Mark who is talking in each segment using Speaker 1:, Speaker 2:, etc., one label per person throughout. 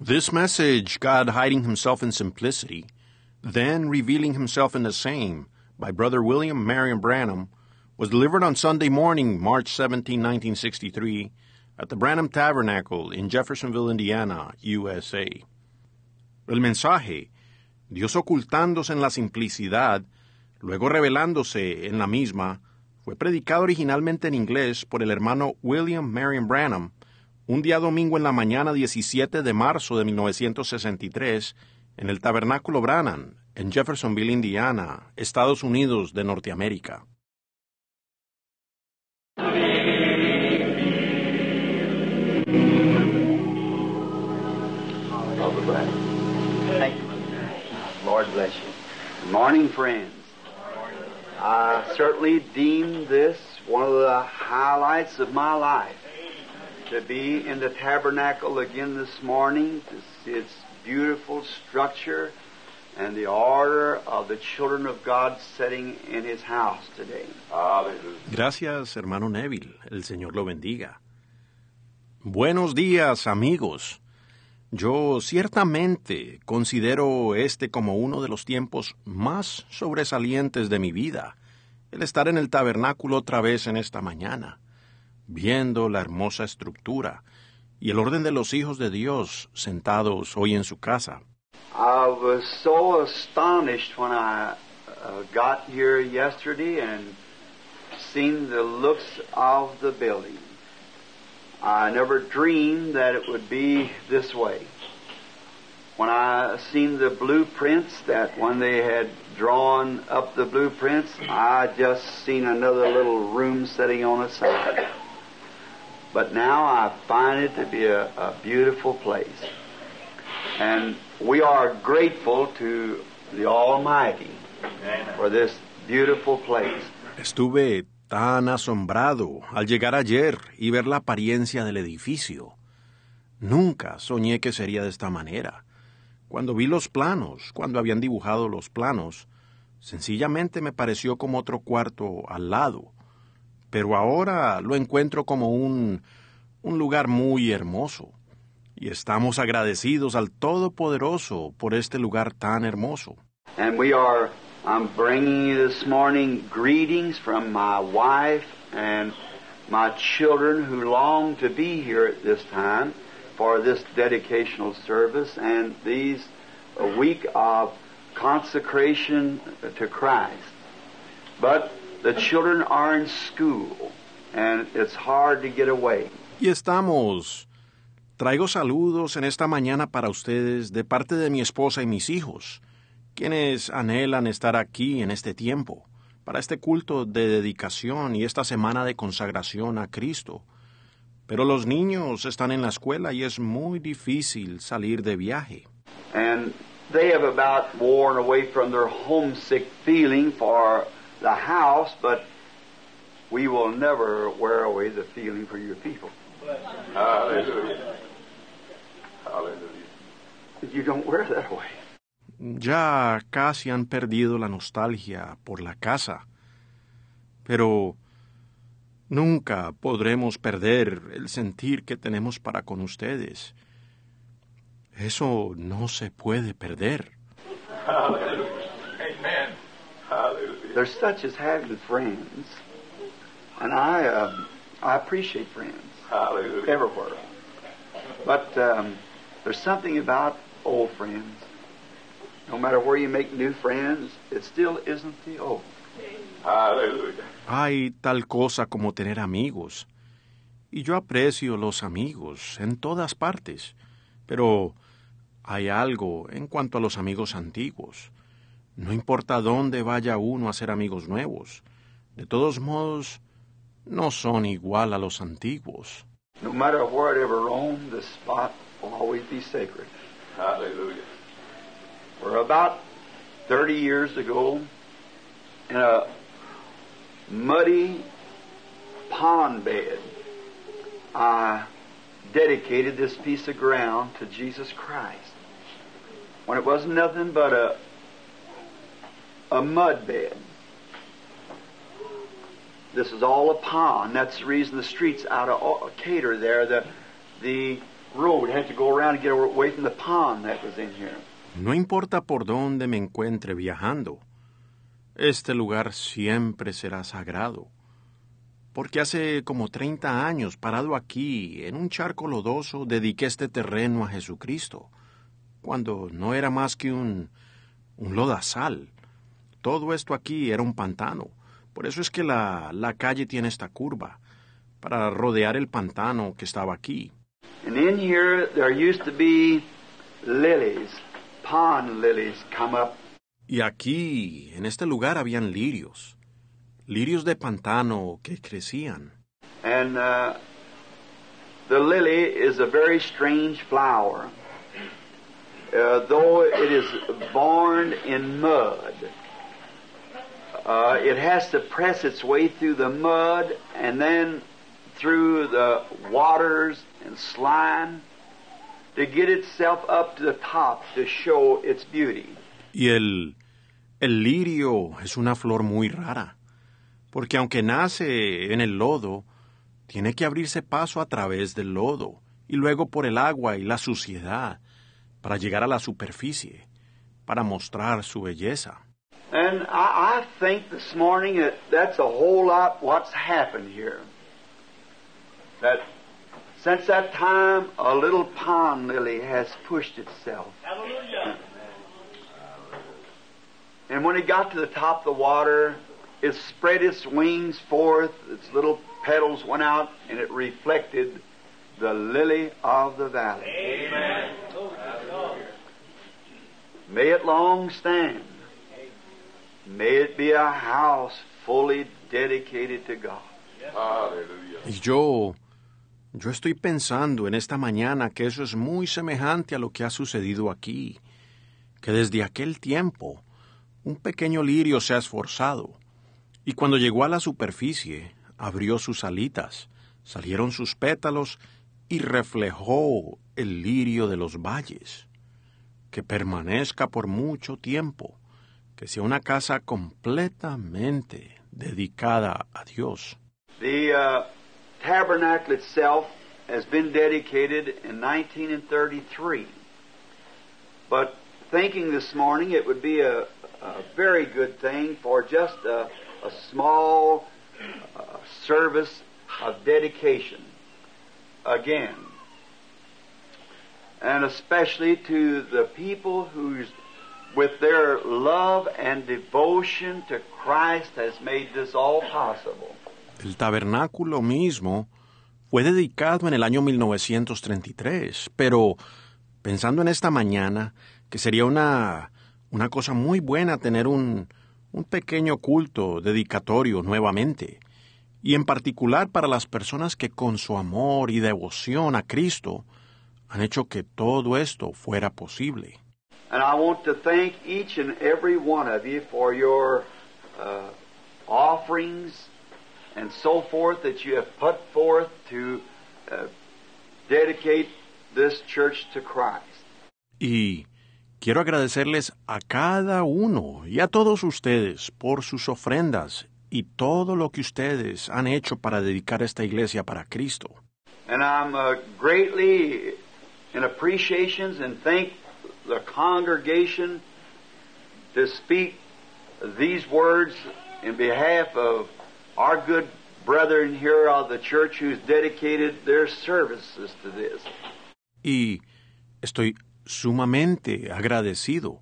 Speaker 1: This message, God hiding himself in simplicity, then revealing himself in the same, by Brother William Marion Branham, was delivered on Sunday morning, March 17, 1963, at the Branham Tabernacle in Jeffersonville, Indiana, USA. El mensaje, Dios ocultándose en la simplicidad, luego revelándose en la misma, fue predicado originalmente en inglés por el hermano William Marion Branham un día domingo en la mañana 17 de marzo de 1963 en el Tabernáculo Branham, en Jeffersonville, Indiana, Estados Unidos de Norteamérica.
Speaker 2: Lord bless you. Morning, friends. I certainly deem this one of the highlights of my life to be in the tabernacle again this morning, to see its beautiful structure and the order of the children of God setting in His house today.
Speaker 3: Hallelujah.
Speaker 1: Gracias, hermano Neville. El Señor lo bendiga. Buenos días, amigos. Yo ciertamente considero este como uno de los tiempos más sobresalientes de mi vida, el estar en el tabernáculo otra vez en esta mañana, viendo la hermosa estructura y el orden de los hijos de Dios sentados hoy en su casa.
Speaker 2: I was so astonished when I uh, got here yesterday and seen the looks of the building. I never dreamed that it would be this way. When I seen the blueprints, that when they had drawn up the blueprints, I just seen another little room sitting on a side. But now I find it to be a, a beautiful place. And we are grateful to the Almighty for this beautiful place.
Speaker 1: Estuve tan asombrado al llegar ayer y ver la apariencia del edificio. Nunca soñé que sería de esta manera. Cuando vi los planos, cuando habían dibujado los planos, sencillamente me pareció como otro cuarto al lado. Pero ahora lo encuentro como un, un lugar muy hermoso. Y estamos agradecidos al Todopoderoso por este lugar tan hermoso.
Speaker 2: And we are, I'm bringing you this morning greetings from my wife and my children who long to be here at this time for this dedicational service and these a week of consecration to Christ. But the children are in school and it's hard to get away.
Speaker 1: Y estamos. Traigo saludos en esta mañana para ustedes de parte de mi esposa y mis hijos, quienes anhelan estar aquí en este tiempo, para este culto de dedicación y esta semana de consagración a Cristo. Pero los niños están en la escuela y es muy difícil salir de viaje.
Speaker 2: And they have about worn away from their homesick feeling for the house, but we will never wear away the feeling for your people.
Speaker 3: Hallelujah. Hallelujah.
Speaker 2: You don't wear that away.
Speaker 1: Ya casi han perdido la nostalgia por la casa. Pero nunca podremos perder el sentir que tenemos para con ustedes. Eso no se puede perder.
Speaker 3: Hallelujah.
Speaker 2: There's such as having friends, and I um, I appreciate friends
Speaker 3: Hallelujah.
Speaker 2: everywhere. But um, there's something about old friends. No matter where you make new friends, it still isn't the old.
Speaker 3: Hallelujah.
Speaker 1: Hay tal cosa como tener amigos. Y yo aprecio los amigos en todas partes. Pero hay algo en cuanto a los amigos antiguos. No importa dónde vaya uno a hacer amigos nuevos. De todos modos, no son igual a los antiguos.
Speaker 2: No matter where it ever roamed, the spot will always be sacred.
Speaker 3: Hallelujah.
Speaker 2: For about 30 years ago, in a muddy pond bed, I dedicated this piece of ground to Jesus Christ. When it wasn't nothing but a, a mud bed. This is all a pond. That's the reason the streets out of Cater there, the, the road. Had to go around to get away from the pond that was in here.
Speaker 1: No importa por dónde me encuentre viajando, este lugar siempre será sagrado. Porque hace como 30 años, parado aquí, en un charco lodoso, dediqué este terreno a Jesucristo, cuando no era más que un, un lodazal. Todo esto aquí era un pantano. Por eso es que la, la calle tiene esta curva, para rodear el pantano que estaba aquí.
Speaker 2: And in here there used to be lilies, pond lilies come up.
Speaker 1: Y aquí, en este lugar, habían lirios, lirios de pantano que crecían.
Speaker 2: And uh, the lily is a very strange flower. Uh, though it is born in mud, uh, it has to press its way through the mud and then through the waters and slime to get itself up to the top to show its beauty.
Speaker 1: Y el, el lirio es una flor muy rara, porque aunque nace en el lodo, tiene que abrirse paso a través del lodo y luego por el agua y la suciedad para llegar a la superficie, para mostrar su belleza.
Speaker 2: And I, I think this morning that that's a whole lot what's happened here. That since that time, a little pond lily has pushed itself. Hallelujah. And when it got to the top of the water, it spread its wings forth, its little petals went out, and it reflected the lily of the valley.
Speaker 3: Amen.
Speaker 2: May it long stand.
Speaker 1: Y yo, yo estoy pensando en esta mañana que eso es muy semejante a lo que ha sucedido aquí, que desde aquel tiempo un pequeño lirio se ha esforzado, y cuando llegó a la superficie, abrió sus alitas, salieron sus pétalos y reflejó el lirio de los valles, que permanezca por mucho tiempo, que sea una casa completamente dedicada a Dios.
Speaker 2: The uh, tabernacle itself has been dedicated in 1933. But thinking this morning it would be a, a very good thing for just a, a small uh, service of dedication again. And especially to the people who's with their love and devotion to Christ has made this all possible.
Speaker 1: El tabernáculo mismo fue dedicado en el año 1933, pero pensando en esta mañana, que sería una, una cosa muy buena tener un, un pequeño culto dedicatorio nuevamente, y en particular para las personas que con su amor y devoción a Cristo han hecho que todo esto fuera posible.
Speaker 2: And I want to thank each and every one of you for your uh, offerings and so forth that you have put forth to uh, dedicate this church to Christ.
Speaker 1: Y quiero agradecerles a cada uno y a todos ustedes por sus ofrendas y todo lo que ustedes han hecho para dedicar esta iglesia para Cristo.
Speaker 2: And I'm uh, greatly in appreciations and thank the congregation to speak these words in behalf of our good brethren here of the church who's dedicated their services to this.
Speaker 1: Y estoy sumamente agradecido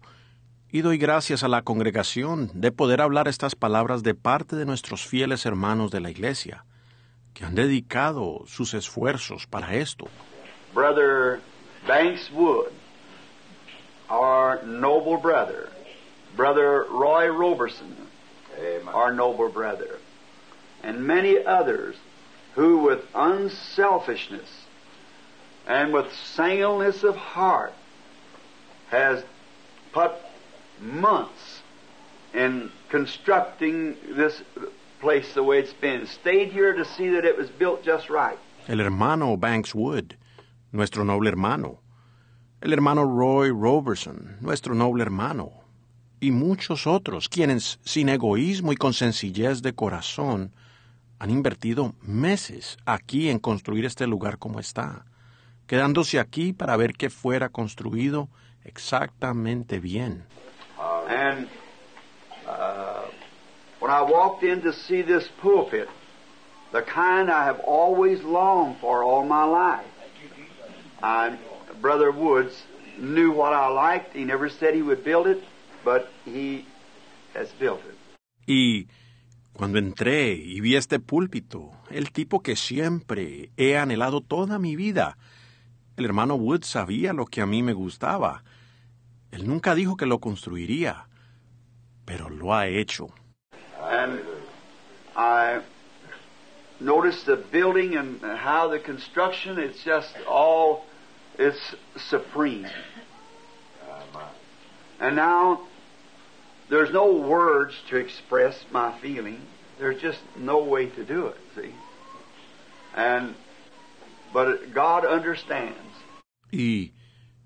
Speaker 1: y doy gracias a la congregación de poder hablar estas palabras de parte de nuestros fieles hermanos de la iglesia, que han dedicado sus esfuerzos para esto.
Speaker 2: Brother Banks Wood, our noble brother, Brother Roy Roberson,
Speaker 3: Amen.
Speaker 2: our noble brother, and many others who, with unselfishness and with singleness of heart, has put months in constructing this place the way it's been. Stayed here to see that it was built just right.
Speaker 1: El hermano Banks Wood, nuestro noble hermano. El hermano Roy Robertson, nuestro noble hermano. Y muchos otros, quienes, sin egoísmo y con sencillez de corazón, han invertido meses aquí en construir este lugar como está, quedándose aquí para ver que fuera construido exactamente bien.
Speaker 2: And uh, when I walked in to see this pulpit, the kind I have always longed for all my life, Brother Woods knew what I liked. He never said he would build it, but he has built it.
Speaker 1: Y cuando entré y vi este púlpito, el tipo que siempre he anhelado toda mi vida, el hermano Wood sabía lo que a mí me gustaba. Él nunca dijo que lo construiría, pero lo ha hecho.
Speaker 2: And I noticed the building and how the construction, it's just all, it's supreme. And now, there's no words to express my feeling. There's just no way to do it, see? And, but God understands.
Speaker 1: Y,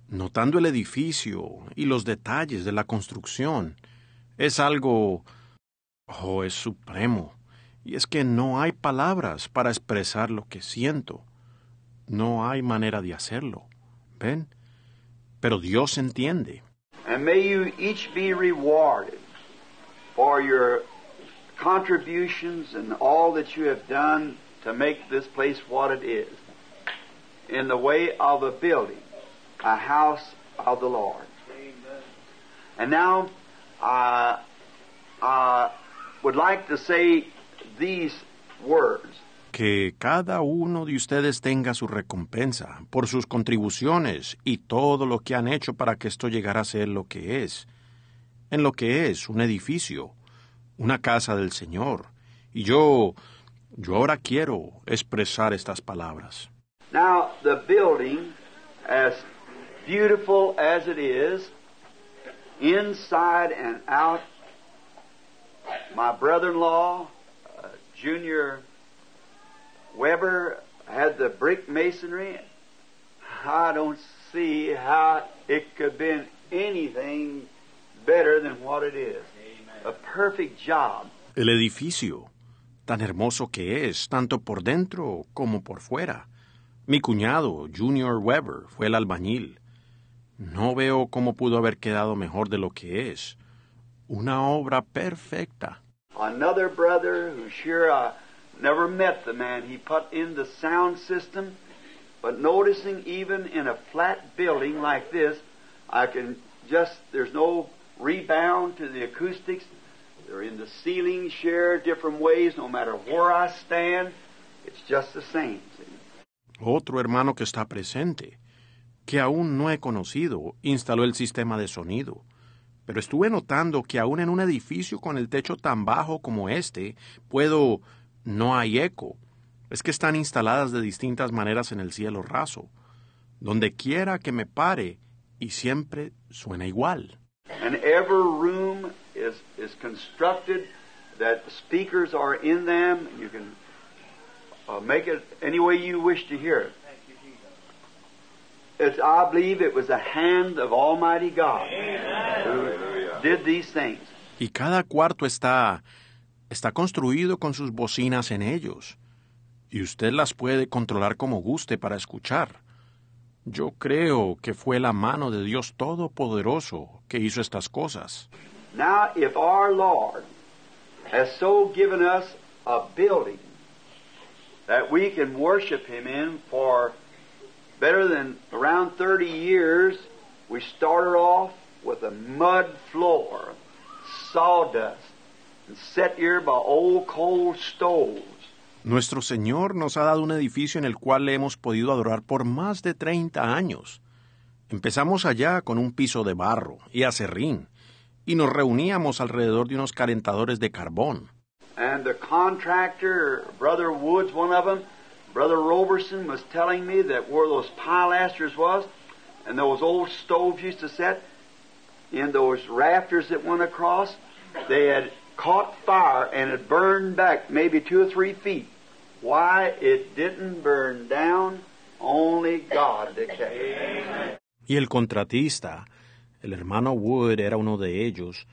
Speaker 1: notando el edificio y los detalles de la construcción, es algo... oh, es supremo. Y es que no hay palabras para expresar lo que siento. No hay manera de hacerlo. ¿Ven? Pero Dios entiende.
Speaker 2: And may you each be rewarded for your contributions and all that you have done to make this place what it is in the way of a building, a house of the Lord. And now, uh, I would like to say these words.
Speaker 1: Que cada uno de ustedes tenga su recompensa por sus contribuciones y todo lo que han hecho para que esto llegara a ser lo que es, en lo que es un edificio, una casa del Señor. Y yo, yo ahora quiero expresar estas palabras.
Speaker 2: Now, the building, as beautiful as it is, inside and out, my brother in law, uh, Junior Weber, had the brick masonry. I don't see how it could have been anything better than what it is. A perfect job.
Speaker 1: El edificio, tan hermoso que es, tanto por dentro como por fuera. Mi cuñado, Junior Weber, fue el albañil. No veo cómo pudo haber quedado mejor de lo que es. Una obra perfecta.
Speaker 2: Another brother who sure I never met the man, he put in the sound system, but noticing even in a flat building like this, I can just, there's no rebound to the acoustics. They're in the ceiling, share different ways, no matter where I stand, it's just the same.
Speaker 1: Otro hermano que está presente, que aún no he conocido, instaló el sistema de sonido. Pero estuve notando que aún en un edificio con el techo tan bajo como este, puedo... no hay eco. Es que están instaladas de distintas maneras en el cielo raso. Donde quiera que me pare, y siempre suena igual.
Speaker 2: And every room is, is constructed that speakers are in them. You can uh, make it any way you wish to hear it. It's, I believe it was the hand of Almighty God who did these things.
Speaker 1: Y cada cuarto está está construido con sus bocinas en ellos, y usted las puede controlar como guste para escuchar. Yo creo que fue la mano de Dios Todopoderoso que hizo estas cosas.
Speaker 2: Now, if our Lord has so given us a building that we can worship Him in for better than around 30 years, we started off with a mud floor, sawdust,
Speaker 1: Nuestro Señor nos ha dado un edificio en el cual le hemos podido adorar por más de 30 años. Empezamos allá con un piso de barro y acerrín, y nos reuníamos alrededor de unos calentadores de carbón.
Speaker 2: And the contractor, Brother Woods, one of them, Brother Roberson was telling me that where those pilasters was, and those old stoves used to set, in those rafters that went across, they had caught fire and it burned back maybe two or three feet. Why it didn't burn down, only God.
Speaker 1: Y el contratista, el hermano Wood era uno de ellos,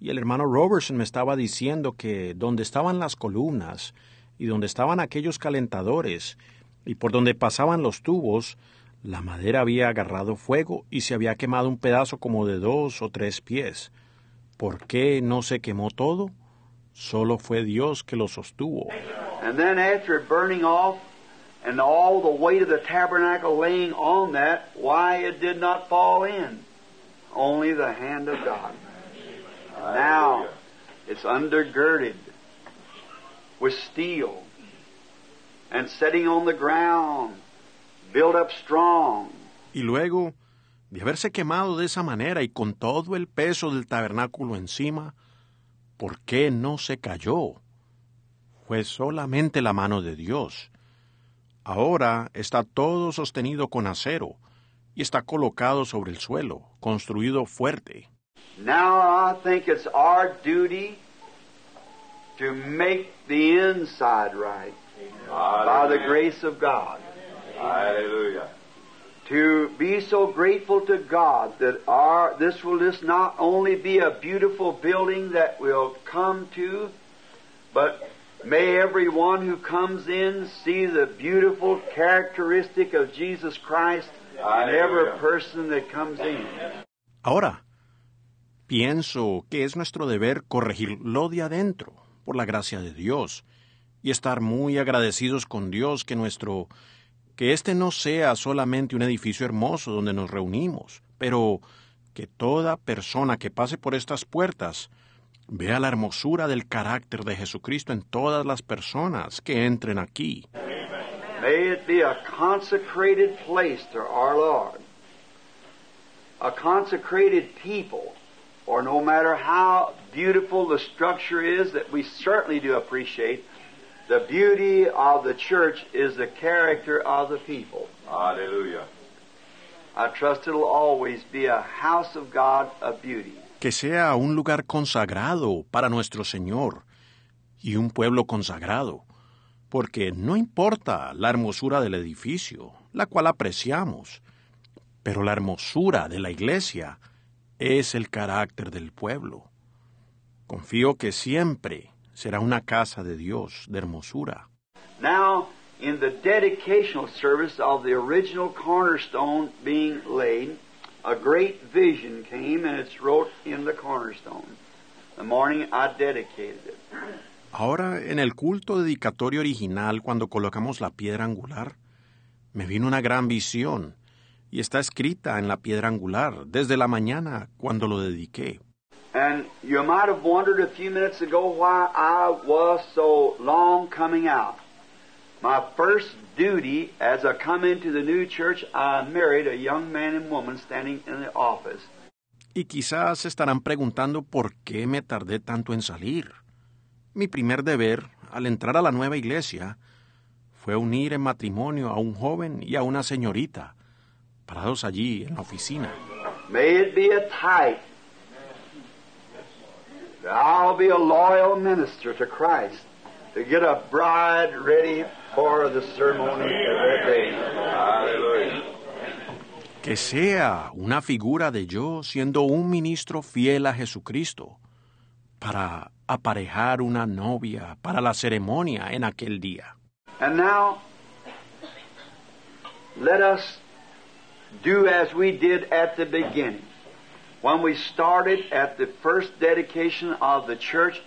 Speaker 1: y el hermano Robertson me estaba diciendo que donde estaban las columnas y donde estaban aquellos calentadores y por donde pasaban los tubos, La madera había agarrado fuego y se había quemado un pedazo como de dos o tres pies. ¿Por qué no se quemó todo? Solo fue Dios que lo sostuvo.
Speaker 2: And then after burning off and all the weight of the tabernacle laying on that, why it did not fall in? Only the hand of God. Now it's undergirded with steel and setting on the ground, built up strong.
Speaker 1: Y luego, de haberse quemado de esa manera y con todo el peso del tabernáculo encima, ¿por qué no se cayó? Fue solamente la mano de Dios. Ahora está todo sostenido con acero y está colocado sobre el suelo, construido fuerte.
Speaker 2: Now I think it's our duty to make the inside right by the grace of God.
Speaker 3: Hallelujah.
Speaker 2: To be so grateful to God that our this will just not only be a beautiful building that we'll come to, but may everyone who comes in see the beautiful characteristic of Jesus Christ in every person that comes in.
Speaker 1: Ahora, pienso que es nuestro deber corregirlo de adentro, por la gracia de Dios, y estar muy agradecidos con Dios que nuestro que este no sea solamente un edificio hermoso donde nos reunimos, pero que toda persona que pase por estas puertas vea la hermosura del carácter de Jesucristo en todas las personas que entren aquí.
Speaker 2: May it be a consecrated place to our Lord. A consecrated people. Or no matter how beautiful the structure is, that we certainly do appreciate, the beauty of the church is the character of the people.
Speaker 3: Hallelujah.
Speaker 2: I trust it'll always be a house of God of beauty.
Speaker 1: que sea un lugar consagrado para nuestro Señor y un pueblo consagrado, porque no importa la hermosura del edificio, la cual apreciamos, pero la hermosura de la iglesia es el carácter del pueblo. Confío que siempre será una casa de Dios de hermosura.
Speaker 2: Now, in the dedicational service of the original cornerstone being laid, a great vision came and it's wrote in the cornerstone. The morning I dedicated it.
Speaker 1: Ahora, en el culto dedicatorio original, cuando colocamos la piedra angular, me vino una gran visión, y está escrita en la piedra angular desde la mañana cuando lo dediqué.
Speaker 2: And you might have wondered a few minutes ago why I was so long coming out. My first duty as I come into the new church, I married a young man and woman standing in the office.
Speaker 1: Y quizás se estarán preguntando por qué me tardé tanto en salir. Mi primer deber, al entrar a la nueva iglesia, fue unir en matrimonio a un joven y a una señorita, parados allí en la oficina.
Speaker 2: May it be a that I'll be a loyal minister to Christ to get a bride ready for the ceremony of that day.
Speaker 3: Hallelujah.
Speaker 1: Que sea una figura de yo siendo un ministro fiel a Jesucristo para aparejar una novia para la ceremonia en aquel día.
Speaker 2: And now, let us do as we did at the beginning. When we started at the first dedication of the church,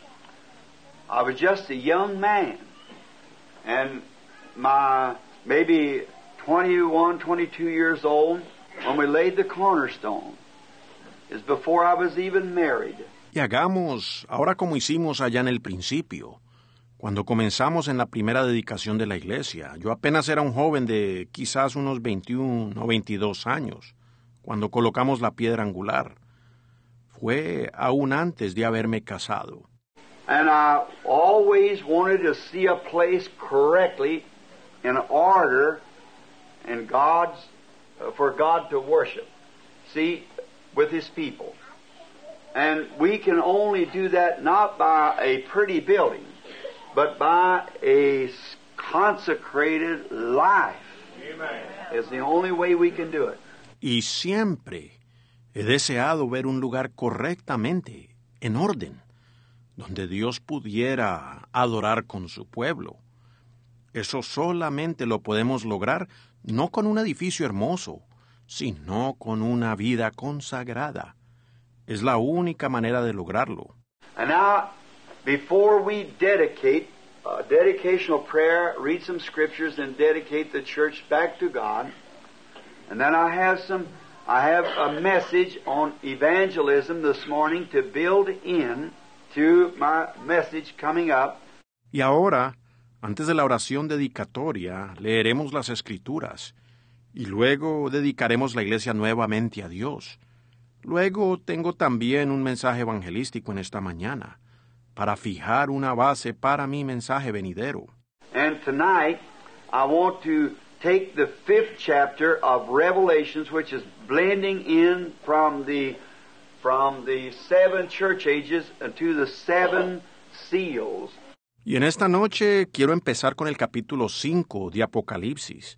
Speaker 2: I was just a young man. And my maybe 21, 22 years old when we laid the cornerstone. Is before I was even married.
Speaker 1: Y hagamos ahora como hicimos allá en el principio, cuando comenzamos en la primera dedicación de la iglesia. Yo apenas era un joven de quizás unos 21 o 22 años, cuando colocamos la piedra angular. Fue aún antes de haberme casado.
Speaker 2: And I always wanted to see a place correctly in order in God's uh, for God to worship. See, with His people. And we can only do that not by a pretty building, but by a consecrated life.
Speaker 3: Amen.
Speaker 2: Is the only way we can do it.
Speaker 1: Y siempre he deseado ver un lugar correctamente, en orden, donde Dios pudiera adorar con su pueblo. Eso solamente lo podemos lograr no con un edificio hermoso, sino con una vida consagrada. Es la única manera de lograrlo.
Speaker 2: And now, before we dedicate a dedicational prayer, read some scriptures, and dedicate the church back to God. And then I have some, I have a message on evangelism this morning to build in to my message coming up.
Speaker 1: Y ahora, antes de la oración dedicatoria, leeremos las escrituras, y luego dedicaremos la iglesia nuevamente a Dios. Luego tengo también un mensaje evangelístico en esta mañana, para fijar una base para mi mensaje venidero.
Speaker 2: And tonight, I want to take the fifth chapter of Revelations, which is blending in from the from the seven church ages to the seven seals.
Speaker 1: Y en esta noche quiero empezar con el capítulo 5 de Apocalipsis,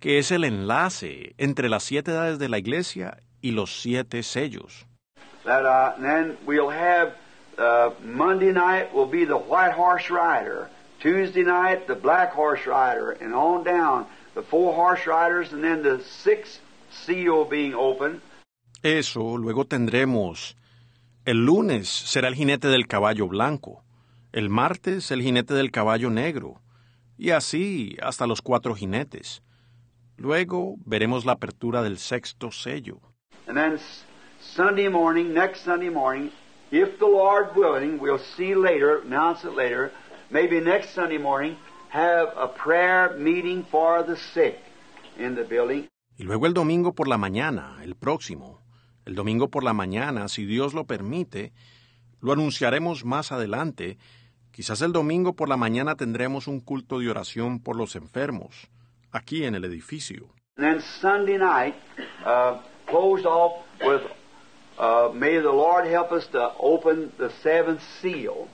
Speaker 1: que es el enlace entre las siete edades de la iglesia y los siete sellos.
Speaker 2: That uh, and then we'll have uh, Monday night will be the white horse rider, Tuesday night the black horse rider, and on down the four horse riders, and then the sixth seal being opened.
Speaker 1: Eso luego tendremos. El lunes será el jinete del caballo blanco, el martes el jinete del caballo negro, y así hasta los cuatro jinetes. Luego veremos la apertura del sexto sello.
Speaker 2: And then Sunday morning, next Sunday morning, if the Lord willing, we'll see later, announce it later, maybe next Sunday morning, have a prayer meeting for the sick in the building.
Speaker 1: Y luego el domingo por la mañana, el próximo. El domingo por la mañana, si Dios lo permite, lo anunciaremos más adelante. Quizás el domingo por la mañana tendremos un culto de oración por los enfermos, aquí en el edificio.
Speaker 2: And then Sunday night, uh, closed off with, uh, may the Lord help us to open the seventh seal.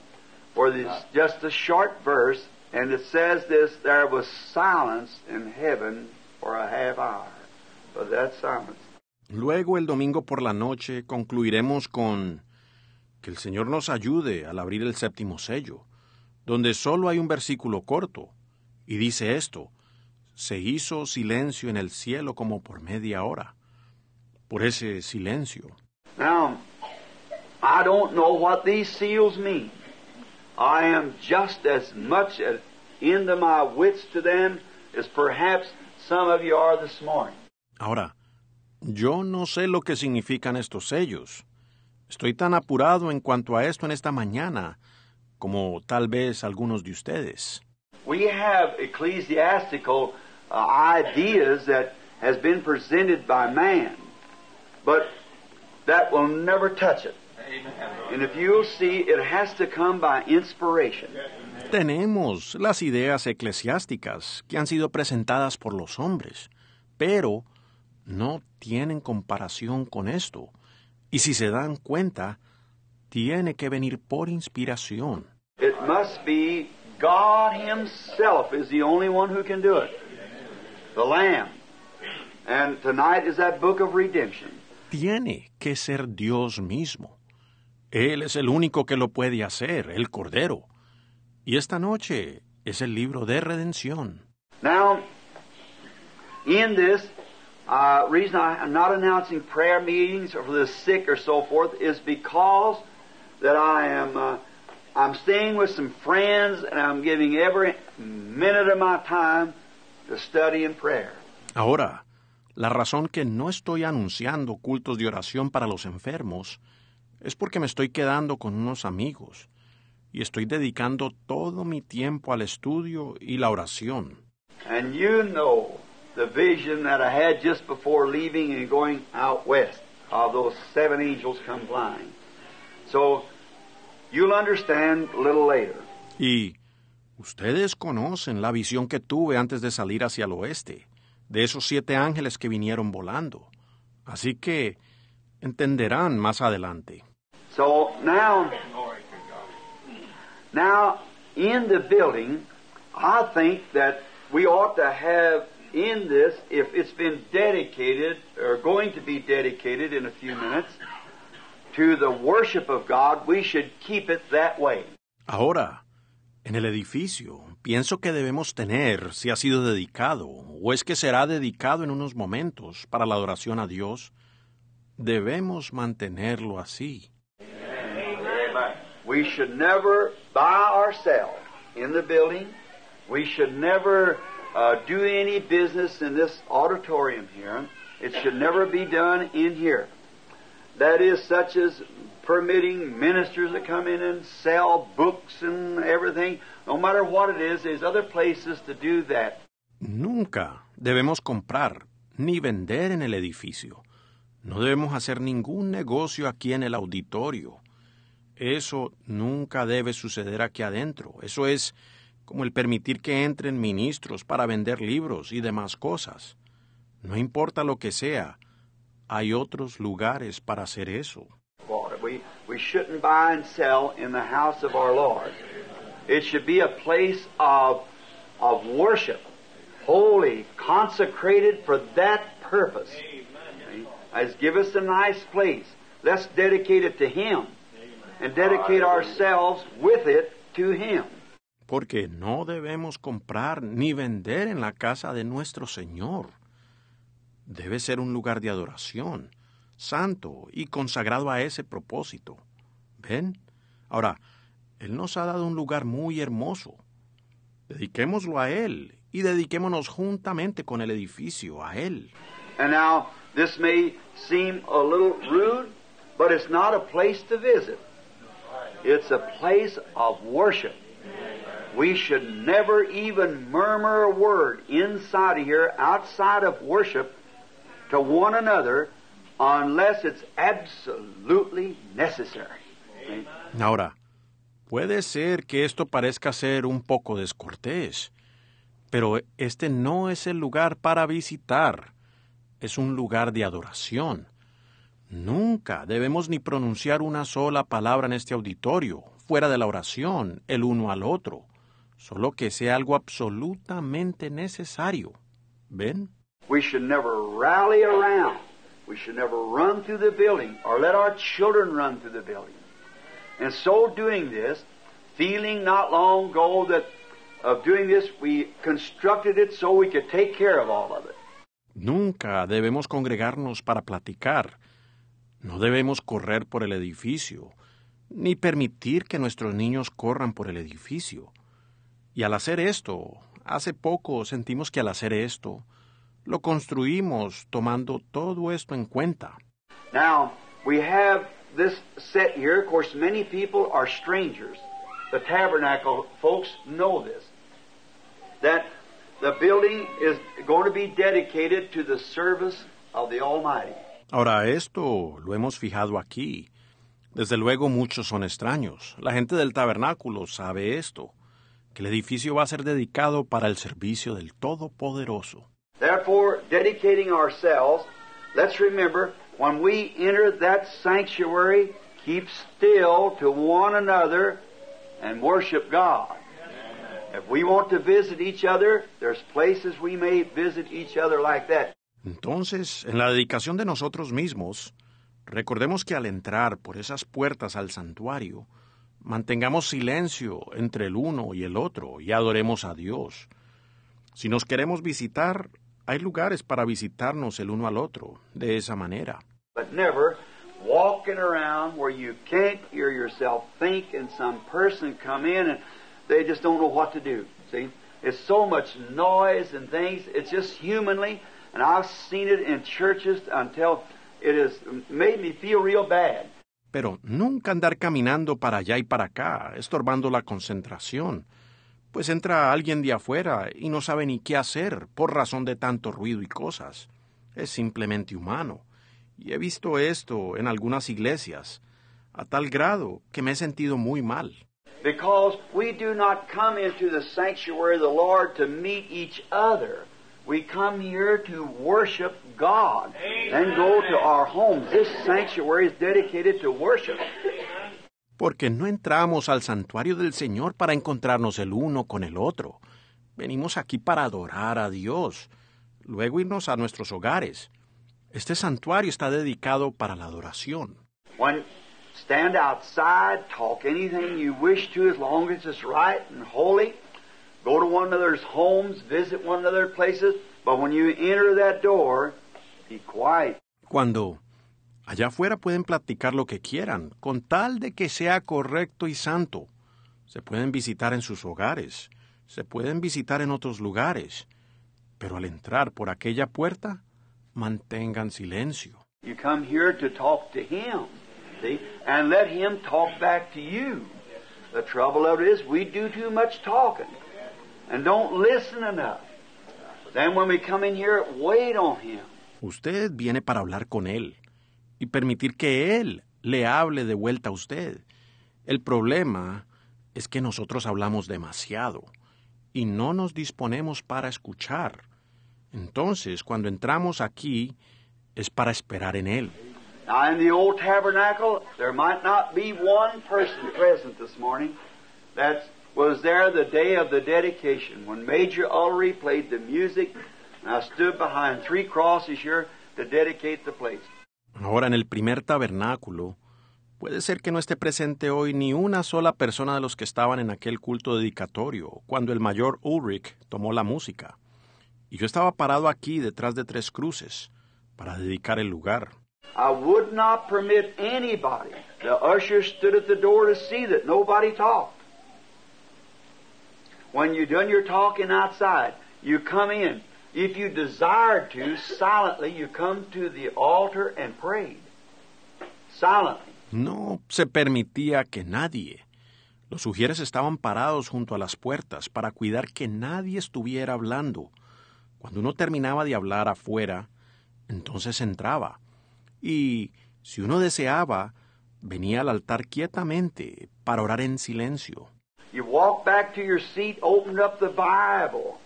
Speaker 2: For this, just a short verse, and it says this, there was silence in heaven for a half hour. But that silence.
Speaker 1: Luego el domingo por la noche concluiremos con que el Señor nos ayude al abrir el séptimo sello, donde solo hay un versículo corto, y dice esto, se hizo silencio en el cielo como por media hora. Por ese silencio.
Speaker 2: Now, I don't know what these seals mean. I am just as much as into my wits to them as perhaps some of you are this morning.
Speaker 1: Ahora, yo no sé lo que significan estos sellos. Estoy tan apurado en cuanto a esto en esta mañana como tal vez algunos de ustedes.
Speaker 2: We have ecclesiastical uh, ideas that has been presented by man, but that will never touch it. And if you'll see, it has to come by inspiration.
Speaker 1: Tenemos las ideas eclesiásticas que han sido presentadas por los hombres, pero no tienen comparación con esto. Y si se dan cuenta, tiene que venir por inspiración.
Speaker 2: It must be God Himself is the only one who can do it. The Lamb. And tonight is that book of redemption.
Speaker 1: Tiene que ser Dios mismo. Él es el único que lo puede hacer, el Cordero. Y esta noche es el libro de redención.
Speaker 2: Now, in this, uh, reason I'm not announcing prayer meetings for the sick or so forth is because that I am uh, I'm staying with some friends and I'm giving every minute of my time to study and prayer.
Speaker 1: Ahora, la razón que no estoy anunciando cultos de oración para los enfermos es porque me estoy quedando con unos amigos y estoy dedicando todo mi tiempo al estudio y la oración.
Speaker 2: And you know the vision that I had just before leaving and going out west of those seven angels come flying. So you'll understand a little later.
Speaker 1: Y ustedes conocen la visión que tuve antes de salir hacia el oeste, de esos siete ángeles que vinieron volando. Así que entenderán más adelante.
Speaker 2: So now, now in the building, I think that we ought to have in this, if it's been dedicated or going to be dedicated in a few minutes to the worship of God, we should keep it that way.
Speaker 1: Ahora, en el edificio, pienso que debemos tener si ha sido dedicado o es que será dedicado en unos momentos para la adoración a Dios, debemos mantenerlo así.
Speaker 2: We should never buy ourselves in the building. We should never uh, do any business in this auditorium here. It should never be done in here. That is, such as permitting ministers to come in and sell books and everything. No matter what it is, there's other places to do that.
Speaker 1: Nunca debemos comprar ni vender en el edificio. No debemos hacer ningún negocio aquí en el auditorio. Eso nunca debe suceder aquí adentro. Eso es como el permitir que entren ministros para vender libros y demás cosas. No importa lo que sea, hay otros lugares para hacer eso.
Speaker 2: We, we shouldn't buy and sell in the house of our Lord. It should be a place of, of worship, holy, consecrated for that purpose. As give us a nice place. Let's dedicate it to Him and dedicate ourselves with it to Him.
Speaker 1: Porque no debemos comprar ni vender en la casa de nuestro Señor. Debe ser un lugar de adoración, santo y consagrado a ese propósito. ¿Ven? Ahora, Él nos ha dado un lugar muy hermoso. Dediquémoslo a Él y dediquémonos juntamente con el edificio a Él.
Speaker 2: And now, this may seem a little rude, but it's not a place to visit. It's a place of worship. We should never even murmur a word inside of here, outside of worship, to one another, unless it's absolutely necessary.
Speaker 1: Ahora, puede ser que esto parezca ser un poco descortés, pero este no es el lugar para visitar, es un lugar de adoración. Nunca debemos ni pronunciar una sola palabra en este auditorio, fuera de la oración, el uno al otro, solo que sea algo absolutamente necesario. ¿Ven?
Speaker 2: We should never rally around. We should never run through the building or let our children run through the building. And so doing this, feeling not long ago that of doing this, we constructed it so we could take care of all of it.
Speaker 1: Nunca debemos congregarnos para platicar. No debemos correr por el edificio, ni permitir que nuestros niños corran por el edificio. Y al hacer esto, hace poco sentimos que al hacer esto, lo construimos tomando todo esto en cuenta.
Speaker 2: Now, we have this set here. Of course, many people are strangers. The tabernacle folks know this. That the building is going to be dedicated to the service of the Almighty.
Speaker 1: Ahora, esto lo hemos fijado aquí. Desde luego muchos son extraños. La gente del tabernáculo sabe esto, que el edificio va a ser dedicado para el servicio del Todopoderoso.
Speaker 2: Therefore, dedicating ourselves, let's remember when we enter that sanctuary, keep still to one another and worship God. If we want to visit each other, there's places we may visit each other like that.
Speaker 1: Entonces, en la dedicación de nosotros mismos, recordemos que al entrar por esas puertas al santuario, mantengamos silencio entre el uno y el otro y adoremos a Dios. Si nos queremos visitar, hay lugares para visitarnos el uno al otro, de esa manera.
Speaker 2: But never walking around where you can't hear yourself think and some person come in and they just don't know what to do. See? It's so much noise and things. It's just humanly, and I've seen it in churches until it has made me feel real bad.
Speaker 1: Pero nunca andar caminando para allá y para acá, estorbando la concentración. Pues entra alguien de afuera y no sabe ni qué hacer por razón de tanto ruido y cosas. Es simplemente humano. Y he visto esto en algunas iglesias, a tal grado que me he sentido muy mal.
Speaker 2: Because we do not come into the sanctuary of the Lord to meet each other. We come here to worship God. Then go to our homes. This sanctuary is dedicated to worship.
Speaker 1: Porque no entramos al santuario del Señor para encontrarnos el uno con el otro. Venimos aquí para adorar a Dios, luego irnos a nuestros hogares. Este santuario está dedicado para la adoración.
Speaker 2: When stand outside, talk anything you wish to as long as it's right and holy. Go to one another's homes, visit one another's places, but when you enter that door, be quiet.
Speaker 1: Cuando allá afuera pueden platicar lo que quieran, con tal de que sea correcto y santo. Se pueden visitar en sus hogares, se pueden visitar en otros lugares, pero al entrar por aquella puerta, mantengan silencio.
Speaker 2: You come here to talk to Him, see, and let Him talk back to you. The trouble of it is we do too much talking and don't listen enough. Then when we come in here, wait on Him.
Speaker 1: Usted viene para hablar con Él y permitir que Él le hable de vuelta a usted. El problema es que nosotros hablamos demasiado y no nos disponemos para escuchar. Entonces, cuando entramos aquí, es para esperar en Él.
Speaker 2: Now, in the old tabernacle, there might not be one person present this morning was there the day of the dedication when Major Ullery played the music, and I stood behind three crosses here to dedicate the place.
Speaker 1: Ahora, en el primer tabernáculo, puede ser que no esté presente hoy ni una sola persona de los que estaban en aquel culto dedicatorio, cuando el mayor Ulrich tomó la música. Y yo estaba parado aquí detrás de tres cruces, para dedicar el lugar.
Speaker 2: I would not permit anybody. The usher stood at the door to see that nobody talked. When you done your talking outside, you come in. If you desired to, silently, you come to the altar and prayed. Silently.
Speaker 1: No se permitía que nadie. Los sugieres estaban parados junto a las puertas para cuidar que nadie estuviera hablando. Cuando uno terminaba de hablar afuera, entonces entraba. Y si uno deseaba, venía al altar quietamente para orar en silencio.
Speaker 2: You walked back to your seat, opened up the Bible.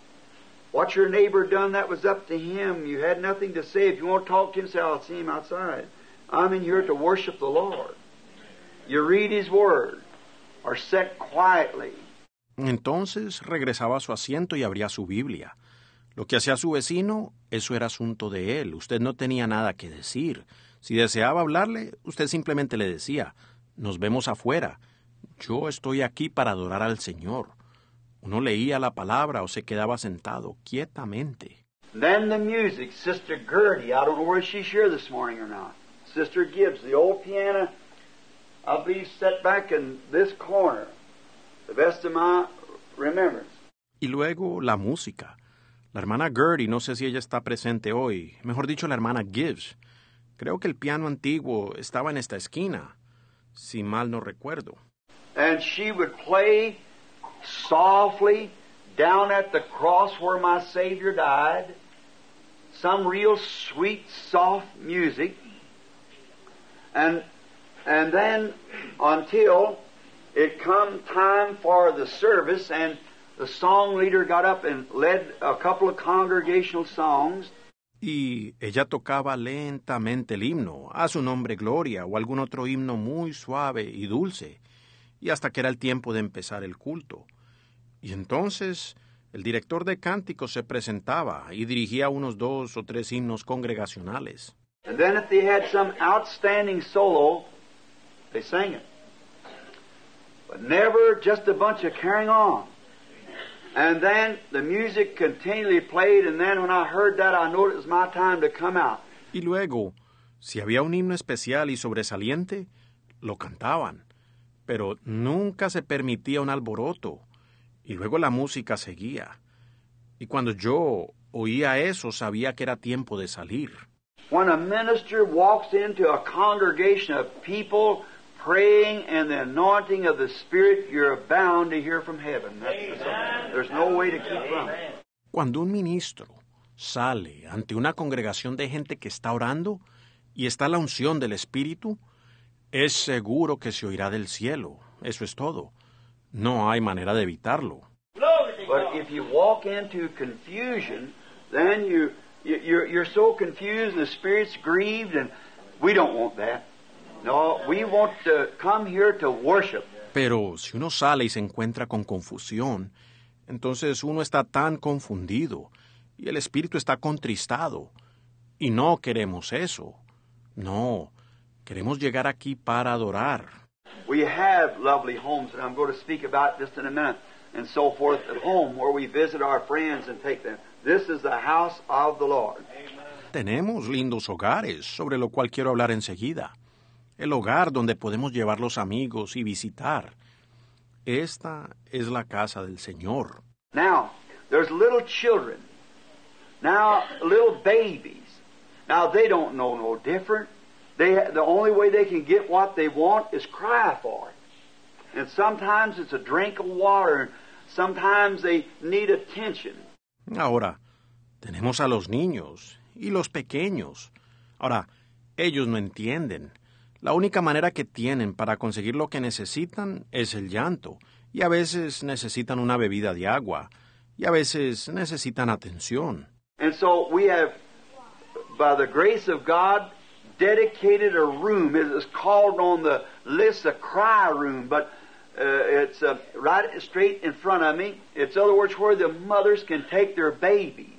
Speaker 2: What your neighbor done, that was up to him. You had nothing to say. If you want to talk to him, say, I'll see him outside. I'm in here to worship the Lord. You read his word, or sit quietly.
Speaker 1: Entonces regresaba a su asiento y abría su Biblia. Lo que hacía su vecino, eso era asunto de él. Usted no tenía nada que decir. Si deseaba hablarle, usted simplemente le decía, nos vemos afuera. Yo estoy aquí para adorar al Señor. Uno leía la palabra o se quedaba sentado quietamente.
Speaker 2: Then the music, Sister Gertie, I don't know where she's here this morning or not. Sister Gibbs, the old piano, I believe set back in this corner, the best of my remembrance.
Speaker 1: Y luego la música. La hermana Gertie, no sé si ella está presente hoy, mejor dicho la hermana Gibbs. Creo que el piano antiguo estaba en esta esquina, si mal no recuerdo.
Speaker 2: And she would play softly down at the cross where my Savior died, some real sweet, soft music. And, and then until it come time for the service and the song leader got up and led a couple of congregational songs.
Speaker 1: Y ella tocaba lentamente el himno, a su nombre gloria, o algún otro himno muy suave y dulce, y hasta que era el tiempo de empezar el culto. Y entonces el director de cánticos se presentaba y dirigía unos dos o tres himnos congregacionales.
Speaker 2: And then if they had some outstanding solo, they sang it. But never just a bunch of carrying on. And then the music continually played, and then when I heard that, I knew it was my time to come out.
Speaker 1: Y luego, si había un himno especial y sobresaliente, lo cantaban, pero nunca se permitía un alboroto, y luego la música seguía. Y cuando yo oía eso, sabía que era tiempo de salir.
Speaker 2: When a minister walks into a congregation of people praying and the anointing of the Spirit, you're bound to hear from heaven. That's the- there's no way to keep from it.
Speaker 1: Cuando un ministro sale ante una congregación de gente que está orando y está la unción del Espíritu, es seguro que se oirá del cielo. Eso es todo. No hay manera de evitarlo.
Speaker 2: But if you walk into confusion, then you, you you're, you're so confused, the Spirit's grieved, and we don't want that. No, we want to come here to worship.
Speaker 1: Pero si uno sale y se encuentra con confusión, entonces uno está tan confundido y el espíritu está contristado. Y no queremos eso. No, queremos llegar aquí para adorar.
Speaker 2: We have lovely homes, and I'm going to speak about just in a minute. and so forth at home where we visit our friends and take them. This is the house of the Lord.
Speaker 1: Tenemos lindos hogares, sobre lo cual quiero hablar enseguida. El hogar donde podemos llevar los amigos y visitar. Esta es la casa del Señor.
Speaker 2: Now, there's little children. Now, little babies. Now, they don't know no different. They, the only way they can get what they want is cry for it. And sometimes it's a drink of water, sometimes they need attention.
Speaker 1: Ahora, tenemos a los niños y los pequeños. Ahora, ellos no entienden. La única manera que tienen para conseguir lo que necesitan es el llanto, y a veces necesitan una bebida de agua, y a veces necesitan atención.
Speaker 2: And so we have, by the grace of God, dedicated a room. It is called on the list a cry room, but uh, it's uh, right straight in front of me. It's other words where the mothers can take their babies.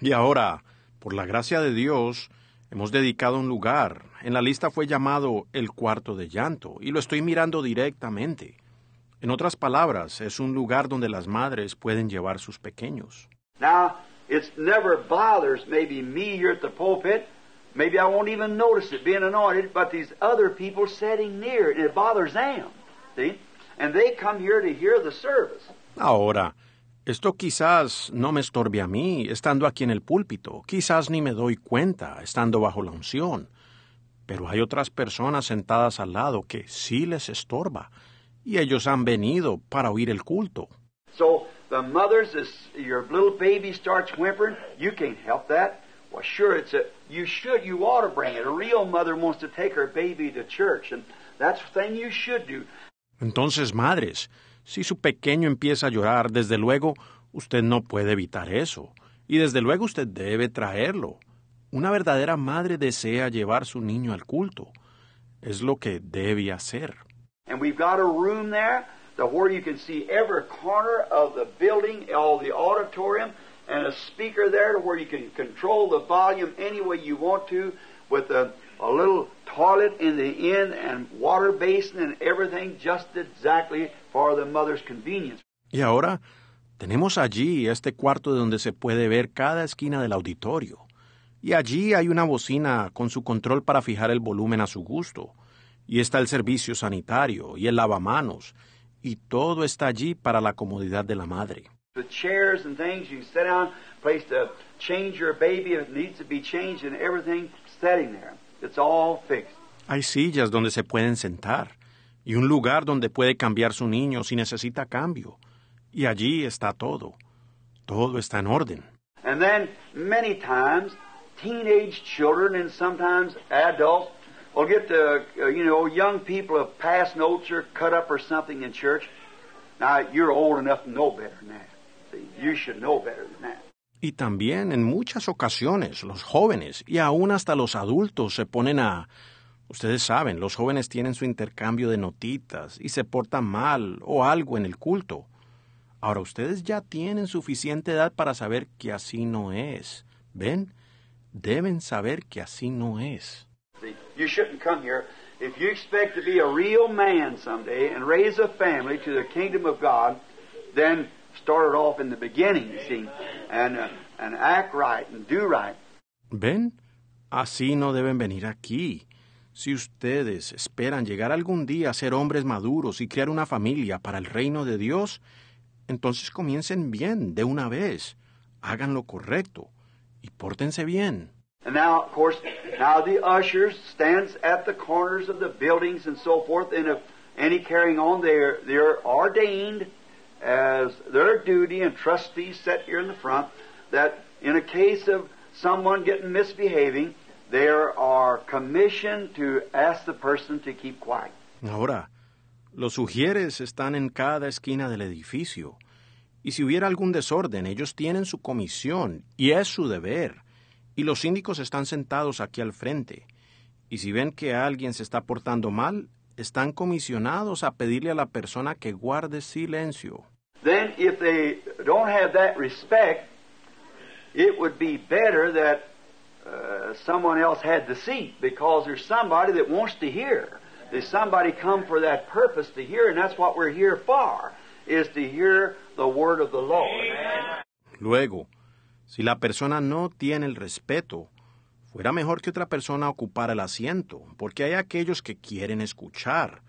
Speaker 1: Y ahora, por la gracia de Dios, hemos dedicado un lugar. En la lista fue llamado el cuarto de llanto, y lo estoy mirando directamente. En otras palabras, es un lugar donde las madres pueden llevar sus pequeños.
Speaker 2: Now, it never bothers maybe me here at the pulpit. Maybe I won't even notice it being anointed, but these other people sitting near it, it bothers them. See? And they come here to hear the service.
Speaker 1: Ahora, esto quizás no me estorbe a mí, estando aquí en el púlpito, quizás ni me doy cuenta, estando bajo la unción. Pero hay otras personas sentadas al lado que sí les estorba, y ellos han venido para oír el culto.
Speaker 2: So the mothers, your little baby starts whimpering, you can't help that. Well, sure, it's a you should, you ought to bring it. A real mother wants to take her baby to church, and that's the thing you should do.
Speaker 1: Entonces, madres, si su pequeño empieza a llorar, desde luego usted no puede evitar eso, y desde luego usted debe traerlo. Una verdadera madre desea llevar su niño al culto. Es lo que debe hacer.
Speaker 2: And we've got a room there to where you can see every corner of the building, all the auditorium, and a speaker there to where you can control the volume any way you want to with a, a little toilet in the end and water basin and everything just exactly for the mother's convenience.
Speaker 1: Y ahora tenemos allí este cuarto donde se puede ver cada esquina del auditorio. Y allí hay una bocina con su control para fijar el volumen a su gusto. Y está el servicio sanitario y el lavamanos. Y todo está allí para la comodidad de la madre.
Speaker 2: The chairs and things, you can sit down, place to change your baby if it needs to be changed, and everything sitting there. It's all fixed.
Speaker 1: Hay sillas donde se pueden sentar y un lugar donde puede cambiar su niño si necesita cambio. Y allí está todo. Todo está en orden.
Speaker 2: And then many times, teenage children and sometimes adults will get the, uh, you know, young people have passed notes or cut up or something in church. Now, you're old enough to know better than that.
Speaker 1: Y también en muchas ocasiones los jóvenes y aún hasta los adultos se ponen a... Ustedes saben, los jóvenes tienen su intercambio de notitas y se portan mal o algo en el culto. Ahora ustedes ya tienen suficiente edad para saber que así no es. ¿Ven? Deben saber que así no es.
Speaker 2: You shouldn't come here. If you expect to be a real man someday and raise a family to the kingdom of God, then start it off in the beginning, you see, and, uh, and act right and do right.
Speaker 1: ¿Ven? Así no deben venir aquí. Si ustedes esperan llegar algún día a ser hombres maduros y crear una familia para el reino de Dios, entonces comiencen bien de una vez. Hagan lo correcto y pórtense bien.
Speaker 2: And now, of course, now the ushers stands at the corners of the buildings and so forth, and if any carrying on, they're, they're ordained as their duty and trustees set here in the front, that in a case of someone getting misbehaving, they are commissioned to ask the person to keep quiet.
Speaker 1: Ahora, los sugieres están en cada esquina del edificio. Y si hubiera algún desorden, ellos tienen su comisión y es su deber. Y los síndicos están sentados aquí al frente. Y si ven que alguien se está portando mal, están comisionados a pedirle a la persona que guarde silencio.
Speaker 2: Then, if they don't have that respect, it would be better that uh, someone else had the seat because there's somebody that wants to hear. There's somebody come for that purpose to hear, and that's what we're here for. is to hear the word of the Lord.
Speaker 1: Luego, si la persona no tiene el respeto, fuera mejor que otra persona ocupara el asiento, porque hay aquellos que quieren escuchar.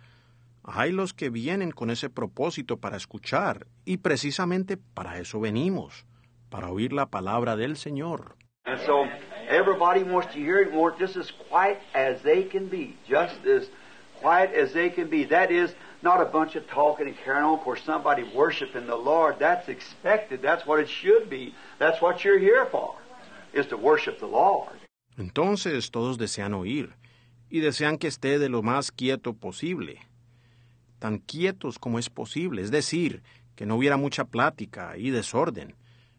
Speaker 1: Hay los que vienen con ese propósito para escuchar, y precisamente para eso venimos, para oír la palabra del Señor.
Speaker 2: And so everybody wants to hear it more just as quiet as they can be. Just as quiet as they can be. That is not a bunch of talking and carrying on for somebody worshiping the Lord. That's expected. That's what it should be. That's what you're here for, is to worship the Lord.
Speaker 1: Entonces todos desean oír, y desean que esté de lo más quieto posible. Tan quietos como es posible, es decir, que no hubiera mucha plática y desorden.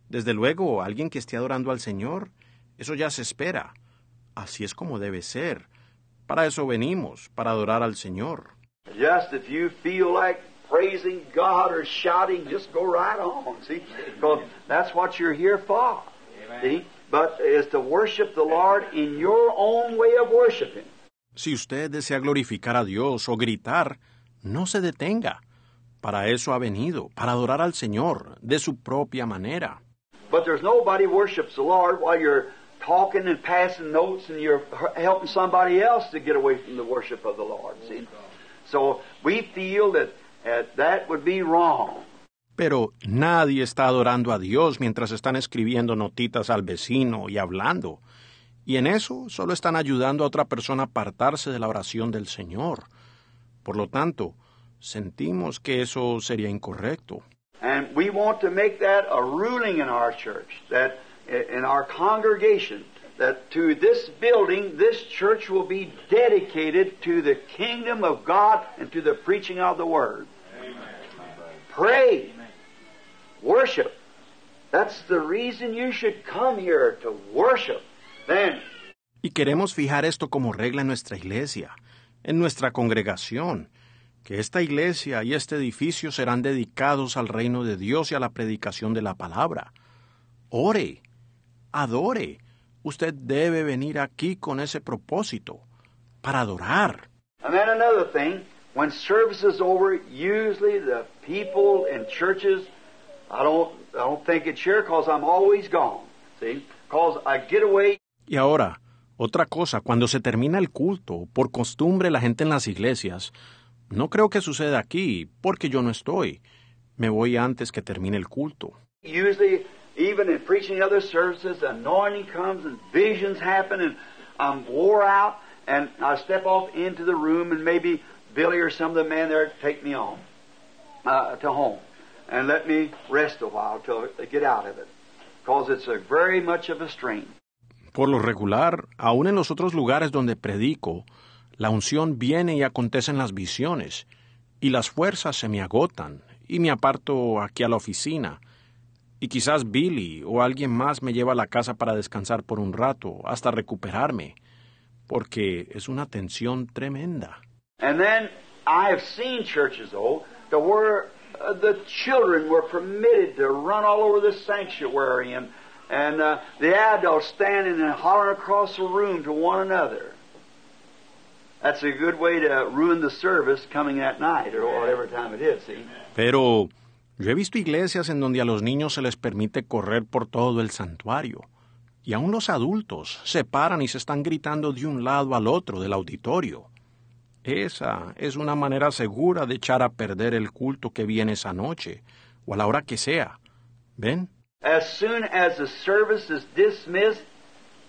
Speaker 1: Desde luego, alguien que esté adorando al Señor, eso ya se espera. Así es como debe ser. Para eso venimos, para adorar al Señor.
Speaker 2: Just if you feel like praising God or shouting, just go right on, see? Because that's what you're here for, see? But is to worship the Lord in your own way of worshiping.
Speaker 1: Si usted desea glorificar a Dios o gritar, no se detenga. Para eso ha venido, para adorar al Señor, de su propia manera.
Speaker 2: But there's nobody worships the Lord while you're talking and passing notes and you're helping somebody else to get away from the worship of the Lord, see? So we feel that uh, that would be wrong.
Speaker 1: Pero nadie está adorando a Dios mientras están escribiendo notitas al vecino y hablando. Y en eso solo están ayudando a otra persona a apartarse de la oración del Señor. Por lo tanto, sentimos que eso sería incorrecto.
Speaker 2: And we want to make that a ruling in our church, that in our congregation, that to this building, this church will be dedicated to the kingdom of God and to the preaching of the Word. Pray. Worship. That's the reason you should come here to worship. Then,
Speaker 1: Y queremos fijar esto como regla en nuestra iglesia, en nuestra congregación, que esta iglesia y este edificio serán dedicados al reino de Dios y a la predicación de la palabra. Ore, adore. Usted debe venir aquí con ese propósito, para adorar.
Speaker 2: And then another thing, when service is over, usually the people in churches, I don't, I don't think it's here because I'm always gone. See, because I get away.
Speaker 1: Y ahora, otra cosa, cuando se termina el culto, por costumbre la gente en las iglesias, no creo que suceda aquí, porque yo no estoy. Me voy antes que termine el culto.
Speaker 2: Usually, even in preaching other services, anointing comes and visions happen, and I'm wore out, and I step off into the room, and maybe Billy or some of the men there take me on uh, to home and let me rest a while till they get out of it, because it's a very much of a strain.
Speaker 1: Por lo regular, aun en los otros lugares donde predico, la unción viene y acontece en las visiones, y las fuerzas se me agotan, y me aparto aquí a la oficina, y quizás Billy o alguien más me lleva a la casa para descansar por un rato, hasta recuperarme, porque es una tensión tremenda.
Speaker 2: And then I have seen churches, though, to where uh, the children were permitted to run all over the sanctuary and, and uh, the adults standing and hollering across the room to one another. That's a good way to ruin the service coming at night or whatever time it is, see?
Speaker 1: Pero yo he visto iglesias en donde a los niños se les permite correr por todo el santuario, y aun los adultos se paran y se están gritando de un lado al otro del auditorio. Esa es una manera segura de echar a perder el culto que viene esa noche, o a la hora que sea. ¿Ven?
Speaker 2: As soon as the service is dismissed,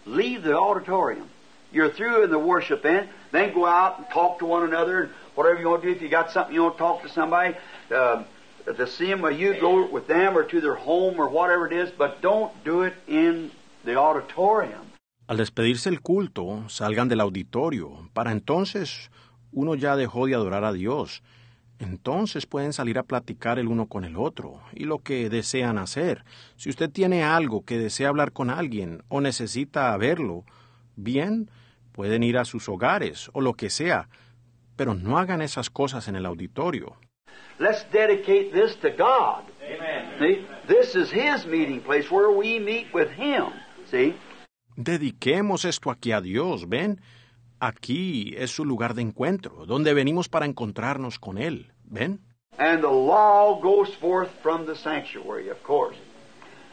Speaker 2: leave the auditorium. You're through in the worship end, then go out and talk to one another and whatever you want to do. If you got something you want to talk to somebody, uh, to see them, or you go with them or to their home or whatever it is, but don't do it in the auditorium.
Speaker 1: Al despedirse el culto, salgan del auditorio, para entonces uno ya dejó de adorar a Dios. Entonces pueden salir a platicar el uno con el otro y lo que desean hacer. Si usted tiene algo que desea hablar con alguien o necesita verlo, bien, pueden ir a sus hogares o lo que sea, pero no hagan esas cosas en el auditorio.
Speaker 2: Let's dedicate this to God. See? This is His meeting place where we meet with Him. See?
Speaker 1: Dediquemos esto aquí a Dios, ¿ven? Aquí es su lugar de encuentro, donde venimos para encontrarnos con Él, ¿ven?
Speaker 2: And the law goes forth from the sanctuary, of course.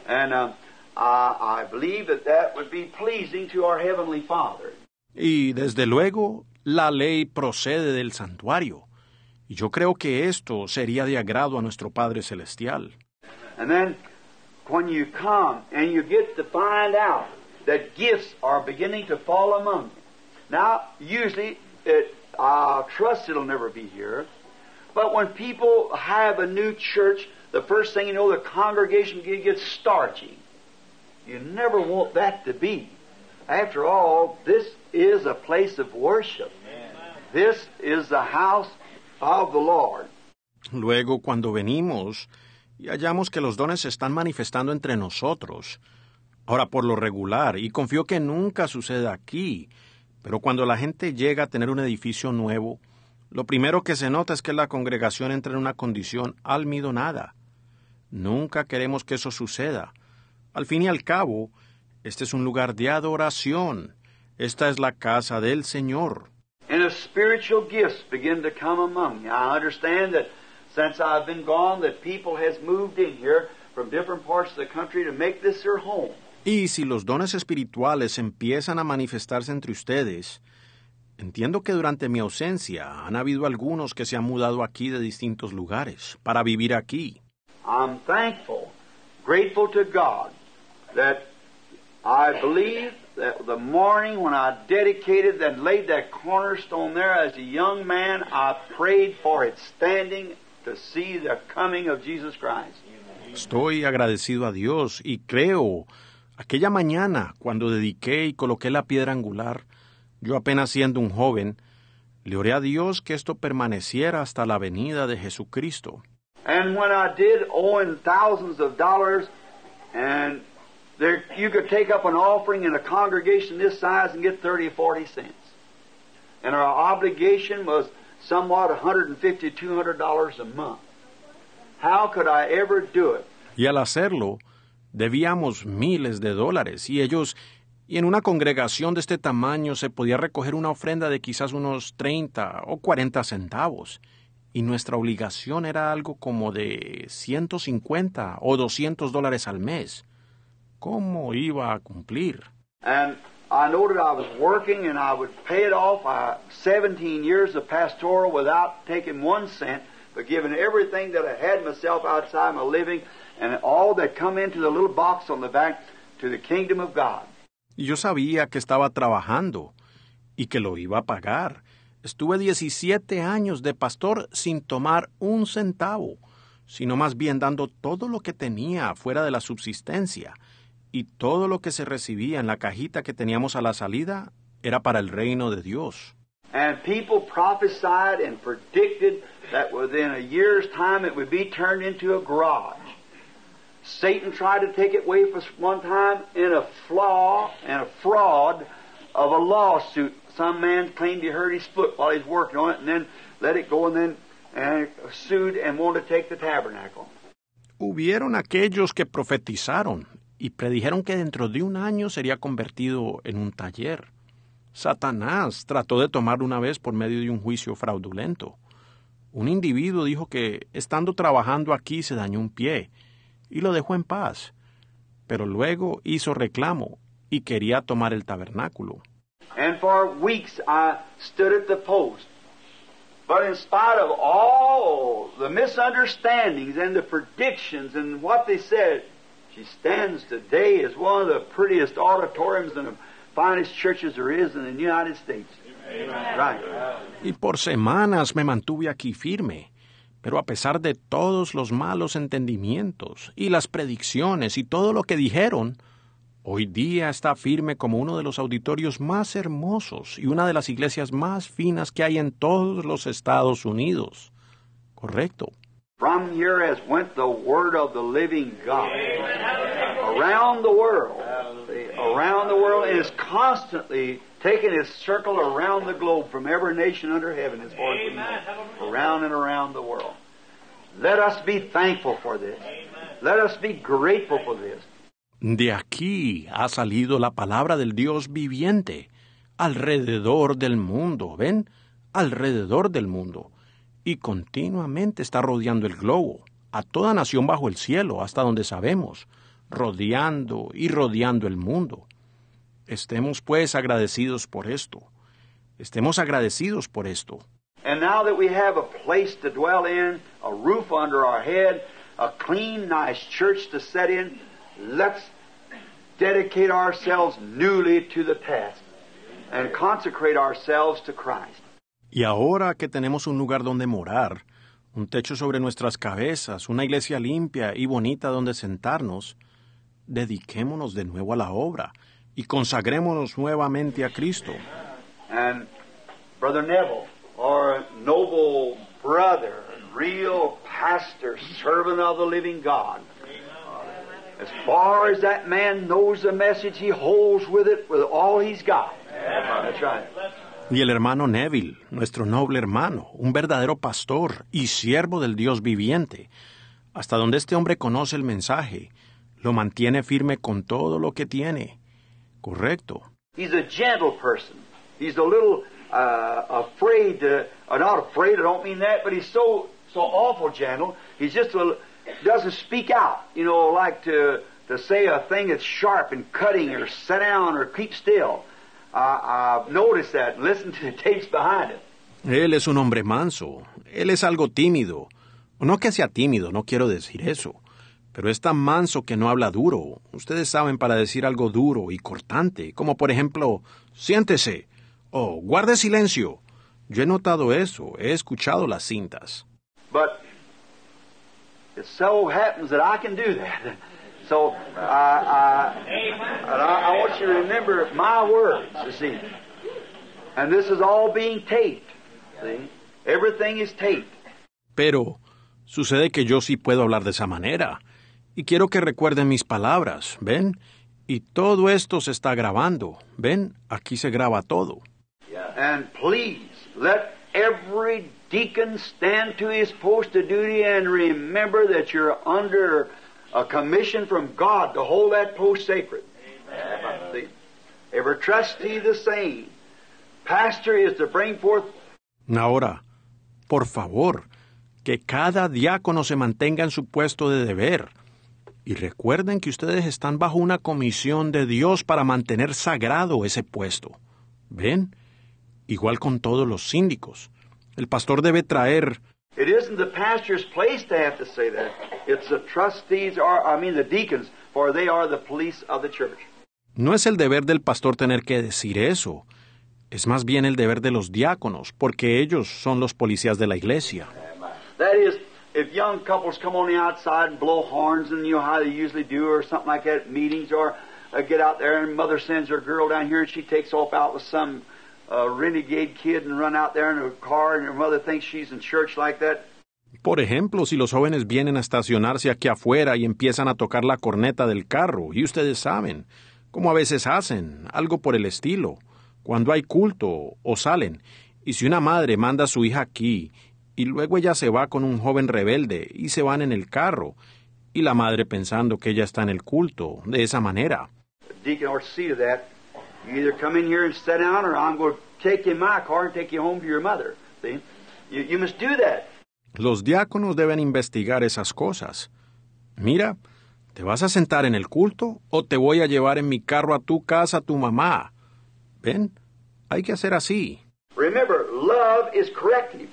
Speaker 2: And um, I, I believe that that would be pleasing to our Heavenly Father.
Speaker 1: Y desde luego, la ley procede del santuario. Y yo creo que esto sería de agrado a nuestro Padre Celestial.
Speaker 2: And then when you come and you get to find out that gifts are beginning to fall among you. Now, usually, it, I trust it'll never be here, but when people have a new church, the first thing you know, the congregation gets starchy. You never want that to be. After all, this is a place of worship. This is the house of the Lord.
Speaker 1: Luego, cuando venimos y hallamos que los dones se están manifestando entre nosotros, ahora por lo regular, y confío que nunca suceda aquí, pero cuando la gente llega a tener un edificio nuevo, lo primero que se nota es que la congregación entra en una condición almidonada. Nunca queremos que eso suceda. Al fin y al cabo, este es un lugar de adoración. Esta es la casa del Señor.
Speaker 2: And if spiritual gifts begin to come among you, I understand that since I've been gone, that people has moved in here from different parts of the country to make this their home.
Speaker 1: Y si los dones espirituales empiezan a manifestarse entre ustedes, entiendo que durante mi ausencia han habido algunos que se han mudado aquí de distintos lugares para vivir aquí.
Speaker 2: I'm thankful, grateful to God that I believe that the morning when I dedicated and laid that cornerstone there as a young man, I prayed for it standing to see the coming of Jesus Christ.
Speaker 1: Estoy agradecido a Dios y creo, aquella mañana, cuando dediqué y coloqué la piedra angular, yo apenas siendo un joven, le oré a Dios que esto permaneciera hasta la venida de Jesucristo.
Speaker 2: And when I did owing thousands of dollars, and there, you could take up an offering in a congregation this size and get 30 or 40 cents. And our obligation was somewhat $150, $200 a month. How could I ever do it?
Speaker 1: Y al hacerlo, debíamos miles de dólares y ellos, y en una congregación de este tamaño se podía recoger una ofrenda de quizás unos 30 o 40 centavos. Y nuestra obligación era algo como de 150 o 200 dólares al mes. ¿Cómo iba a cumplir?
Speaker 2: And I noted I was working and I would pay it off. I, 17 years of pastoral without taking one cent, but giving everything that I had myself outside my living and all that come into the little box on the back to the kingdom of God.
Speaker 1: Yo sabía que estaba trabajando y que lo iba a pagar. Estuve 17 años de pastor sin tomar un centavo, sino más bien dando todo lo que tenía fuera de la subsistencia, y todo lo que se recibía en la cajita que teníamos a la salida era para el reino de Dios.
Speaker 2: And people prophesied and predicted that within a year's time it would be turned into a garage. Satan tried to take it away for one time in a flaw and a fraud of a lawsuit. Some man claimed he hurt his foot while he's working on it and then let it go and then and sued and wanted to take the tabernacle.
Speaker 1: Hubieron aquellos que profetizaron y predijeron que dentro de un año sería convertido en un taller. Satanás trató de tomarlo una vez por medio de un juicio fraudulento. Un individuo dijo que estando trabajando aquí se dañó un pie y lo dejó en paz, pero luego hizo reclamo y quería tomar el tabernáculo.
Speaker 2: And for weeks I stood at the post. But in spite of all the misunderstandings and the predictions and what they said, she stands today as one of the prettiest auditoriums and the finest churches there is in the United States. Right.
Speaker 1: Y por semanas me mantuve aquí firme. Pero a pesar de todos los malos entendimientos y las predicciones y todo lo que dijeron, hoy día está firme como uno de los auditorios más hermosos y una de las iglesias más finas que hay en todos los Estados Unidos. Correcto.
Speaker 2: From here has went the word of the living God around the world. Around the world is constantly taking its circle around the globe from every nation under heaven as far as we know. Around and around the world. Let us be thankful for this. Let us be grateful for this.
Speaker 1: De aquí ha salido la palabra del Dios viviente, alrededor del mundo, ¿ven? Alrededor del mundo. y continuamente está rodeando el globo, a toda nación bajo el cielo, hasta donde sabemos, rodeando y rodeando el mundo. Estemos pues agradecidos por esto. Estemos agradecidos por esto.
Speaker 2: And now that we have a place to dwell in, a roof under our head, a clean, nice church to set in, let's dedicate ourselves newly to the task and consecrate ourselves to Christ.
Speaker 1: Y ahora que tenemos un lugar donde morar, un techo sobre nuestras cabezas, una iglesia limpia y bonita donde sentarnos, dediquémonos de nuevo a la obra y consagrémonos nuevamente a Cristo.
Speaker 2: And Brother Neville, our noble brother, real pastor, servant of the living God, as far as that man knows the message, he holds with it with all he's got. That's right.
Speaker 1: Y el hermano Neville, nuestro noble hermano, un verdadero pastor y siervo del Dios viviente, hasta donde este hombre conoce el mensaje, lo mantiene firme con todo lo que tiene. Correcto.
Speaker 2: He's a gentle person. He's a little uh, afraid to, or not afraid, I don't mean that, but he's so, so awful gentle. He's just a, doesn't speak out, you know, like to, to say a thing that's sharp and cutting or sit down or keep still. Uh, I've noticed that. Listen to the tapes behind it.
Speaker 1: Él es un hombre manso. Él es algo tímido. No que sea tímido, no quiero decir eso. Pero es tan manso que no habla duro. Ustedes saben para decir algo duro y cortante, como por ejemplo, siéntese o guarde silencio. Yo he notado eso, he escuchado las cintas.
Speaker 2: But it so happens that I can do that. So I, I, I want you to remember my words, you see. And this is all being taped. See? Everything is taped.
Speaker 1: Pero sucede que yo sí puedo hablar de esa manera. Y quiero que recuerden mis palabras, ¿ven? Y todo esto se está grabando, ¿ven? Aquí se graba todo.
Speaker 2: And please let every deacon stand to his post of duty and remember that you're under a commission from God to hold that post sacred. See? Every trustee the same. Pastor is to bring forth
Speaker 1: Ahora, por favor, que cada diácono se mantenga en su puesto de deber. Y recuerden que ustedes están bajo una comisión de Dios para mantener sagrado ese puesto. ¿Ven? Igual con todos los síndicos. El pastor debe traer
Speaker 2: It isn't the pastor's place to have to say that. It's the trustees, or I mean the deacons, for they are the police of the church.
Speaker 1: No es el deber del pastor tener que decir eso. Es más bien el deber de los diáconos, porque ellos son los policías de la iglesia.
Speaker 2: That is, if young couples come on the outside and blow horns, and you know how they usually do, or something like that at meetings, or uh, get out there and mother sends her girl down here and she takes off out with some uh, renegade kid and run out there in her car, and her mother thinks she's in church like that.
Speaker 1: Por ejemplo, si los jóvenes vienen a estacionarse aquí afuera y empiezan a tocar la corneta del carro, y ustedes saben, como a veces hacen, algo por el estilo, cuando hay culto o salen, y si una madre manda a su hija aquí, y luego ella se va con un joven rebelde y se van en el carro, y la madre pensando que ella está en el culto, de esa manera. Los diáconos deben investigar esas cosas. Mira, ¿te vas a sentar en el culto o te voy a llevar en mi carro a tu casa a tu mamá? ¿Ven? Hay que hacer así.
Speaker 2: Remember, love is corrective.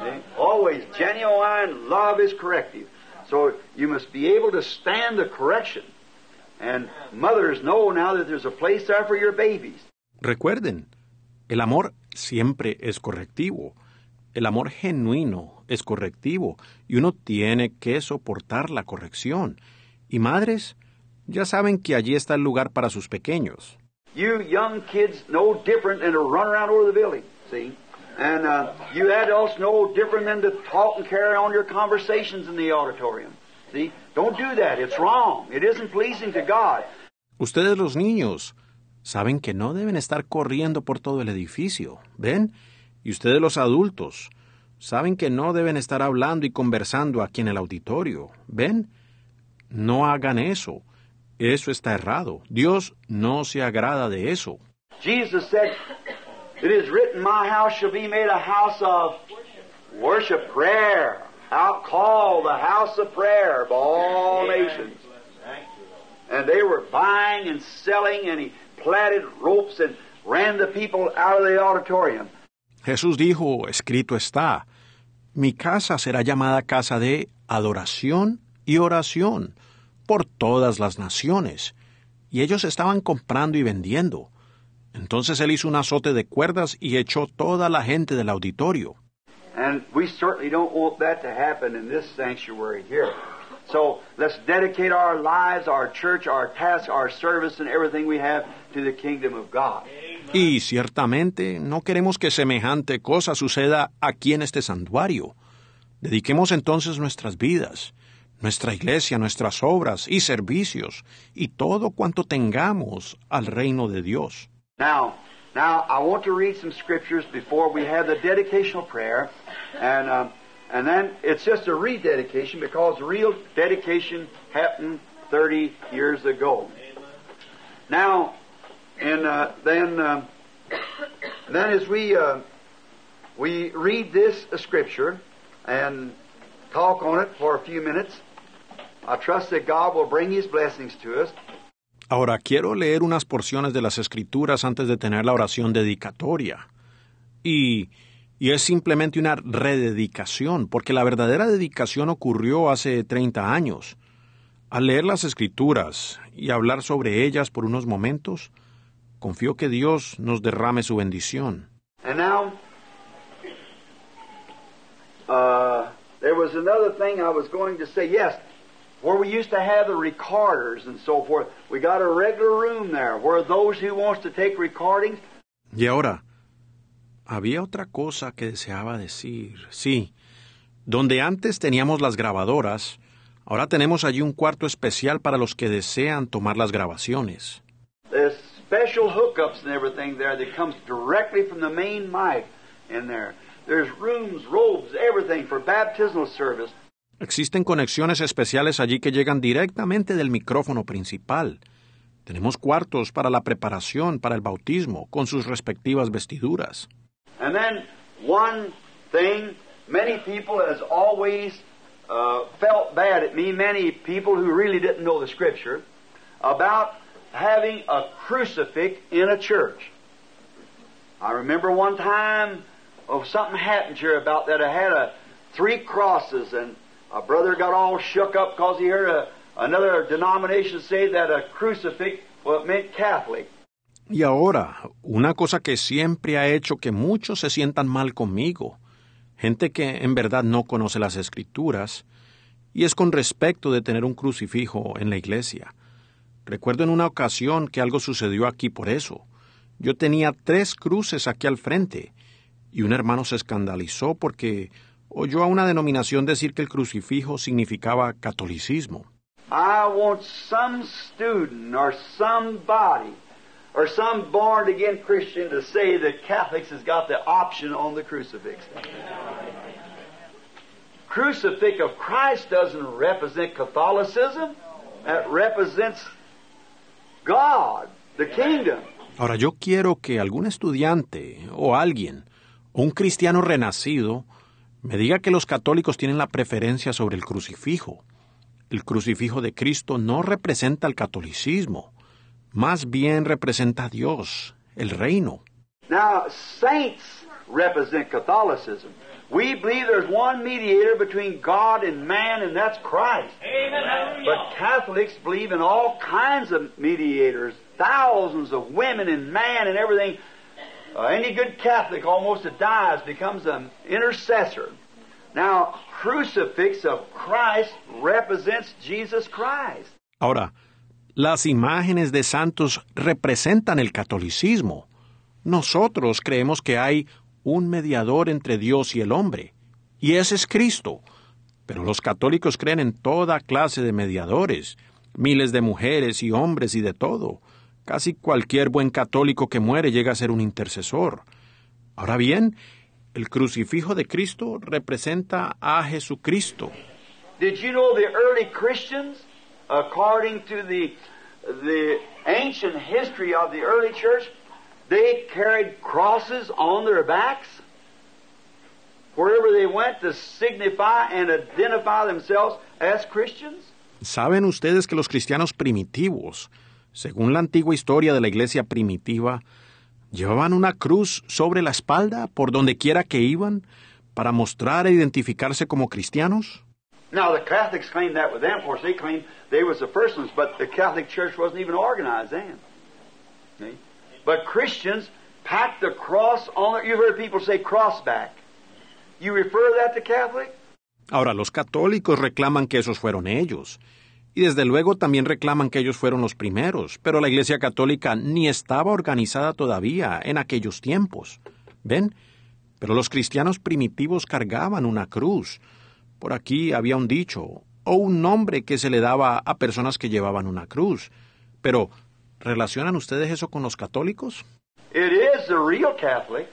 Speaker 2: See? Always, genuine love is corrective. So you must be able to stand the correction. And mothers know now that there's a place there for your babies.
Speaker 1: Recuerden, el amor siempre es correctivo. El amor genuino es correctivo y uno tiene que soportar la corrección. Y madres, ya saben que allí está el lugar para sus pequeños.
Speaker 2: You young kids no different than to run around over the building, see? And uh, you adults no different than to talk and carry on your conversations in the auditorium. See? Don't do that. It's wrong. It isn't pleasing to God.
Speaker 1: Ustedes los niños saben que no deben estar corriendo por todo el edificio, ¿ven? Y ustedes los adultos saben que no deben estar hablando y conversando aquí en el auditorio, ¿ven? No hagan eso. Eso está errado. Dios no se agrada de eso.
Speaker 2: Jesus said, It is written, My house shall be made a house of worship prayer, out called the house of prayer of all nations. And they were buying and selling, and he platted ropes and ran the people out of the auditorium.
Speaker 1: Jesús dijo, escrito está, mi casa será llamada casa de adoración y oración por todas las naciones. Y ellos estaban comprando y vendiendo. Entonces él hizo un azote de cuerdas y echó toda la gente del auditorio.
Speaker 2: And we certainly don't want that to happen in this sanctuary here. So let's dedicate our lives, our church, our task, our service, and everything we have to the kingdom of God.
Speaker 1: Y ciertamente no queremos que semejante cosa suceda aquí en este santuario. Dediquemos entonces nuestras vidas, nuestra iglesia, nuestras obras y servicios, y todo cuanto tengamos al reino de Dios.
Speaker 2: Now, now I want to read some scriptures before we have the dedicational prayer, and um, and then it's just a rededication because real dedication happened 30 years ago. Now, and uh, then um, then as we uh, we read this scripture and talk on it for a few minutes, I trust that God will bring His blessings to us.
Speaker 1: Ahora quiero leer unas porciones de las Escrituras antes de tener la oración dedicatoria. Y, y es simplemente una rededicación, porque la verdadera dedicación ocurrió hace 30 años. Al leer las Escrituras y hablar sobre ellas por unos momentos, confío que Dios nos derrame su bendición.
Speaker 2: And now, uh, there was another thing I was going to say. Yes, where we used to have the recorders and so forth, we got a regular room there where those who wants to take recordings.
Speaker 1: Y ahora, había otra cosa que deseaba decir. Sí, donde antes teníamos las grabadoras, ahora tenemos allí un cuarto especial para los que desean tomar las grabaciones.
Speaker 2: There's special hookups and everything there that comes directly from the main mic in there. There's rooms, robes, everything for baptismal service.
Speaker 1: Existen conexiones especiales allí que llegan directamente del micrófono principal. Tenemos cuartos para la preparación para el bautismo, con sus respectivas vestiduras.
Speaker 2: And then one thing, many people has always uh, felt bad at me, many people who really didn't know the Scripture, about having a crucifix in a church. I remember one time of something happened here about that. I had a three crosses, and a brother got all shook up because he heard a, another denomination say that a crucifix well, meant Catholic.
Speaker 1: Y ahora, una cosa que siempre ha hecho que muchos se sientan mal conmigo, gente que en verdad no conoce las escrituras, y es con respecto de tener un crucifijo en la iglesia. Recuerdo en una ocasión que algo sucedió aquí por eso. Yo tenía tres cruces aquí al frente, y un hermano se escandalizó porque oyó a una denominación decir que el crucifijo significaba catolicismo.
Speaker 2: I want some student or somebody or some born again Christian to say that Catholics has got the option on the crucifix. Crucifix of Christ doesn't represent Catholicism. That represents God, the kingdom.
Speaker 1: Ahora yo quiero que algún estudiante o alguien, o un cristiano renacido, me diga que los católicos tienen la preferencia sobre el crucifijo. El crucifijo de Cristo no representa el catolicismo, más bien representa a Dios, el reino.
Speaker 2: Now, saints represent Catholicism. We believe there's one mediator between God and man, and that's Christ. But Catholics believe in all kinds of mediators, thousands of women and man and everything. Uh, any good Catholic almost that dies becomes an intercessor. Now, crucifix of Christ represents Jesus Christ.
Speaker 1: Ahora, las imágenes de santos representan el catolicismo. Nosotros creemos que hay un mediador entre Dios y el hombre, y ese es Cristo. Pero los católicos creen en toda clase de mediadores, miles de mujeres y hombres y de todo. Casi cualquier buen católico que muere llega a ser un intercesor. Ahora bien, el crucifijo de Cristo representa a Jesucristo.
Speaker 2: Did you know the early Christians, according to the, the ancient history of the early church, they carried crosses on their backs wherever they went to signify and identify themselves as Christians?
Speaker 1: ¿Saben ustedes que los cristianos primitivos, según la antigua historia de la iglesia primitiva, llevaban una cruz sobre la espalda por donde quiera que iban para mostrar e identificarse como cristianos?
Speaker 2: Now the Catholics claimed that with them. Of course, they claimed they was the first ones, but the Catholic Church wasn't even organized then. See? But Christians packed the cross on. You've heard people say cross back. You refer that to Catholic?
Speaker 1: Ahora, los católicos reclaman que esos fueron ellos. Y desde luego también reclaman que ellos fueron los primeros, pero la Iglesia Católica ni estaba organizada todavía en aquellos tiempos. ¿Ven? Pero los cristianos primitivos cargaban una cruz. Por aquí había un dicho, o un nombre que se le daba a personas que llevaban una cruz. Pero, ¿relacionan ustedes eso con los católicos?
Speaker 2: It is the real Catholic,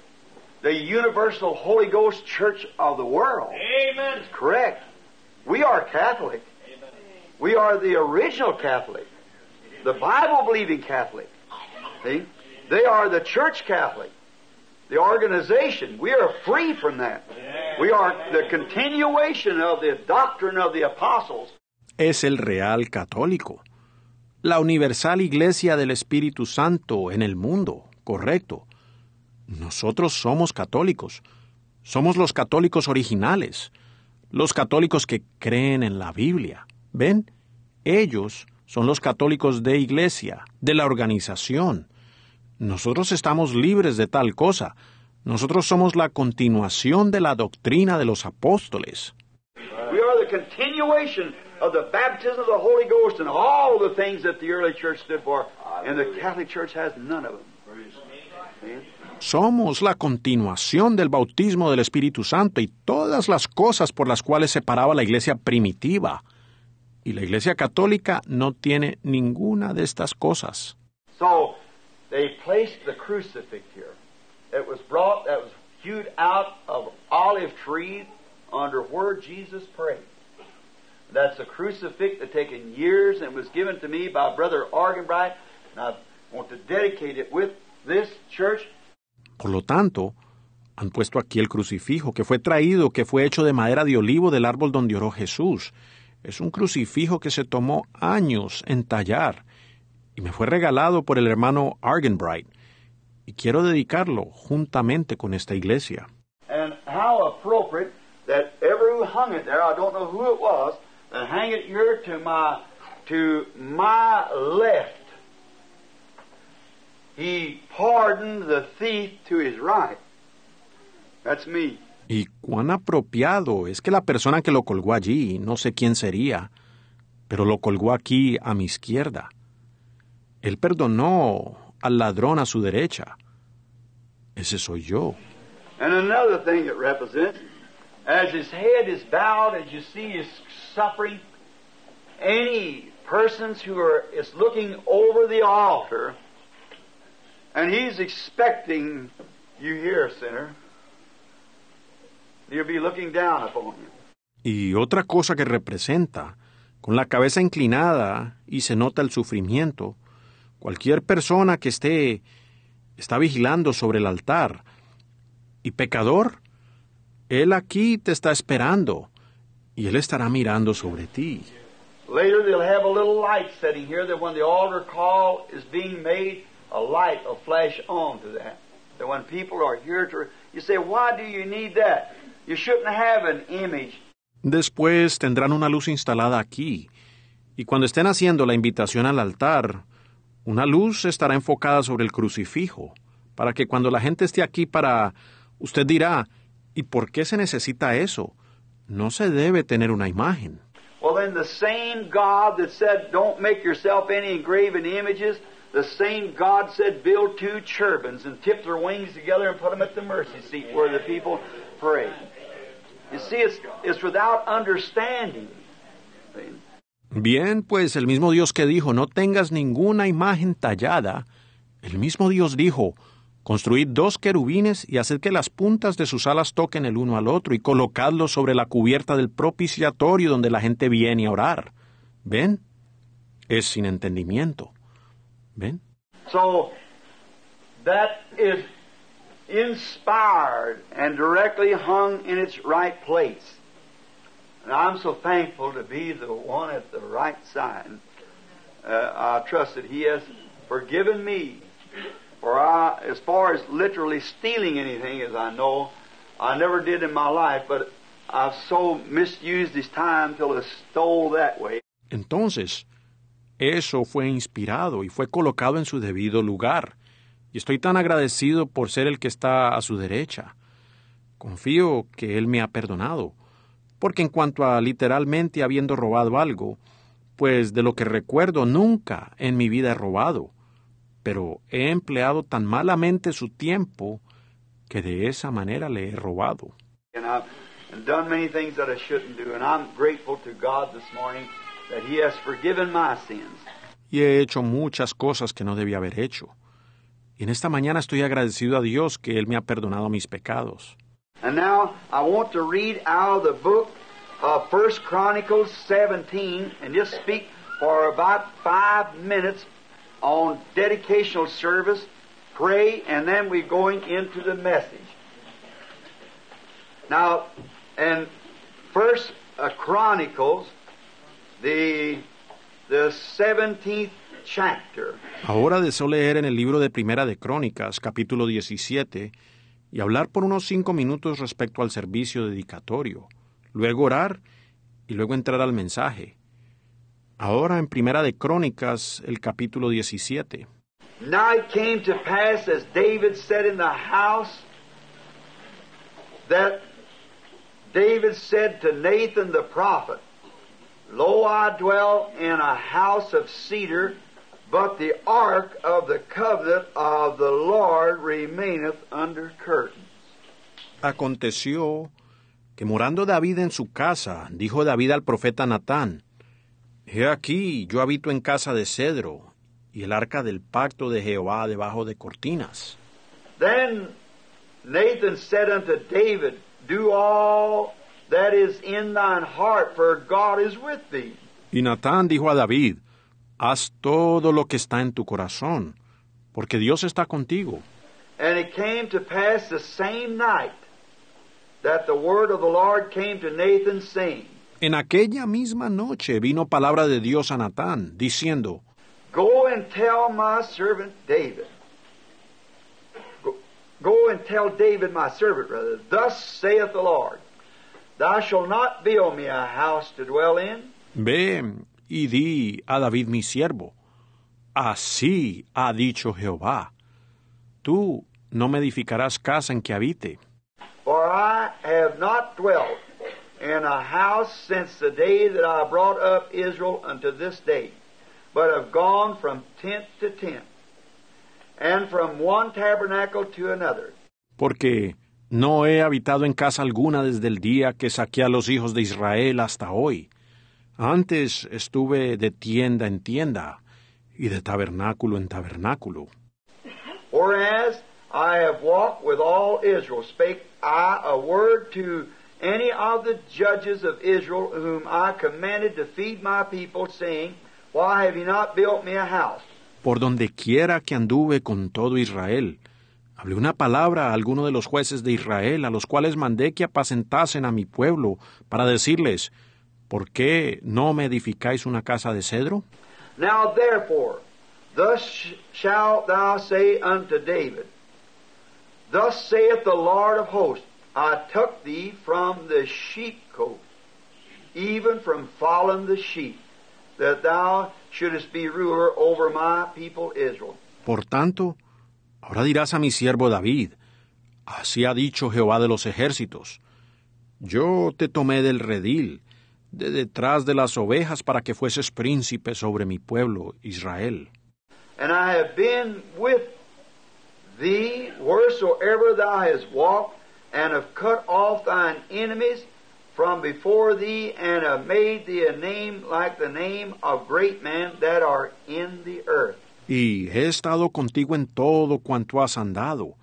Speaker 2: the universal Holy Ghost Church of the world.
Speaker 3: Amen.
Speaker 2: Correct. We are Catholic. We are the original Catholic, the Bible believing Catholic. See? They are the church Catholic, the organization. We are free from that. We are the continuation of the doctrine of the apostles.
Speaker 1: Es el real católico. La universal iglesia del Espíritu Santo en el mundo, correcto. Nosotros somos católicos. Somos los católicos originales. Los católicos que creen en la Biblia. ¿Ven? Ellos son los católicos de iglesia, de la organización. Nosotros estamos libres de tal cosa. Nosotros somos la continuación de la doctrina de los apóstoles.
Speaker 2: We are the continuation of the baptism of the Holy Ghost and all the things that the early church stood for. And the Catholic Church has none of them.
Speaker 1: Somos la continuación del bautismo del Espíritu Santo y todas las cosas por las cuales se paraba la iglesia primitiva. Y la iglesia católica no tiene ninguna de estas cosas.
Speaker 2: So they placed the crucifix here. It was brought, that was hewed out of olive trees under where Jesus prayed. That's a crucifix that taken years and was given to me by Brother Argenbright. And I want to dedicate it with this church.
Speaker 1: Por lo tanto, han puesto aquí el crucifijo que fue traído, que fue hecho de madera de olivo del árbol donde oró Jesús. Es un crucifijo que se tomó años en tallar y me fue regalado por el hermano Argenbright. Y quiero dedicarlo juntamente con esta iglesia.
Speaker 2: And how appropriate that ever hung it there, I don't know who it was, that hang it here to my to my left. He pardoned the thief to his right. That's me.
Speaker 1: Y cuán apropiado es que la persona que lo colgó allí, no sé quién sería, pero lo colgó aquí a mi izquierda. Él perdonó al ladrón a su derecha. Ese soy yo.
Speaker 2: And another thing it represents, as his head is bowed, as you see his suffering, any persons who are is looking over the altar, and he's expecting you here, sinner. He'll be looking down upon you.
Speaker 1: Y otra cosa que representa, con la cabeza inclinada y se nota el sufrimiento, cualquier persona que esté está vigilando sobre el altar. Y pecador, él aquí te está esperando y él estará mirando sobre ti.
Speaker 2: Later, they'll have a little light setting here that when the altar call is being made, a light will flash on to that. That when people are here to, you say, why do you need that? You shouldn't have an image.
Speaker 1: Después tendrán una luz instalada aquí, y cuando estén haciendo la invitación al altar, una luz estará enfocada sobre el crucifijo, para que cuando la gente esté aquí para... Usted dirá, ¿y por qué se necesita eso? No se debe tener una imagen.
Speaker 2: Well, then the same God that said, don't make yourself any engraven images, the same God said, build two cherubims and tip their wings together and put them at the mercy seat where the people pray.
Speaker 1: Bien, pues el mismo Dios que dijo, no tengas ninguna imagen tallada, el mismo Dios dijo, construid dos querubines y haced que las puntas de sus alas toquen el uno al otro y colocadlos sobre la cubierta del propiciatorio donde la gente viene a orar. ¿Ven? Es sin entendimiento. ¿Ven?
Speaker 2: So that is inspired and directly hung in its right place. And I'm so thankful to be the one at the right side. Uh, I trust that He has forgiven me. For I, as far as literally stealing anything, as I know, I never did in my life, but I've so misused His time till it stole that way.
Speaker 1: Entonces, eso fue inspirado y fue colocado en su debido lugar. Y estoy tan agradecido por ser el que está a su derecha. Confío que Él me ha perdonado, porque en cuanto a literalmente habiendo robado algo, pues de lo que recuerdo nunca en mi vida he robado, pero he empleado tan malamente su tiempo que de esa manera le he robado. Y he hecho muchas cosas que no debía haber hecho. Y en esta mañana estoy agradecido a Dios que Él me ha perdonado mis pecados.
Speaker 2: And now I want to read out of the book of First Chronicles 17 and just speak for about five minutes on dedicational service, pray, and then we're going into the message. Now, in First Chronicles, the the 17th chapter.
Speaker 1: Ahora deseo leer en el libro de Primera de Crónicas, capítulo 17, y hablar por unos cinco minutos respecto al servicio dedicatorio, luego orar y luego entrar al mensaje. Ahora en Primera de Crónicas, el capítulo 17.
Speaker 2: Now it came to pass as David said in the house that David said to Nathan the prophet, Lo, I dwell in a house of cedar, but the ark of the covenant of the Lord remaineth under curtains.
Speaker 1: Aconteció que morando David en su casa, dijo David al profeta Natán, He aquí, yo habito en casa de cedro, y el arca del pacto de Jehová debajo de cortinas.
Speaker 2: Then Nathan said unto David, Do all that is in thine heart, for God is with thee.
Speaker 1: Y Natán dijo a David, Haz todo lo que está en tu corazón, porque Dios está contigo.
Speaker 2: And it came to pass the same night that the word of the Lord came to Nathan, saying,
Speaker 1: En aquella misma noche vino palabra de Dios a Natán, diciendo,
Speaker 2: Go and tell my servant David. Go, go and tell David, my servant, rather, Thus saith the Lord, Thou shalt not build me a house to dwell in,
Speaker 1: Ve y di a David mi siervo, así ha dicho Jehová, tú no me edificarás casa en que habite,
Speaker 2: for I have not dwelt in a house since the day that I brought up Israel unto this day, but have gone from tent to tent, and from one tabernacle to another.
Speaker 1: porque no he habitado en casa alguna desde el día que saqué a los hijos de Israel hasta hoy. Antes estuve de tienda en tienda y de tabernáculo en tabernáculo.
Speaker 2: Whereas I have walked with all Israel, spake I a word to any of the judges of Israel, whom I commanded to feed my people, saying, Why have ye not built me a house?
Speaker 1: Por donde quiera que anduve con todo Israel, hablé una palabra a alguno de los jueces de Israel, a los cuales mandé que apacentasen a mi pueblo, para decirles, ¿por qué no me edificáis una casa de cedro?
Speaker 2: Now therefore, thus sh- shalt thou say unto David, Thus saith the Lord of hosts, I took thee from the sheepcote, even from following the sheep, that thou shouldest be ruler over my people Israel.
Speaker 1: Por tanto, ahora dirás a mi siervo David, así ha dicho Jehová de los ejércitos, yo te tomé del redil, de detrás de las ovejas para que fueses príncipe sobre mi pueblo Israel.
Speaker 2: And I have been with thee wheresoever thou hast walked, and have cut off thine enemies from before thee, and have made thee a name like the name of great men that are in the earth.
Speaker 1: Y he estado contigo en todo cuanto has andado,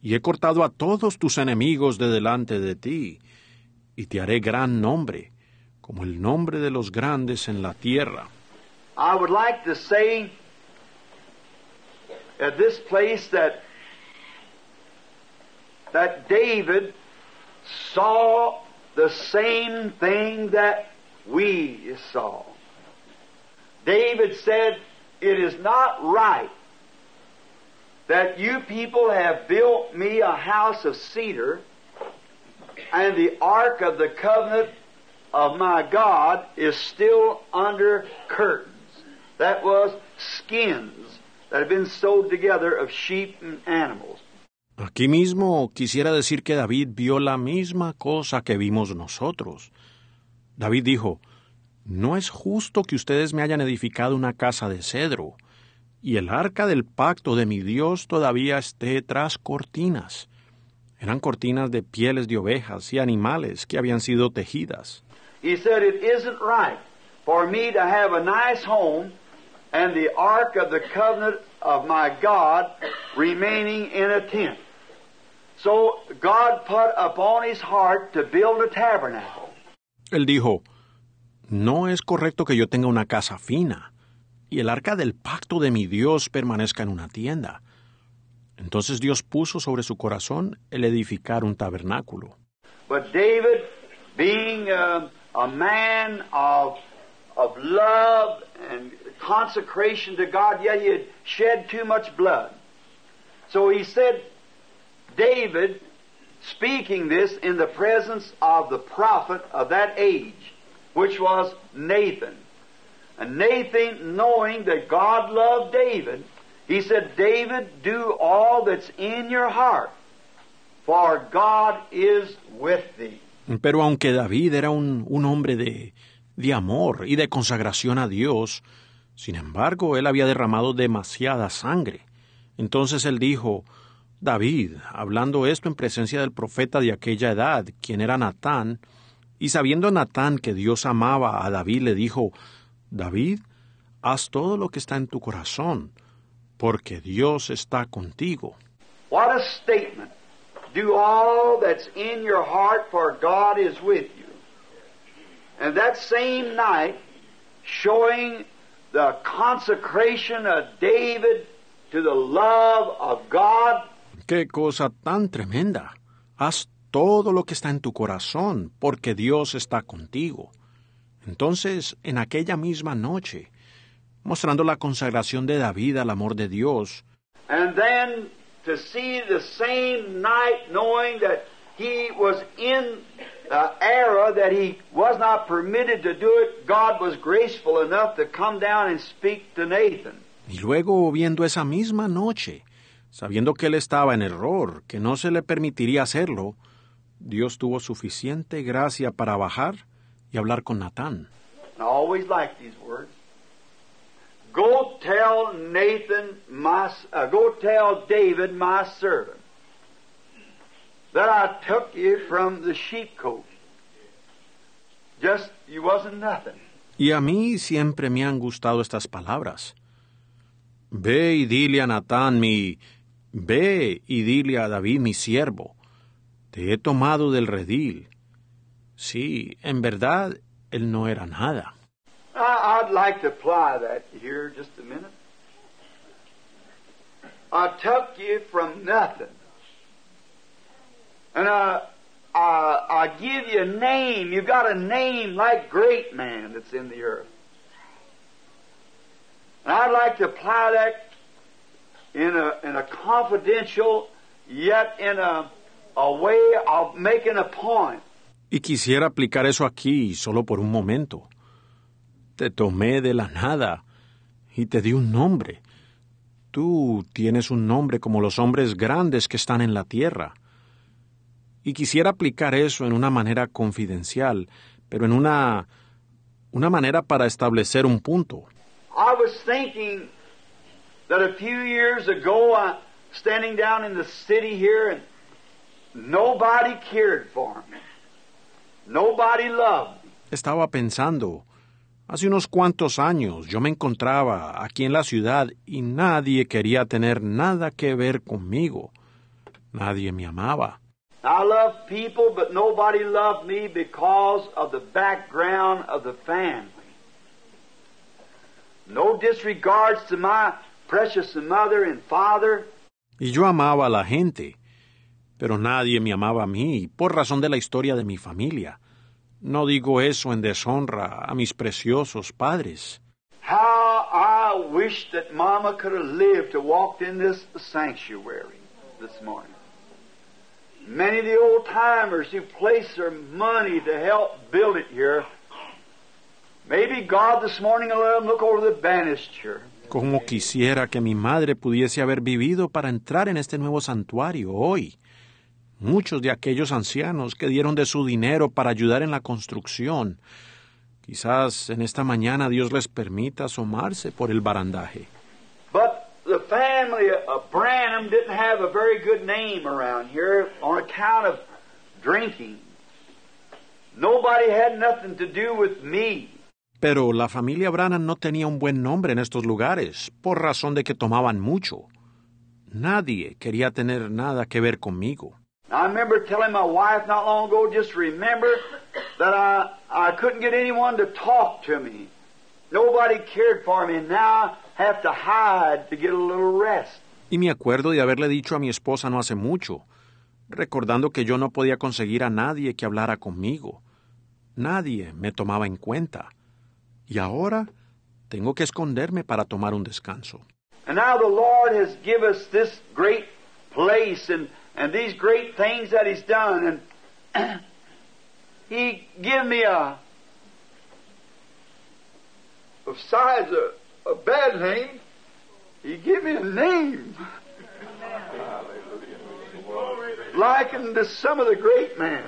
Speaker 1: y he cortado a todos tus enemigos de delante de ti, y te haré gran nombre, como el nombre de los grandes en la tierra.
Speaker 2: I would like to say at this place that that David saw the same thing that we saw. David said, It is not right that you people have built me a house of cedar, and the ark of the covenant of my God is still under curtains. That was skins that had been sewed together of sheep and animals.
Speaker 1: Aquí mismo quisiera decir que David vio la misma cosa que vimos nosotros. David dijo, No es justo que ustedes me hayan edificado una casa de cedro, y el arca del pacto de mi Dios todavía esté tras cortinas. Eran cortinas de pieles de ovejas y animales que habían sido tejidas.
Speaker 2: He said, It isn't right for me to have a nice home and the ark of the covenant of my God remaining in a tent. So God put upon his heart to build a tabernacle.
Speaker 1: Él dijo, No es correcto que yo tenga una casa fina y el arca del pacto de mi Dios permanezca en una tienda. Entonces Dios puso sobre su corazón el edificar un tabernáculo.
Speaker 2: But David, being uh, a man of, of love and consecration to God, yet he had shed too much blood. So he said, David, speaking this in the presence of the prophet of that age, which was Nathan. And Nathan, knowing that God loved David, he said, David, do all that's in your heart, for God is with thee.
Speaker 1: Pero aunque David era un, un hombre de, de amor y de consagración a Dios, sin embargo, él había derramado demasiada sangre. Entonces él dijo, David, hablando esto en presencia del profeta de aquella edad, quien era Natán, y sabiendo Natán que Dios amaba a David, le dijo, David, haz todo lo que está en tu corazón, porque Dios está contigo.
Speaker 2: Do all that's in your heart, for God is with you. And that same night, showing the consecration of David to the love of God,
Speaker 1: Qué cosa tan tremenda. Haz todo lo que está en tu corazón, porque Dios está contigo. Entonces, en aquella misma noche, mostrando la consagración de David al amor de Dios,
Speaker 2: and then to see the same night knowing that he was in the era that he was not permitted to do it, God was graceful enough to come down and speak to Nathan.
Speaker 1: y luego viendo esa misma noche, sabiendo que él estaba en error, que no se le permitiría hacerlo, Dios tuvo suficiente gracia para bajar y hablar con Natán.
Speaker 2: I always like these words. Go tell Nathan, my, uh, go tell David, my servant, that I took you from the sheepcote. Just, you wasn't nothing.
Speaker 1: Y a mí siempre me han gustado estas palabras. Ve y dile a Natán mi... Ve y dile a David mi siervo. Te he tomado del redil. Sí, en verdad, él no era nada.
Speaker 2: I, I'd like to apply that here just a minute. I took you from nothing. And I, I, I give you a name. You've got a name like great man that's in the earth. And I'd like to apply that in a, in a confidential, yet in a, a way of making a point.
Speaker 1: Y quisiera aplicar eso aquí solo por un momento. Te tomé de la nada y te di un nombre. Tú tienes un nombre como los hombres grandes que están en la tierra. Y quisiera aplicar eso en una manera confidencial, pero en una una manera para establecer un punto.
Speaker 2: I was thinking that a few years ago, I standing down in the city here, and nobody cared for me. Nobody loved me.
Speaker 1: Estaba pensando, hace unos cuantos años yo me encontraba aquí en la ciudad y nadie quería tener nada que ver conmigo. Nadie me amaba.
Speaker 2: I loved people, but nobody loved me because of the background of the family. No disregards to my precious mother and father.
Speaker 1: Y yo amaba a la gente, pero nadie me amaba a mí por razón de la historia de mi familia. No digo eso en deshonra a mis preciosos padres.
Speaker 2: How I wish that Mama could have lived to walk in this sanctuary this morning. Many of the old timers who placed their money to help build it here, maybe God this morning will let them look over the banister.
Speaker 1: Como quisiera que mi madre pudiese haber vivido para entrar en este nuevo santuario hoy. Muchos de aquellos ancianos que dieron de su dinero para ayudar en la construcción, quizás en esta mañana Dios les permita asomarse por el barandaje.
Speaker 2: But the family of Branham didn't have a very good name around here on account of drinking. Nobody had nothing to do with me.
Speaker 1: Pero la familia Branham no tenía un buen nombre en estos lugares, por razón de que tomaban mucho. Nadie quería tener nada que ver conmigo.
Speaker 2: I remember telling my wife not long ago, just remember that I, I couldn't get anyone to talk to me. Nobody cared for me, and now I have to hide to get a little rest.
Speaker 1: Y me acuerdo de haberle dicho a mi esposa no hace mucho, recordando que yo no podía conseguir a nadie que hablara conmigo. Nadie me tomaba en cuenta. Y ahora tengo que esconderme para tomar un descanso.
Speaker 2: And now the Lord has given us this great place and, and these great things that He's done. And He give me a, besides a, a bad name, He give me a name. Likened to some of the great men.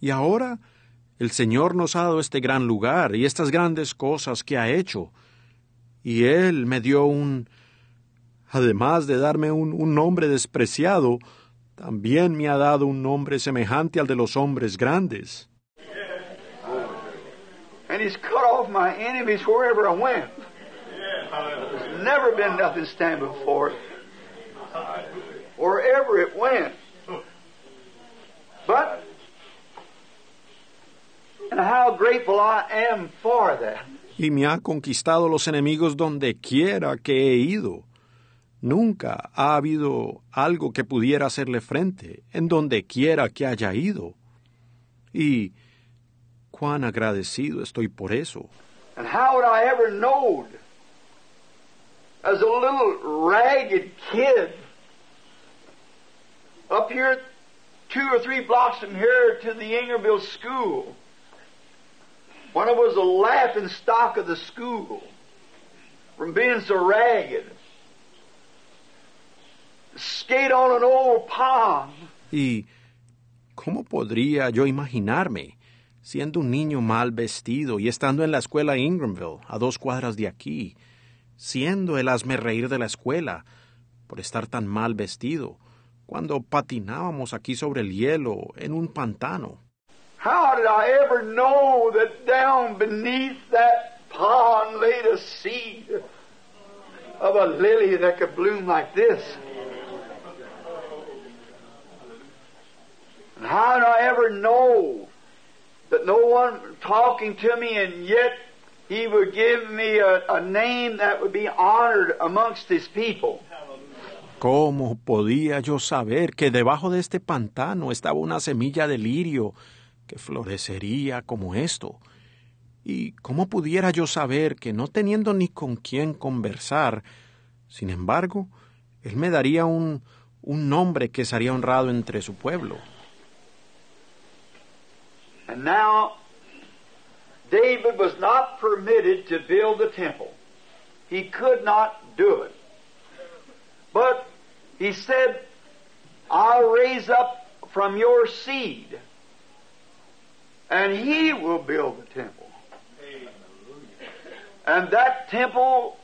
Speaker 1: Y ahora el Señor nos ha dado este gran lugar y estas grandes cosas que ha hecho. Y Él me dio un... Además de darme un, un nombre despreciado, también me ha dado un nombre semejante al de los hombres grandes.
Speaker 2: And He's cut off my enemies wherever I went. There's never been nothing stand before it. Wherever it went. But, and how grateful I am for that.
Speaker 1: y me ha conquistado los enemigos donde quiera que he ido. Nunca ha habido algo que pudiera hacerle frente en donde quiera que haya ido. Y cuán agradecido estoy por eso.
Speaker 2: And how would I ever know as a little ragged kid up here two or three blocks from here to the Ingerville school when I was a laughing stock of the school from being so ragged. Skate on an old pond.
Speaker 1: Y ¿cómo podría yo imaginarme, siendo un niño mal vestido y estando en la escuela Ingramville, a dos cuadras de aquí, siendo el hazme reír de la escuela, por estar tan mal vestido, cuando patinábamos aquí sobre el hielo en un pantano?
Speaker 2: How did I ever know that down beneath that pond laid a seed of a lily that could bloom like this? How did I ever know that no one talking to me and yet he would give me a, a name that would be honored amongst his people?
Speaker 1: ¿Cómo podía yo saber que debajo de este pantano estaba una semilla de lirio que florecería como esto? ¿Y cómo pudiera yo saber que no teniendo ni con quién conversar, sin embargo, él me daría un, un nombre que sería honrado entre su pueblo?
Speaker 2: And now, David was not permitted to build the temple. He could not do it. But he said, I'll raise up from your seed, and he will build the temple. And that temple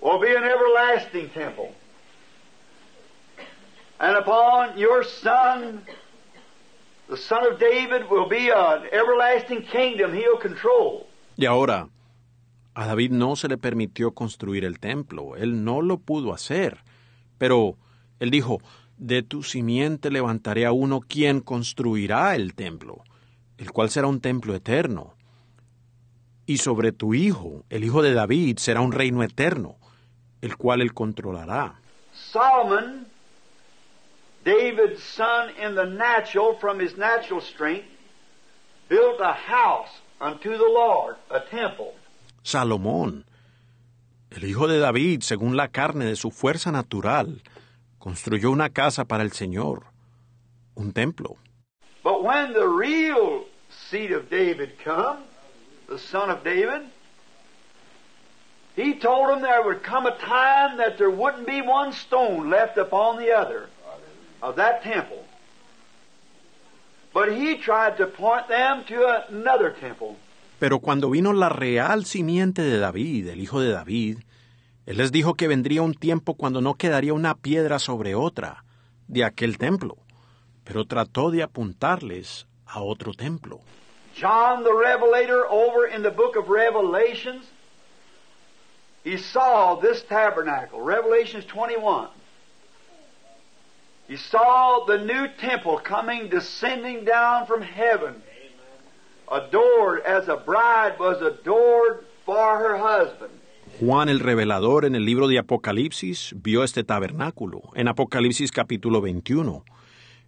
Speaker 2: will be an everlasting temple. And upon your son, the son of David, will be an everlasting kingdom he'll control.
Speaker 1: Y ahora, a David no se le permitió construir el templo, él no lo pudo hacer, pero él dijo, de tu simiente levantaré a uno quien construirá el templo, el cual será un templo eterno. Y sobre tu hijo, el hijo de David, será un reino eterno, el cual él controlará.
Speaker 2: Solomon David's son in the natural, from his natural strength, built a house unto the Lord, a temple.
Speaker 1: Salomón, el hijo de David, según la carne de su fuerza natural, construyó una casa para el Señor, un templo.
Speaker 2: But when the real seed of David come, the son of David, he told him there would come a time that there wouldn't be one stone left upon the other of that temple. But he tried to point them to another temple.
Speaker 1: Pero cuando vino la real simiente de David, el hijo de David, él les dijo que vendría un tiempo cuando no quedaría una piedra sobre otra de aquel templo, pero trató de apuntarles a otro templo.
Speaker 2: John the Revelator, over in the book of Revelations, he saw this tabernacle, Revelations 21. He saw the new temple coming, descending down from heaven, adored as a bride was adored for her husband.
Speaker 1: Juan el revelador en el libro de Apocalipsis vio este tabernáculo, en Apocalipsis capítulo 21.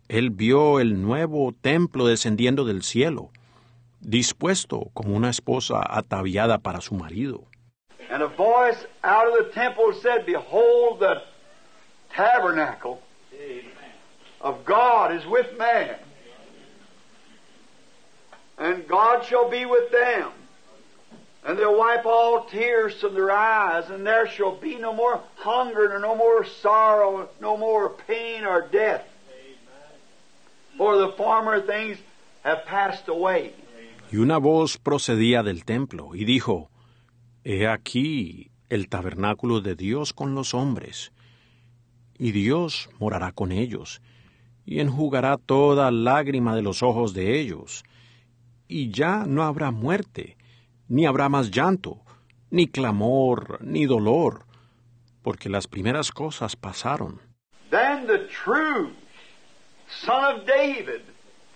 Speaker 1: Él vio el nuevo templo descendiendo del cielo, dispuesto como una esposa ataviada para su marido.
Speaker 2: And a voice out of the temple said, Behold, the tabernacle of God is with man. And God shall be with them. And they'll wipe all tears from their eyes, and there shall be no more hunger, nor no more sorrow, no more pain or death. For the former things have passed away.
Speaker 1: Y una voz procedía del templo y dijo, He aquí el tabernáculo de Dios con los hombres, y Dios morará con ellos, y enjugará toda lágrima de los ojos de ellos, y ya no habrá muerte, ni habrá más llanto, ni clamor, ni dolor, porque las primeras cosas pasaron.
Speaker 2: Then the true Son of David,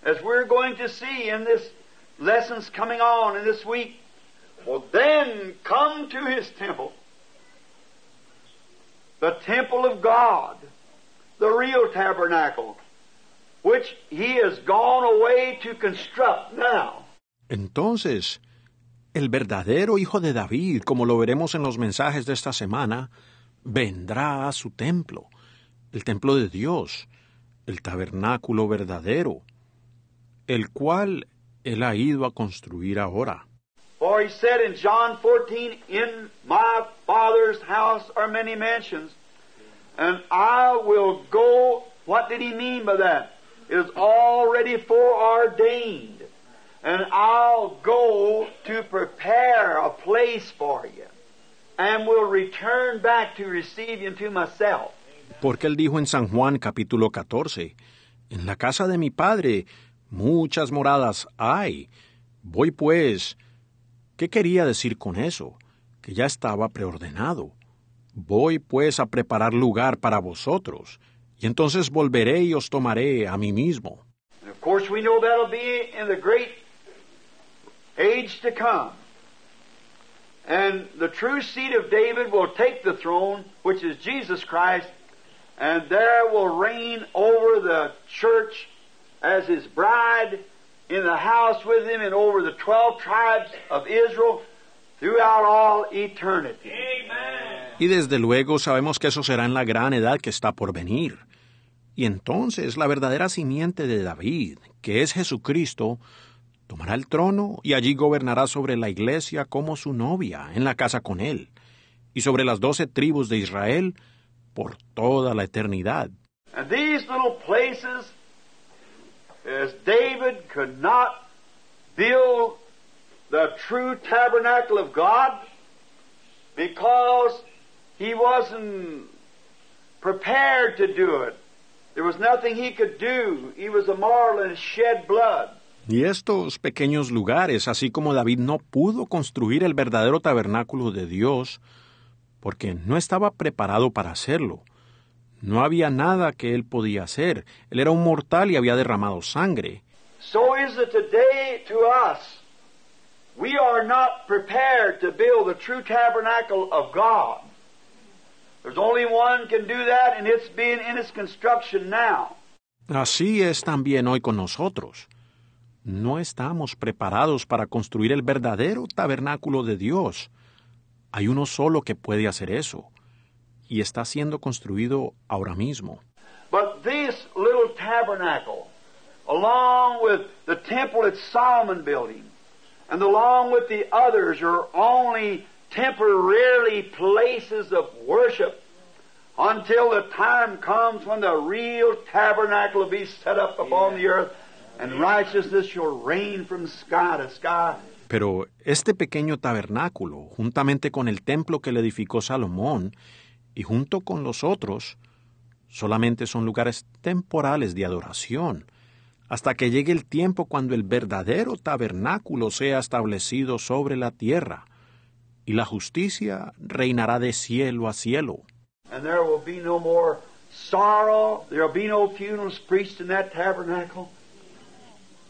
Speaker 2: as we're going to see in this lessons coming on in this week, will then come to his temple, the temple of God, the real tabernacle, which he has gone away to construct now.
Speaker 1: Entonces, el verdadero Hijo de David, como lo veremos en los mensajes de esta semana, vendrá a su templo, el templo de Dios, el tabernáculo verdadero, el cual él ha ido a construir ahora.
Speaker 2: For he said in John 14, In my Father's house are many mansions, and I will go. What did he mean by that? Is already foreordained. And I'll go to prepare a place for you, and will return back to receive you to myself.
Speaker 1: Porque él dijo en San Juan capítulo 14, En la casa de mi Padre muchas moradas hay. Voy pues. ¿Qué quería decir con eso? Que ya estaba preordenado. Voy pues a preparar lugar para vosotros, y entonces volveré y os tomaré a mí mismo.
Speaker 2: And of course, we know that'll be in the great age to come. And the true seed of David will take the throne, which is Jesus Christ, and there will reign over the church as his bride in the house with him and over the 12 tribes of Israel throughout all eternity.
Speaker 1: Y desde luego sabemos que eso será en la gran edad que está por venir. Y entonces la verdadera simiente de David, que es Jesucristo, tomará el trono y allí gobernará sobre la iglesia como su novia, en la casa con él, y sobre las doce tribus de Israel por toda la eternidad.
Speaker 2: And these little places, as David could not build the true tabernacle of God because he wasn't prepared to do it.
Speaker 1: Y estos pequeños lugares, así como David no pudo construir el verdadero tabernáculo de Dios, porque no estaba preparado para hacerlo. No había nada que él podía hacer. Él era un mortal y había derramado sangre.
Speaker 2: So is it today to us. We are not prepared to build the true tabernacle of God.
Speaker 1: Así es también hoy con nosotros. No estamos preparados para construir el verdadero tabernáculo de Dios. Hay uno solo que puede hacer eso, y está siendo construido ahora mismo.
Speaker 2: But this little tabernacle, along with the temple that Solomon building, and along with the others, are only temporarily places of worship until the time comes when the real tabernacle will be set up upon the earth and righteousness shall reign from sky to sky.
Speaker 1: Pero este pequeño tabernáculo, juntamente con el templo que le edificó Salomón, y junto con los otros, solamente son lugares temporales de adoración, hasta que llegue el tiempo cuando el verdadero tabernáculo sea establecido sobre la tierra, y la justicia reinará de cielo a cielo.
Speaker 2: And there will be no more sorrow, there will be no funerals preached in that tabernacle.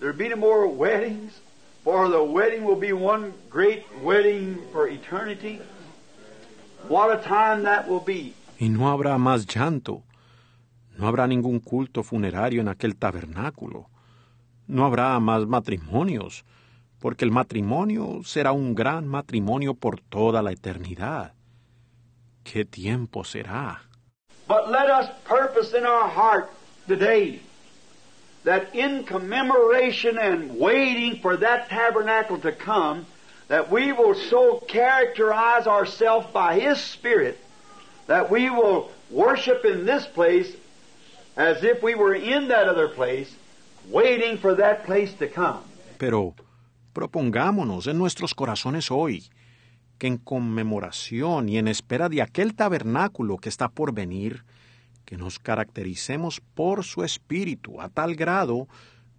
Speaker 2: There will be no more weddings, for the wedding will be one great wedding for eternity. What a time that will be.
Speaker 1: Y no habrá más llanto, no habrá ningún culto funerario en aquel tabernáculo, no habrá más matrimonios, porque el matrimonio será un gran matrimonio por toda la eternidad. ¿Qué tiempo será?
Speaker 2: But let us purpose in our heart today that in commemoration and waiting for that tabernacle to come, that we will so characterize ourselves by His Spirit that we will worship in this place as if we were in that other place, waiting for that place to come.
Speaker 1: Pero propongámonos en nuestros corazones hoy que en conmemoración y en espera de aquel tabernáculo que está por venir, que nos caractericemos por su espíritu a tal grado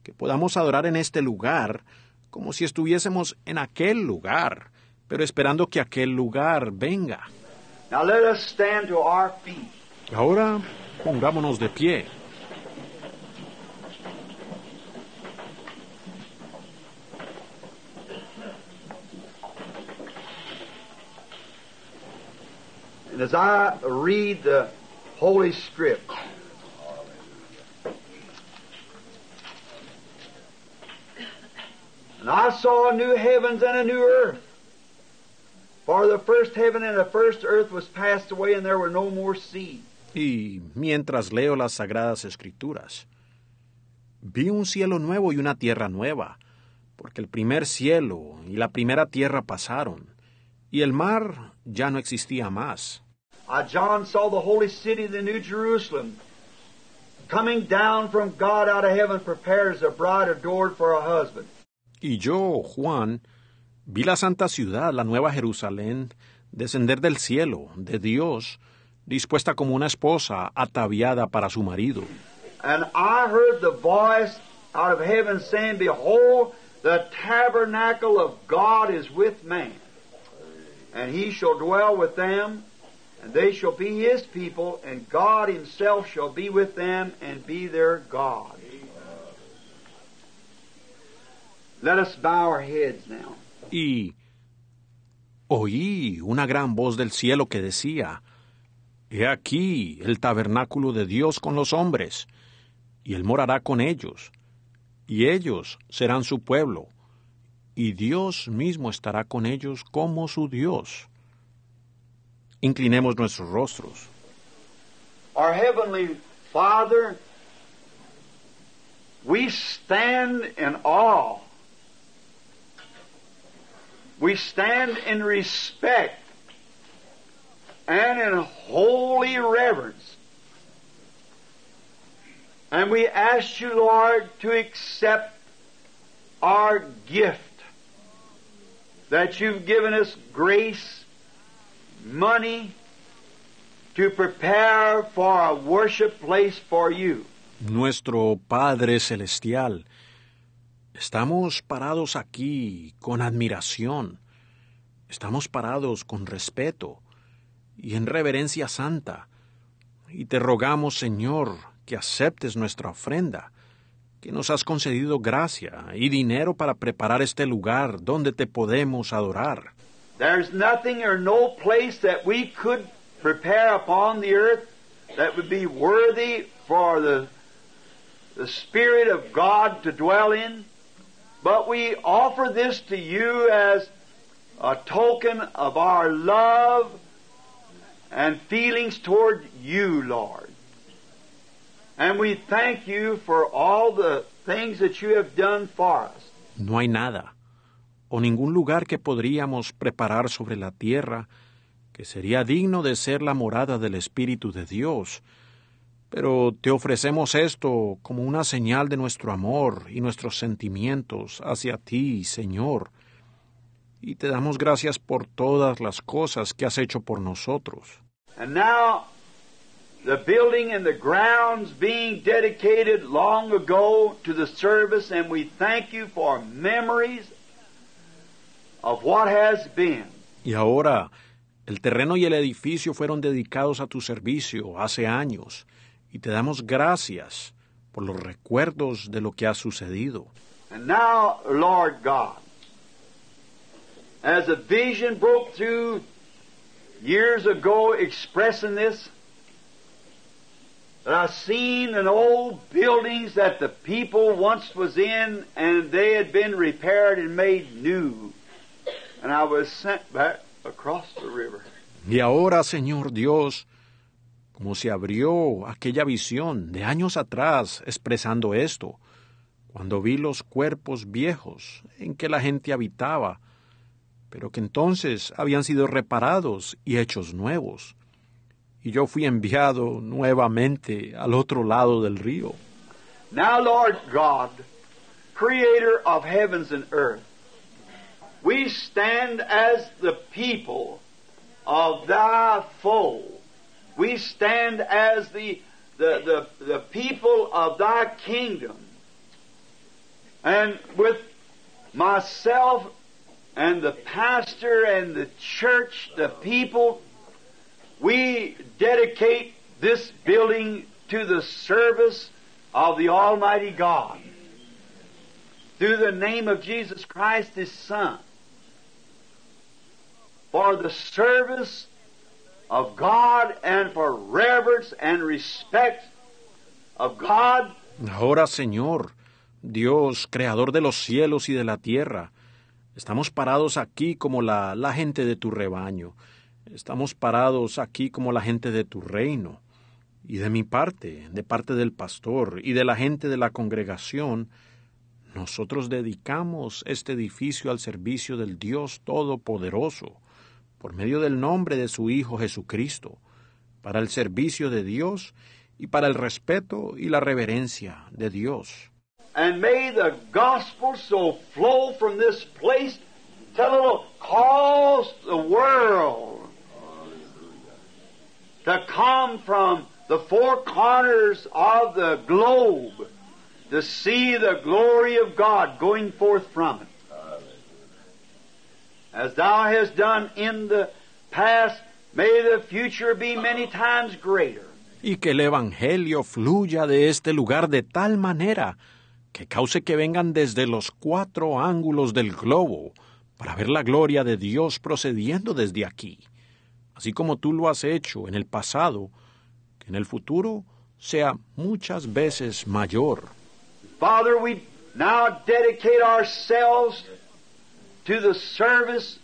Speaker 1: que podamos adorar en este lugar como si estuviésemos en aquel lugar, pero esperando que aquel lugar venga.
Speaker 2: Now let us stand to our feet.
Speaker 1: Ahora pongámonos de pie.
Speaker 2: And as I read the Holy Script, and I saw new heavens and a new earth. For the first heaven and the first earth was passed away, and there were no more sea.
Speaker 1: Y mientras leo las sagradas escrituras, vi un cielo nuevo y una tierra nueva, porque el primer cielo y la primera tierra pasaron, y el mar ya no existía más.
Speaker 2: I, John, saw the holy city, the new Jerusalem, coming down from God out of heaven, prepared as a bride adored for her husband.
Speaker 1: Y yo, Juan, vi la santa ciudad, la nueva Jerusalén, descender del cielo, de Dios, dispuesta como una esposa ataviada para su marido.
Speaker 2: And I heard the voice out of heaven saying, Behold, the tabernacle of God is with man, and he shall dwell with them, and they shall be his people, and God himself shall be with them and be their God. Let us bow our heads now.
Speaker 1: Y oí una gran voz del cielo que decía, He aquí el tabernáculo de Dios con los hombres, y él morará con ellos, y ellos serán su pueblo, y Dios mismo estará con ellos como su Dios. Inclinemos nuestros rostros.
Speaker 2: Our Heavenly Father, we stand in awe. We stand in respect and in holy reverence. And we ask you, Lord, to accept our gift that you've given us grace, money, to prepare for a worship place for you.
Speaker 1: Nuestro Padre Celestial, estamos parados aquí con admiración, estamos parados con respeto y en reverencia santa, y te rogamos, Señor, que aceptes nuestra ofrenda, que nos has concedido gracia y dinero para preparar este lugar donde te podemos adorar.
Speaker 2: There's nothing or no place that we could prepare upon the earth that would be worthy for the the Spirit of God to dwell in, but we offer this to you as a token of our love and feelings toward you, Lord. And we thank you for all the things that you have done for us.
Speaker 1: No hay nada o ningún lugar que podríamos preparar sobre la tierra que sería digno de ser la morada del Espíritu de Dios. Pero te ofrecemos esto como una señal de nuestro amor y nuestros sentimientos hacia ti, Señor. Y te damos gracias por todas las cosas que has hecho por nosotros.
Speaker 2: And now, the building and the grounds being dedicated long ago to the service, and we thank you for memories of what has been.
Speaker 1: Y ahora, el terreno y el edificio fueron dedicados a tu servicio hace años, y te damos gracias por los recuerdos de lo que ha sucedido.
Speaker 2: And now, Lord God, as a vision broke through years ago expressing this, that I seen an old buildings that the people once was in and they had been repaired and made new. And I was sent back across the river.
Speaker 1: Y ahora, Señor Dios, como se abrió aquella visión de años atrás expresando esto, cuando vi los cuerpos viejos en que la gente habitaba, pero que entonces habían sido reparados y hechos nuevos. Y yo fui enviado nuevamente al otro lado del río.
Speaker 2: Now, Lord God, creator of heavens and earth, we stand as the people of thy fold. We stand as the, the, the, the people of thy kingdom. And with myself and the pastor and the church, the people, we dedicate this building to the service of the Almighty God through the name of Jesus Christ, His Son, for the service of God and for reverence and respect of God.
Speaker 1: Ahora, Señor, Dios, creador de los cielos y de la tierra, estamos parados aquí como la, la gente de tu rebaño. Estamos parados aquí como la gente de tu reino. Y de mi parte, de parte del pastor y de la gente de la congregación, nosotros dedicamos este edificio al servicio del Dios Todopoderoso, por medio del nombre de su Hijo Jesucristo, para el servicio de Dios y para el respeto y la reverencia de Dios.
Speaker 2: And may the gospel so flow from this place till it'll cause the world to come from the four corners of the globe to see the glory of God going forth from it. As thou hast done in the past, may the future be many times greater.
Speaker 1: y que el Evangelio fluya de este lugar de tal manera que cause que vengan desde los cuatro ángulos del globo para ver la gloria de Dios procediendo desde aquí, así como tú lo has hecho en el pasado, que en el futuro sea muchas veces mayor.
Speaker 2: Father, we now dedicate ourselves to the service,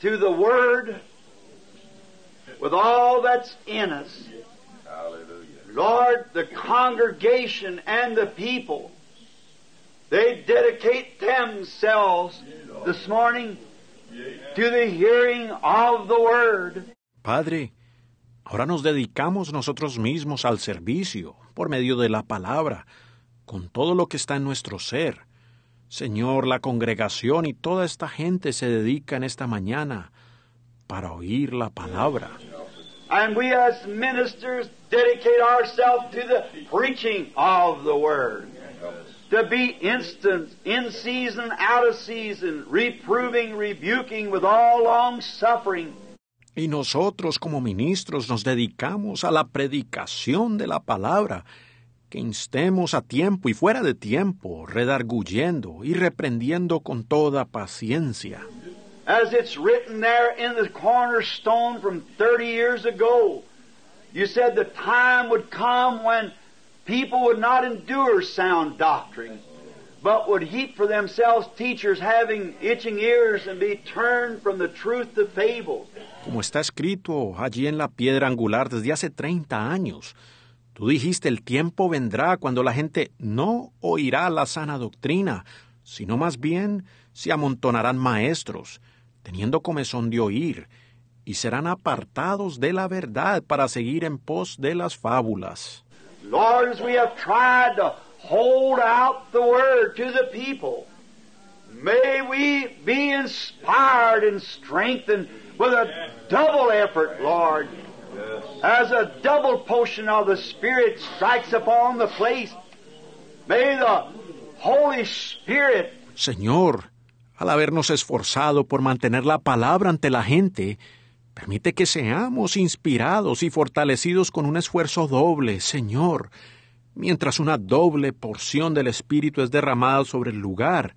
Speaker 2: to the Word, with all that's in us. Lord, the congregation and the people, they dedicate themselves this morning to the hearing of the Word.
Speaker 1: Padre, ahora nos dedicamos nosotros mismos al servicio por medio de la palabra, con todo lo que está en nuestro ser. Señor, la congregación y toda esta gente se dedica en esta mañana para oír la palabra.
Speaker 2: And we as ministers dedicate ourselves to the preaching of the Word. To be instant, in season, out of season, reproving, rebuking with all long suffering.
Speaker 1: Y nosotros como ministros nos dedicamos a la predicación de la palabra, que instemos a tiempo y fuera de tiempo, redarguyendo y reprendiendo con toda paciencia.
Speaker 2: As it's written there in the cornerstone from 30 years ago, you said the time would come when people would not endure sound doctrine, but would heap for themselves teachers having itching ears and be turned from the truth to fables.
Speaker 1: Como está escrito allí en la piedra angular desde hace 30 años. Tú dijiste el tiempo vendrá cuando la gente no oirá la sana doctrina, sino más bien se amontonarán maestros, teniendo comezón de oír, y serán apartados de la verdad para seguir en pos de las fábulas.
Speaker 2: Lord, as we have tried to hold out the word to the people, may we be inspired and strengthened with a double effort, Lord, as a double potion of the Spirit strikes upon the place. May the Holy Spirit
Speaker 1: Señor, al habernos esforzado por mantener la palabra ante la gente, permite que seamos inspirados y fortalecidos con un esfuerzo doble, Señor, mientras una doble porción del Espíritu es derramada sobre el lugar.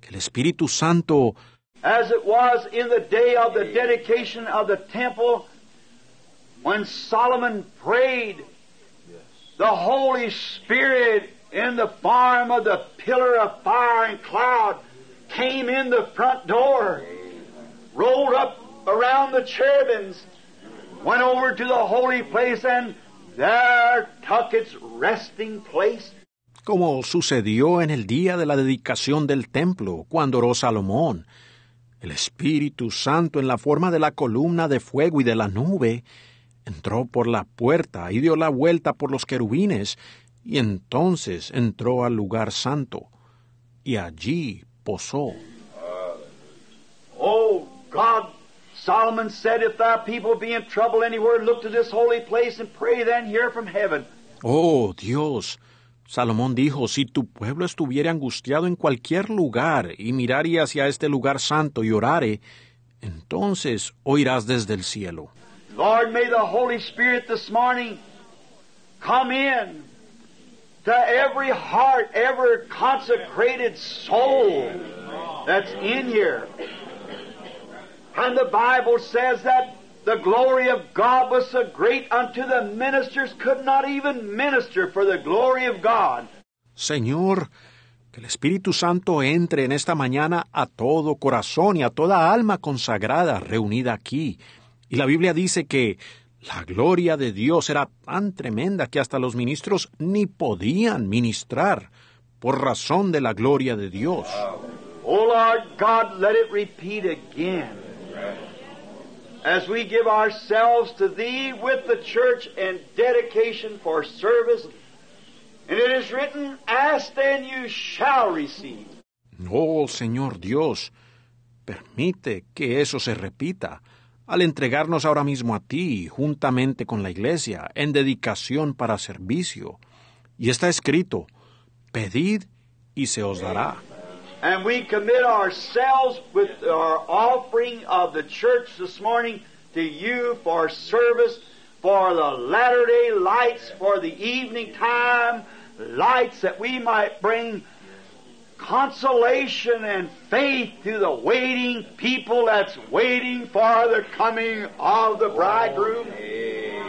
Speaker 1: Que el Espíritu Santo,
Speaker 2: as it was in the day of the dedication of the temple when Solomon prayed, the Holy Spirit in the form of the pillar of fire and cloud came in the front door, rolled up around the cherubims, went over to the holy place, and there took its resting place.
Speaker 1: como sucedió en el día de la dedicación del templo, cuando oró Salomón, el Espíritu Santo en la forma de la columna de fuego y de la nube, entró por la puerta y dio la vuelta por los querubines, y entonces entró al lugar santo, y allí posó.
Speaker 2: Oh God, Solomon said, if thy people be in trouble anywhere, look to this holy place and pray then hear from heaven.
Speaker 1: Oh Dios, Salomón dijo, si tu pueblo estuviera angustiado en cualquier lugar y mirare hacia este lugar santo y orare, entonces oirás desde el cielo.
Speaker 2: Lord, may the Holy Spirit this morning come in to every heart, every consecrated soul that's in here. And the Bible says that the glory of God was so great unto the ministers could not even minister for the glory of God.
Speaker 1: Señor, que el Espíritu Santo entre en esta mañana a todo corazón y a toda alma consagrada reunida aquí. Y la Biblia dice que la gloria de Dios era tan tremenda que hasta los ministros ni podían ministrar por razón de la gloria de Dios.
Speaker 2: Oh Lord God, let it repeat again. As we give ourselves to Thee with the church in dedication for service, and it is written, Ask and you shall receive.
Speaker 1: Oh Señor Dios, permite que eso se repita al entregarnos ahora mismo a ti juntamente con la Iglesia en dedicación para servicio. Y está escrito, pedid y se os dará.
Speaker 2: And we commit ourselves with our offering of the church this morning to you for service, for the latter day lights, for the evening time lights that we might bring consolation and faith to the waiting people that's waiting for the coming of the bridegroom.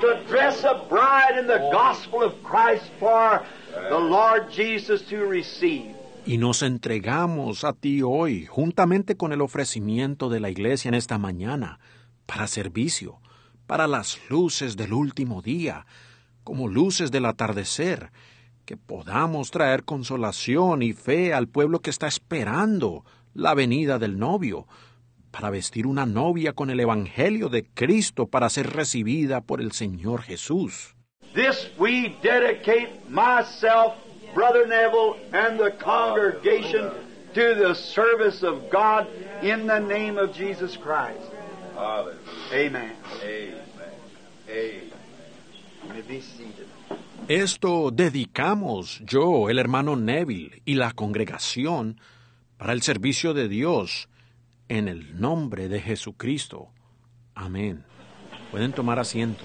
Speaker 2: To dress a bride in the gospel of Christ for the Lord Jesus to receive.
Speaker 1: Y nos entregamos a ti hoy, juntamente con el ofrecimiento de la Iglesia en esta mañana, para servicio, para las luces del último día, como luces del atardecer, que podamos traer consolación y fe al pueblo que está esperando la venida del novio, para vestir una novia con el Evangelio de Cristo para ser recibida por el Señor Jesús.
Speaker 2: This we dedicate myself, Brother Neville, and the congregation to the service of God in the name of Jesus Christ. Amen.
Speaker 3: Amen. Amen.
Speaker 2: You may be seated.
Speaker 1: Esto dedicamos yo, el hermano Neville y la congregación para el servicio de Dios en el nombre de Jesucristo. Amén. Pueden tomar asiento.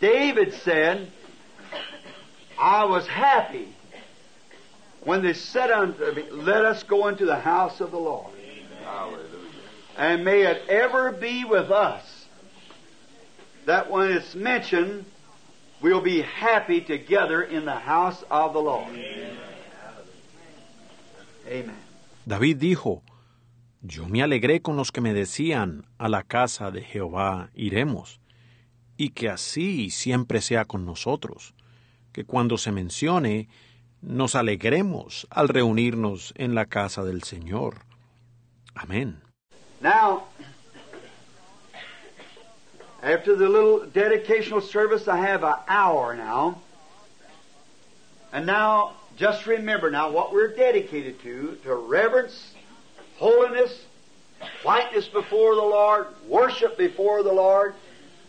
Speaker 2: David said, I was happy when they said unto me, Let us go into the house of the Lord.
Speaker 3: Hallelujah.
Speaker 2: And may it ever be with us that when it's mentioned, we'll be happy together in the house of the Lord. Amen.
Speaker 1: David dijo, Yo me alegré con los que me decían, a la casa de Jehová iremos, y que así siempre sea con nosotros, que cuando se mencione, nos alegremos al reunirnos en la casa del Señor. Amén.
Speaker 2: Now, after the little dedicational service, I have an hour now. And now, just remember now what we're dedicated to, to reverence, holiness, whiteness before the Lord, worship before the Lord,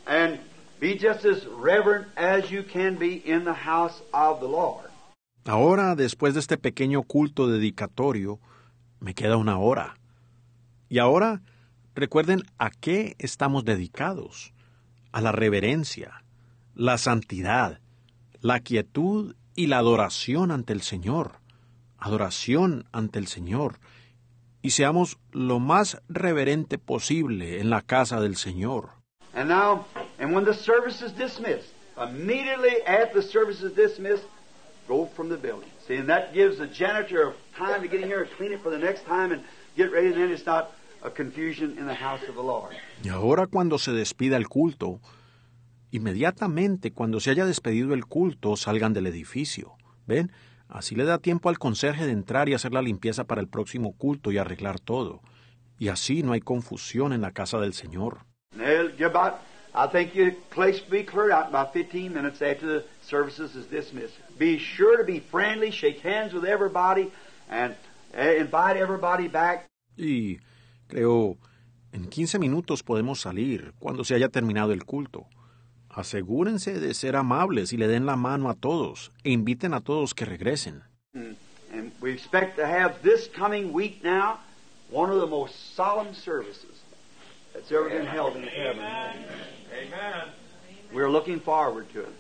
Speaker 2: and be just as reverent as you can be in the house of the Lord.
Speaker 1: Ahora, después de este pequeño culto dedicatorio, me queda una hora. Y ahora, recuerden a qué estamos dedicados. A la reverencia, la santidad, la quietud y la adoración ante el Señor. Adoración ante el Señor. Y seamos lo más reverente posible en la casa del Señor.
Speaker 2: And now, and when the service is dismissed, immediately after the service is dismissed, go from the building. See, and that gives the janitor time to get in here and clean it for the next time and get ready, and then it's not a confusion in the house of the Lord.
Speaker 1: Y ahora cuando se despida el culto, inmediatamente cuando se haya despedido el culto, salgan del edificio. ¿Ven? Así le da tiempo al conserje de entrar y hacer la limpieza para el próximo culto y arreglar todo. Y así no hay confusión en la casa del Señor.
Speaker 2: About, I think your place will be cleared out about 15 minutes after the services is dismissed. Be sure to be friendly, shake hands with everybody, and uh, invite everybody back.
Speaker 1: Y creo, en 15 minutos podemos salir cuando se haya terminado el culto. Asegúrense de ser amables y le den la mano a todos e inviten a todos que regresen.
Speaker 2: And, and we expect to have this coming week now one of the most solemn services that's ever been held in heaven.
Speaker 3: Amen.
Speaker 2: We're looking forward to it.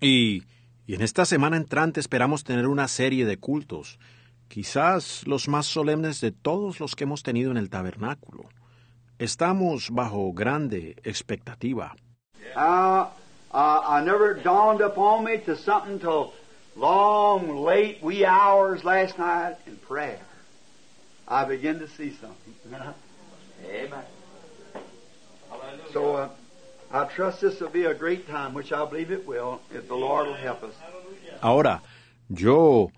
Speaker 1: Y, y en esta semana entrante esperamos tener una serie de cultos, quizás los más solemnes de todos los que hemos tenido en el tabernáculo. Estamos bajo grande expectativa.
Speaker 2: Uh, uh, I never dawned upon me to something till long, late, wee hours last night in prayer. I begin to see something.
Speaker 3: Amen.
Speaker 2: So uh,
Speaker 1: Ahora, yo...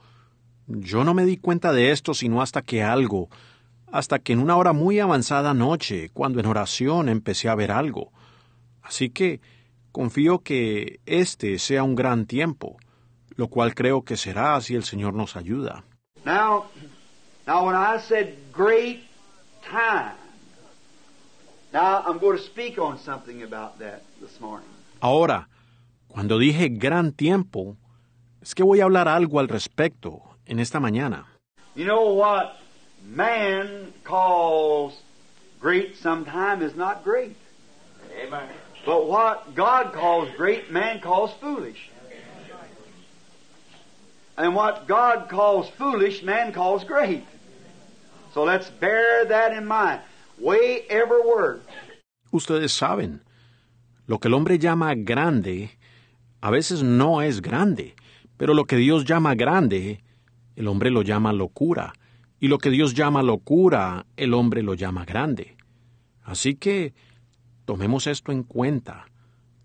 Speaker 1: Yo no me di cuenta de esto sino hasta que algo, hasta que en una hora muy avanzada noche, cuando en oración empecé a ver algo. Así que confío que este sea un gran tiempo, lo cual creo que será si el Señor nos ayuda.
Speaker 2: Now, now when I said great time, now I'm going to speak on something about that this morning.
Speaker 1: Ahora, cuando dije gran tiempo, es que voy a hablar algo al respecto en esta mañana.
Speaker 2: You know what man calls great sometime is not great.
Speaker 3: Amen.
Speaker 2: But what God calls great, man calls foolish. And what God calls foolish, man calls great. So let's bear that in mind.
Speaker 1: Ustedes saben, lo que el hombre llama grande, a veces no es grande, pero lo que Dios llama grande, el hombre lo llama locura, y lo que Dios llama locura, el hombre lo llama grande. Así que tomemos esto en cuenta,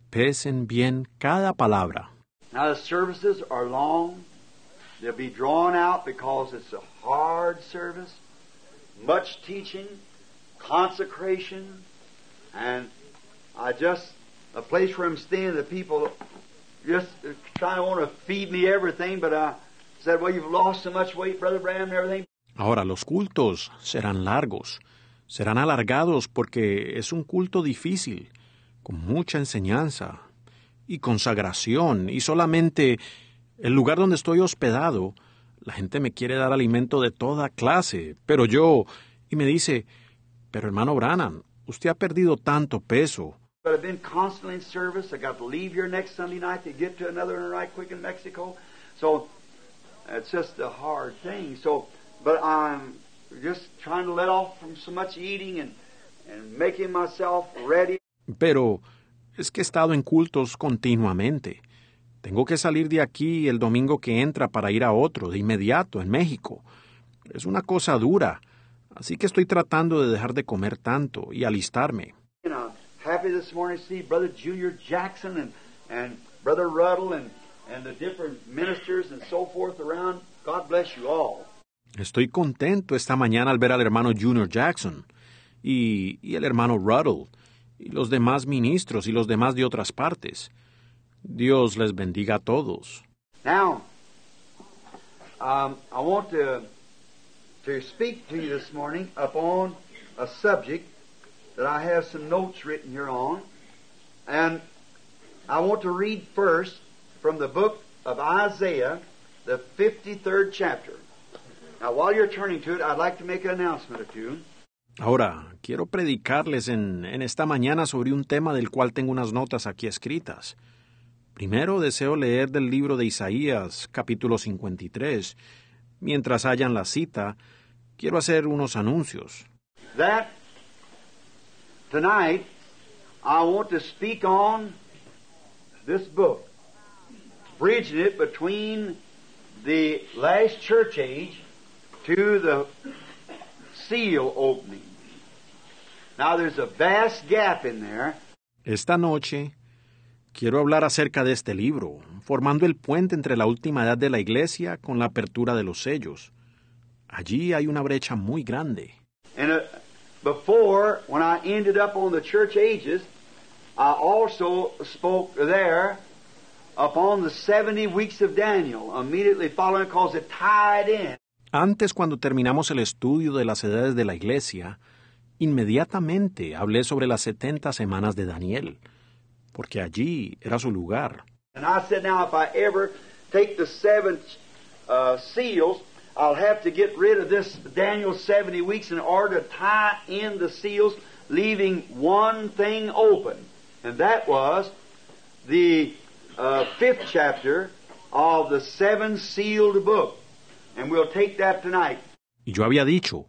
Speaker 1: pesen bien cada palabra.
Speaker 2: Now the services are long. They'll be drawn out because it's a hard service. Much teaching, consecration, and I just a place where I'm staying. The people just trying to want to feed me everything, but I said, "Well, you've lost so much weight, Brother Bram, and everything."
Speaker 1: Ahora los cultos serán largos, serán alargados porque es un culto difícil, con mucha enseñanza y consagración, y solamente el lugar donde estoy hospedado, la gente me quiere dar alimento de toda clase, pero yo, y me dice, pero hermano Branham, usted ha perdido tanto peso.
Speaker 2: But I've been constantly in service. I got to leave here next Sunday night to get to another right quick in Mexico. So It's just a hard thing. So, but I'm just trying to let off from so much eating and, and making myself ready.
Speaker 1: Pero es que he estado en cultos continuamente. Tengo que salir de aquí el domingo que entra para ir a otro, de inmediato, en México. Es una cosa dura, así que estoy tratando de dejar de comer tanto y alistarme.
Speaker 2: And I'm happy this morning to see Brother Junior Jackson and, and Brother Ruddle and, and the different ministers and so forth around. God bless you all.
Speaker 1: Estoy contento esta mañana al ver al hermano Junior Jackson y, y el hermano Ruddle y los demás ministros y los demás de otras partes. Dios les bendiga a todos.
Speaker 2: Now, um, I want to, to speak to you this morning upon a subject that I have some notes written here on. And I want to read first from the book of Isaiah, the 53rd chapter. Now, while you're turning to it, I'd like to make an announcement or two.
Speaker 1: Ahora, quiero predicarles en, en esta mañana sobre un tema del cual tengo unas notas aquí escritas. Primero deseo leer del libro de Isaías, capítulo 53. Mientras hayan la cita, quiero hacer unos anuncios.
Speaker 2: That tonight I want to speak on this book, bridging it between the last church age to the seal opening. Now there's a vast gap in there.
Speaker 1: Esta noche quiero hablar acerca de este libro, formando el puente entre la última edad de la Iglesia con la apertura de los sellos. Allí hay una brecha muy grande.
Speaker 2: And uh, before, when I ended up on the church ages, I also spoke there upon the 70 weeks of Daniel, immediately following because it tied in.
Speaker 1: Antes, cuando terminamos el estudio de las edades de la Iglesia, inmediatamente hablé sobre las setenta semanas de Daniel, porque allí era su lugar.
Speaker 2: And I said, now if I ever take the seven uh, seals, I'll have to get rid of this Daniel 70 weeks in order to tie in the seals, leaving one thing open. And that was the uh, fifth chapter of the seven sealed book. And we'll take that tonight.
Speaker 1: Y yo había dicho,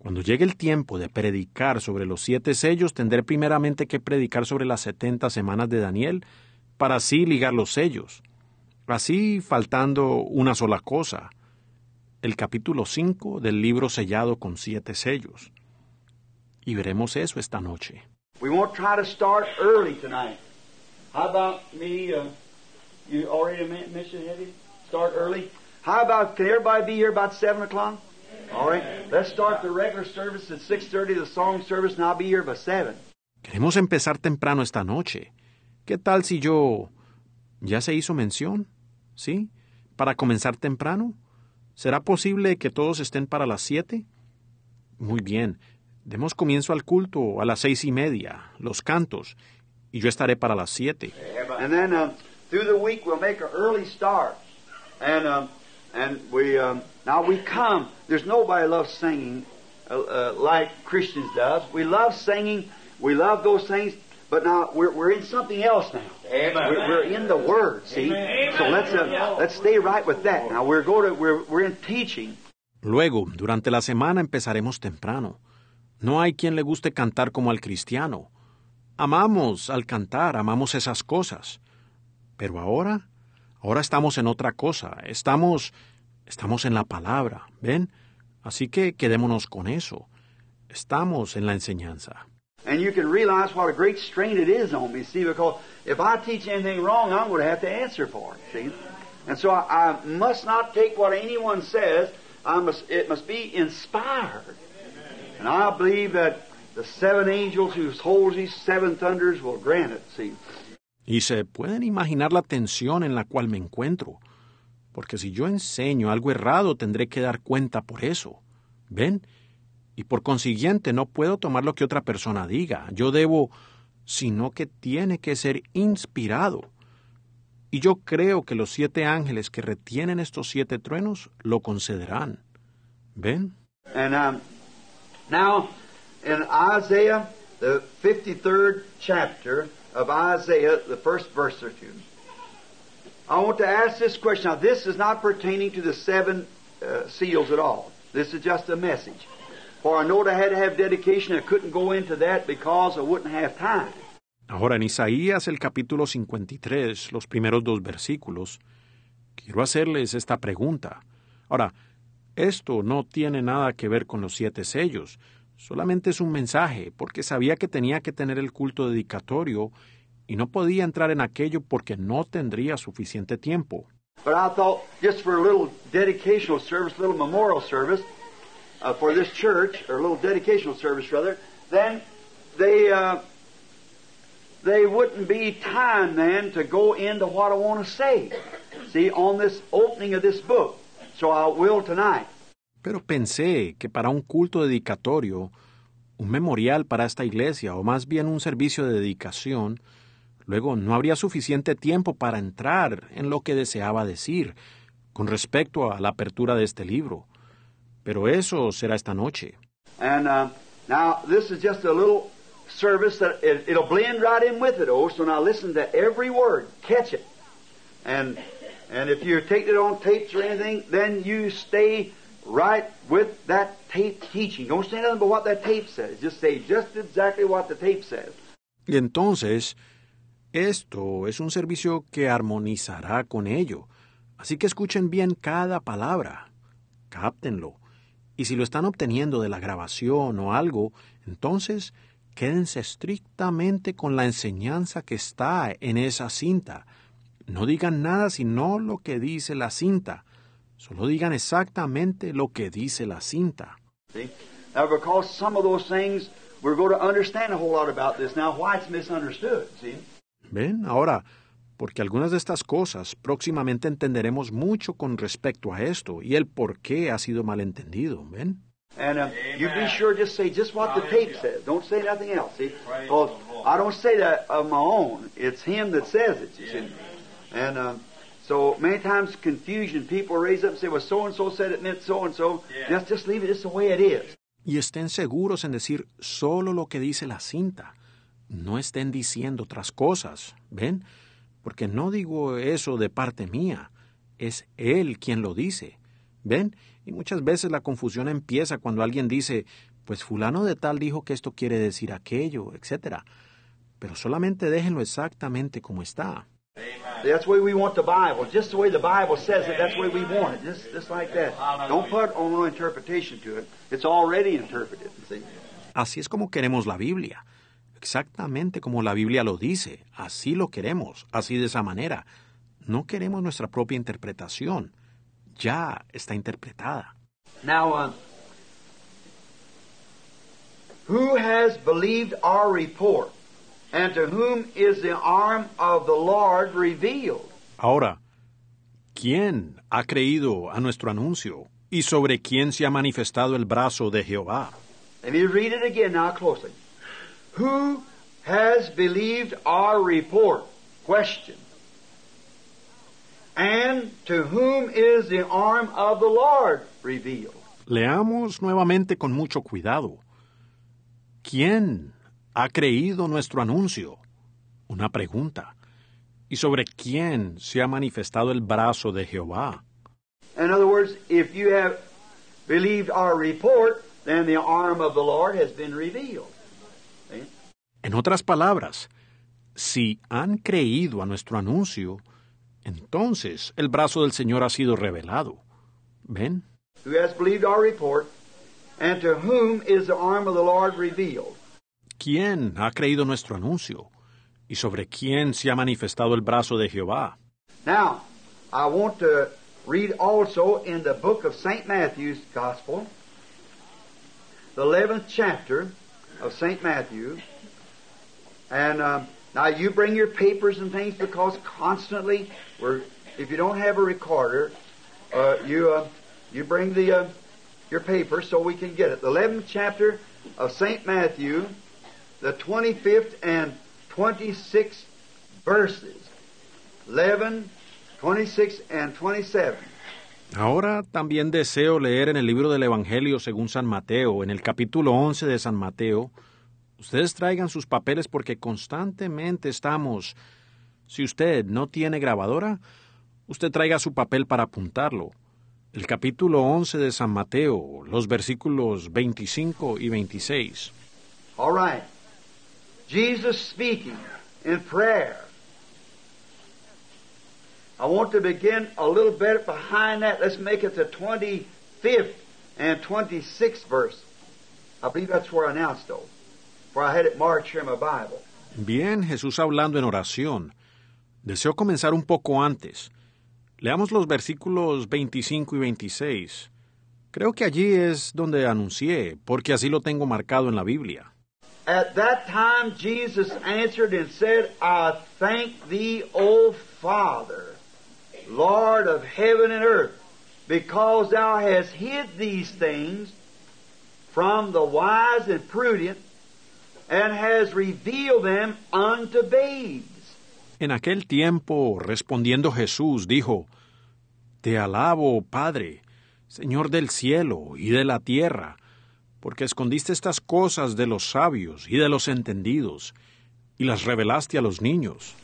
Speaker 1: cuando llegue el tiempo de predicar sobre los siete sellos, tendré primeramente que predicar sobre las setenta semanas de Daniel, para así ligar los sellos. Así faltando una sola cosa, el capítulo 5 del libro sellado con siete sellos. Y veremos eso esta noche.
Speaker 2: We won't try to start early tonight. How about me? Uh, you already men- mentioned Eddie? Start early. How about can everybody be here about seven o'clock? All right. Let's start the regular service at six thirty, the song service, and I'll be here by seven.
Speaker 1: Queremos empezar temprano esta noche. ¿Qué tal si yo... ¿Ya se hizo mención? ¿Sí? ¿Para comenzar temprano? ¿Será posible que todos estén para las siete? Muy bien. Demos comienzo al culto a las seis y media, los cantos, y yo estaré para las siete.
Speaker 2: And then um, through the week we'll make an early start, and um, and we um, now we come. There's nobody loves singing uh, uh, like Christians does. We love singing. We love those things. But now we're, we're in something else now.
Speaker 3: Amen.
Speaker 2: We're, we're in the Word, see. So let's uh, let's stay right with that. Now we're going to we're we're in teaching.
Speaker 1: Luego, durante la semana empezaremos temprano. No hay quien le guste cantar como al cristiano. Amamos al cantar, amamos esas cosas. Pero ahora, ahora estamos en otra cosa. Estamos, estamos en la palabra, ¿ven? Así que quedémonos con eso. Estamos en la enseñanza.
Speaker 2: And you can realize what a great strain it is on me, see, because if I teach anything wrong, I'm going to have to answer for it, see. And so I, I must not take what anyone says. I must, it must be inspired. And I believe that the seven angels who hold these seven thunders will grant it, see.
Speaker 1: Y se pueden imaginar la tensión en la cual me encuentro. Porque si yo enseño algo errado, tendré que dar cuenta por eso. ¿Ven? Y por consiguiente no puedo tomar lo que otra persona diga. Yo debo, sino que tiene que ser inspirado. Y yo creo que los siete ángeles que retienen estos siete truenos lo concederán. ¿Ven?
Speaker 2: And um, now, Isaiah, the 53rd chapter of Isaiah, the first verse or. I want to ask this question. Now, this is not pertaining to the seven uh, seals at all. This is just a message. For I know I had to have dedication. I couldn't go into that because I wouldn't have time.
Speaker 1: Ahora en Isaías el capítulo 53, los primeros dos versículos, quiero hacerles esta pregunta. Ahora, esto no tiene nada que ver con los siete sellos, solamente es un mensaje, porque sabía que tenía que tener el culto dedicatorio y no podía entrar en aquello porque no tendría suficiente tiempo.
Speaker 2: But I thought just for a little dedicational service, a little memorial service uh, for this church, or a little dedicational service rather, then they uh, they wouldn't be time then to go into what I want to say. See, on this opening of this book. So I will tonight.
Speaker 1: Pero pensé que para un culto dedicatorio, un memorial para esta iglesia, o más bien un servicio de dedicación, luego no habría suficiente tiempo para entrar en lo que deseaba decir con respecto a la apertura de este libro. Pero eso será esta noche.
Speaker 2: And uh, now this is just a little service that it, it'll blend right in with it. Oh, so now listen to every word, catch it, and and if you're taking it on tapes or anything, then you stay right with that tape teaching. Don't say nothing but what that tape says. Just say just exactly what the tape says.
Speaker 1: Y entonces, esto es un servicio que armonizará con ello. Así que escuchen bien cada palabra, cáptenlo. Y si lo están obteniendo de la grabación o algo, entonces quédense estrictamente con la enseñanza que está en esa cinta. No digan nada sino lo que dice la cinta. Solo digan exactamente lo que dice la cinta.
Speaker 2: See? Now, because some of those things we're going to understand a whole lot about this now, why it's misunderstood. See?
Speaker 1: ¿Ven? Ahora, porque algunas de estas cosas próximamente entenderemos mucho con respecto a esto y el por qué ha sido malentendido. ¿Ven?
Speaker 2: And um, you be sure just say just what the tape says. Don't say nothing else. See? Because I don't say that of my own. It's him that says it. You see? And um, so many times confusion. People raise up and say, "Well, so and so said it meant so and so." Just just leave it just the way it is.
Speaker 1: Y estén seguros en decir solo lo que dice la cinta. No estén diciendo otras cosas. ¿Ven? Porque no digo eso de parte mía. Es él quien lo dice. ¿Ven? Y muchas veces la confusión empieza cuando alguien dice, pues fulano de tal dijo que esto quiere decir aquello, etc. Pero solamente déjenlo exactamente como está.
Speaker 2: That's the way we want the Bible. Just the way the Bible says it, that's the way we want it. Just, just like that. Don't put on no interpretation to it. It's already interpreted. See?
Speaker 1: Así es como queremos la Biblia. Exactamente como la Biblia lo dice. Así lo queremos. Así de esa manera. No queremos nuestra propia interpretación. Ya está interpretada.
Speaker 2: Now, uh, who has believed our report, and to whom is the arm of the Lord revealed?
Speaker 1: Ahora, ¿quién ha creído a nuestro anuncio? ¿Y sobre quién se ha manifestado el brazo de Jehová?
Speaker 2: Let me read it again now closely. Who has believed our report? Question. And to whom is the arm of the Lord revealed?
Speaker 1: Leamos nuevamente con mucho cuidado. ¿Quién ha creído nuestro anuncio? Una pregunta. ¿Y sobre quién se ha manifestado el brazo de Jehová?
Speaker 2: In other words, if you have believed our report, then the arm of the Lord has been revealed.
Speaker 1: En otras palabras, si han creído a nuestro anuncio, entonces el brazo del Señor ha sido revelado. ¿Ven?
Speaker 2: Who has believed our report, and to whom is the arm of the Lord revealed?
Speaker 1: ¿Quién ha creído nuestro anuncio? ¿Y sobre quién se ha manifestado el brazo de Jehová?
Speaker 2: Now, I want to read also in the book of St. Matthew's Gospel, the 11th chapter of St. Matthew. And um, now you bring your papers and things because constantly, we're, if you don't have a recorder, uh, you, uh, you bring the, uh, your paper so we can get it. The 11th chapter of St. Matthew, the 25th and 26th verses. 11, 26, and 27.
Speaker 1: Ahora también deseo leer en el libro del Evangelio según San Mateo, en el capítulo 11 de San Mateo. Ustedes traigan sus papeles porque constantemente estamos... Si usted no tiene grabadora, usted traiga su papel para apuntarlo. El capítulo 11 de San Mateo, los versículos 25 y 26.
Speaker 2: All right. Jesus speaking in prayer. I want to begin a little bit behind that. Let's make it the 25th and 26th verse. I believe that's where I announced, though.
Speaker 1: Bien, Jesús hablando en oración. Deseo comenzar un poco antes. Leamos los versículos 25 y 26. Creo que allí es donde anuncié, porque así lo tengo marcado en la Biblia.
Speaker 2: At that time Jesus answered and said, I thank thee, O Father, Lord of heaven and earth, because thou hast hid these things from the wise and prudent, and hast revealed them unto babes.
Speaker 1: En aquel tiempo, respondiendo Jesús, dijo, Te alabo, Padre, Señor del cielo y de la tierra, porque escondiste estas cosas de los sabios y de los entendidos, y las revelaste a los niños.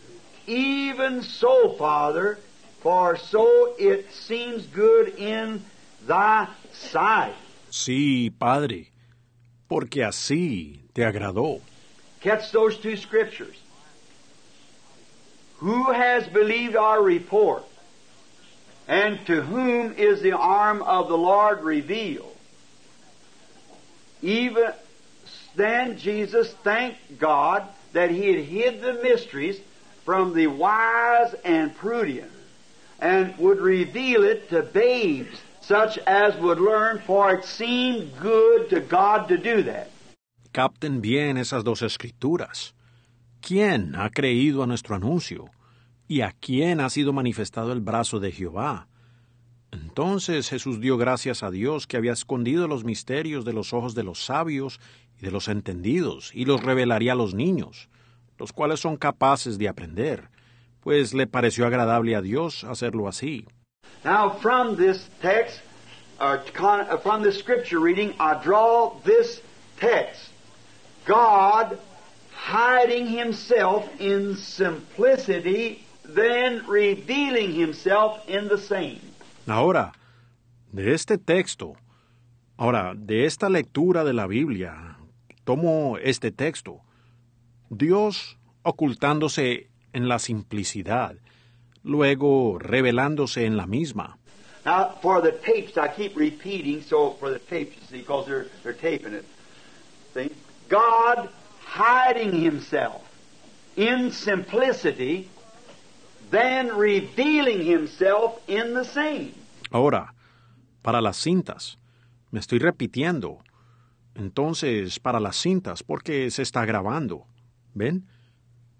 Speaker 2: Even so, Father, for so it seems good in thy sight.
Speaker 1: Sí, Padre, porque así te agradó.
Speaker 2: Catch those two scriptures. Who has believed our report? And to whom is the arm of the Lord revealed? Even then, Jesus thanked God that He had hid the mysteries from the wise and prudent and would reveal it to babes, such as would learn, for it seemed good to God to do that.
Speaker 1: Capten bien esas dos escrituras. ¿Quién ha creído a nuestro anuncio? ¿Y a quién ha sido manifestado el brazo de Jehová? Entonces Jesús dio gracias a Dios que había escondido los misterios de los ojos de los sabios y de los entendidos, y los revelaría a los niños, los cuales son capaces de aprender, pues le pareció agradable a Dios hacerlo así.
Speaker 2: Now, from this text, uh, uh, from this scripture reading, I draw this text God hiding Himself in simplicity, then revealing Himself in the same.
Speaker 1: Ahora, de este texto, ahora, de esta lectura de la Biblia, tomo este texto. Dios ocultándose en la simplicidad, luego revelándose en la misma.
Speaker 2: Now, for the tapes, I keep repeating, so for the tapes, because they're, they're taping it. See? God hiding Himself in simplicity, then revealing Himself in the same.
Speaker 1: Ahora, para las cintas, me estoy repitiendo. Entonces, para las cintas, porque se está grabando. ¿Ven?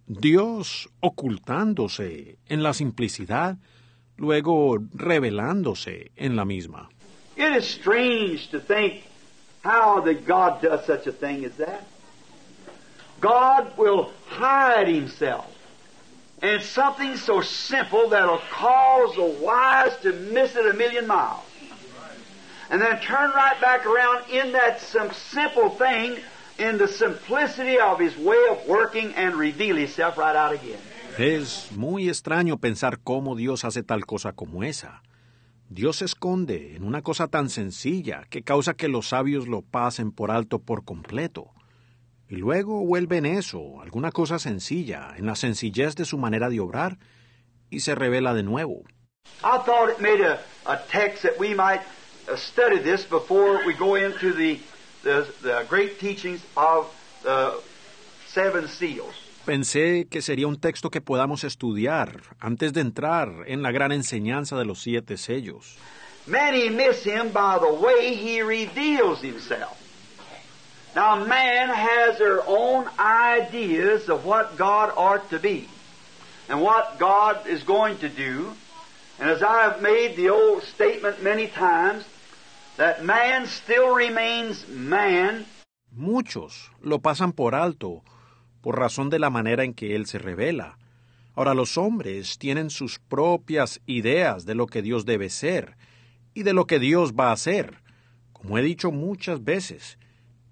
Speaker 1: Dios ocultándose en la simplicidad, luego revelándose en la misma.
Speaker 2: It is strange to think how that God does such a thing as that. God will hide Himself in something so simple that'll cause the wise to miss it a million miles. And then turn right back around in that some simple thing in the simplicity of His way of working and reveal Himself right out again.
Speaker 1: Es muy extraño pensar cómo Dios hace tal cosa como esa. Dios se esconde en una cosa tan sencilla que causa que los sabios lo pasen por alto por completo. Y luego vuelve en eso, alguna cosa sencilla, en la sencillez de su manera de obrar, y se revela de nuevo.
Speaker 2: I thought it made a, a text that we might uh, study this before we go into the, the, the great teachings of the seven seals.
Speaker 1: Pensé que sería un texto que podamos estudiar antes de entrar en la gran enseñanza de los siete sellos.
Speaker 2: Many miss him by the way he reveals himself. Now, man has their own ideas of what God ought to be and what God is going to do. And as I have made the old statement many times, that man still remains man
Speaker 1: Muchos lo pasan por alto por razón de la manera en que Él se revela. Ahora los hombres tienen sus propias ideas de lo que Dios debe ser y de lo que Dios va a hacer. Como he dicho muchas veces,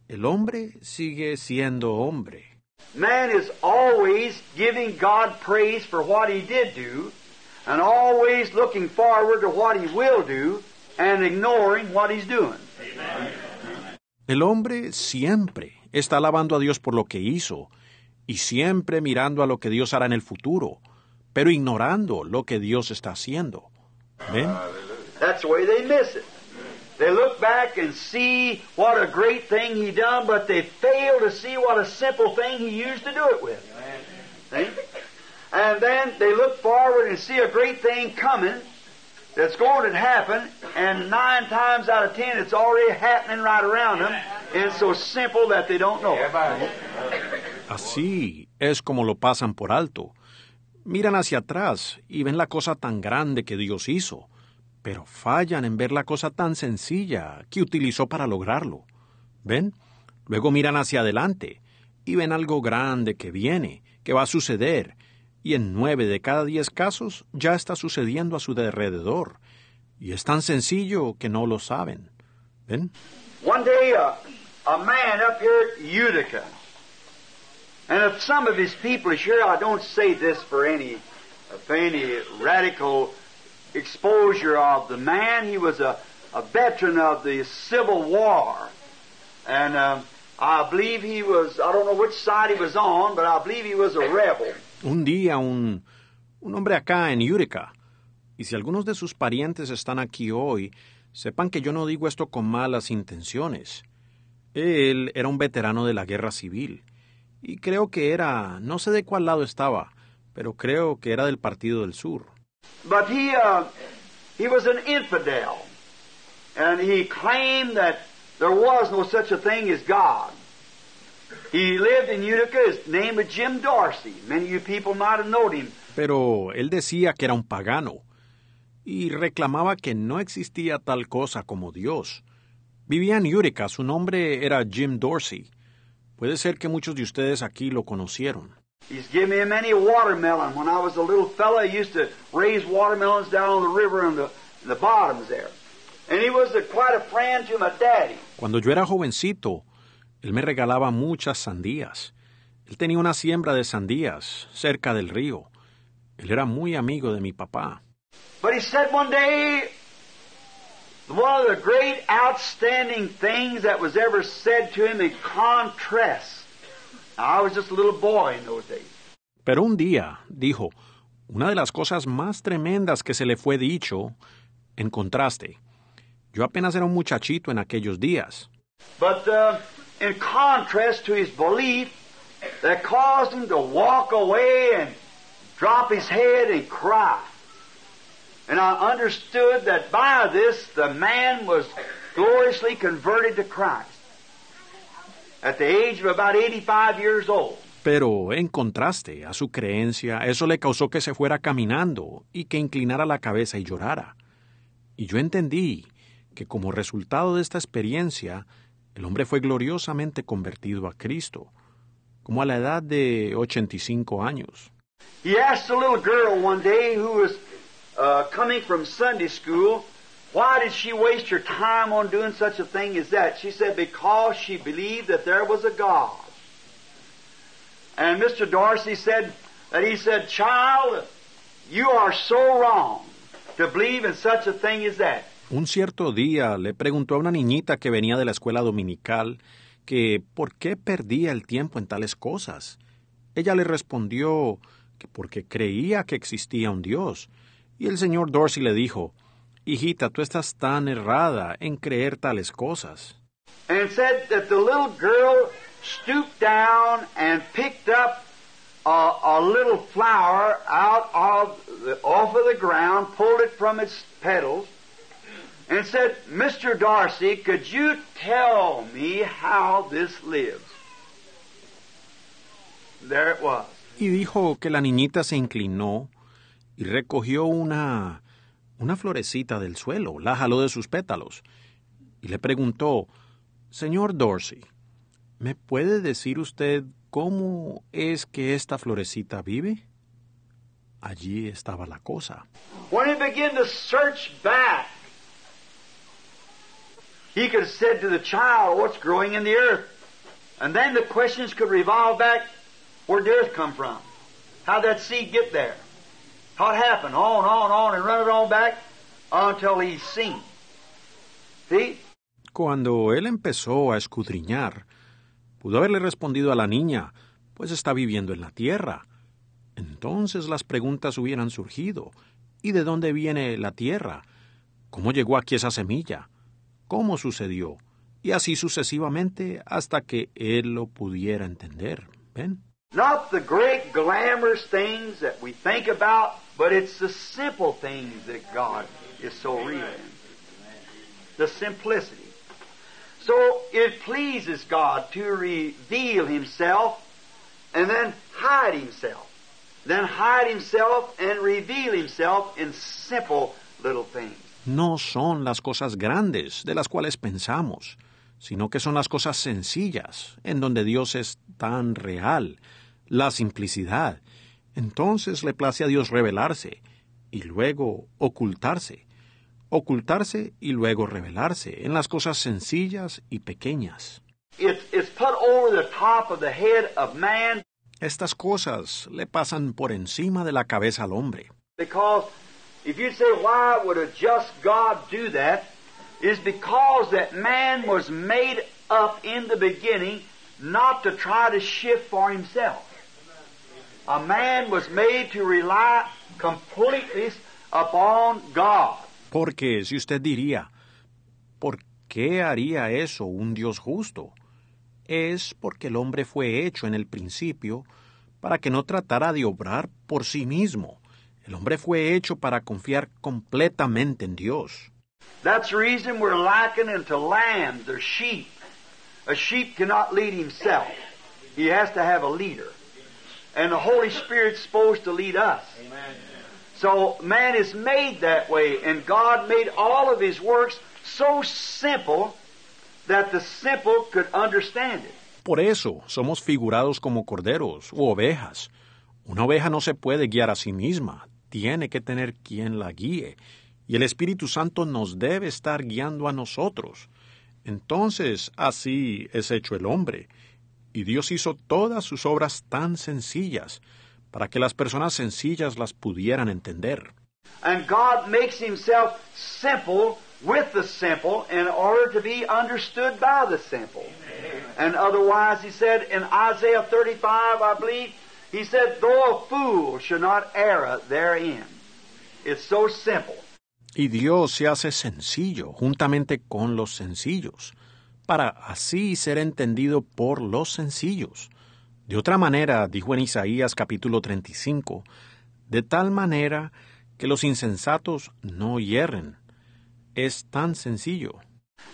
Speaker 1: el hombre sigue siendo hombre.
Speaker 2: Man is always giving God praise for what he did do, and always looking forward to what he will do and ignoring what he's doing.
Speaker 1: El hombre siempre está alabando a Dios por lo que hizo y siempre mirando a lo que Dios hará en el futuro, pero ignorando lo que Dios está haciendo. ¿Ven?
Speaker 2: That's the way they miss it. They look back and see what a great thing he done, but they fail to see what a simple thing he used to do it with. See? And then they look forward and see a great thing coming that's going to happen, and nine times out of ten it's already happening right around them, and it's so simple that they don't know.
Speaker 1: Así es como lo pasan por alto. Miran hacia atrás y ven la cosa tan grande que Dios hizo, pero fallan en ver la cosa tan sencilla que utilizó para lograrlo. ¿Ven? Luego miran hacia adelante y ven algo grande que viene, que va a suceder, y en nueve de cada diez casos ya está sucediendo a su alrededor, y es tan sencillo que no lo saben. ¿Ven?
Speaker 2: One day, a man up here Utica, and if some of his people is here, I don't say this for any, for any radical exposure of the man. He was a, a veteran of the Civil War, and um, I believe he was, I don't know which side he was on, but I believe he was a rebel.
Speaker 1: Un día un, un hombre acá en Utica, y si algunos de sus parientes están aquí hoy, sepan que yo no digo esto con malas intenciones. Él era un veterano de la guerra civil, y creo que era, no sé de cuál lado estaba, pero creo que era del Partido del Sur.
Speaker 2: But he, uh, he was an infidel, and he claimed that there was no such a thing as God. He lived in Utica. His name was Jim Dorsey. Many of you people might have known him.
Speaker 1: Pero él decía que era un pagano, y reclamaba que no existía tal cosa como Dios. Vivía en Utica, su nombre era Jim Dorsey. Puede ser que muchos de ustedes aquí lo conocieron.
Speaker 2: He's given me many watermelon. When I was a little fella, I used to raise watermelons down on the river in the, in the bottoms there. And he was a, quite a friend to my daddy.
Speaker 1: Cuando yo era jovencito, él me regalaba muchas sandías. Él tenía una siembra de sandías cerca del río. Él era muy amigo de mi papá.
Speaker 2: But he said one day, one of the great outstanding things that was ever said to him in contrast. I was just a little boy in those days.
Speaker 1: Pero un día dijo, una de las cosas más tremendas que se le fue dicho, en contraste, yo apenas era un muchachito en aquellos días,
Speaker 2: But uh, in contrast to his belief, that caused him to walk away and drop his head and cry. And I understood that by this the man was gloriously converted to Christ at the age of about 85 years old.
Speaker 1: pero en contraste a su creencia, eso le causó que se fuera caminando y que inclinara la cabeza y llorara. Y yo entendí que como resultado de esta experiencia, el hombre fue gloriosamente convertido a Cristo, como a la edad de 85 años.
Speaker 2: He asked a little girl one day who was uh, coming from Sunday school, why did she waste her time on doing such a thing as that? She said, because she believed that there was a God. And Mr. Dorsey said that he said, child, you are so wrong to believe in such a thing as that.
Speaker 1: Un cierto día le preguntó a una niñita que venía de la escuela dominical que por qué perdía el tiempo en tales cosas. Ella le respondió que porque creía que existía un Dios. Y el señor Dorsey le dijo, Hijita, tú estás tan errada en creer tales cosas.
Speaker 2: and said that the little girl stooped down and picked up a, a little flower out of the, off of the ground, pulled it from its petals, and said, Mr. Darcy, could you tell me how this lives? There it was.
Speaker 1: Y dijo que la niñita se inclinó y recogió una florecita del suelo, la jaló de sus pétalos y le preguntó, Señor Dorsey, ¿me puede decir usted cómo es que esta florecita vive? Allí estaba la cosa.
Speaker 2: When he began to search back, he could have said to the child, What's growing in the earth? And then the questions could revolve back where'd the earth come from? How'd that seed get there? How it happened? On, on, on, and run it on back until he's seen. See?
Speaker 1: Cuando él empezó a escudriñar, pudo haberle respondido a la niña, pues está viviendo en la tierra. Entonces las preguntas hubieran surgido. ¿Y de dónde viene la tierra? ¿Cómo llegó aquí esa semilla? ¿Cómo sucedió? Y así sucesivamente hasta que él lo pudiera entender. ¿Ven?
Speaker 2: Not the great glamorous things that we think about, but it's the simple things that God is so real in. The simplicity. So it pleases God to reveal Himself and then hide Himself. Then hide Himself and reveal Himself in simple little things.
Speaker 1: No son las cosas grandes de las cuales pensamos, sino que son las cosas sencillas, en donde Dios es tan real, la simplicidad. Entonces le place a Dios revelarse y luego ocultarse, ocultarse y luego revelarse en las cosas sencillas y pequeñas.
Speaker 2: It's, it's put over the top of the head of man
Speaker 1: Estas cosas le pasan por encima de la cabeza al hombre,
Speaker 2: because if you say, why would a just God do that? Is because that man was made up in the beginning not to try to shift for himself. A man was made to rely completely upon God.
Speaker 1: porque si usted diría, ¿por qué haría eso un Dios justo? Es porque el hombre fue hecho en el principio para que no tratara de obrar por sí mismo. El hombre fue hecho para confiar completamente en Dios.
Speaker 2: That's the reason we're likened unto lambs or sheep. A sheep cannot lead himself. He has to have a leader. And the Holy Spirit's supposed to lead us. So man is made that way, and God made all of his works so simple that the simple could understand it.
Speaker 1: Por eso somos figurados como corderos u ovejas. Una oveja no se puede guiar a sí misma, tiene que tener quien la guíe, y el Espíritu Santo nos debe estar guiando a nosotros. Entonces, así es hecho el hombre, y Dios hizo todas sus obras tan sencillas, para que las personas sencillas las pudieran entender.
Speaker 2: And God makes himself simple with the simple in order to be understood by the simple. And otherwise, he said in Isaiah 35, I believe, he said, though a fool should not err therein. It's so simple.
Speaker 1: Y Dios se hace sencillo juntamente con los sencillos, para así ser entendido por los sencillos. De otra manera, dijo en Isaías capítulo 35, de tal manera que los insensatos no hierren. Es tan sencillo.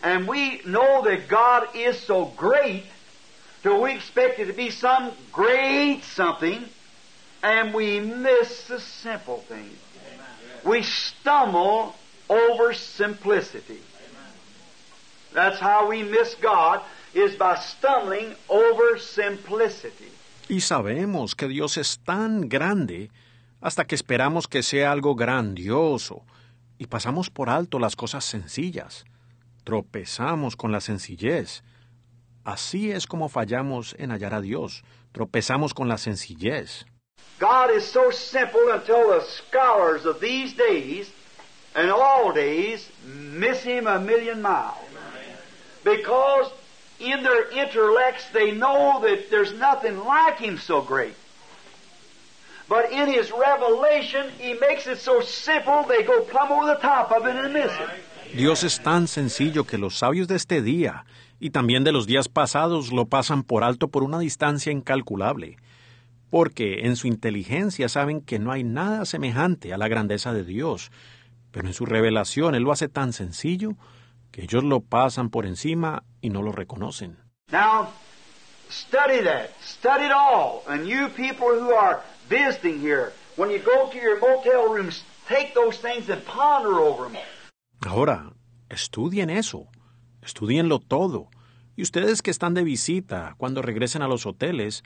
Speaker 2: And we know that God is so great till we expect it to be some great something, and we miss the simple things. We stumble over simplicity. That's how we miss God, is by stumbling over simplicity.
Speaker 1: Y sabemos que Dios es tan grande hasta que esperamos que sea algo grandioso y pasamos por alto las cosas sencillas. Tropezamos con la sencillez. Así es como fallamos en hallar a Dios. Tropezamos con la sencillez.
Speaker 2: God is so simple until the scholars of these days and all days miss him a million miles. Because in their intellects they know that there's nothing like him so great. But in his revelation, he makes it so simple they go plumb over the top of it and miss it.
Speaker 1: Dios es tan sencillo que los sabios de este día y también de los días pasados lo pasan por alto por una distancia incalculable, porque en su inteligencia saben que no hay nada semejante a la grandeza de Dios, pero en su revelación Él lo hace tan sencillo que ellos lo pasan por encima y no lo reconocen.
Speaker 2: Now, study that. Study it all. And you people who are visiting here, when you go to your motel rooms, take those things and ponder over them.
Speaker 1: Ahora, estudien eso, estudienlo todo, y ustedes que están de visita, cuando regresen a los hoteles,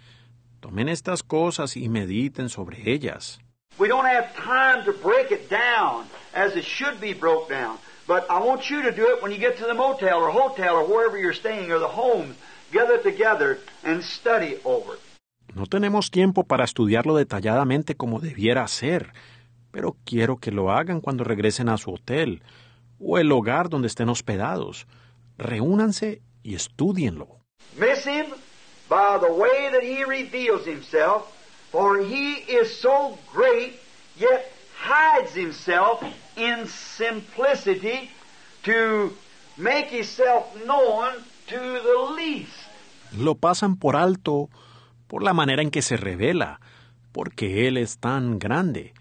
Speaker 1: tomen estas cosas y mediten sobre ellas.
Speaker 2: We don't have time to break it down as it should be broke down. But I want you to do it when you get to the motel or hotel or wherever you're staying or the homes. Gather together and study over.
Speaker 1: No tenemos tiempo para estudiarlo detalladamente como debiera ser, pero quiero que lo hagan cuando regresen a su hotel o el hogar donde estén hospedados. Reúnanse y estudienlo.
Speaker 2: Miss him by the way that he reveals himself, for he is so great, yet hides himself in simplicity to make himself known to the least.
Speaker 1: Lo pasan por alto por la manera en que se revela, porque Él es tan grande,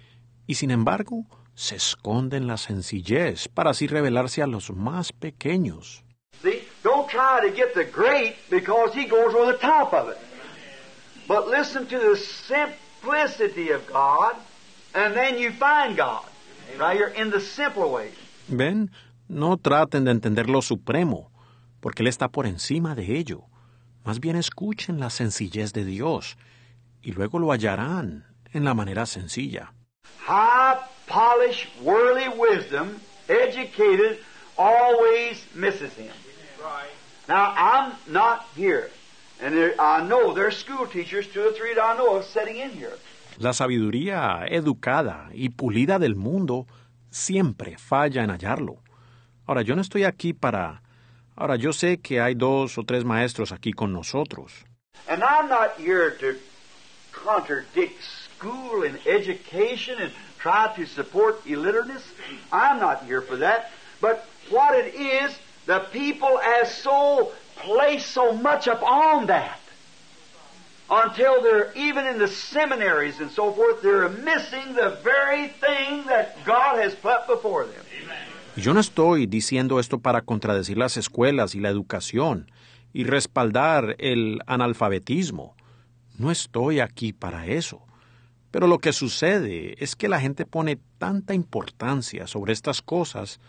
Speaker 1: y sin embargo se esconde en la sencillez para así revelarse a los más pequeños.
Speaker 2: See, don't try to get the great because he goes over the top of it. But listen to the simplicity of God, and then you find God. Right here in the simple way.
Speaker 1: Ven, no traten de entender lo supremo, porque Él está por encima de ello. Más bien escuchen la sencillez de Dios, y luego lo hallarán en la manera sencilla.
Speaker 2: High, polished, worldly wisdom, educated, always misses him. Now, I'm not here. And there, I know there's school teachers, two or three that I know of, sitting in here.
Speaker 1: La sabiduría educada y pulida del mundo siempre falla en hallarlo. Ahora, yo no estoy aquí para... Ahora, yo sé que hay dos o tres maestros aquí con nosotros.
Speaker 2: And I'm not here to contradict school and education and try to support illiterateness. I'm not here for that. But what it is, the people as so place so much upon that until they're even in the seminaries and so forth, they're missing the very thing that God has put before them.
Speaker 1: Yo no estoy diciendo esto para contradecir las escuelas y la educación y respaldar el analfabetismo. No estoy aquí para eso. Pero lo que sucede es que la gente pone tanta importancia sobre estas cosas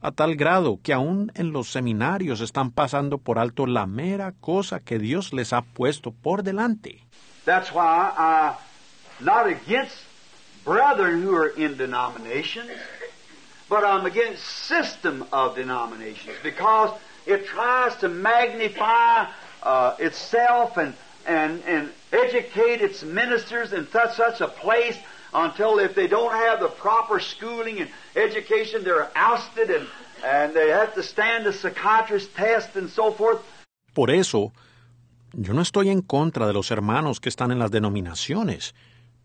Speaker 1: a tal grado que aún en los seminarios están pasando por alto la mera cosa que Dios les ha puesto por delante.
Speaker 2: That's why I'm not against brethren who are in denominations, but I'm against system of denominations because it tries to magnify uh, itself and, and, and educate its ministers in such, such a place until if they don't have the proper schooling and education, they're ousted and, they have to stand a psychiatrist test and so forth.
Speaker 1: Por eso, yo no estoy en contra de los hermanos que están en las denominaciones,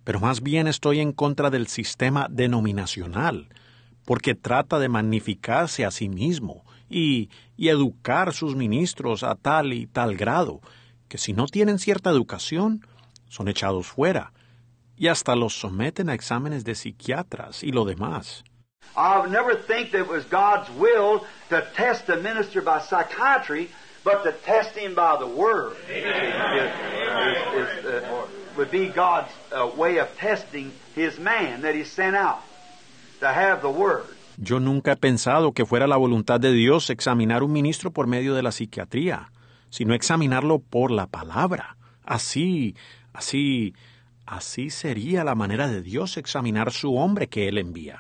Speaker 1: pero más bien estoy en contra del sistema denominacional, porque trata de magnificarse a sí mismo y, y educar sus ministros a tal y tal grado, que si no tienen cierta educación, son echados fuera, y hasta los someten a exámenes de psiquiatras y lo demás.
Speaker 2: I never think that it was God's will to test a minister by psychiatry, but to test him by the Word. Is, is, is, uh, would be God's uh, way of testing his man that he sent out to have the Word.
Speaker 1: Yo nunca he pensado que fuera la voluntad de Dios examinar un ministro por medio de la psiquiatría, sino examinarlo por la palabra. Así, así, así sería la manera de Dios examinar su hombre que Él envía.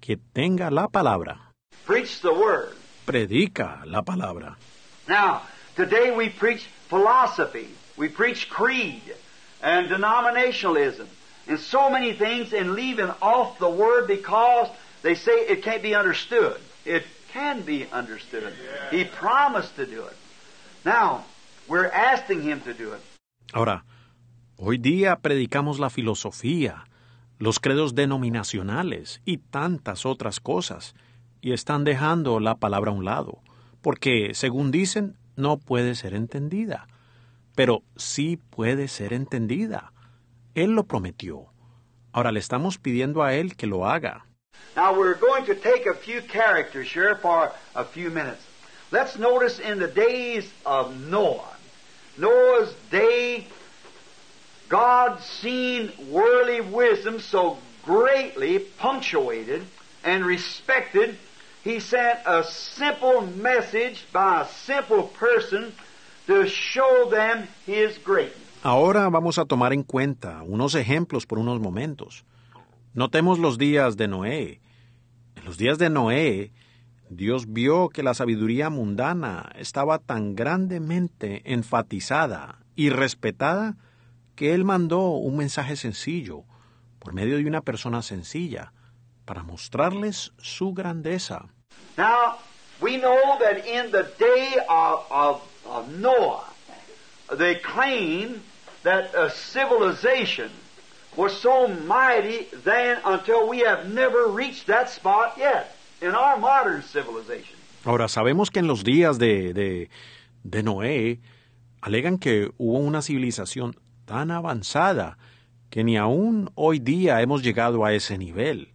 Speaker 1: Que tenga la palabra.
Speaker 2: Preach the Word.
Speaker 1: Predica la palabra.
Speaker 2: Now, today we preach philosophy, we preach creed and denominationalism and so many things and leaving off the Word because they say it can't be understood. It can be understood. He promised to do it. Now, we're asking Him to do it.
Speaker 1: Ahora, hoy día predicamos la filosofía, los credos denominacionales y tantas otras cosas, y están dejando la palabra a un lado, porque, según dicen, no puede ser entendida. Pero sí puede ser entendida. Él lo prometió. Ahora le estamos pidiendo a Él que lo haga.
Speaker 2: Now, we're going to take a few characters here for a few minutes. Let's notice in the days of Noah, Noah's day, God seen worldly wisdom so greatly punctuated and respected, He sent a simple message by a simple person to show them His greatness.
Speaker 1: Ahora vamos a tomar en cuenta unos ejemplos por unos momentos. Notemos los días de Noé. En los días de Noé, Dios vio que la sabiduría mundana estaba tan grandemente enfatizada y respetada que Él mandó un mensaje sencillo por medio de una persona sencilla, para mostrarles su grandeza.
Speaker 2: Now, we know that in the day of, of, of Noah, they claim that a civilization was so mighty then until we have never reached that spot yet in our modern civilization.
Speaker 1: Ahora, sabemos que en los días de, de, de Noé alegan que hubo una civilización tan avanzada que ni aún hoy día hemos llegado a ese nivel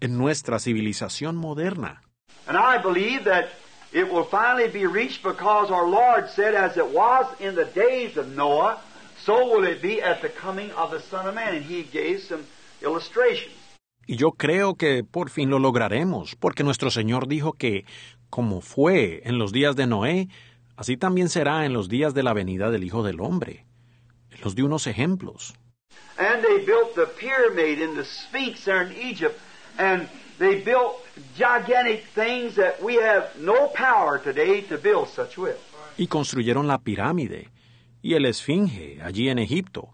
Speaker 1: en nuestra civilización moderna.
Speaker 2: And I believe that it will finally be reached because our Lord said, as it was in the days of Noah, so will it be at the coming of the Son of Man. And he gave some illustrations.
Speaker 1: Y yo creo que por fin lo lograremos, porque nuestro Señor dijo que, como fue en los días de Noé, así también será en los días de la venida del Hijo del Hombre. Él nos dio unos ejemplos.
Speaker 2: And they built the pyramid and the Sphinx there in Egypt, and they built gigantic things that we have no power today to build such with.
Speaker 1: Y construyeron la pirámide y el esfinge allí en Egipto,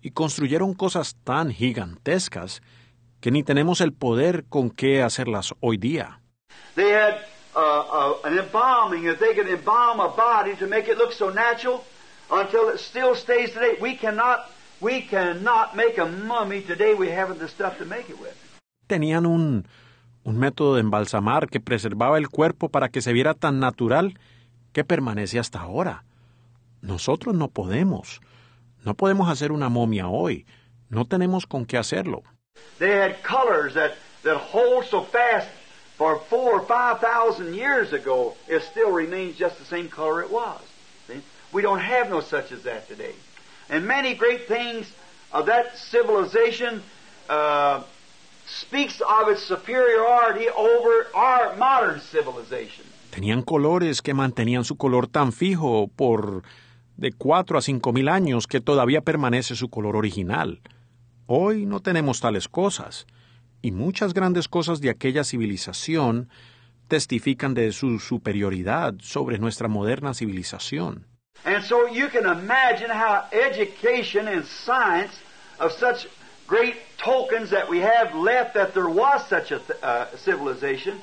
Speaker 1: y construyeron cosas tan gigantescas que ni tenemos el poder con qué hacerlas hoy día.
Speaker 2: They had uh, uh, an embalming, that they could embalm a body to make it look so natural until it still stays today. We cannot, we cannot make a mummy today. We haven't the stuff to make it with.
Speaker 1: Tenían un, un método de embalsamar que preservaba el cuerpo para que se viera tan natural que permanece hasta ahora. Nosotros no podemos. No podemos hacer una momia hoy. No tenemos con qué hacerlo.
Speaker 2: They had colors that, that hold so fast for four or five thousand years ago, it still remains just the same color it was. We don't have no such as that today. And many great things of that civilization uh, speaks of its superiority over our modern civilization.
Speaker 1: Tenían colores que mantenían su color tan fijo por de cuatro a cinco mil años que todavía permanece su color original. Hoy no tenemos tales cosas, y muchas grandes cosas de aquella civilización testifican de su superioridad sobre nuestra moderna civilización.
Speaker 2: And so you can imagine how education and science of such great tokens that we have left that there was such a th- uh, civilization,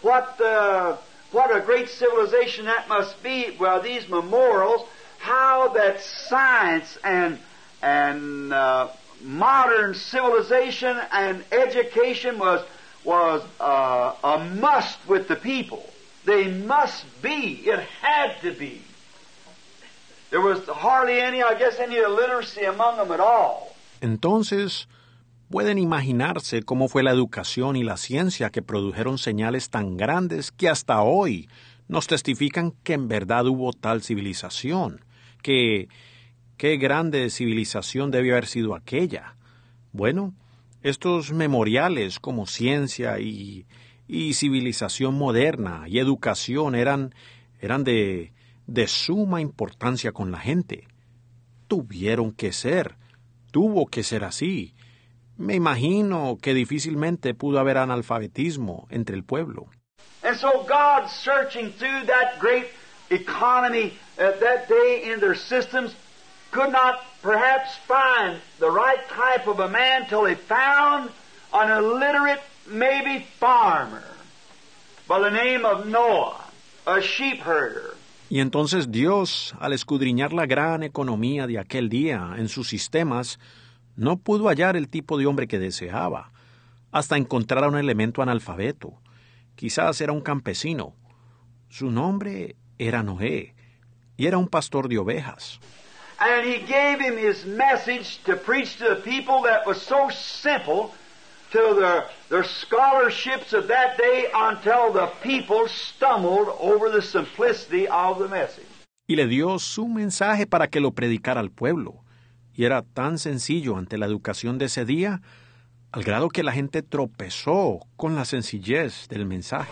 Speaker 2: what, uh, what a great civilization that must be. Well, these memorials, how that science and, and uh, modern civilization and education was, was uh, a must with the people. They must be. It had to be.
Speaker 1: Entonces, pueden imaginarse cómo fue la educación y la ciencia que produjeron señales tan grandes que hasta hoy nos testifican que en verdad hubo tal civilización, que qué grande civilización debe haber sido aquella. Bueno, estos memoriales como ciencia y, y civilización moderna y educación eran, eran de, de suma importancia con la gente. Tuvieron que ser, tuvo que ser así. Me imagino que difícilmente pudo haber analfabetismo entre el pueblo.
Speaker 2: And so God, searching through that great economy at that day in their systems, could not perhaps find the right type of a man till he found an illiterate, maybe farmer by the name of Noah, a sheep herder.
Speaker 1: Y entonces Dios, al escudriñar la gran economía de aquel día en sus sistemas, no pudo hallar el tipo de hombre que deseaba, hasta encontrar a un elemento analfabeto. Quizás era un campesino. Su nombre era Noé, y era un pastor de ovejas.
Speaker 2: And he gave him his message to preach to the people that was so simple to their, their scholarships of that day until the people stumbled over the simplicity of the message.
Speaker 1: Y le dio su mensaje para que lo predicara al pueblo. Y era tan sencillo ante la educación de ese día, al grado que la gente tropezó con la sencillez del mensaje.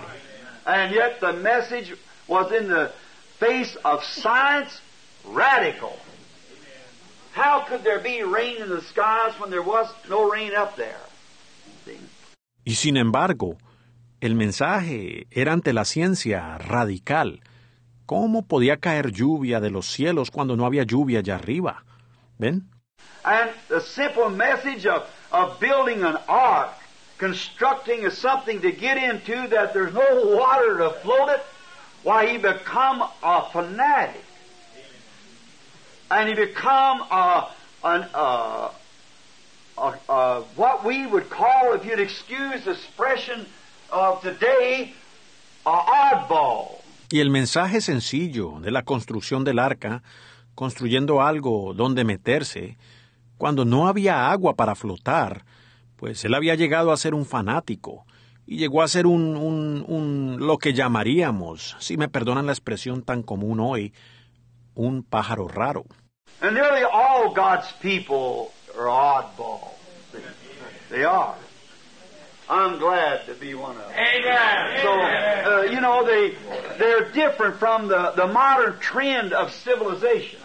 Speaker 2: And yet the message was in the face of science radical. How could there be rain in the skies when there was no rain up there?
Speaker 1: Y sin embargo, el mensaje era ante la ciencia radical. ¿Cómo podía caer lluvia de los cielos cuando no había lluvia allá arriba? ¿Ven?
Speaker 2: And the simple message of, of building an ark, constructing something to get into that there's no water to float it, why he become a fanatic. And he become a, an, uh, a, what we would call, if you'd excuse the expression of today, oddball.
Speaker 1: Y el mensaje sencillo de la construcción del arca, construyendo algo donde meterse, cuando no había agua para flotar, pues él había llegado a ser un fanático y llegó a ser un, un, un lo que llamaríamos, si me perdonan la expresión tan común hoy, un pájaro raro.
Speaker 2: And nearly all God's people are oddballs. They are. I'm glad to be one of them.
Speaker 3: Amen.
Speaker 2: So, uh, you know, they, they're different from the, the modern trend of civilization.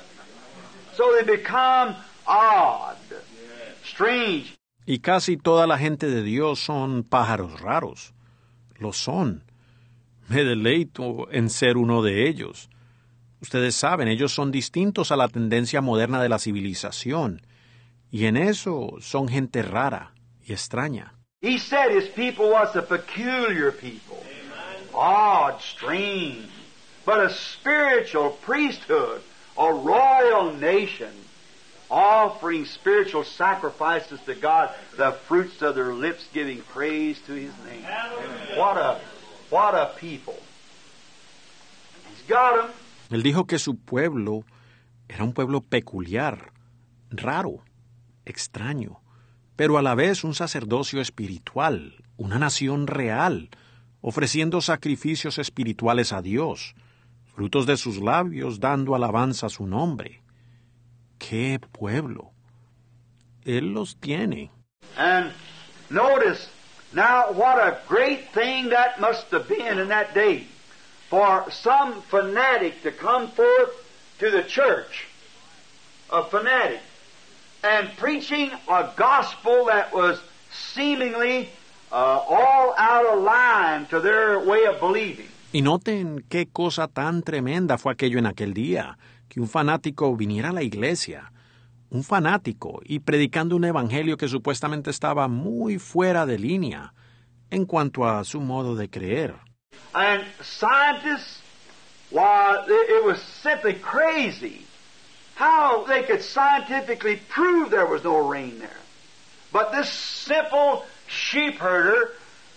Speaker 2: So they become odd, strange.
Speaker 1: Y casi toda la gente de Dios son pájaros raros. Lo son. Me deleito en ser uno de ellos. Ustedes saben, ellos son distintos a la tendencia moderna de la civilización. Y en eso son gente rara y extraña.
Speaker 2: He said his people was a peculiar people, odd, strange, but a spiritual priesthood, a royal nation, offering spiritual sacrifices to God, the fruits of their lips giving praise to His name. What a, what a people. He's got them.
Speaker 1: Él dijo que su pueblo era un pueblo peculiar, raro, extraño, pero a la vez un sacerdocio espiritual, una nación real, ofreciendo sacrificios espirituales a Dios, frutos de sus labios dando alabanza a su nombre. ¡Qué pueblo! Él los tiene.
Speaker 2: And notice now what a great thing that must have been in that day for some fanatic to come forth to the church, a fanatic, and preaching a gospel that was seemingly uh, all out of line to their way of believing.
Speaker 1: Y noten qué cosa tan tremenda fue aquello en aquel día, que un fanático viniera a la iglesia, un fanático, y predicando un evangelio que supuestamente estaba muy fuera de línea en cuanto a su modo de creer.
Speaker 2: And scientists, it it was simply crazy how they could scientifically prove there was no rain there. But this simple sheep herder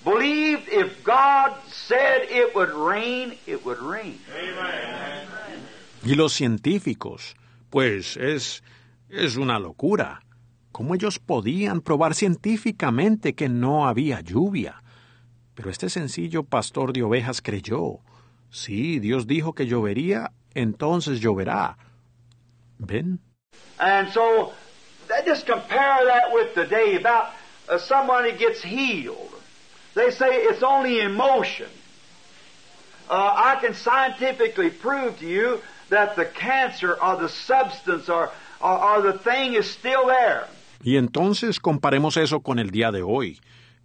Speaker 2: believed if God said it would rain, it would rain.
Speaker 1: Y los científicos, pues es, es una locura. ¿Cómo ellos podían probar científicamente que no había lluvia? Pero este sencillo pastor de ovejas creyó. Sí, Dios dijo que llovería, entonces lloverá. ¿Ven?
Speaker 2: And so, they just compare that with today about uh, someone who gets healed. They say it's only emotion. Uh, I can scientifically prove to you that the cancer or the substance or, or, or the thing is still there.
Speaker 1: Y entonces comparemos eso con el día de hoy.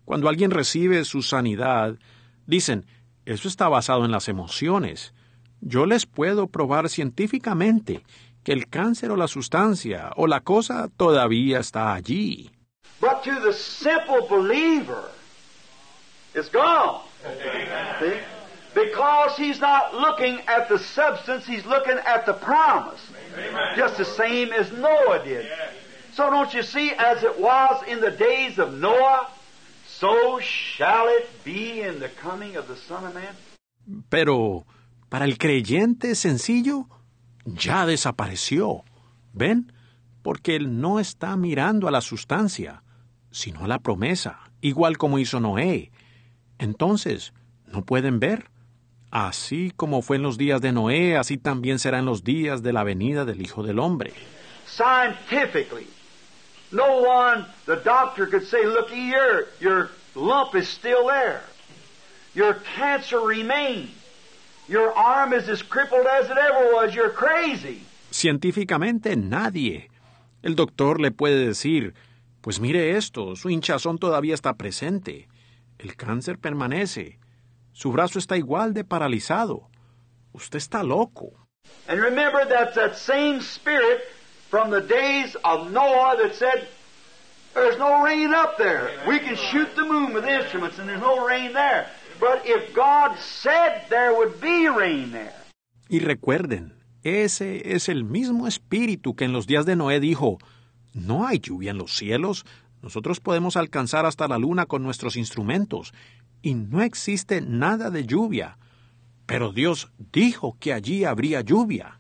Speaker 1: Cuando alguien recibe su sanidad, dicen, eso está basado en las emociones. Yo les puedo probar científicamente que el cáncer o la sustancia o la cosa todavía está allí.
Speaker 2: But to the simple believer, it's gone. See? Because he's not looking at the substance, he's looking at the promise. Just the same as Noah did. So don't you see, as it was in the days of Noah, so shall it be in the coming of the Son of Man?
Speaker 1: Pero para el creyente sencillo, ya desapareció. ¿Ven? Porque él no está mirando a la sustancia, sino a la promesa, igual como hizo Noé. Entonces, ¿no pueden ver? Así como fue en los días de Noé, así también será en los días de la venida del Hijo del Hombre.
Speaker 2: Scientifically, no one, the doctor could say, look, your, your lump is still there. Your cancer remains. Your arm is as crippled as it ever was. You're crazy.
Speaker 1: Científicamente nadie. El doctor le puede decir, pues mire esto, su hinchazón todavía está presente. El cáncer permanece. Su brazo está igual de paralizado. Usted está loco.
Speaker 2: And remember that that same spirit from the days of Noah that said, There's no rain up there. We can shoot the moon with instruments and there's no rain there. But if God said there would be rain there,
Speaker 1: Y recuerden, ese es el mismo espíritu que en los días de Noé dijo, no hay lluvia en los cielos, nosotros podemos alcanzar hasta la luna con nuestros instrumentos, y no existe nada de lluvia. Pero Dios dijo que allí habría lluvia.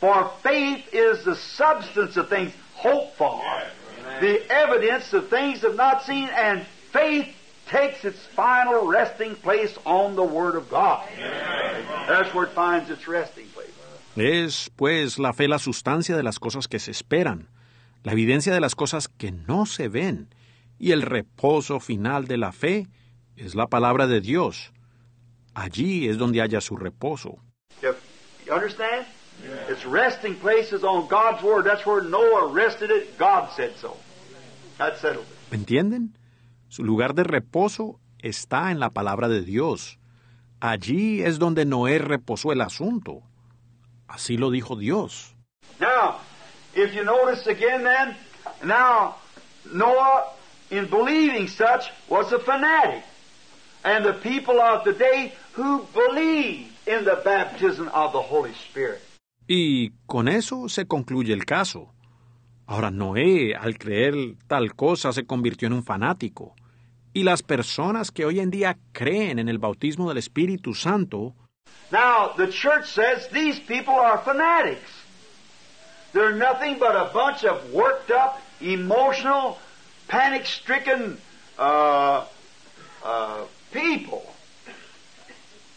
Speaker 2: For faith is the substance of things hoped for, the evidence of things have not seen, and faith takes its final resting place on the Word of God. That's where it finds its resting place.
Speaker 1: Es, pues, la fe la sustancia de las cosas que se esperan, la evidencia de las cosas que no se ven, y el reposo final de la fe es la palabra de Dios. Allí es donde haya su reposo.
Speaker 2: You, you understand? Its resting place is on God's Word. That's where Noah rested it. God said so. That settled it.
Speaker 1: ¿Entienden? Su lugar de reposo está en la palabra de Dios. Allí es donde Noé reposó el asunto. Así lo dijo Dios.
Speaker 2: Now, if you notice again then, now, Noah, in believing such, was a fanatic. And the people of today who believe in the baptism of the Holy Spirit.
Speaker 1: Y con eso se concluye el caso. Ahora Noé, al creer tal cosa, se convirtió en un fanático. Y las personas que hoy en día creen en el bautismo del Espíritu Santo,
Speaker 2: Now, the church says these people are fanatics. They're nothing but a bunch of worked up, emotional, panic stricken uh, uh, people.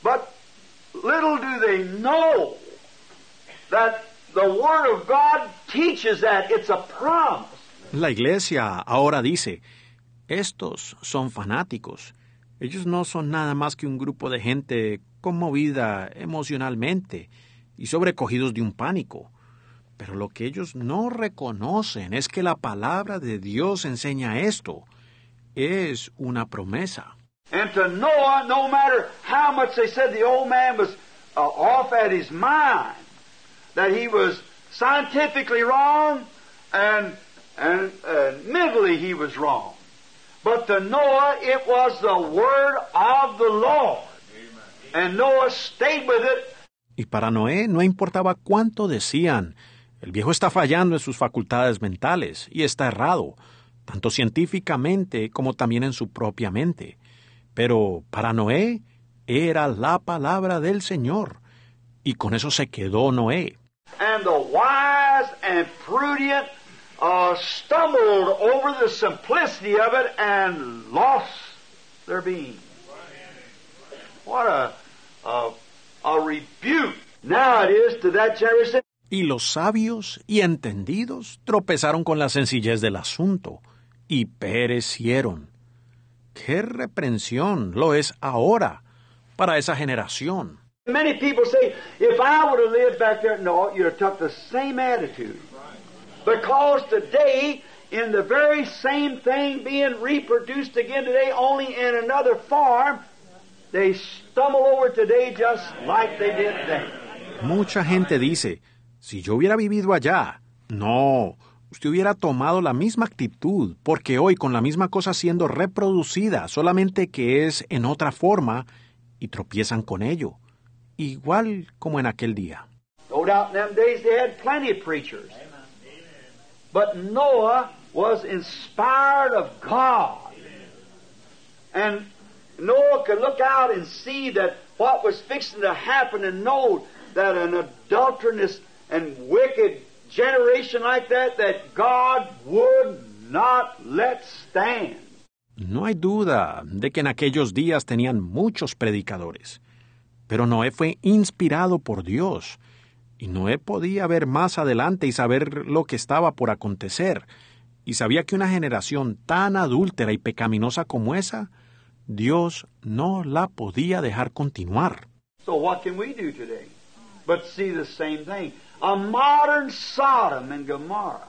Speaker 2: But little do they know that the Word of God teaches that it's a promise.
Speaker 1: la iglesia ahora dice, estos son fanáticos. Ellos no son nada más que un grupo de gente conmovida emocionalmente y sobrecogidos de un pánico. Pero lo que ellos no reconocen es que la palabra de Dios enseña esto. Es una promesa.
Speaker 2: And to Noah, no matter how much they said the old man was uh, off at his mind, that he was scientifically wrong and, and uh, mentally he was wrong. But to Noah, it was the word of the Lord. And Noah stayed with it
Speaker 1: Y para Noé no importaba cuánto decían. El viejo está fallando en sus facultades mentales y está errado, tanto científicamente como también en su propia mente. Pero para Noé era la palabra del Señor. Y con eso se quedó Noé.
Speaker 2: And the wise and prudent uh, stumbled over the simplicity of it and lost their being. What a, a, a rebuke now it is to that generation.
Speaker 1: Y los sabios y entendidos tropezaron con la sencillez del asunto y perecieron. ¡Qué reprensión lo es ahora para esa generación!
Speaker 2: Many people say, if I would have lived back there, no, you'd have took the same attitude. Because today, in the very same thing being reproduced again today, only in another form, they stumble over today just like they did then.
Speaker 1: Mucha gente dice, si yo hubiera vivido allá, no, usted hubiera tomado la misma actitud, porque hoy con la misma cosa siendo reproducida, solamente que es en otra forma, y tropiezan con ello, igual como en aquel día.
Speaker 2: No doubt in them days they had plenty of preachers. But Noah was inspired of God. And Noah could look out and see that what was fixing to happen and know that an adulterous and wicked generation like that, that God would not let stand.
Speaker 1: No hay duda de que en aquellos días tenían muchos predicadores, pero Noé fue inspirado por Dios, y Noé podía ver más adelante y saber lo que estaba por acontecer, y sabía que una generación tan adúltera y pecaminosa como esa, Dios no la podía dejar continuar.
Speaker 2: So what can we do today? But see the same thing. A modern Sodom and Gomorrah.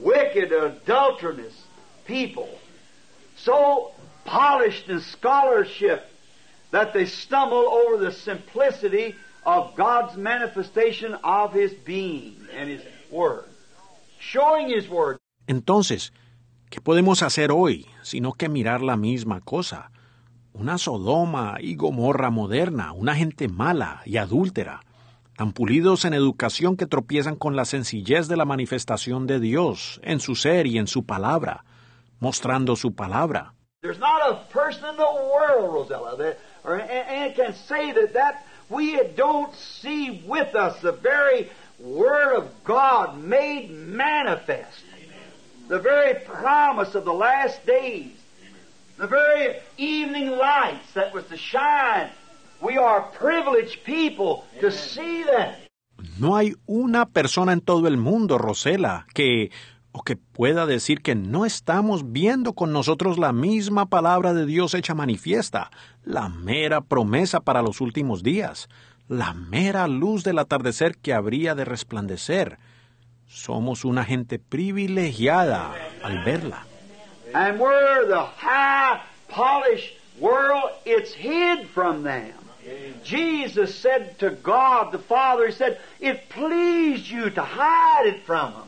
Speaker 2: Wicked, adulterous people. So polished in scholarship that they stumble over the simplicity of God's manifestation of His being and His Word. Showing His Word.
Speaker 1: Entonces, ¿Qué podemos hacer hoy sino que mirar la misma cosa? Una Sodoma y Gomorra moderna, una gente mala y adúltera, tan pulidos en educación que tropiezan con la sencillez de la manifestación de Dios en su ser y en su palabra, mostrando su palabra.
Speaker 2: There's not a person in the world, Rosella, that or, and, and can say that that we don't see with us the very Word of God made manifest, the very promise of the last days, the very evening lights that was to shine. We are privileged people to see that.
Speaker 1: No hay una persona en todo el mundo, Rosela, que o que pueda decir que no estamos viendo con nosotros la misma palabra de Dios hecha manifiesta, la mera promesa para los últimos días, la mera luz del atardecer que habría de resplandecer. Somos una gente privilegiada al verla.
Speaker 2: And where the high, polished world, it's hid from them. Jesus said to God the Father, He said, It pleased you to hide it from them.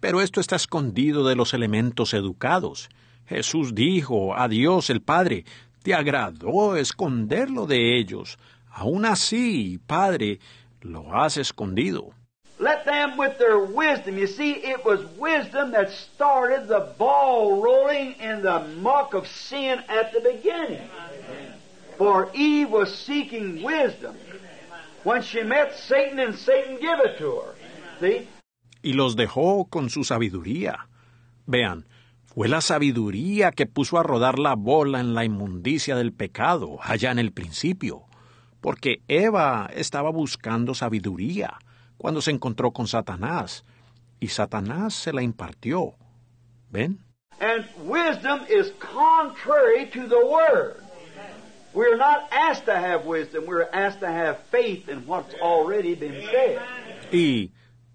Speaker 1: Pero esto está escondido de los elementos educados. Jesús dijo a Dios el Padre, te agradó esconderlo de ellos. Aún así, Padre, lo has escondido.
Speaker 2: Let them with their wisdom. You see, it was wisdom that started the ball rolling in the muck of sin at the beginning. For Eve was seeking wisdom. When she met Satan and Satan gave it to her. See?
Speaker 1: Y los dejó con su sabiduría. Vean, fue la sabiduría que puso a rodar la bola en la inmundicia del pecado allá en el principio. Porque Eva estaba buscando sabiduría cuando se encontró con Satanás, y Satanás se la impartió. ¿Ven?
Speaker 2: And wisdom is contrary to the Word. We're not asked to have wisdom, we're asked to have faith in what's already been said.
Speaker 1: Y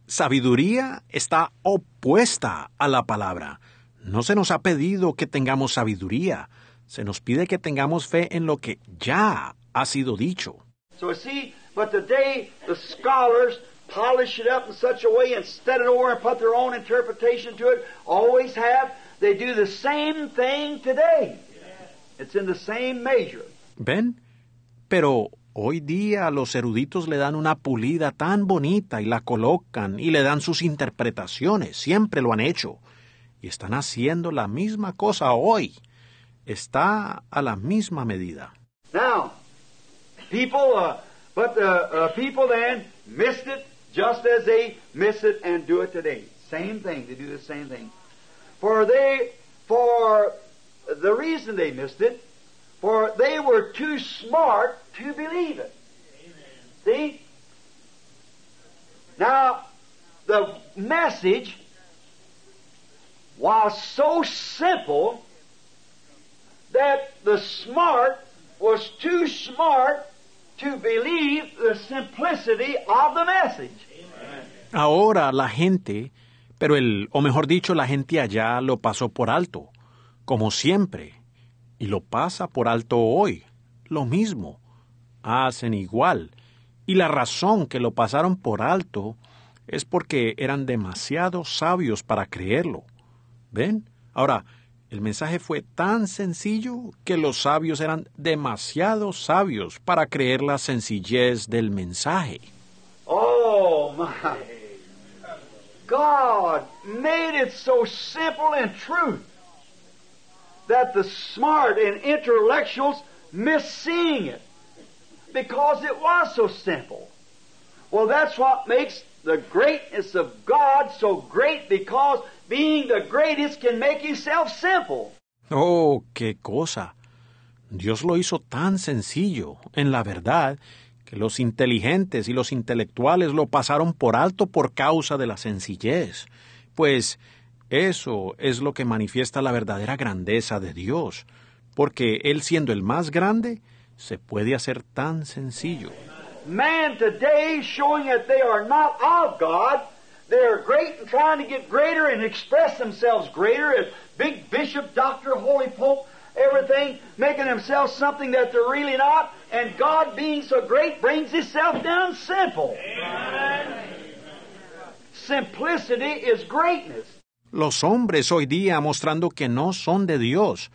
Speaker 1: sabiduría está opuesta a la palabra. No se nos ha pedido que tengamos sabiduría, se nos pide que tengamos fe en lo que ya ha sido dicho.
Speaker 2: So see, but today the scholars polish it up in such a way and set it over and put their own interpretation to it. Always have. They do the same thing today. It's in the same measure.
Speaker 1: ¿Ven? Pero hoy día los eruditos le dan una pulida tan bonita y la colocan y le dan sus interpretaciones. Siempre lo han hecho. Y están haciendo la misma cosa hoy. Está a la misma medida.
Speaker 2: Now, people, uh, but the uh, people then missed it just as they miss it and do it today. Same thing. They do the same thing. For they, for the reason they missed it, for they were too smart to believe it. See? Now, the message was so simple that the smart was too smart to believe the simplicity of the message.
Speaker 1: Ahora la gente, pero el, o mejor dicho, la gente allá lo pasó por alto, como siempre, y lo pasa por alto hoy, lo mismo, hacen igual, y la razón que lo pasaron por alto es porque eran demasiado sabios para creerlo. ¿Ven? Ahora, el mensaje fue tan sencillo que los sabios eran demasiado sabios para creer la sencillez del mensaje.
Speaker 2: Oh my. God made it so simple and true that the smart and intellectuals miss seeing it because it was so simple. Well, that's what makes the greatness of God so great because being the greatest can make himself simple.
Speaker 1: Oh, qué cosa. Dios lo hizo tan sencillo, en la verdad, que los inteligentes y los intelectuales lo pasaron por alto por causa de la sencillez. Pues eso es lo que manifiesta la verdadera grandeza de Dios, porque Él siendo el más grande, se puede hacer tan sencillo.
Speaker 2: Man today showing that they are not of God, they are great and trying to get greater and express themselves greater as big bishop, doctor, holy pope, everything, making themselves something that they're really not, and God being so great brings Himself down simple. simplicity is greatness.
Speaker 1: Los hombres hoy día mostrando que no son de Dios,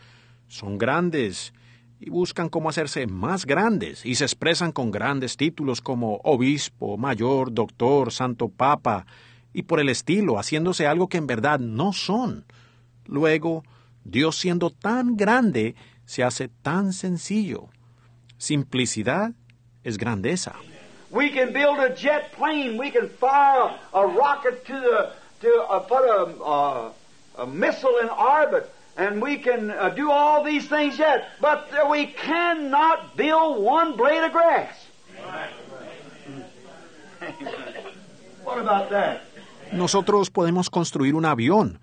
Speaker 1: son grandes y buscan cómo hacerse más grandes y se expresan con grandes títulos como obispo, mayor, doctor, santo papa y por el estilo, haciéndose algo que en verdad no son. Luego, Dios siendo tan grande, se hace tan sencillo. Simplicidad es grandeza.
Speaker 2: We can build a jet plane. We can fire a rocket to the to uh, put a, uh, a missile in orbit, and we can uh, do all these things yet. But uh, we cannot build one blade of grass. what about that?
Speaker 1: Nosotros podemos construir un avión,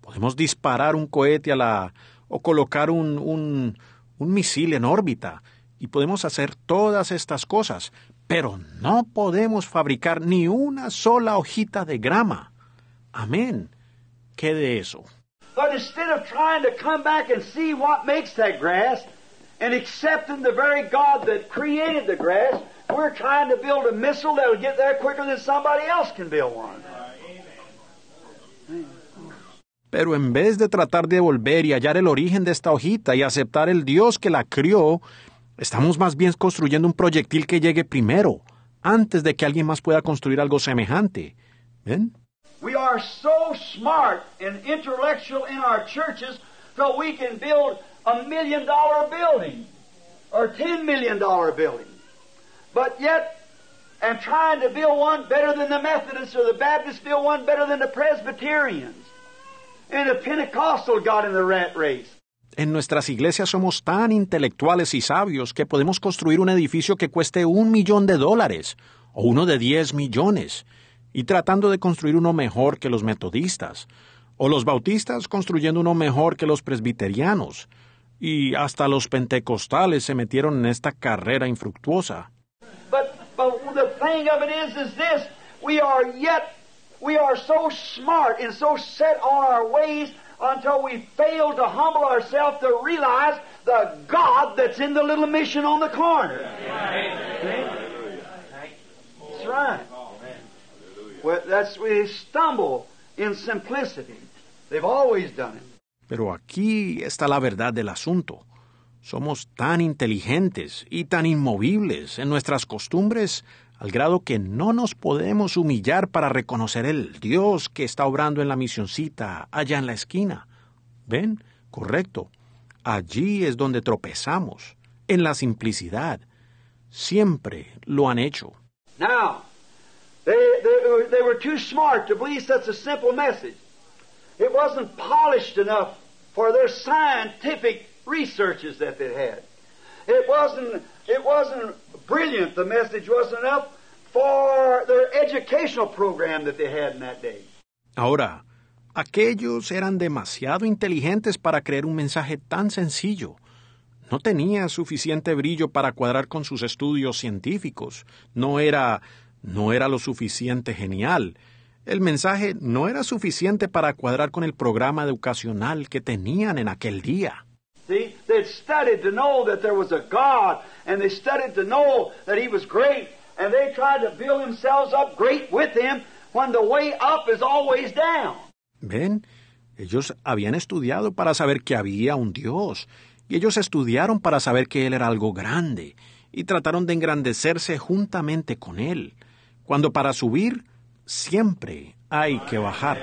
Speaker 1: podemos disparar un cohete a la o colocar un, un, un misil en órbita y podemos hacer todas estas cosas, pero no podemos fabricar ni una sola hojita de grama. Amén. ¿Qué de eso?
Speaker 2: But instead of trying to come back and see what makes that grass and accepting the very God that created the grass, we're trying to build a missile that'll get there quicker than somebody else can build one.
Speaker 1: Pero en vez de tratar de volver y hallar el origen de esta hojita y aceptar el Dios que la crió, estamos más bien construyendo un proyectil que llegue primero, antes de que alguien más pueda construir algo semejante. ¿Ven?
Speaker 2: We are so smart and intellectual in our churches that we can build a million dollar building or ten million dollar building. But yet, and trying to build one better than the Methodists or the Baptists build one better than the Presbyterians. And the Pentecostal got in the rat race.
Speaker 1: En nuestras iglesias somos tan intelectuales y sabios que podemos construir un edificio que cueste un millón de dólares o uno de diez millones, y tratando de construir uno mejor que los metodistas, o los bautistas construyendo uno mejor que los presbiterianos, y hasta los pentecostales se metieron en esta carrera infructuosa.
Speaker 2: But, but the thing of it is, is this: we are yet, we are so smart and so set on our ways until we fail to humble ourselves to realize the God that's in the little mission on the corner. That's right.
Speaker 1: Pero aquí está la verdad del asunto. Somos tan inteligentes y tan inmovibles en nuestras costumbres al grado que no nos podemos humillar para reconocer el Dios que está obrando en la misioncita allá en la esquina. ¿Ven? Correcto. Allí es donde tropezamos, en la simplicidad. Siempre lo han hecho.
Speaker 2: Now, they, they, they were too smart to believe such a simple message. It wasn't polished enough for their scientific researches that they had. It wasn't, it wasn't brilliant, the message wasn't enough for their educational program that they had in that day.
Speaker 1: Ahora, aquellos eran demasiado inteligentes para creer un mensaje tan sencillo. No tenía suficiente brillo para cuadrar con sus estudios científicos. No era no era lo suficiente genial. El mensaje no era suficiente para cuadrar con el programa educacional que tenían en aquel día.
Speaker 2: See, they'd studied to know that there was a God, and they studied to know that He was great, and they tried to build themselves up great with Him when the way up is always down.
Speaker 1: ¿Ven? Ellos habían estudiado para saber que había un Dios, y ellos estudiaron para saber que Él era algo grande, y trataron de engrandecerse juntamente con Él, cuando para subir siempre hay que bajar.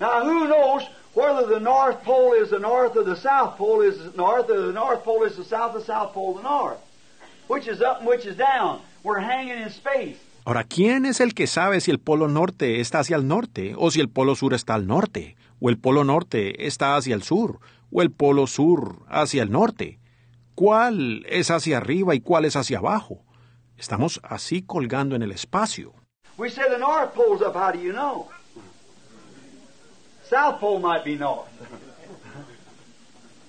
Speaker 2: Now, who knows whether the North Pole is the North or the South Pole is the North, or the North Pole is the South, the South Pole the North? Which is up and which is down? We're hanging in space.
Speaker 1: Ahora, ¿quién es el que sabe si el polo norte está hacia el norte o si el polo sur está al norte? ¿O el polo norte está hacia el sur? ¿O el polo sur hacia el norte? ¿Cuál es hacia arriba y cuál es hacia abajo? Estamos así colgando en el espacio.
Speaker 2: We say the North Pole's up, how do you know? South Pole might be north.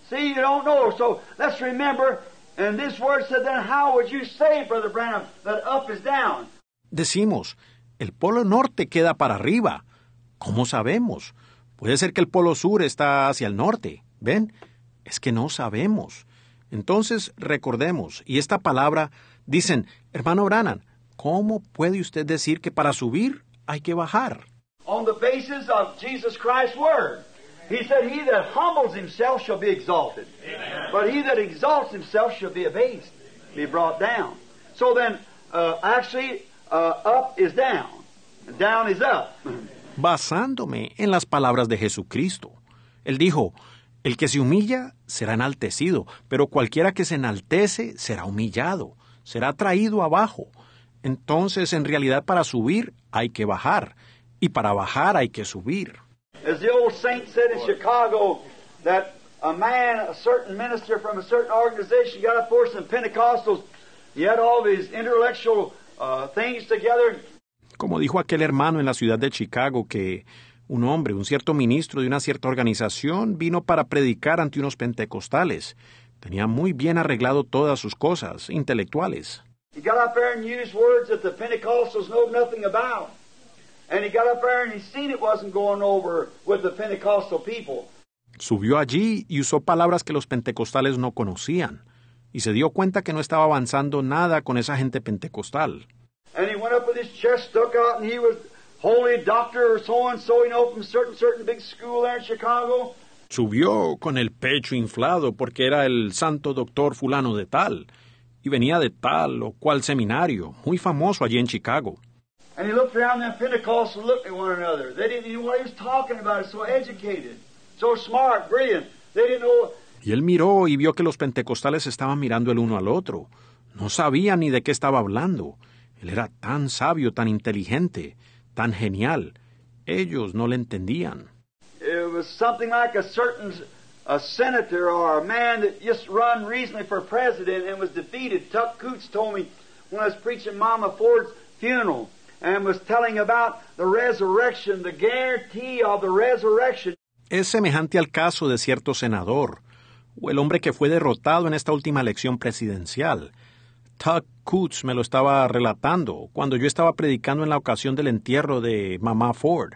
Speaker 2: See, you don't know. So let's remember, and this word said, then how would you say, Brother Branham, that up is down?
Speaker 1: Decimos, el polo norte queda para arriba. ¿Cómo sabemos? Puede ser que el polo sur está hacia el norte. ¿Ven? Es que no sabemos. Entonces, recordemos, y esta palabra, dicen, hermano Branham, ¿cómo puede usted decir que para subir hay que bajar?
Speaker 2: on the basis of Jesus Christ's Word. He said, He that humbles himself shall be exalted. But he that exalts himself shall be abased, be brought down. So then, uh, actually, uh, up is down, down is up.
Speaker 1: Basándome en las palabras de Jesucristo. Él dijo, el que se humilla será enaltecido, pero cualquiera que se enaltece será humillado, será traído abajo. Entonces, en realidad, para subir hay que bajar, y para bajar hay que subir.
Speaker 2: As the old saint said in Chicago, that a man, a certain minister from a certain organization, got up for some Pentecostals. He had all these intellectual uh, things together.
Speaker 1: Como dijo aquel hermano en la ciudad de Chicago que un hombre, un cierto ministro de una cierta organización, vino para predicar ante unos pentecostales. Tenía muy bien arreglado todas sus cosas intelectuales.
Speaker 2: He got up there and used words that the Pentecostals know nothing about. And he got up there and he seen it wasn't going over with the Pentecostal people.
Speaker 1: Subió allí y usó palabras que los pentecostales no conocían, y se dio cuenta que no estaba avanzando nada con esa gente pentecostal.
Speaker 2: And he went up with his chest stuck out and he was holy doctor or so and so, you know, from certain certain big school there in Chicago.
Speaker 1: Subió con el pecho inflado porque era el santo doctor fulano de tal, y venía de tal o cual seminario, muy famoso allí en Chicago.
Speaker 2: And he looked around them Pentecostals looked at one another. They didn't know what he was talking about. So educated, so smart, brilliant. They didn't know.
Speaker 1: Y él miró y vio que los pentecostales estaban mirando el uno al otro. No sabían ni de qué estaba hablando. Él era tan sabio, tan inteligente, tan genial. Ellos no le entendían.
Speaker 2: It was something like a certain a senator or a man that just run recently for president and was defeated. Tuck Coots told me when I was preaching Mama Ford's funeral and was telling about the resurrection, the guarantee of the resurrection.
Speaker 1: Es semejante al caso de cierto senador, o el hombre que fue derrotado en esta última elección presidencial. Tuck Coots me lo estaba relatando cuando yo estaba predicando en la ocasión del entierro de mamá Ford.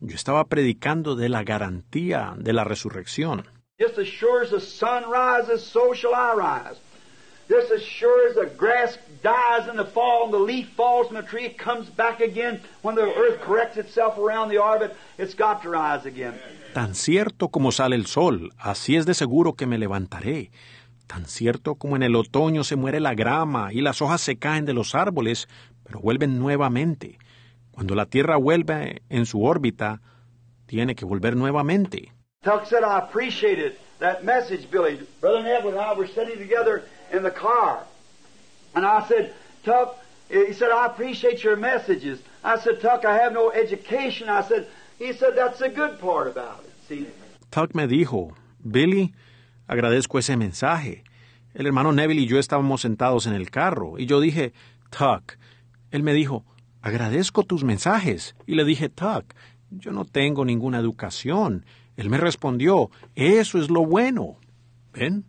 Speaker 1: Yo estaba predicando de la garantía de la resurrección.
Speaker 2: Just as sure as the sun rises, so shall I rise. Just as sure as the grass dies in the fall and the leaf falls from the tree, it comes back again. When the earth corrects itself around the orbit, it's got to rise again.
Speaker 1: Tan cierto como sale el sol, así es de seguro que me levantaré. Tan cierto como en el otoño se muere la grama y las hojas se caen de los árboles, pero vuelven nuevamente. Cuando la Tierra vuelve en su órbita, tiene que volver nuevamente.
Speaker 2: Tuck said, I appreciated that message, Billy. Brother and I were sitting together in the car. And I said, Tuck, he said, I appreciate your messages. I said, Tuck, I have no education. I said, he said, that's the good part about it. See?
Speaker 1: Tuck me dijo, Billy, agradezco ese mensaje. El hermano Neville y yo estábamos sentados en el carro y yo dije, Tuck. Él me dijo, agradezco tus mensajes. Y le dije, Tuck, yo no tengo ninguna educación. Él me respondió, eso es lo bueno. ¿Ven?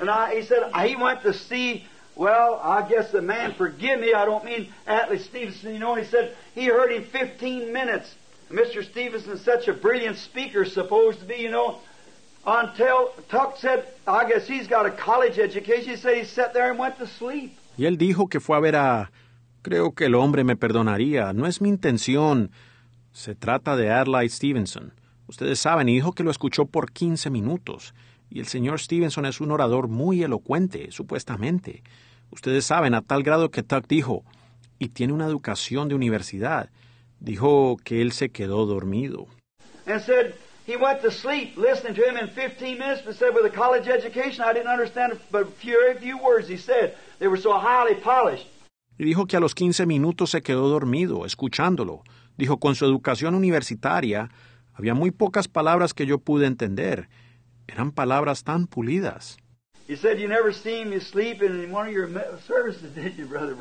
Speaker 2: And I, he said, he went to see, well, I guess the man, forgive me, I don't mean Atlas Stevenson, you know, he said he heard him 15 minutes. Mr. Stevenson's such a brilliant speaker, supposed to be, you know, until Tuck said, I guess he's got a college education. He said he sat there and went to sleep.
Speaker 1: Y él dijo que fue a ver a... Creo que el hombre me perdonaría. No es mi intención. Se trata de Adlai Stevenson. Ustedes saben, y dijo que lo escuchó por 15 minutos. Y el señor Stevenson es un orador muy elocuente, supuestamente. Ustedes saben, a tal grado que Tuck dijo, y tiene una educación de universidad. Dijo que él se quedó dormido.
Speaker 2: And said he went to sleep listening to him in 15 minutes, but said with a college education, I didn't understand but few, few words he said. They were so highly polished.
Speaker 1: Y dijo que a los 15 minutos se quedó dormido, escuchándolo. Dijo, con su educación universitaria, había muy pocas palabras que yo pude entender. Eran palabras tan pulidas.
Speaker 2: He said you never seen me sleep in one of your services, did you, Brother?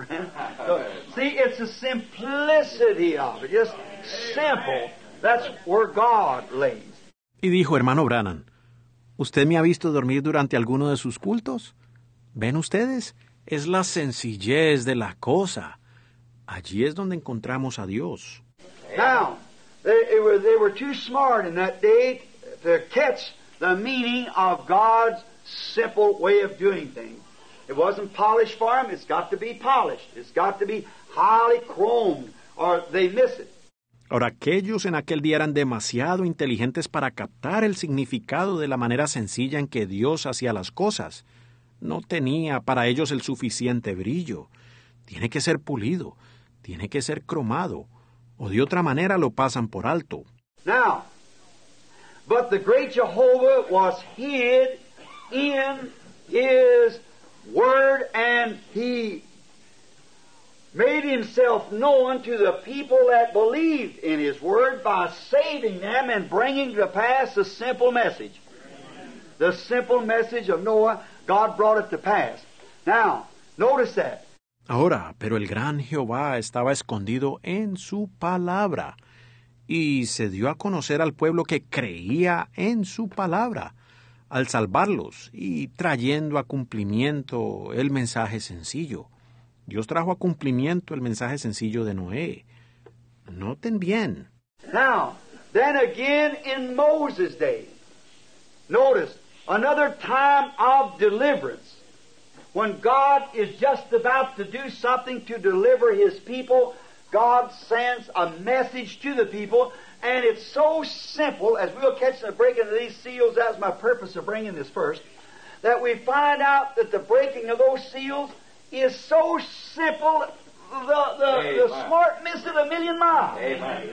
Speaker 2: So, see, it's the simplicity of it, just simple. That's where God lays.
Speaker 1: Y dijo, hermano Brannan, ¿usted me ha visto dormir durante alguno de sus cultos? ¿Ven ustedes? Es la sencillez de la cosa. Allí es donde encontramos a Dios.
Speaker 2: Now, they, they were, they were too smart in that day to catch the meaning of God's simple way of doing things. It wasn't polished for them. It's got to be polished. It's got to be highly chromed, or they miss it.
Speaker 1: Ahora, aquellos en aquel día eran demasiado inteligentes para captar el significado de la manera sencilla en que Dios hacía las cosas. No tenía para ellos el suficiente brillo. Tiene que ser pulido, tiene que ser cromado, o de otra manera lo pasan por alto.
Speaker 2: Now, but the great Jehovah was hid in his word and he made himself known to the people that believed in his word by saving them and bringing to pass the simple message. The simple message of Noah, God brought it to pass. Now, notice that.
Speaker 1: Ahora, pero el gran Jehová estaba escondido en su palabra, y se dio a conocer al pueblo que creía en su palabra, al salvarlos y trayendo a cumplimiento el mensaje sencillo. Dios trajo a cumplimiento el mensaje sencillo de Noé. Noten bien.
Speaker 2: Now, then again in Moses' day, notice another time of deliverance. When God is just about to do something to deliver His people, God sends a message to the people, and it's so simple, as we'll catch the breaking of these seals, that's my purpose of bringing this first, that we find out that the breaking of those seals is so simple, the, the, the smart miss it a million miles.
Speaker 3: Amen.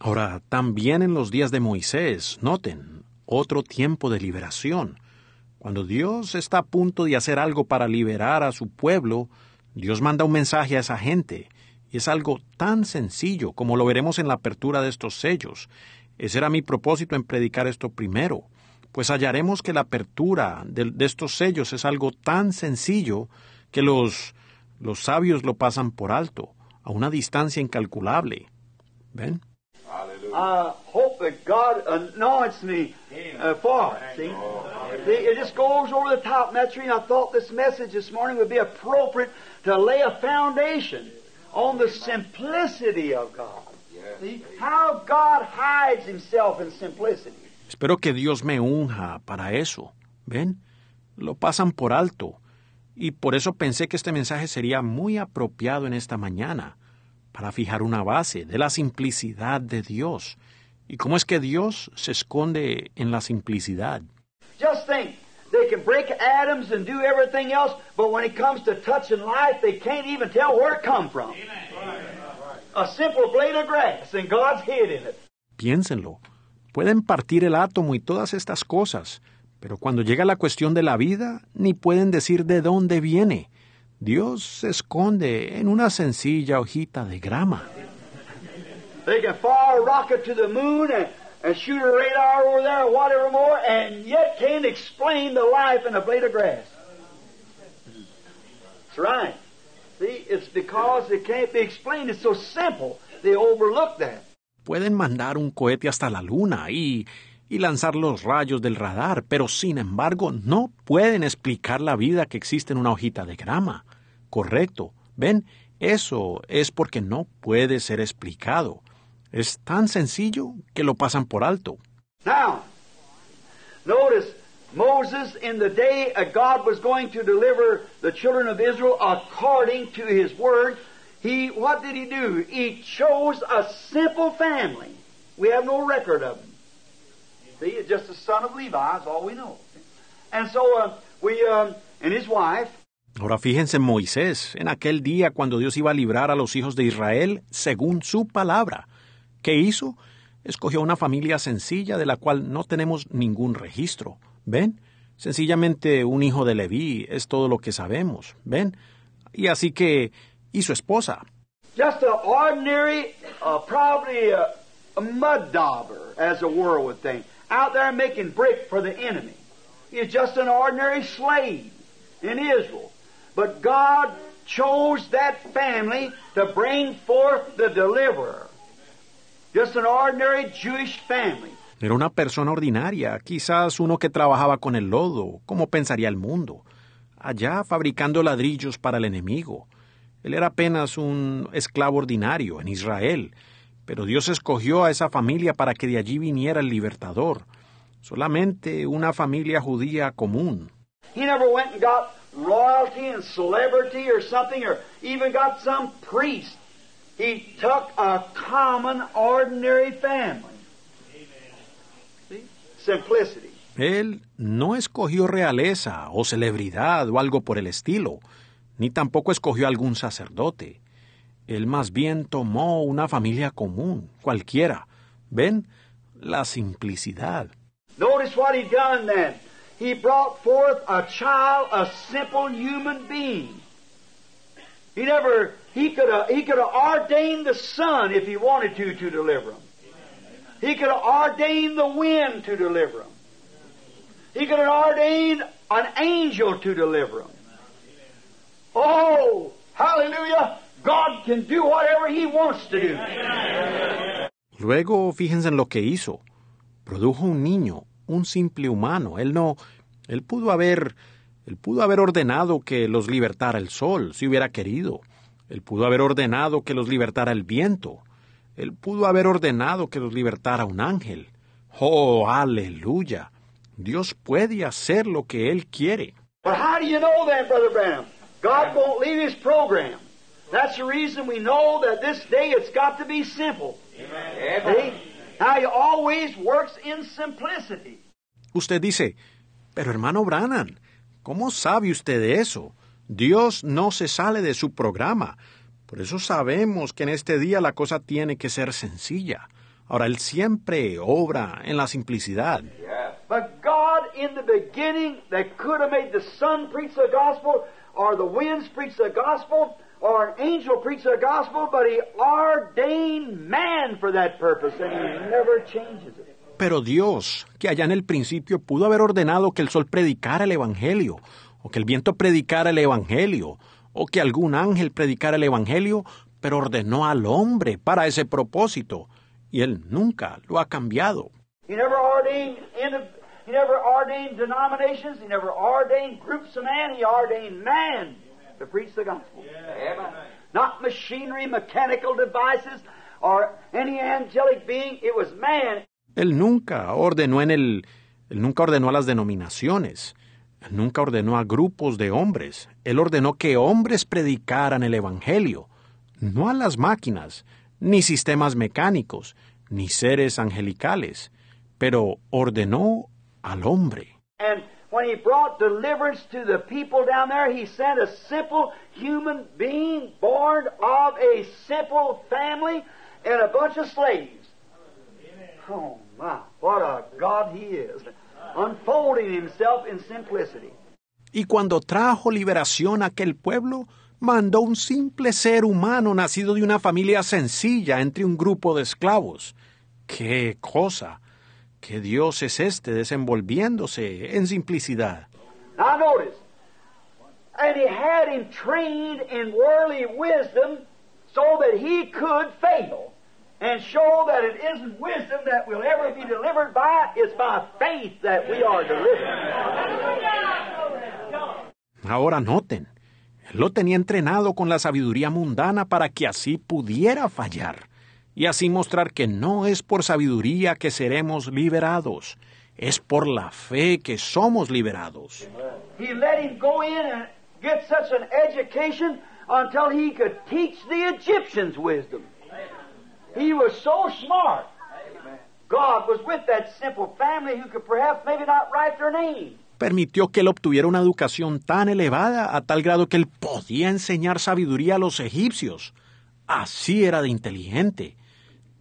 Speaker 1: Ahora, también en los días de Moisés, noten, otro tiempo de liberación. Cuando Dios está a punto de hacer algo para liberar a su pueblo, Dios manda un mensaje a esa gente. Y es algo tan sencillo como lo veremos en la apertura de estos sellos. Ese era mi propósito en predicar esto primero, pues hallaremos que la apertura de, estos sellos es algo tan sencillo que los, los sabios lo pasan por alto, a una distancia incalculable. ¿Ven?
Speaker 2: Hope that God anoints me uh, for it. See? See, it just goes over the top. And the reason I thought this message this morning would be appropriate to lay a foundation on the simplicity of God. See? How God hides Himself in simplicity.
Speaker 1: Espero que Dios me unja para eso. ¿Ven? Lo pasan por alto. Y por eso pensé que este mensaje sería muy apropiado en esta mañana, para fijar una base de la simplicidad de Dios. ¿Y cómo es que Dios se esconde en la simplicidad?
Speaker 2: Just think, they can break atoms and do everything else, but when it comes to touching life, they can't even tell where it come from. A simple blade of grass, and God's hid in it.
Speaker 1: Piénsenlo. Pueden partir el átomo y todas estas cosas, pero cuando llega la cuestión de la vida, ni pueden decir de dónde viene. Dios se esconde en una sencilla hojita de grama.
Speaker 2: They can fire a rocket to the moon and, and shoot a radar over there or whatever more, and yet can't explain the life in a blade of grass. That's right. See, it's because it can't be explained. It's so simple. They overlook that.
Speaker 1: Pueden mandar un cohete hasta la luna y, y lanzar los rayos del radar, pero sin embargo no pueden explicar la vida que existe en una hojita de grama. Correcto. ¿Ven? Eso es porque no puede ser explicado. Es tan sencillo que lo pasan por alto.
Speaker 2: Now, notice Moses, in the day uh, God was going to deliver the children of Israel according to His word, he what did he do? He chose a simple family. We have no record of him. See, it's just the son of Levi is all we know. And so uh, we um, and his wife.
Speaker 1: Ahora fíjense en Moisés, en aquel día cuando Dios iba a librar a los hijos de Israel según su palabra. ¿Qué hizo? Escogió una familia sencilla de la cual no tenemos ningún registro. ¿Ven? Sencillamente un hijo de Leví es todo lo que sabemos. ¿Ven? Y así que... y su esposa.
Speaker 2: Just an ordinary, uh, probably a, a mud dauber, as the world would think, out there making brick for the enemy. He's just an ordinary slave in Israel. But God chose that family to bring forth the deliverer. Just an ordinary Jewish family.
Speaker 1: Era una persona ordinaria, quizás uno que trabajaba con el lodo, como pensaría el mundo, allá fabricando ladrillos para el enemigo. Él era apenas un esclavo ordinario en Israel, pero Dios escogió a esa familia para que de allí viniera el libertador, solamente una familia judía común.
Speaker 2: He never went and got royalty and celebrity or something, or even got some priest He took a common, ordinary family. See? Simplicity.
Speaker 1: Él no escogió realeza o celebridad o algo por el estilo, ni tampoco escogió algún sacerdote. Él más bien tomó una familia común, cualquiera. ¿Ven? La simplicidad.
Speaker 2: Notice what he done then. He brought forth a child, a simple human being. He never, he could have, he could have ordained the sun if he wanted to to deliver him. He could have ordained the wind to deliver him. He could have ordained an angel to deliver him. Oh, hallelujah! God can do whatever he wants to do.
Speaker 1: Luego, fíjense en lo que hizo. Produjo un niño, un simple humano. Él no, él pudo haber, él pudo haber ordenado que los libertara el sol, si hubiera querido. Él pudo haber ordenado que los libertara el viento. Él pudo haber ordenado que los libertara un ángel. Oh, aleluya. Dios puede hacer lo que Él quiere.
Speaker 2: But how do you know that, Brother Branham? God won't leave His program. That's the reason we know that this day it's got to be simple. See? Now He always works in simplicity.
Speaker 1: Usted dice, pero hermano Branham, ¿cómo sabe usted de eso? Dios no se sale de su programa. Por eso sabemos que en este día la cosa tiene que ser sencilla. Ahora, Él siempre obra en la simplicidad.
Speaker 2: But God, in the beginning, that could have made the sun preach the gospel, or the winds preach the gospel, or an angel preach the gospel, but He ordained man for that purpose, and He never changes it.
Speaker 1: Pero Dios, que allá en el principio pudo haber ordenado que el sol predicara el Evangelio, o que el viento predicara el Evangelio, o que algún ángel predicara el Evangelio, pero ordenó al hombre para ese propósito, y Él nunca lo ha cambiado.
Speaker 2: He never ordained indiv- He never ordained denominations. He never ordained groups of man. He ordained man to preach the gospel. Not machinery, mechanical devices, or any angelic being. It was man.
Speaker 1: Él nunca ordenó en el él nunca ordenó a las denominaciones. Nunca ordenó a grupos de hombres. Él ordenó que hombres predicaran el evangelio, no a las máquinas, ni sistemas mecánicos, ni seres angelicales, pero ordenó al hombre.
Speaker 2: And when he brought deliverance to the people down there, he sent a simple human being born of a simple family and a bunch of slaves. Oh my, what a God he is. Unfolding himself in simplicity.
Speaker 1: Y cuando trajo liberación a aquel pueblo, mandó un simple ser humano nacido de una familia sencilla entre un grupo de esclavos. ¡Qué cosa! ¿Qué Dios es este desenvolviéndose en simplicidad?
Speaker 2: Now notice, and he had him trained in worldly wisdom so that he could fail and show that it isn't wisdom that we'll ever be delivered by, it's by faith that we are delivered.
Speaker 1: Ahora noten, él lo tenía entrenado con la sabiduría mundana para que así pudiera fallar y así mostrar que no es por sabiduría que seremos liberados, es por la fe que somos liberados.
Speaker 2: He let him go in and get such an education until he could teach the Egyptians wisdom. He was so smart. God was with that simple family who could perhaps maybe not write their name.
Speaker 1: Permitió que él obtuviera una educación tan elevada a tal grado que él podía enseñar sabiduría a los egipcios. Así era de inteligente.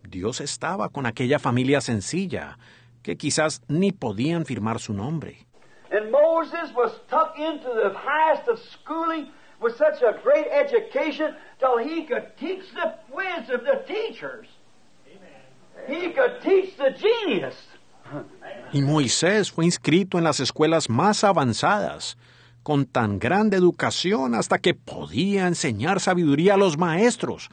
Speaker 1: Dios estaba con aquella familia sencilla, que quizás ni podían firmar su nombre.
Speaker 2: And Moses was tucked into the highest of schooling with such a great education till he could teach the wisdom, the teachers. He could teach the genius.
Speaker 1: Y Moisés fue inscrito en las escuelas más avanzadas, con tan grande educación hasta que podía enseñar sabiduría a los maestros,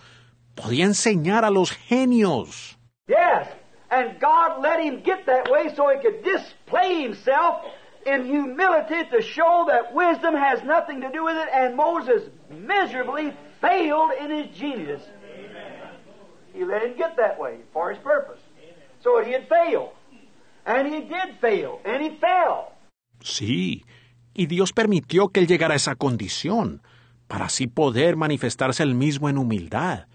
Speaker 1: podía enseñar a los genios.
Speaker 2: Yes, and God let him get that way so he could display himself in humility to show that wisdom has nothing to do with it, and Moses miserably failed in his genius. He let him get that way for his purpose. So he had failed. And he did fail, and he fell.
Speaker 1: Sí, y Dios permitió que él llegara a esa condición, para así poder manifestarse él mismo en humildad.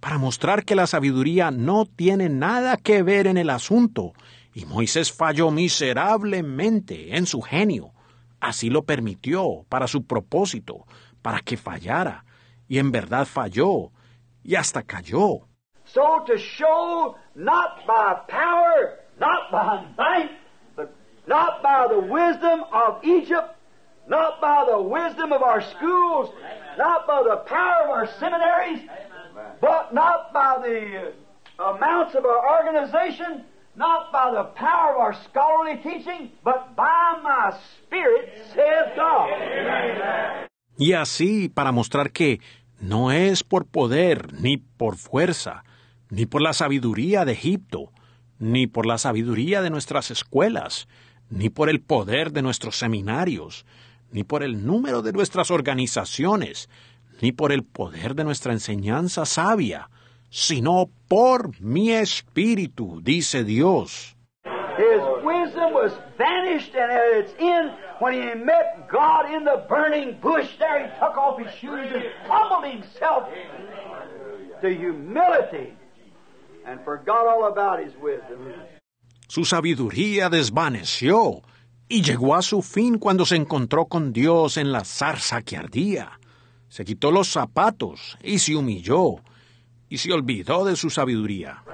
Speaker 1: para mostrar que la sabiduría no tiene nada que ver en el asunto, y Moisés falló miserablemente en su genio. Así lo permitió para su propósito, para que fallara, y en verdad falló, y hasta cayó.
Speaker 2: So to show not by power, not by might, but not by the wisdom of Egypt, not by the wisdom of our schools, not by the power of our seminaries, but not by the amounts of our organization, not by the power of our scholarly teaching, but by my Spirit, saith God.
Speaker 1: Y así para mostrar que no es por poder ni por fuerza, ni por la sabiduría de Egipto, ni por la sabiduría de nuestras escuelas, ni por el poder de nuestros seminarios, ni por el número de nuestras organizaciones, ni por el poder de nuestra enseñanza sabia, sino por mi espíritu, dice Dios.
Speaker 2: His wisdom was vanished and at its end when he met God in the burning bush. There he took off his shoes and humbled himself to humility and forgot all about his wisdom.
Speaker 1: Su sabiduría desvaneció y llegó a su fin cuando se encontró con Dios en la zarza que ardía. Se quitó los zapatos y se humilló y se olvidó de su sabiduría.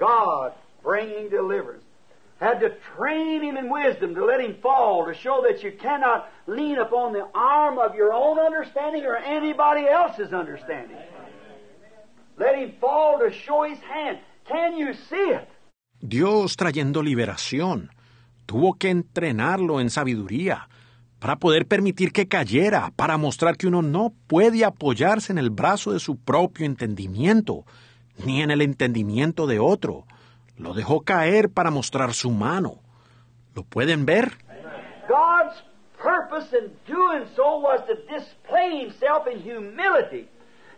Speaker 2: God bringing deliverance. Had to train him in wisdom to let him fall, to show that you cannot lean upon the arm of your own understanding or anybody else's understanding. Let him fall to show his hand. Can you see it?
Speaker 1: Dios trayendo liberación. Tuvo que entrenarlo en sabiduría para poder permitir que cayera, para mostrar que uno no puede apoyarse en el brazo de su propio entendimiento, ni en el entendimiento de otro. Lo dejó caer para mostrar su mano. ¿Lo pueden ver?
Speaker 2: God's purpose in doing so was to display himself in humility.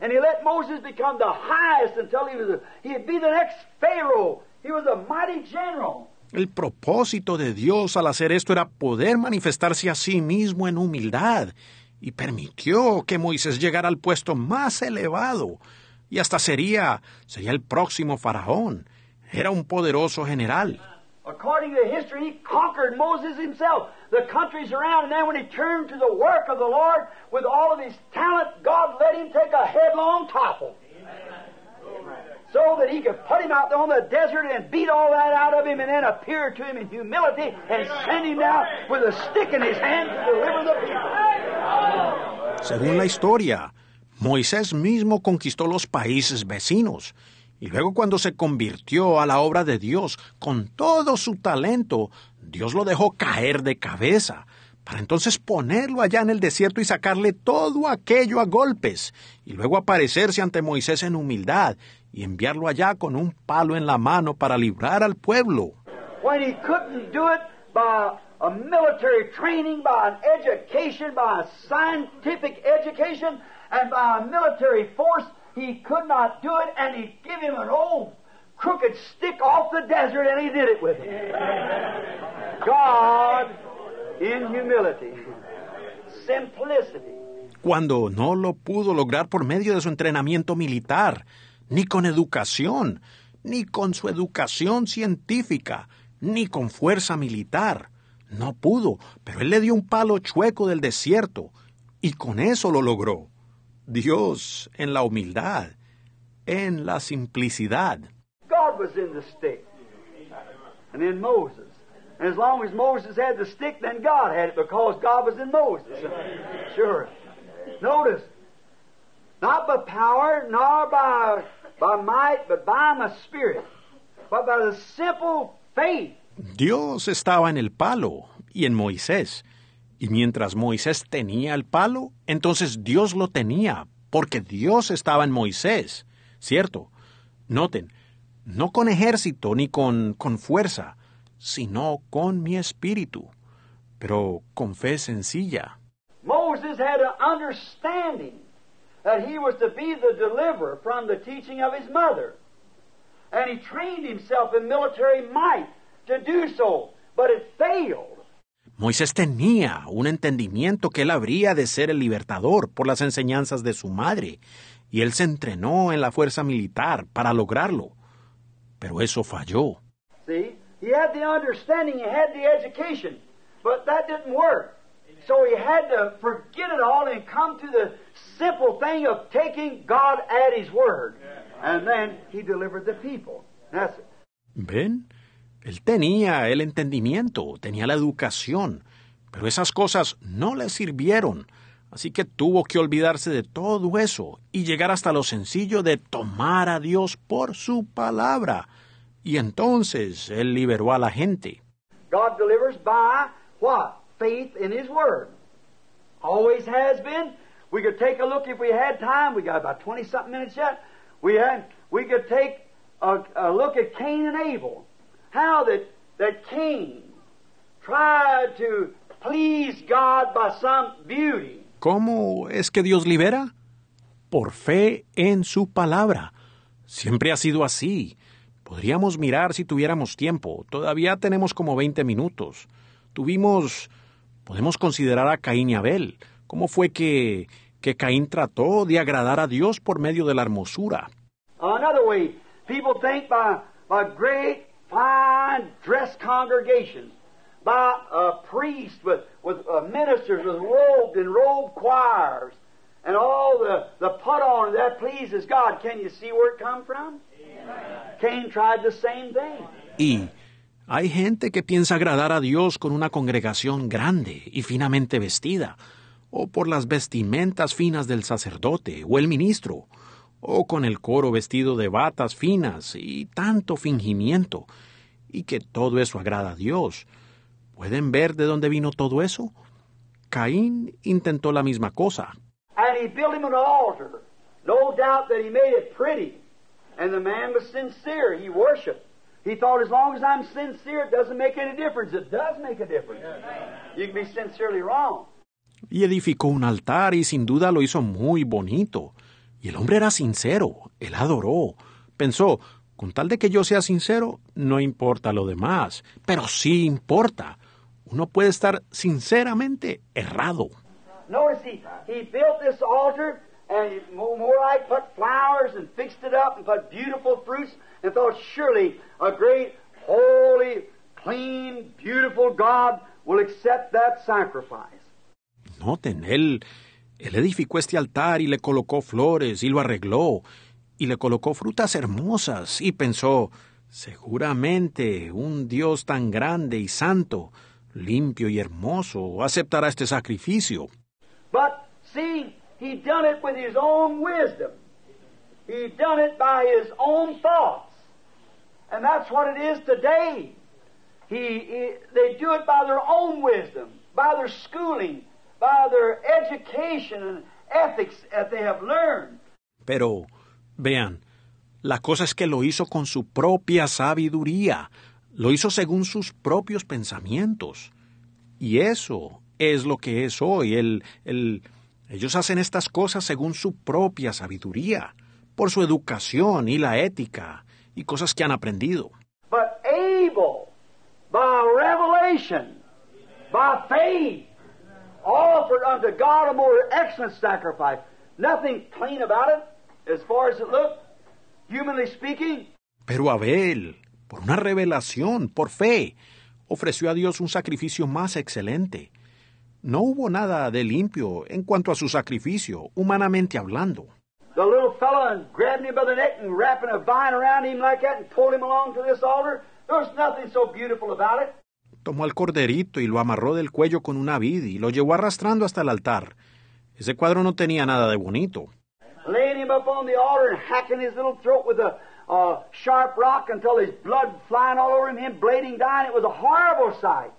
Speaker 2: And he let Moses become the highest until he was a, he'd be the next Pharaoh. He was a mighty general.
Speaker 1: El propósito de Dios al hacer esto era poder manifestarse a sí mismo en humildad, y permitió que Moisés llegara al puesto más elevado, y hasta sería, sería el próximo faraón. Era un poderoso general.
Speaker 2: According to history, he conquered Moses himself, the countries around, and then when he turned to the work of the Lord with all of his talent, God let him take a headlong topple. So that he could put him out there on the desert and beat all that out of him and then appear to him in humility and send him down with a stick in his hand to deliver the people.
Speaker 1: Según la historia, Moisés mismo conquistó los países vecinos, y luego cuando se convirtió a la obra de Dios con todo su talento, Dios lo dejó caer de cabeza, para entonces ponerlo allá en el desierto y sacarle todo aquello a golpes, y luego aparecerse ante Moisés en humildad y enviarlo allá con un palo en la mano para librar al pueblo.
Speaker 2: When he could not do it, and he give him an old crooked stick off the desert, and he did it with him. God in humility, simplicity.
Speaker 1: Cuando no lo pudo lograr por medio de su entrenamiento militar, ni con educación, ni con su educación científica, ni con fuerza militar. No pudo, pero él le dio un palo chueco del desierto, y con eso lo logró. Dios en la humildad, en la simplicidad.
Speaker 2: God was in the stick and in Moses. And as long as Moses had the stick, then God had it because God was in Moses. Sure. Notice, not by power, nor by, by might, but by my spirit, but by the simple faith.
Speaker 1: Dios estaba en el palo y en Moisés. Y mientras Moisés tenía el palo, entonces Dios lo tenía, porque Dios estaba en Moisés. ¿Cierto? Noten, no con ejército ni con, con fuerza, sino con mi espíritu, pero con fe sencilla.
Speaker 2: Moses had an understanding that he was to be the deliverer from the teaching of his mother. And he trained himself in military might to do so, but it failed.
Speaker 1: Moisés tenía un entendimiento que él habría de ser el libertador por las enseñanzas de su madre, y él se entrenó en la fuerza militar para lograrlo. Pero eso falló.
Speaker 2: See, he had the understanding, he had the education, but that didn't work. So he had to forget it all and come to the simple thing of taking God at His word. And then he delivered the people. That's it.
Speaker 1: ¿Ven? Él tenía el entendimiento, tenía la educación, pero esas cosas no le sirvieron. Así que tuvo que olvidarse de todo eso y llegar hasta lo sencillo de tomar a Dios por su palabra. Y entonces él liberó a la gente.
Speaker 2: God delivers by what? Faith in His Word. Always has been. We could take a look if we had time. We got about 20 something minutes yet. We had, we could take a, a look at Cain and Abel. How that, that Cain tried to please God by some beauty.
Speaker 1: ¿Cómo es que Dios libera? Por fe en su palabra. Siempre ha sido así. Podríamos mirar si tuviéramos tiempo. Todavía tenemos como 20 minutos. Tuvimos... Podemos considerar a Caín y Abel. ¿Cómo fue que, que Caín trató de agradar a Dios por medio de la hermosura?
Speaker 2: Another way, people think by, by great, fine dressed congregations, by a priest with, with uh, ministers with robed and robed choirs, and all the, the put on that pleases God. Can you see where it come from? Cain tried the same thing.
Speaker 1: Y hay gente que piensa agradar a Dios con una congregación grande y finamente vestida, o por las vestimentas finas del sacerdote o el ministro, o con el coro vestido de batas finas y tanto fingimiento, y que todo eso agrada a Dios. ¿Pueden ver de dónde vino todo eso? Caín intentó la misma cosa.
Speaker 2: And he built him an altar. No doubt that he made it pretty. And the man was sincere. He worshiped. He thought, as long as I'm sincere, it doesn't make any difference. It does make a difference. You can be sincerely wrong.
Speaker 1: Y edificó un altar y sin duda lo hizo muy bonito. Y el hombre era sincero, él adoró. Pensó, con tal de que yo sea sincero, no importa lo demás, pero sí importa. Uno puede estar sinceramente errado.
Speaker 2: Notice he, he built this altar and more like put flowers and fixed it up and put beautiful fruits and thought surely a great, holy, clean, beautiful God will accept that sacrifice.
Speaker 1: Noten, él, él edificó este altar y le colocó flores y lo arregló y le colocó frutas hermosas y pensó, seguramente un Dios tan grande y santo, limpio y hermoso, aceptará este sacrificio.
Speaker 2: But see, he done it with his own wisdom. He done it by his own thoughts. And that's what it is today. He, he, they do it by their own wisdom, by their schooling, by their education and ethics that they have learned.
Speaker 1: Pero, vean, la cosa es que lo hizo con su propia sabiduría, lo hizo según sus propios pensamientos. Y eso es lo que es hoy. El, el, ellos hacen estas cosas según su propia sabiduría, por su educación y la ética, y cosas que han aprendido.
Speaker 2: But Abel, by revelation, by faith, offered unto God a more excellent sacrifice. Nothing clean about it, as far as it looked, humanly speaking.
Speaker 1: Pero Abel, por una revelación, por fe, ofreció a Dios un sacrificio más excelente. No hubo nada de limpio en cuanto a su sacrificio, humanamente hablando.
Speaker 2: The little fellow and grabbing him by the neck and wrapping a vine around him like that and pulled him along to this altar. There was nothing so beautiful about it.
Speaker 1: Tomó al corderito y lo amarró del cuello con una vid y lo llevó arrastrando hasta el altar. Ese cuadro no tenía nada de bonito.
Speaker 2: Laying him up on the altar and hacking his little throat with a, a sharp rock until his blood flying all over him, him bleeding, dying. It was a horrible sight.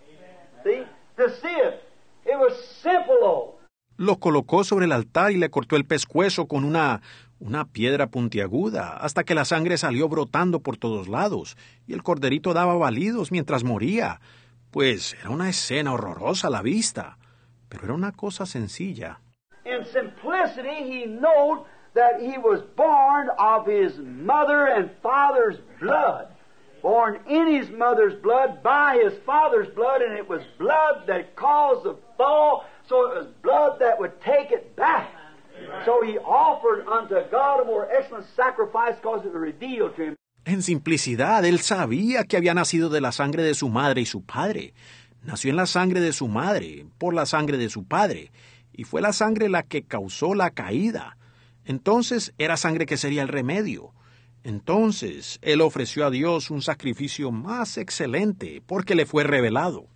Speaker 2: See? To see it. It was simple, though.
Speaker 1: Lo colocó sobre el altar y le cortó el pescuezo con una una piedra puntiaguda, hasta que la sangre salió brotando por todos lados, y el corderito daba balidos mientras moría. Pues era una escena horrorosa a la vista, pero era una cosa sencilla.
Speaker 2: In simplicity, he knew that he was born of his mother and father's blood. Born in his mother's blood, by his father's blood, and it was blood that caused the fall, so it was blood that would take it back. So he offered unto God a more excellent sacrifice because it was revealed to him.
Speaker 1: En simplicidad, él sabía que había nacido de la sangre de su madre y su padre. Nació en la sangre de su madre, por la sangre de su padre, y fue la sangre la que causó la caída. Entonces era sangre que sería el remedio. Entonces él ofreció a Dios un sacrificio más excelente, porque le fue revelado.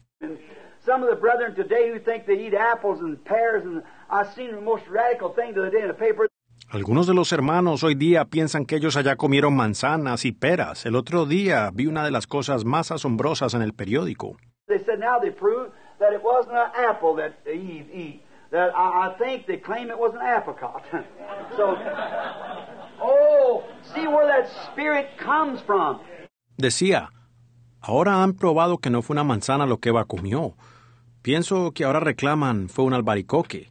Speaker 2: Some of the brethren today who think they eat apples and pears, and the most radical thing the day in the paper.
Speaker 1: Algunos de los hermanos hoy día piensan que ellos allá comieron manzanas y peras. El otro día vi una de las cosas más asombrosas en el periódico.
Speaker 2: They said now they prove that it wasn't an apple that Eve eat. That I, I think they claim it was an apricot. so, oh, see where that spirit comes from.
Speaker 1: Decía, ahora han probado que no fue una manzana lo que Eva comió. Pienso que ahora reclaman fue un albaricoque.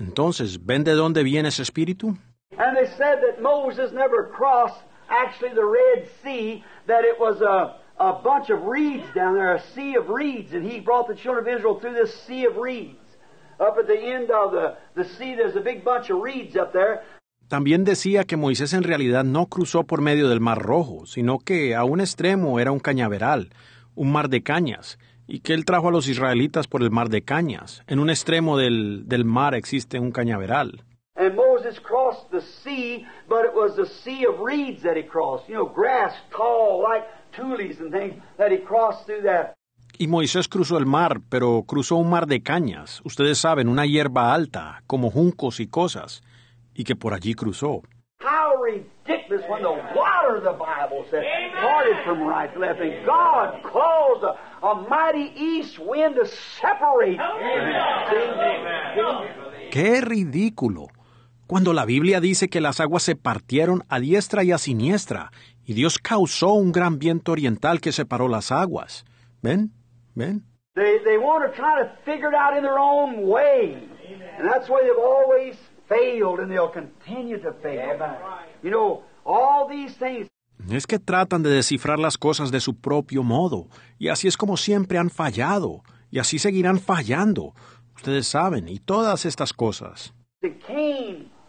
Speaker 1: Entonces, ¿ven de dónde viene ese espíritu?
Speaker 2: And they said that Moses never crossed actually the Red Sea, that it was a, a bunch of reeds down there, a sea of reeds, and he brought the children of Israel through this sea of reeds. Up at the end of the, the sea, there's a big bunch of reeds up there.
Speaker 1: También decía que Moisés en realidad no cruzó por medio del Mar Rojo, sino que a un extremo era un cañaveral, un mar de cañas, y que él trajo a los israelitas por el mar de cañas. En un extremo del, del mar existe un cañaveral.
Speaker 2: And Moses crossed the sea, but it was the sea of reeds that he crossed. You know, grass tall like tulies and things that he crossed through that.
Speaker 1: Y Moisés cruzó el mar, pero cruzó un mar de cañas, ustedes saben, una hierba alta, como juncos y cosas, y que por allí cruzó.
Speaker 2: How ridiculous when the water, the Bible says, parted from right to left, and God caused a, a mighty east wind to separate.
Speaker 1: ¡Qué ridículo! Cuando la Biblia dice que las aguas se partieron a diestra y a siniestra, y Dios causó un gran viento oriental que separó las aguas. ¿Ven? ¿Ven?
Speaker 2: They, they want to try to figure it out in their own way. And that's why they've always failed and they'll continue to fail. You know, all these things.
Speaker 1: Es que tratan de descifrar las cosas de su propio modo, y así es como siempre han fallado, y así seguirán fallando. Ustedes saben, y todas estas cosas.
Speaker 2: The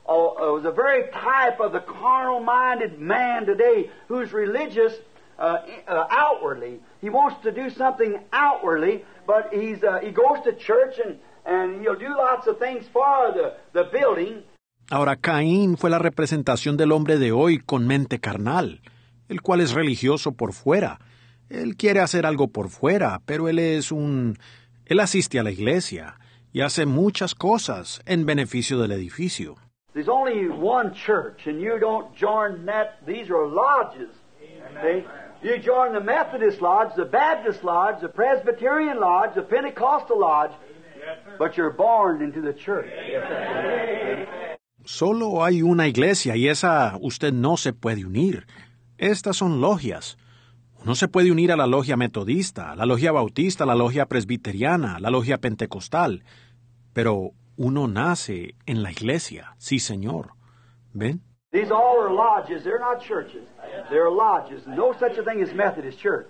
Speaker 2: uh, uh, was a very type of the carnal-minded man today who's religious uh, uh, outwardly. He wants to do something outwardly, but he's uh, he goes to church and, and he'll do lots of things for the, the building.
Speaker 1: Ahora Caín fue la representación del hombre de hoy con mente carnal, el cual es religioso por fuera. Él quiere hacer algo por fuera, pero él es un... Él asiste a la iglesia y hace muchas cosas en beneficio del edificio.
Speaker 2: There's only one church, and you don't join that. These are lodges. See? You join the Methodist Lodge, the Baptist Lodge, the Presbyterian Lodge, the Pentecostal Lodge, but you're born into the church.
Speaker 1: Solo hay una iglesia y esa usted no se puede unir. Estas son logias. Uno se puede unir a la logia metodista, a la logia bautista, a la logia presbiteriana, a la logia pentecostal, pero uno nace en la iglesia, sí señor. ¿Ven?
Speaker 2: These all are lodges. They're not churches. They're lodges. No such a thing as Methodist church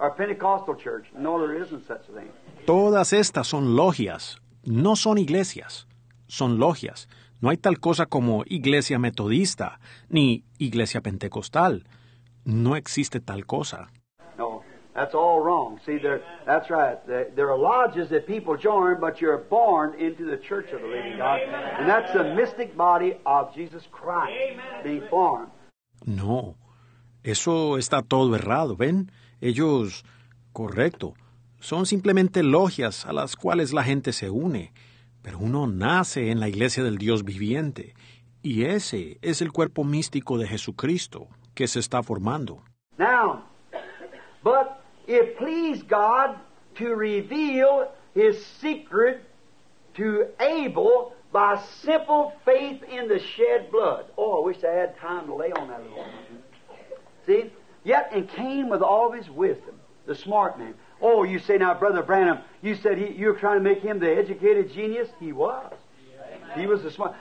Speaker 2: or Pentecostal church. No, there isn't such a thing.
Speaker 1: Todas estas son logias, no son iglesias, son logias. No hay tal cosa como iglesia metodista ni iglesia pentecostal. No existe tal cosa.
Speaker 2: No, that's all wrong. See, there, that's right. There, are lodges that people join, but you're born into the church of the living God. And that's the mystic body of Jesus Christ being formed.
Speaker 1: No, eso está todo errado, ¿ven? Ellos, correcto, son simplemente logias a las cuales la gente se une, pero uno nace en la iglesia del Dios viviente, y ese es el cuerpo místico de Jesucristo que se está formando.
Speaker 2: Now, but it pleased God to reveal His secret to Abel by simple faith in the shed blood. Oh, I wish I had time to lay on that little. See? Yet in Cain with all his wisdom, the smart man. Oh, you say now, Brother Branham, you said he, you're trying to make him the educated genius? He was. He was the smart.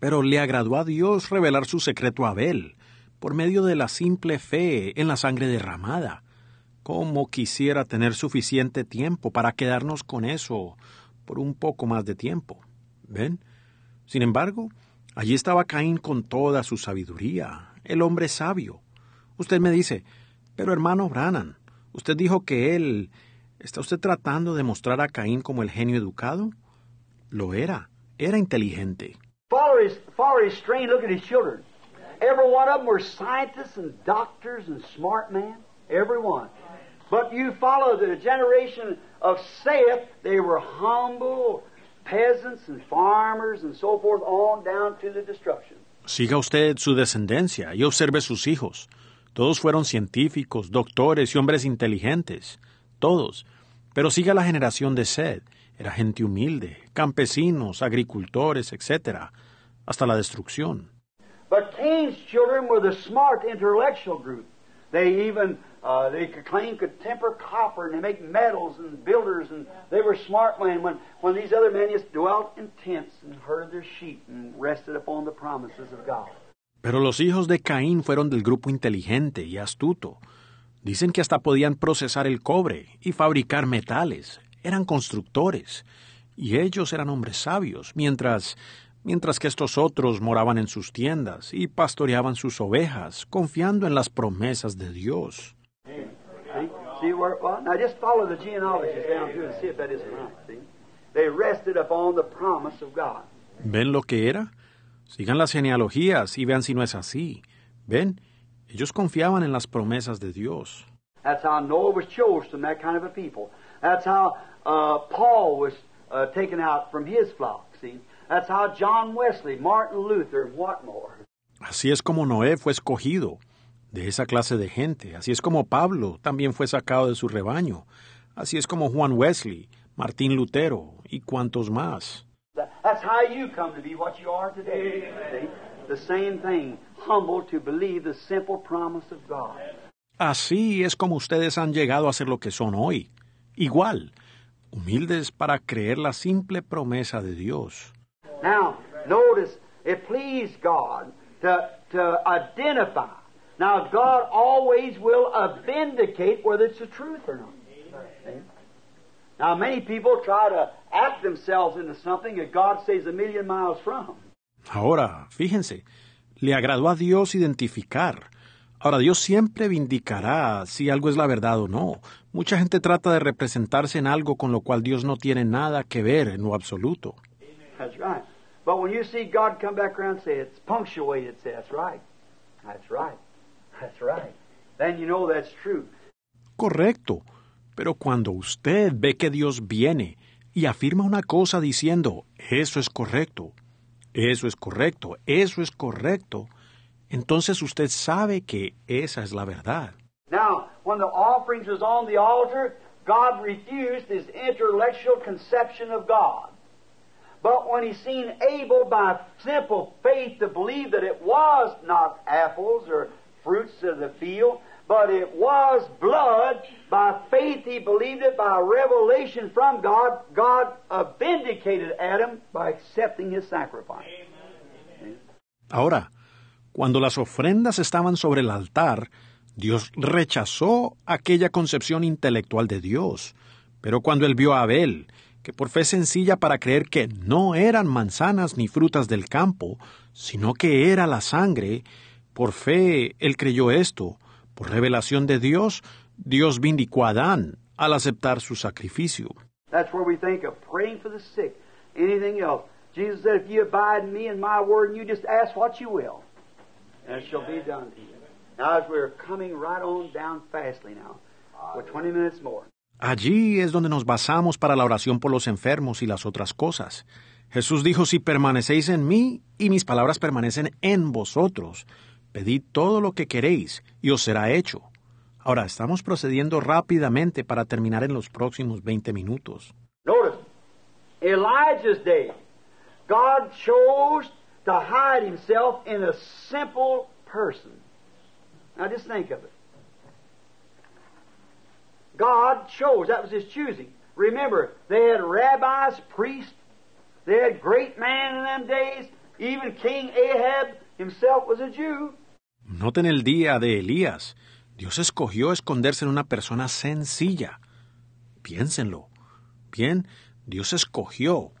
Speaker 1: Pero le agradó a Dios revelar su secreto a Abel, por medio de la simple fe en la sangre derramada. ¿Cómo quisiera tener suficiente tiempo para quedarnos con eso por un poco más de tiempo? ¿Ven? Sin embargo, Allí estaba Caín con toda su sabiduría, el hombre sabio. Usted me dice, pero hermano Brannan, usted dijo que él... ¿Está usted tratando de mostrar a Caín como el genio educado? Lo era, era inteligente.
Speaker 2: Look at his children. Every one of them were scientists and doctors and smart men. Every one. But you follow the generation of Seth, they were humble peasants and farmers and so forth, on down to the destruction.
Speaker 1: Siga usted su descendencia y observe sus hijos. Todos fueron científicos, doctores y hombres inteligentes. Todos. Pero siga la generación de Seth. Era gente humilde, campesinos, agricultores, etc. Hasta la destrucción.
Speaker 2: But Cain's children were the smart intellectual group. They even uh, they could claim could temper copper and they make metals and builders and they were smart men when, when these other men just dwelt in tents and herded their sheep and rested upon the promises of God.
Speaker 1: Pero los hijos de Caín fueron del grupo inteligente y astuto. Dicen que hasta podían procesar el cobre y fabricar metales. Eran constructores. Y ellos eran hombres sabios, mientras mientras que estos otros moraban en sus tiendas y pastoreaban sus ovejas, confiando en las promesas de Dios. ¿Ven lo que era? Sigan las genealogías y vean si no es así. ¿Ven? Ellos confiaban en las promesas de Dios.
Speaker 2: That's how Noah was chosen from that kind of a people. That's how uh, Paul was uh, taken out from his flock. See? That's how John Wesley, Martin Luther, and what more.
Speaker 1: Así es como Noé fue escogido, de esa clase de gente. Así es como Pablo también fue sacado de su rebaño. Así es como Juan Wesley, Martín Lutero y cuantos más.
Speaker 2: That's how you come to be what you are today. See? The same thing, humble to believe the simple promise of God.
Speaker 1: Así es como ustedes han llegado a ser lo que son hoy. Igual, humildes para creer la simple promesa de Dios.
Speaker 2: Now, notice, it pleased God to, to identify. Now, God always will vindicate whether it's the truth or not. Now, many people try to act themselves into something that God stays a million miles from.
Speaker 1: Ahora, fíjense, le agradó a Dios identificar. Ahora, Dios siempre vindicará si algo es la verdad o no. Mucha gente trata de representarse en algo con lo cual Dios no tiene nada que ver en lo absoluto.
Speaker 2: That's right. But when you see God come back around and say it's punctuated, say that's right. That's right. That's right. Then you know that's true.
Speaker 1: Correcto. Pero cuando usted ve que Dios viene y afirma una cosa diciendo, eso es correcto, eso es correcto, eso es correcto, entonces usted sabe que esa es la verdad.
Speaker 2: Now, when the offerings was on the altar, God refused his intellectual conception of God. But when he seen Abel by simple faith to believe that it was not apples or fruits of the field, but it was blood, by faith he believed it by revelation from God. God vindicated Adam by accepting his sacrifice.
Speaker 1: Ahora, cuando las ofrendas estaban sobre el altar, Dios rechazó aquella concepción intelectual de Dios. Pero cuando él vio a Abel, que por fe sencilla para creer que no eran manzanas ni frutas del campo, sino que era la sangre, por fe él creyó esto. Por revelación de Dios, Dios vindicó a Adán al aceptar su sacrificio.
Speaker 2: That's where we think of praying for the sick, anything else. Jesus said, If you abide in me and my word, and you just ask what you will, and it shall be done to you. Now, as we're coming right on down fastly now, for 20 minutes more.
Speaker 1: Allí es donde nos basamos para la oración por los enfermos y las otras cosas. Jesús dijo, si permanecéis en mí y mis palabras permanecen en vosotros, pedid todo lo que queréis y os será hecho. Ahora estamos procediendo rápidamente para terminar en los próximos 20 minutos.
Speaker 2: Notice, Elijah's day, God chose to hide himself in a simple person. Now just think of it. God chose, that was his choosing. Remember, they had rabbis, priests, they had great men in them days. Even King Ahab himself was a Jew.
Speaker 1: Noten el día de Elías. Dios escogió esconderse en una persona sencilla. Piénsenlo. Bien, Dios escogió.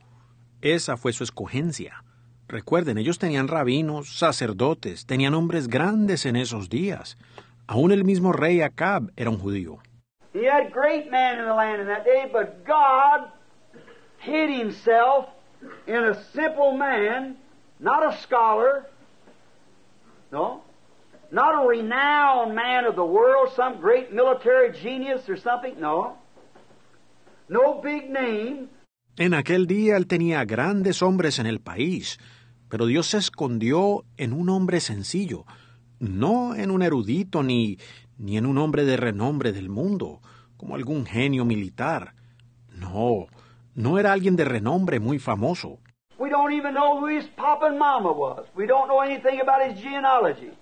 Speaker 1: Esa fue su escogencia. Recuerden, ellos tenían rabinos, sacerdotes, tenían hombres grandes en esos días. Aún el mismo rey Acab era un judío.
Speaker 2: He had great men in the land in that day, but God hid himself in a simple man, not a scholar, no, not a renowned man of the world, some great military genius or something, no. No big name,
Speaker 1: En aquel día él tenía grandes hombres en el país, pero Dios se escondió en un hombre sencillo, no en un erudito ni, ni en un hombre de renombre del mundo, como algún genio militar. No, no era alguien de renombre muy famoso.
Speaker 2: We don't even know who his papa and mama was. We don't know anything about his genealogy.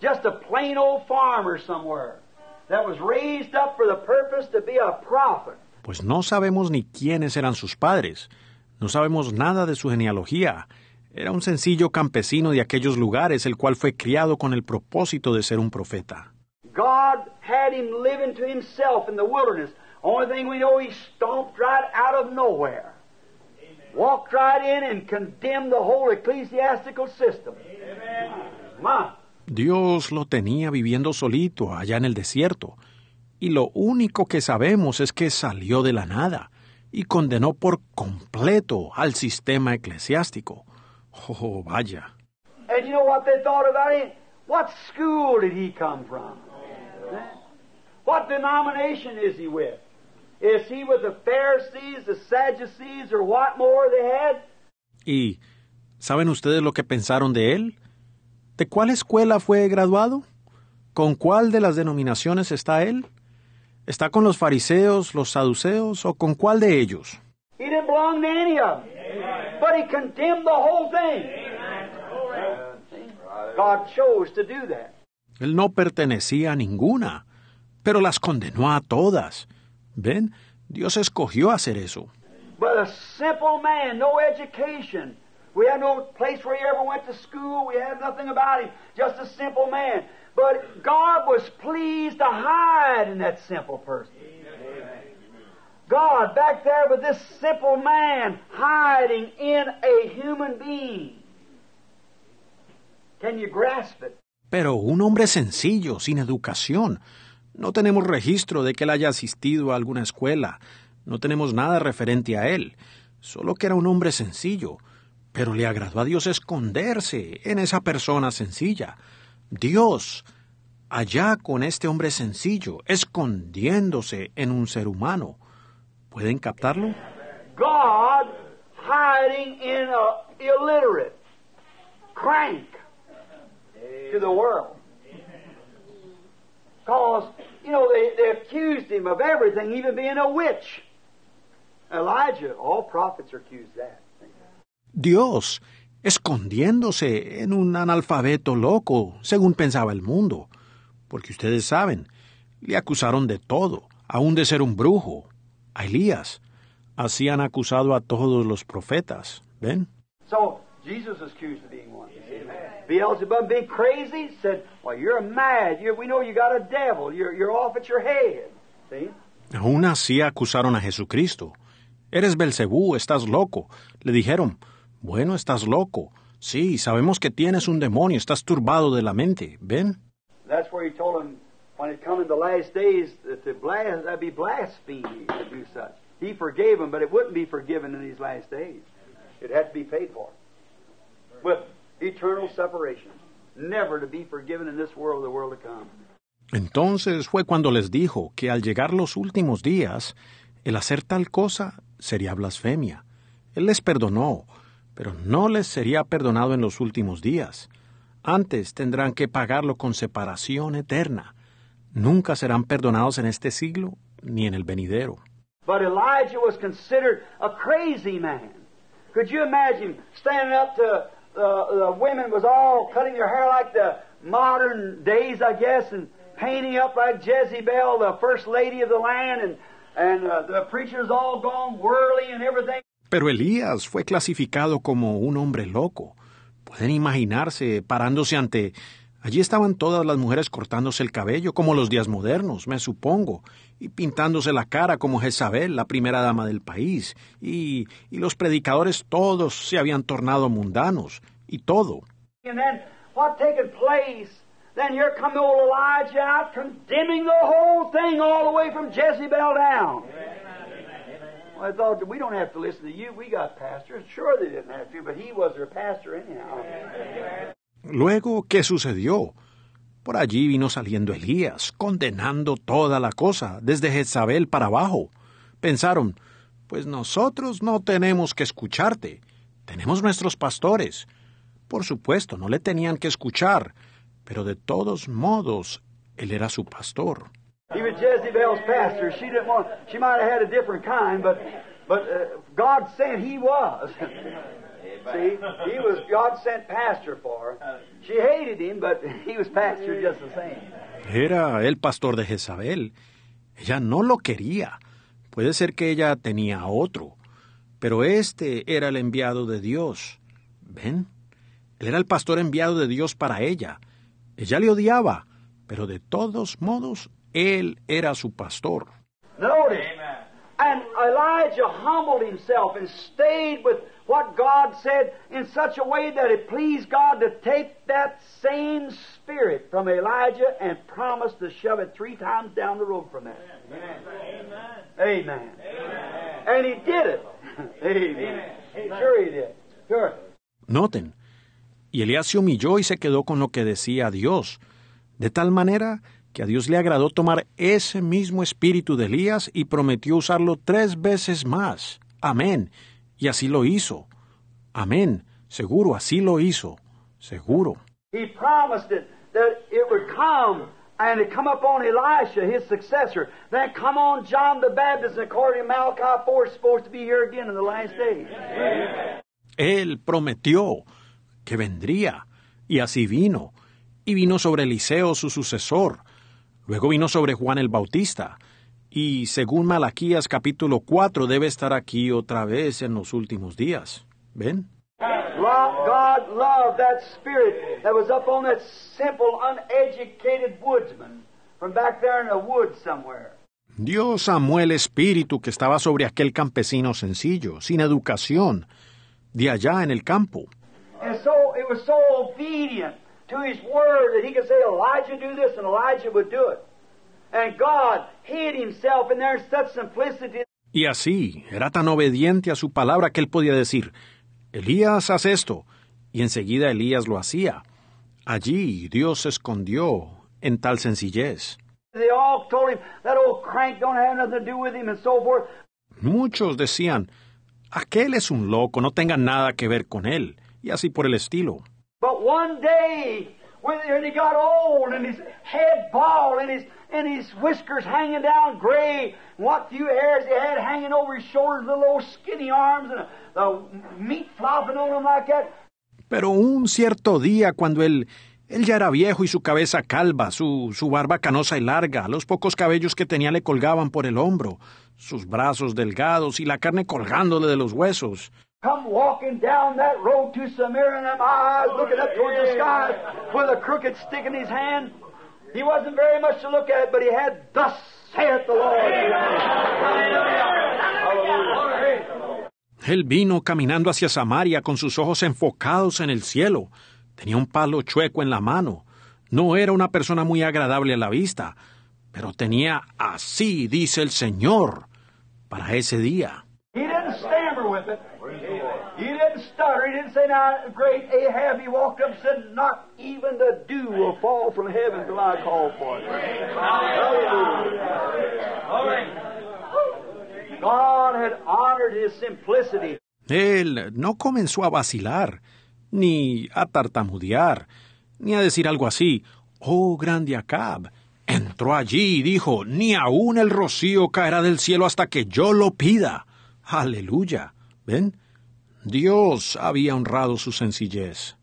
Speaker 2: Just a plain old farmer somewhere that was raised up for the purpose to be a prophet.
Speaker 1: Pues no sabemos ni quiénes eran sus padres, no sabemos nada de su genealogía. Era un sencillo campesino de aquellos lugares, el cual fue criado con el propósito de ser un profeta.
Speaker 2: God had him living to himself in the wilderness. Only thing we know, he stomped right out of nowhere. Walked right in and condemned the whole ecclesiastical system.
Speaker 1: Dios lo tenía viviendo solito allá en el desierto, y lo único que sabemos es que salió de la nada y condenó por completo al sistema eclesiástico. Oh, vaya.
Speaker 2: And you know what they thought about him? What school did he come from? What denomination is he with? Is he with the Pharisees, the Sadducees, or what more they had?
Speaker 1: ¿Y saben ustedes lo que pensaron de él? ¿De cuál escuela fue graduado? ¿Con cuál de las denominaciones está él? ¿Está con los fariseos, los saduceos o con cuál de ellos?
Speaker 2: He didn't belong to any of them. But he condemned the whole thing. God chose to do that.
Speaker 1: Él no pertenecía a ninguna, pero las condenó a todas. ¿Ven? Dios escogió hacer eso.
Speaker 2: But a simple man, no education. We had no place where he ever went to school. We had nothing about him. Just a simple man. But God was pleased to hide in that simple person. God back there with this simple man hiding in a human being. Can you grasp it?
Speaker 1: Pero un hombre sencillo, sin educación. No tenemos registro de que él haya asistido a alguna escuela. No tenemos nada referente a él. Solo que era un hombre sencillo. Pero le agradó a Dios esconderse en esa persona sencilla. Dios, allá con este hombre sencillo, escondiéndose en un ser humano. ¿Pueden captarlo?
Speaker 2: God hiding in a illiterate crank to the world. Because, you know, they, they accused him of everything, even being a witch. Elijah, all prophets are accused of that.
Speaker 1: Dios, escondiéndose en un analfabeto loco, según pensaba el mundo. Porque ustedes saben, le acusaron de todo, aun de ser un brujo. A Elías. Así han acusado a todos los profetas. ¿Ven?
Speaker 2: So, Jesus was accused of being one. Beelzebub being crazy said, Well, you're mad. You're, we know you got a devil. You're, you're off at your head. See?
Speaker 1: Aún así acusaron a Jesucristo. Eres Belcebú, estás loco. Le dijeron, bueno, estás loco. Sí, sabemos que tienes un demonio, estás turbado de la mente. ¿Ven?
Speaker 2: That's where he told him when it come in the last days that the blas- that'd be blasphemy to do such. He forgave him, but it wouldn't be forgiven in these last days. It had to be paid for with eternal separation, never to be forgiven in this world or the world to come.
Speaker 1: Entonces fue cuando les dijo que al llegar los últimos días, el hacer tal cosa sería blasfemia. Él les perdonó, pero no les sería perdonado en los últimos días. Antes tendrán que pagarlo con separación eterna. Nunca serán perdonados en este siglo ni en el venidero.
Speaker 2: But Elijah was considered a crazy man. Could you imagine standing up to uh, the women was all cutting their hair like the modern days, I guess, and painting up like Jezebel, the first lady of the land, and and uh, the preachers all gone whirly and everything.
Speaker 1: Pero Elías fue clasificado como un hombre loco. Pueden imaginarse parándose ante, Allí estaban todas las mujeres cortándose el cabello, como los días modernos, me supongo, y pintándose la cara como Jezabel, la primera dama del país, y, y los predicadores todos se habían tornado mundanos, y todo.
Speaker 2: Well, I thought we don't have to listen to you. We got pastors. Sure they didn't have to, but he was their pastor anyhow.
Speaker 1: Luego, ¿qué sucedió? Por allí vino saliendo Elías, condenando toda la cosa, desde Jezabel para abajo. Pensaron, pues nosotros no tenemos que escucharte, tenemos nuestros pastores. Por supuesto, no le tenían que escuchar, pero de todos modos, él era su pastor.
Speaker 2: But God sent he. See, he was God sent pastor for her. She hated him, but he was pastor just the same.
Speaker 1: Era el pastor de Jezabel. Ella no lo quería. Puede ser que ella tenía otro, pero este era el enviado de Dios. ¿Ven? Él era el pastor enviado de Dios para ella. Ella le odiaba, pero de todos modos él era su pastor.
Speaker 2: Notice. And Elijah humbled himself and stayed with what God said in such a way that it pleased God to take that same spirit from Elijah and promise to shove it three times down the road from there. Amen. Amen. And he did it. Amen. Sure he did. Sure.
Speaker 1: Noten, y Elías se humilló y se quedó con lo que decía Dios, de tal manera que a Dios le agradó tomar ese mismo espíritu de Elías y prometió usarlo tres veces más. Amén. Y así lo hizo. Amén. Seguro, así lo hizo. Seguro.
Speaker 2: He promised it that it would come and it come upon Elisha, his successor. Then come on John the Baptist, and according to Malachi 4, is supposed to be here again in the last days.
Speaker 1: Él prometió que vendría, y así vino, y vino sobre Eliseo su sucesor, luego vino sobre Juan el Bautista, y según Malaquías capítulo 4 debe estar aquí otra vez en los últimos días. ¿Ven?
Speaker 2: God loved that spirit that was up on that simple, uneducated woodsman from back there in a wood somewhere.
Speaker 1: Dios amó el espíritu que estaba sobre aquel campesino sencillo, sin educación, de allá en el campo.
Speaker 2: And so it was so obedient to his word that he could say, Elijah, do this, and Elijah would do it.
Speaker 1: Y así, era tan obediente a su palabra que él podía decir, Elías, haz esto, y enseguida Elías lo hacía. Allí Dios se escondió en tal sencillez.
Speaker 2: They all told him that old crank don't have nothing to do with him and so forth.
Speaker 1: Muchos decían, aquel es un loco, no tenga nada que ver con él, y así por el estilo.
Speaker 2: But one day, when he got old and his head bald and his and his whiskers hanging down gray, what few hairs he had hanging over his shoulders, little old skinny arms, and the meat flopping on him like that.
Speaker 1: Pero un cierto día, cuando él, él ya era viejo y su cabeza calva, su, su barba canosa y larga, los pocos cabellos que tenía le colgaban por el hombro, sus brazos delgados y la carne colgándole de los huesos.
Speaker 2: Come walking down that road to Samaria, and them eyes looking up towards the sky with a crooked stick in his hand. He wasn't very much to look at, but he had, Thus saith the Lord.
Speaker 1: Él vino caminando hacia Samaria con sus ojos enfocados en el cielo. Tenía un palo chueco en la mano. No era una persona muy agradable a la vista, pero tenía así, dice el Señor, para ese día.
Speaker 2: He didn't stammer with it. He didn't stutter. He didn't say, now, great Ahab, he walked up and said, not even the dew will fall from heaven till I call for it. Hallelujah. God had honored his simplicity.
Speaker 1: Él no comenzó a vacilar, ni a tartamudear, ni a decir algo así, oh grande Acab. Entró allí y dijo, ni aun el rocío caerá del cielo hasta que yo lo pida. Aleluya. ¿Ven? Dios había honrado su sencillez.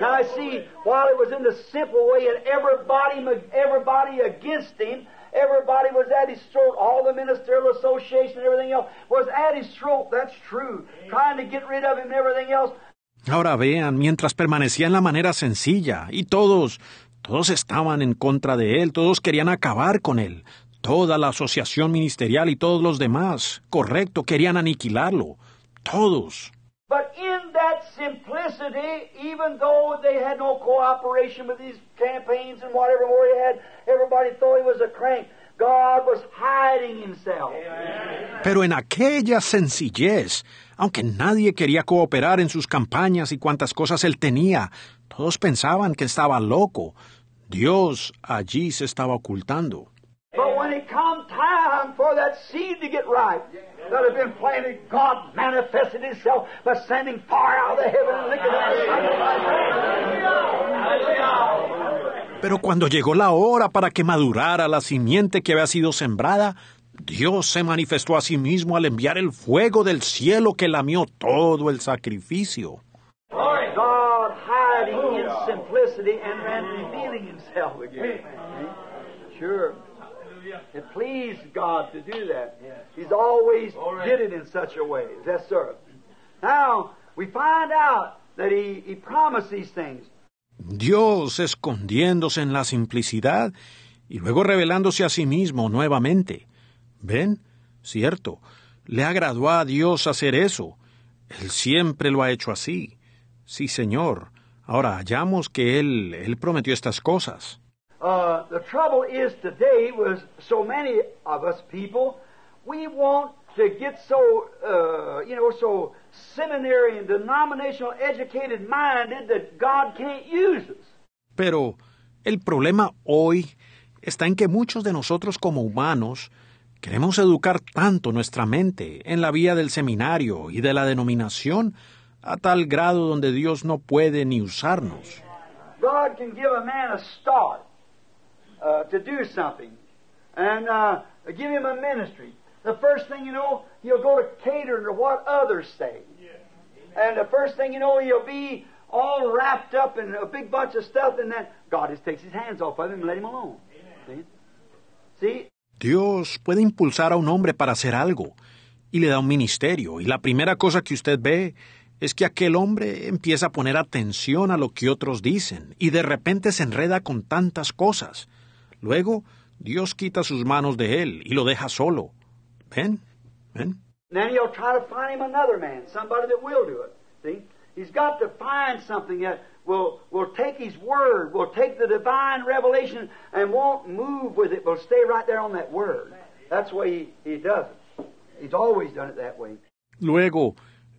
Speaker 2: Now I see, while it was in the simple way, and everybody, everybody against him, everybody was at his throat. All the ministerial association and everything else was at his throat. That's true. Trying to get rid of him and everything else.
Speaker 1: Ahora vean, mientras permanecía en la manera sencilla, y todos, Todos estaban en contra de él, todos querían acabar con él. Toda la asociación ministerial y todos los demás, correcto, querían aniquilarlo. Todos.
Speaker 2: But in that simplicity, even though they had no cooperation with these campaigns and whatever more he had, everybody thought he was a crank. God was hiding himself.
Speaker 1: Pero en aquella sencillez, aunque nadie quería cooperar en sus campañas y cuantas cosas él tenía, todos pensaban que estaba loco. Dios allí se estaba ocultando.
Speaker 2: But when it come time for that seed to get ripe, that had been planted, God manifested Himself by sending fire out of the heaven and licking up
Speaker 1: Pero cuando llegó la hora para que madurara la simiente que había sido sembrada, Dios se manifestó a sí mismo al enviar el fuego del cielo que lamió todo el sacrificio.
Speaker 2: God hiding in simplicity and then revealing Himself again. Sure. It pleased God to do that. He's always did it in such a way. Yes, sir. Now, we find out that He, he promised these things.
Speaker 1: Dios escondiéndose en la simplicidad y luego revelándose a sí mismo nuevamente. ¿Ven? Cierto, le agradó a Dios hacer eso. Él siempre lo ha hecho así. Sí, Señor. Ahora hallamos que Él, Él prometió estas cosas.
Speaker 2: Uh, the trouble is today with so many of us people, we want to get so, uh, you know, so seminary and denominational educated minded that God can't use us.
Speaker 1: Pero el problema hoy está en que muchos de nosotros como humanos queremos educar tanto nuestra mente en la vía del seminario y de la denominación a tal grado donde Dios no puede ni usarnos.
Speaker 2: God can give a man a start uh, to do something and uh, give him a ministry. The first thing you know, he'll go to cater to what others say. And the first thing you know, he'll be all wrapped up in a big bunch of stuff, and then God just takes his hands off of him and let him alone. See? See?
Speaker 1: Dios puede impulsar a un hombre para hacer algo y le da un ministerio, y la primera cosa que usted ve es que aquel hombre empieza a poner atención a lo que otros dicen y de repente se enreda con tantas cosas. Luego, Dios quita sus manos de él y lo deja solo. ¿Ven? ¿Ven?
Speaker 2: Then he'll try to find him another man, somebody that will do it. See? He's got to find something that will, will take his word, will take the divine revelation, and won't move with it, will stay right there on that word. That's the way he, he does it. He's always done it that way.
Speaker 1: Luego,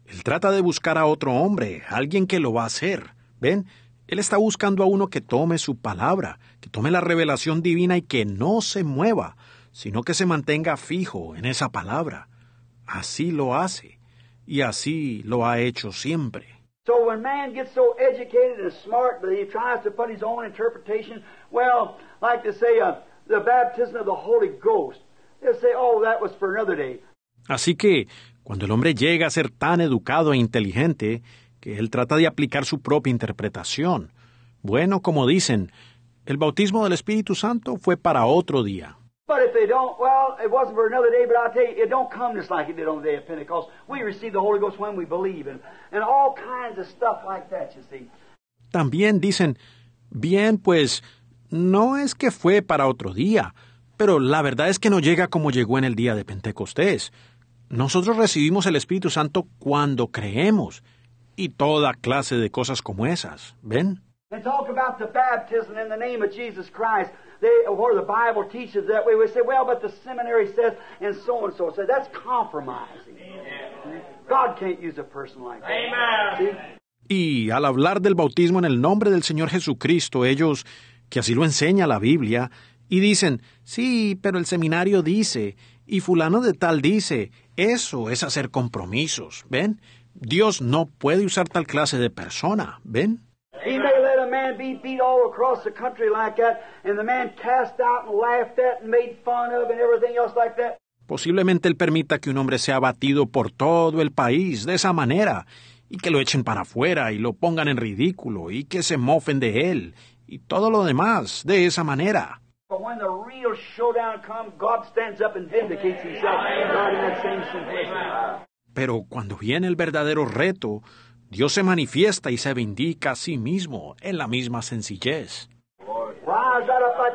Speaker 1: él trata de buscar a otro hombre, alguien que lo va a hacer. ¿Ven? Él está buscando a uno que tome su palabra, que tome la revelación divina y que no se mueva, sino que se mantenga fijo en esa palabra. Así lo hace, y así lo ha hecho siempre.
Speaker 2: So when man gets so educated and smart that he tries to put his own interpretation, well, like to say uh, the baptism of the Holy Ghost, they'll say, oh, that was for another day.
Speaker 1: Así que, cuando el hombre llega a ser tan educado e inteligente, que él trata de aplicar su propia interpretación, bueno, como dicen, el bautismo del Espíritu Santo fue para otro día.
Speaker 2: But if they don't, well, it wasn't for another day, but I'll tell you, it don't come just like it did on the day of Pentecost. We receive the Holy Ghost when we believe, and, and all kinds of stuff like that, you see.
Speaker 1: También dicen, bien, pues, no es que fue para otro día, pero la verdad es que no llega como llegó en el día de Pentecostés. Nosotros recibimos el Espíritu Santo cuando creemos, y toda clase de cosas como esas, ¿ven?
Speaker 2: And talk about the baptism in the name of Jesus Christ, they, where the Bible teaches that way. We say, well, but the seminary says, and so and so says. That's compromising. God can't use a person like that.
Speaker 3: Amen.
Speaker 2: See?
Speaker 1: Y al hablar del bautismo en el nombre del Señor Jesucristo, ellos, que así lo enseña la Biblia, y dicen, sí, pero el seminario dice, y fulano de tal dice, eso es hacer compromisos, ¿ven? Dios no puede usar tal clase de persona, ¿ven?
Speaker 2: He may let a man be beat all across the country like that, and the man cast out and laughed at and made fun of and everything else like that.
Speaker 1: Posiblemente Él permita que un hombre sea abatido por todo el país de esa manera, y que lo echen para afuera y lo pongan en ridículo, y que se mofen de Él, y todo lo demás de esa manera.
Speaker 2: But when the real showdown comes, God stands up and vindicates himself right in that same simplicity.
Speaker 1: Pero cuando viene el verdadero reto, Dios se manifiesta y se vindica a sí mismo en la misma sencillez.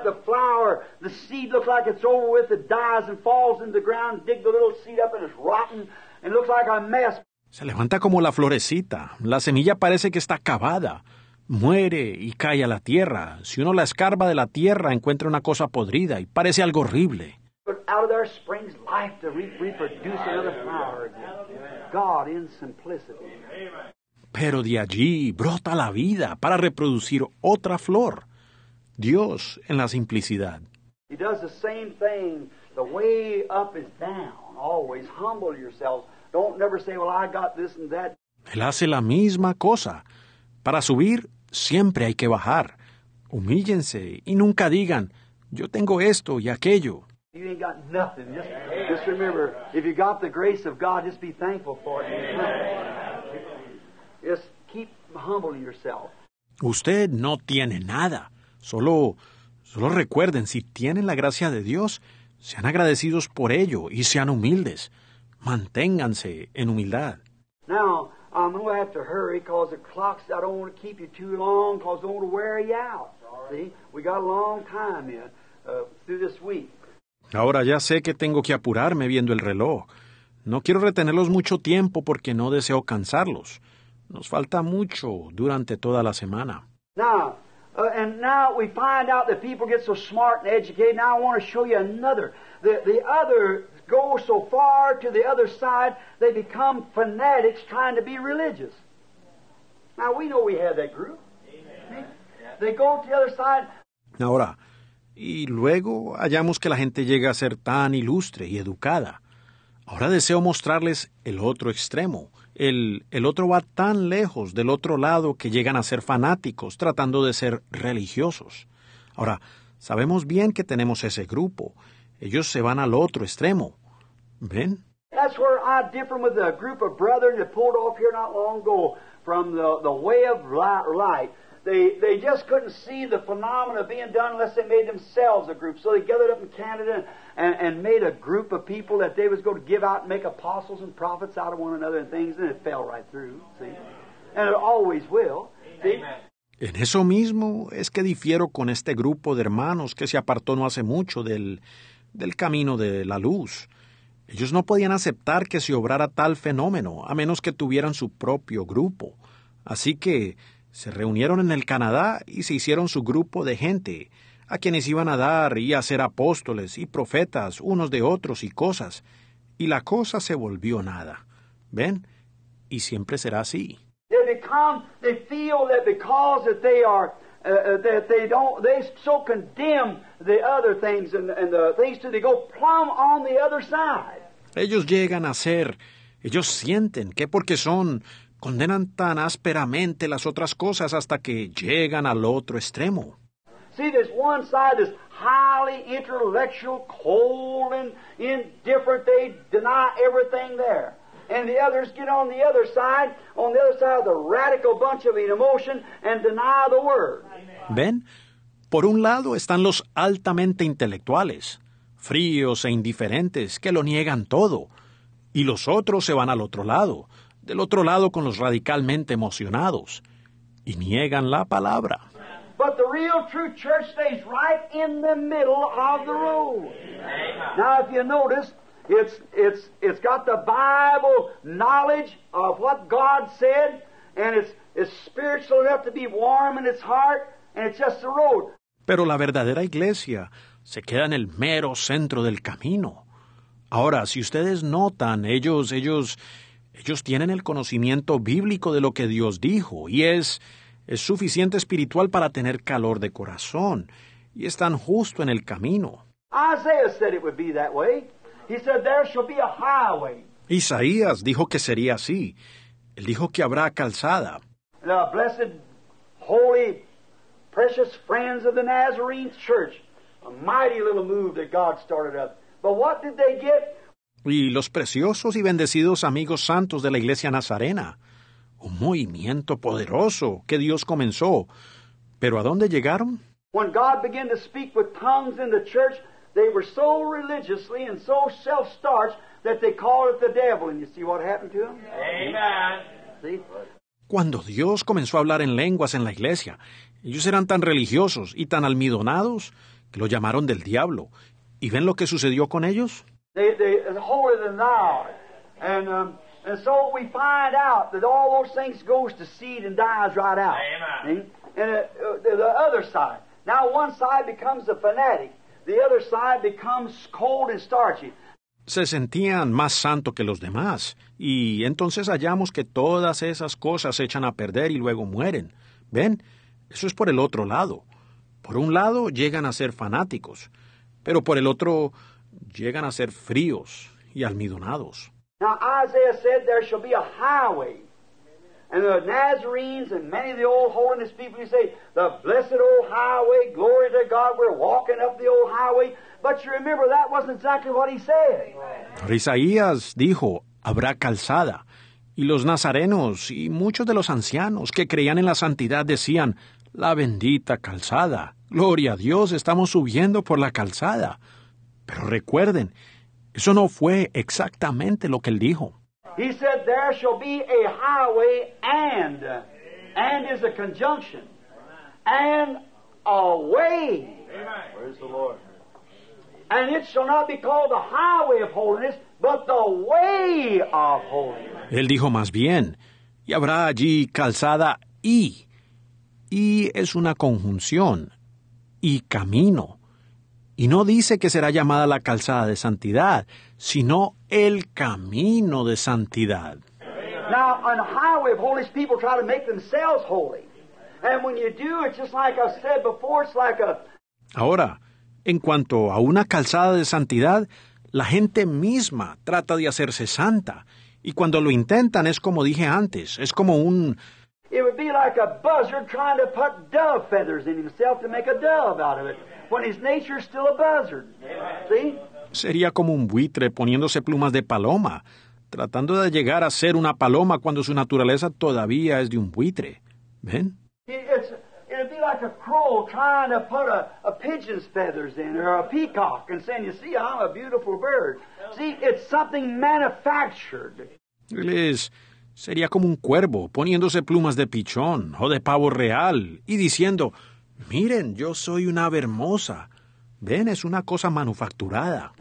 Speaker 2: up the flower. The seed looks like it's over with, it dies and falls into the ground. Dig the little seed up and it's rotten and looks like a mess.
Speaker 1: Se levanta como la florecita. La semilla parece que está acabada. Muere y cae a la tierra. Si uno la escarba de la tierra, encuentra una cosa podrida y parece algo horrible.
Speaker 2: But out of there springs life to re- reproduce another flower again. God in simplicity.
Speaker 1: Pero de allí brota la vida para reproducir otra flor. Dios en la simplicidad.
Speaker 2: He does the same thing. The way up is down. Always humble yourselves. Don't never say, well, I got this and that.
Speaker 1: Él hace la misma cosa. Para subir siempre hay que bajar. Humíllense y nunca digan, yo tengo esto y aquello.
Speaker 2: You ain't got nothing. Just, just remember, if you got the grace of God, just be thankful for it. Just keep humbling yourself.
Speaker 1: Usted no tiene nada. Solo, solo recuerden, si tienen la gracia de Dios, sean agradecidos por ello y sean humildes. Manténganse en humildad.
Speaker 2: Now, I'm going to have to hurry because the clocks, I don't want to keep you too long because I don't want to wear you out. See? We got a long time in uh, through this week.
Speaker 1: Ahora ya sé que tengo que apurarme viendo el reloj. No quiero retenerlos mucho tiempo porque no deseo cansarlos. Nos falta mucho durante toda la semana.
Speaker 2: Now, uh, and now we find out that people get so smart and educated. Now I want to show you another. The, the other go so far to the other side, they become fanatics trying to be religious. Now we know we have that group. They go to the other side.
Speaker 1: Ahora, y luego hallamos que la gente llega a ser tan ilustre y educada. Ahora deseo mostrarles el otro extremo. El, el otro va tan lejos del otro lado que llegan a ser fanáticos tratando de ser religiosos. Ahora, sabemos bien que tenemos ese grupo. Ellos se van al otro extremo. ¿Ven?
Speaker 2: That's where I differ with a group of brethren that pulled off here not long ago from the, the way of li- light. They, they just couldn't see the phenomena being done unless they made themselves a group. So they gathered up in Canada and, and made a group of people that they was going to give out and make apostles and prophets out of one another and things, and it fell right through, see? And it always will, see?
Speaker 1: En eso mismo es que difiero con este grupo de hermanos que se apartó no hace mucho del, del camino de la luz. Ellos no podían aceptar que se obrara tal fenómeno a menos que tuvieran su propio grupo. Así que se reunieron en el Canadá y se hicieron su grupo de gente, a quienes iban a dar y a ser apóstoles y profetas unos de otros y cosas. Y la cosa se volvió nada. ¿Ven? Y siempre será así.
Speaker 2: They become, they feel that because that they are, that they don't, they so condemn the other things and, and the things till they go plumb on the other side.
Speaker 1: Ellos llegan a ser, ellos sienten que porque son, condenan tan ásperamente las otras cosas hasta que llegan al otro extremo.
Speaker 2: See, there's one side that's highly intellectual, cold and indifferent. They deny everything there. And the others get on the other side, on the other side of the radical bunch of emotion and deny the word.
Speaker 1: ¿Ven? Por un lado están los altamente intelectuales, fríos e indiferentes, que lo niegan todo, y los otros se van al otro lado, del otro lado con los radicalmente emocionados, y niegan la palabra.
Speaker 2: But the real true church stays right in the middle of the road. Now, if you notice, it's, it's, it's got the Bible knowledge of what God said, and it's, it's spiritual enough to be warm in its heart, and it's just the road.
Speaker 1: Pero la verdadera iglesia se queda en el mero centro del camino. Ahora, si ustedes notan, ellos, ellos, ellos tienen el conocimiento bíblico de lo que Dios dijo, y es, es suficiente espiritual para tener calor de corazón, y están justo en el camino. Isaías dijo que sería así. Él dijo que habrá calzada.
Speaker 2: The blessed, holy, precious friends of the Nazarene church. A mighty little move that God started up. But what did they get?
Speaker 1: Y los preciosos y bendecidos amigos santos de la iglesia nazarena. Un movimiento poderoso que Dios comenzó. Pero ¿a dónde llegaron?
Speaker 2: When God began to speak with tongues in the church, they were so religiously and so self-starched that they called it the devil. And you see what happened to them?
Speaker 3: Amen.
Speaker 2: See?
Speaker 1: Cuando Dios comenzó a hablar en lenguas en la iglesia, ellos eran tan religiosos y tan almidonados que lo llamaron del diablo. ¿Y ven lo que sucedió con ellos?
Speaker 2: They, they, holier than thou. And, um, and so we find out that all those things goes to seed and dies right out.
Speaker 3: Amen.
Speaker 2: See? And uh, uh, the, the other side. Now one side becomes a fanatic. The other side becomes cold and starchy.
Speaker 1: Se sentían más santo que los demás, y entonces hallamos que todas esas cosas se echan a perder y luego mueren. ¿Ven? Eso es por el otro lado. Por un lado llegan a ser fanáticos, pero por el otro llegan a ser fríos y almidonados.
Speaker 2: Now Isaiah said there shall be a highway. And the Nazarenes and many of the old holiness people, you say, the blessed old highway, glory to God, we're walking up the old highway. But you remember that wasn't exactly what he said.
Speaker 1: Ahora Isaías dijo, habrá calzada. Y los nazarenos y muchos de los ancianos que creían en la santidad decían, la bendita calzada. Gloria a Dios, estamos subiendo por la calzada. Pero recuerden, eso no fue exactamente lo que él dijo.
Speaker 2: He said, There shall be a highway and. And is a conjunction. And a way.
Speaker 3: Praise the Lord.
Speaker 2: And it shall not be called the highway of holiness, but the way of holiness.
Speaker 1: Él dijo más bien, y habrá allí calzada y. Y es una conjunción. Y camino. Y no dice que será llamada la calzada de santidad, sino el camino de santidad.
Speaker 2: Now, on highway of holiness, people try to make themselves holy. And when you do, it's just like I said before, it's like a
Speaker 1: Ahora, en cuanto a una calzada de santidad, la gente misma trata de hacerse santa. Y cuando lo intentan es como dije antes, es como un...
Speaker 2: It would be like a buzzard trying to put dove feathers in himself to make a dove out of it, when his nature's still a buzzard. See?
Speaker 1: Sería como un buitre poniéndose plumas de paloma, tratando de llegar a ser una paloma cuando su naturaleza todavía es de un buitre. ¿Ven?
Speaker 2: It- It's, it'd be like a crow trying to put a, a pigeon's feathers in, or a peacock, and saying, You see, I'm a beautiful bird. See, it's something manufactured.
Speaker 1: Él es... Sería como un cuervo poniéndose plumas de pichón o de pavo real y diciendo, miren, yo soy una ave hermosa. Ven, es una cosa manufacturada.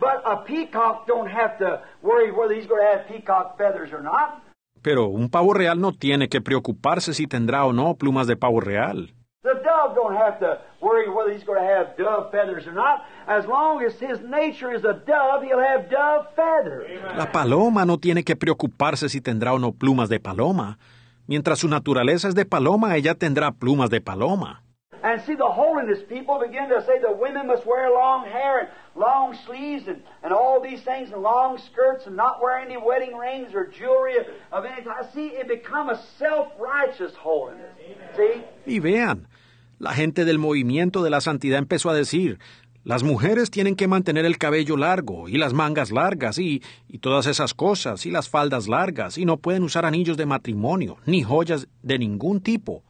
Speaker 2: But a peacock don't have to worry whether he's going to have peacock feathers or not.
Speaker 1: Pero un pavo real no tiene que preocuparse si tendrá o no plumas de pavo real.
Speaker 2: The dove don't have to worry whether he's going to have dove feathers or not. As long as his nature is a dove, he'll have dove feathers.
Speaker 1: La paloma no tiene que preocuparse si tendrá o no plumas de paloma. Mientras su naturaleza es de paloma, ella tendrá plumas de paloma.
Speaker 2: And see, the holiness people begin to say the women must wear long hair and long sleeves and, and all these things and long skirts and not wear any wedding rings or jewelry of any type. See, it become a self-righteous holiness. See?
Speaker 1: Y vean, la gente del movimiento de la santidad empezó a decir, las mujeres tienen que mantener el cabello largo y las mangas largas y, y todas esas cosas y las faldas largas y no pueden usar anillos de matrimonio ni joyas de ningún tipo.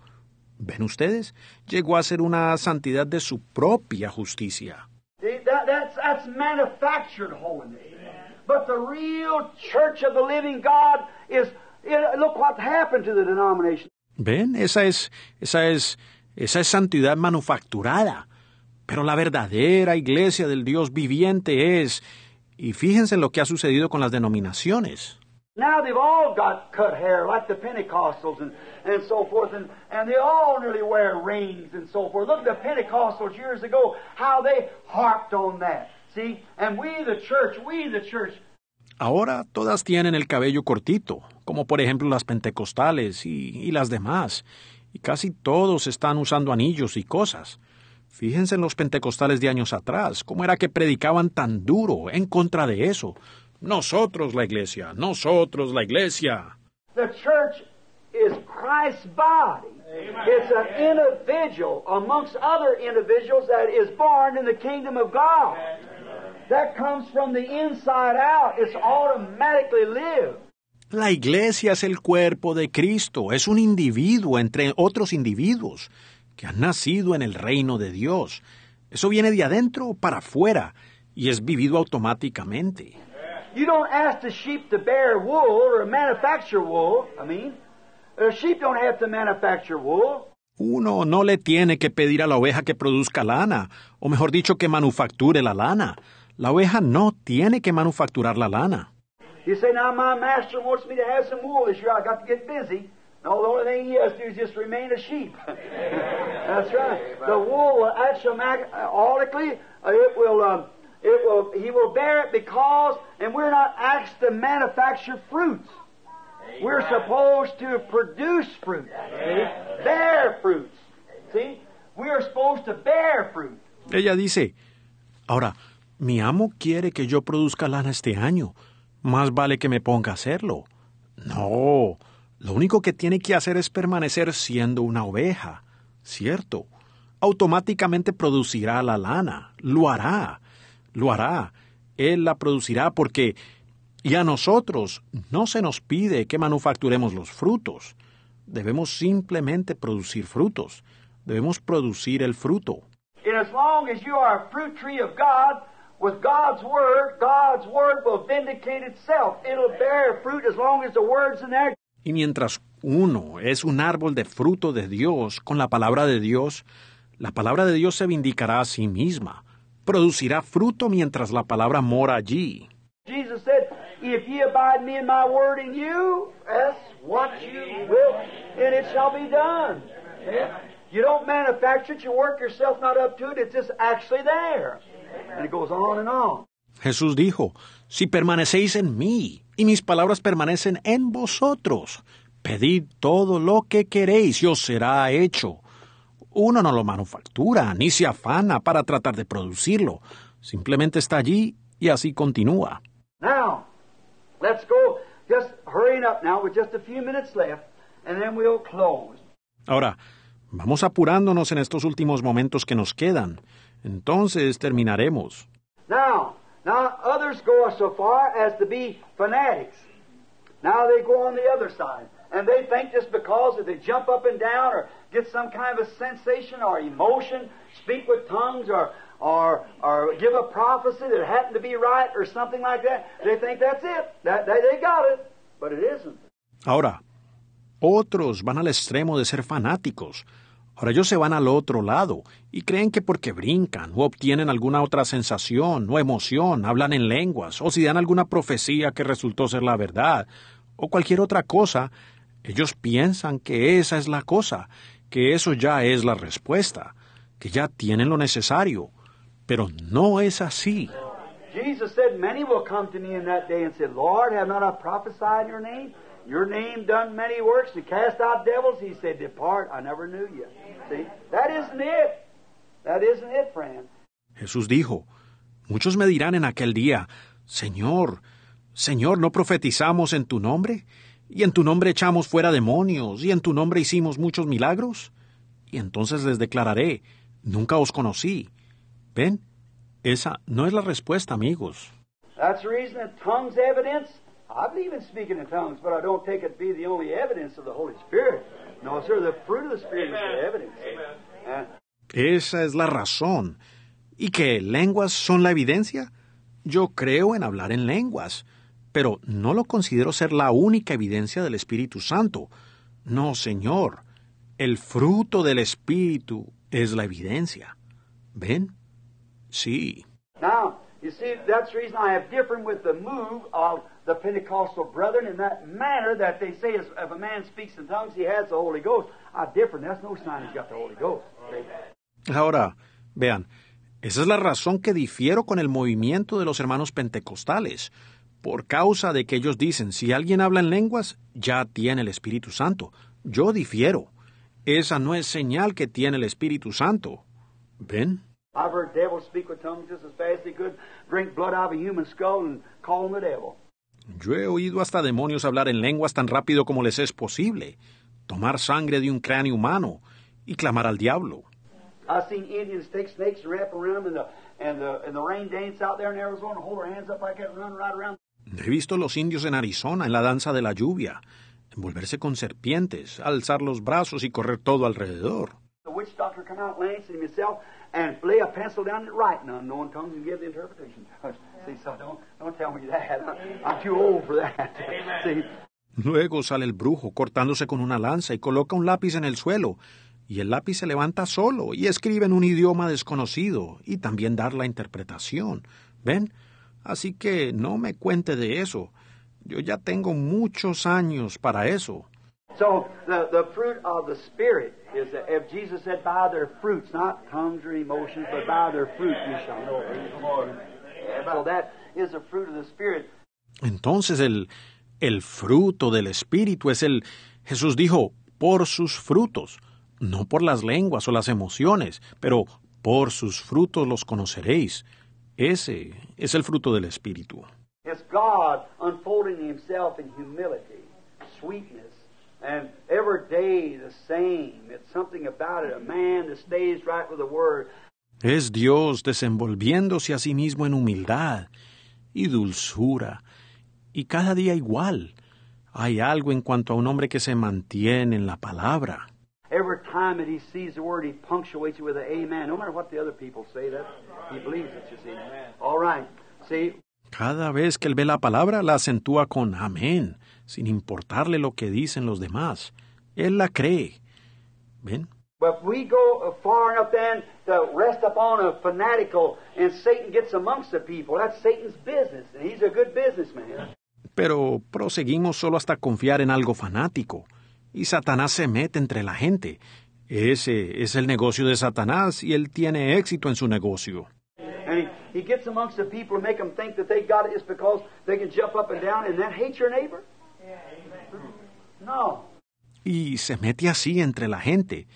Speaker 1: ¿Ven ustedes? Llegó a ser una santidad de su propia justicia.
Speaker 2: See, that, that's, that's manufactured holiness. But the real church of the living God is, it, look what happened to the denomination.
Speaker 1: ¿Ven? Esa es, esa es, esa es santidad manufacturada. Pero la verdadera iglesia del Dios viviente es, y fíjense en lo que ha sucedido con las denominaciones.
Speaker 2: Now they've all got cut hair, like the Pentecostals and, and so forth, and, and they all nearly wear rings and so forth. Look at the Pentecostals years ago, how they harped on that. See? And we, the church, we, the church,
Speaker 1: Ahora todas tienen el cabello cortito, como por ejemplo las pentecostales y, y las demás, y casi todos están usando anillos y cosas. Fíjense en los pentecostales de años atrás, cómo era que predicaban tan duro en contra de eso. Nosotros la iglesia, nosotros la iglesia.
Speaker 2: the church is Christ's body. It's an individual amongst other individuals that is born in the kingdom of God. That comes from the inside out. It's automatically lived.
Speaker 1: La iglesia es el cuerpo de Cristo, es un individuo entre otros individuos que han nacido en el reino de Dios. Eso viene de adentro para afuera y es vivido automáticamente.
Speaker 2: You don't ask the sheep to bear wool or manufacture wool. I mean, the sheep don't have to manufacture wool.
Speaker 1: Uno no le tiene que pedir a la oveja que produzca lana, o mejor dicho, que manufacture la lana. La oveja no tiene que manufacturar la lana.
Speaker 2: You say, now my master wants me to have some wool this year. I got to get busy. No, the only thing he has to do is just remain a sheep. That's right. The wool will automatically, uh, it will, um, it will, he will bear it because, and we're not asked to manufacture fruits. We're supposed to produce fruit. See? Bear fruits. See? We are supposed to bear fruit.
Speaker 1: Ella dice, ahora, mi amo quiere que yo produzca lana este año. Más vale que me ponga a hacerlo. No, lo único que tiene que hacer es permanecer siendo una oveja, ¿cierto? Automáticamente producirá la lana, lo hará, lo hará. Él la producirá porque y a nosotros no se nos pide que manufacturemos los frutos. Debemos simplemente producir frutos. Debemos producir el fruto. Y mientras uno es un árbol de fruto de Dios con la palabra de Dios, la palabra de Dios se vindicará a sí misma. Producirá fruto mientras la palabra mora allí.
Speaker 2: Jesus said, If ye abide me and my word in you, ask what you will, and it shall be done. Yeah? You don't manufacture it, you work yourself not up to it, it's just actually there. And it goes on and on.
Speaker 1: Jesús dijo, Si permanecéis en mí y mis palabras permanecen en vosotros, pedid todo lo que queréis y os será hecho. Uno no lo manufactura ni se afana para tratar de producirlo, simplemente está allí y así continúa.
Speaker 2: Now, let's go, just hurrying up now with just a few minutes left, and then we'll close.
Speaker 1: Ahora, vamos apurándonos en estos últimos momentos que nos quedan. Entonces terminaremos.
Speaker 2: Now, now others go so far as to be fanatics. Now they go on the other side. And they think just because if they jump up and down or get some kind of a sensation or emotion, speak with tongues or, or, or give a prophecy that happened to be right or something like that, they think that's it. That, they, got it. But it isn't.
Speaker 1: Ahora, otros van al extremo de ser fanáticos. Ahora ellos se van al otro lado y creen que porque brincan o obtienen alguna otra sensación o emoción, hablan en lenguas o si dan alguna profecía que resultó ser la verdad o cualquier otra cosa, ellos piensan que esa es la cosa, que eso ya es la respuesta, que ya tienen lo necesario, pero no es así.
Speaker 2: Jesus said, Many will come to me in that day and say, Lord, have not I prophesied in your name? Your name done many works to cast out devils? He said, Depart, I never knew you. See, that isn't it. That isn't it, friend.
Speaker 1: Jesús dijo, Muchos me dirán en aquel día, Señor, Señor, ¿no profetizamos en tu nombre? ¿Y en tu nombre echamos fuera demonios? ¿Y en tu nombre hicimos muchos milagros? Y entonces les declararé, Nunca os conocí. ¿Ven? Esa no es la respuesta, amigos.
Speaker 2: That's the reason that tongues evidence. I believe in speaking in tongues, but I don't take it to be the only evidence of the Holy Spirit. No, sir, the fruit of the Spirit is the evidence.
Speaker 1: Esa es la razón. ¿Y que lenguas son la evidencia? Yo creo en hablar en lenguas, pero no lo considero ser la única evidencia del Espíritu Santo. No, Señor. El fruto del Espíritu es la evidencia. ¿Ven? Sí.
Speaker 2: Now, you see, that's the reason I have different with the move of the Pentecostal brethren in that manner that they say if if a man speaks in tongues, he has the Holy Ghost. I different. That's no sign he's got the Holy Ghost.
Speaker 1: Ahora, vean, esa es la razón que difiero con el movimiento de los hermanos pentecostales, por causa de que ellos dicen, si alguien habla en lenguas, ya tiene el Espíritu Santo. Yo difiero. Esa no es señal que tiene el Espíritu Santo. ¿Ven?
Speaker 2: I've heard devils speak with tongues just as fast as they could drink blood out of a human skull and call them the devil.
Speaker 1: Yo he oído hasta demonios hablar en lenguas tan rápido como les es posible, tomar sangre de un cráneo humano y clamar al diablo. He visto los indios en Arizona en la danza de la lluvia, envolverse con serpientes, alzar los brazos y correr todo alrededor.
Speaker 2: The witch doctor come out, Lansing himself, and lay a pencil down and write in unknown tongues and give the interpretation. See, so don't, don't tell me that. I'm too old for that. See,
Speaker 1: Luego sale el brujo cortándose con una lanza y coloca un lápiz en el suelo y el lápiz se levanta solo y escribe en un idioma desconocido y también dar la interpretación. ¿Ven? Así que no me cuente de eso. Yo ya tengo muchos años para eso.
Speaker 2: So the, the fruit of the Spirit is that if Jesus said, by their fruits, not tongues or emotions, but by their fruit you shall know. them." So that is the fruit of the Spirit.
Speaker 1: Entonces el, el fruto del Espíritu es el... Jesús dijo, por sus frutos, no por las lenguas o las emociones, pero por sus frutos los conoceréis. Ese es el fruto del Espíritu.
Speaker 2: It's God unfolding Himself in humility, sweetness, and every day the same. It's something about it, a man that stays right with the Word.
Speaker 1: Es Dios desenvolviéndose a sí mismo en humildad y dulzura, y cada día igual. Hay algo en cuanto a un hombre que se mantiene en la palabra.
Speaker 2: Every time that he sees the Word, he punctuates it with an amen. No matter what the other people say, that he believes it, you see. All right. See,
Speaker 1: Cada vez que él ve la palabra la acentúa con amén, sin importarle lo que dicen los demás. Él la cree. ¿Ven?
Speaker 2: But we go far enough then to rest upon a fanatical, and Satan gets amongst the people. That's Satan's business, and he's a good businessman.
Speaker 1: Pero proseguimos solo hasta confiar en algo fanático, y Satanás se mete entre la gente. Ese es el negocio de Satanás y él tiene éxito en su negocio.
Speaker 2: And he, he gets amongst the people and make them think that they got it just because they can jump up and down and then hate your neighbor. No.
Speaker 1: Y se mete así entre la gente,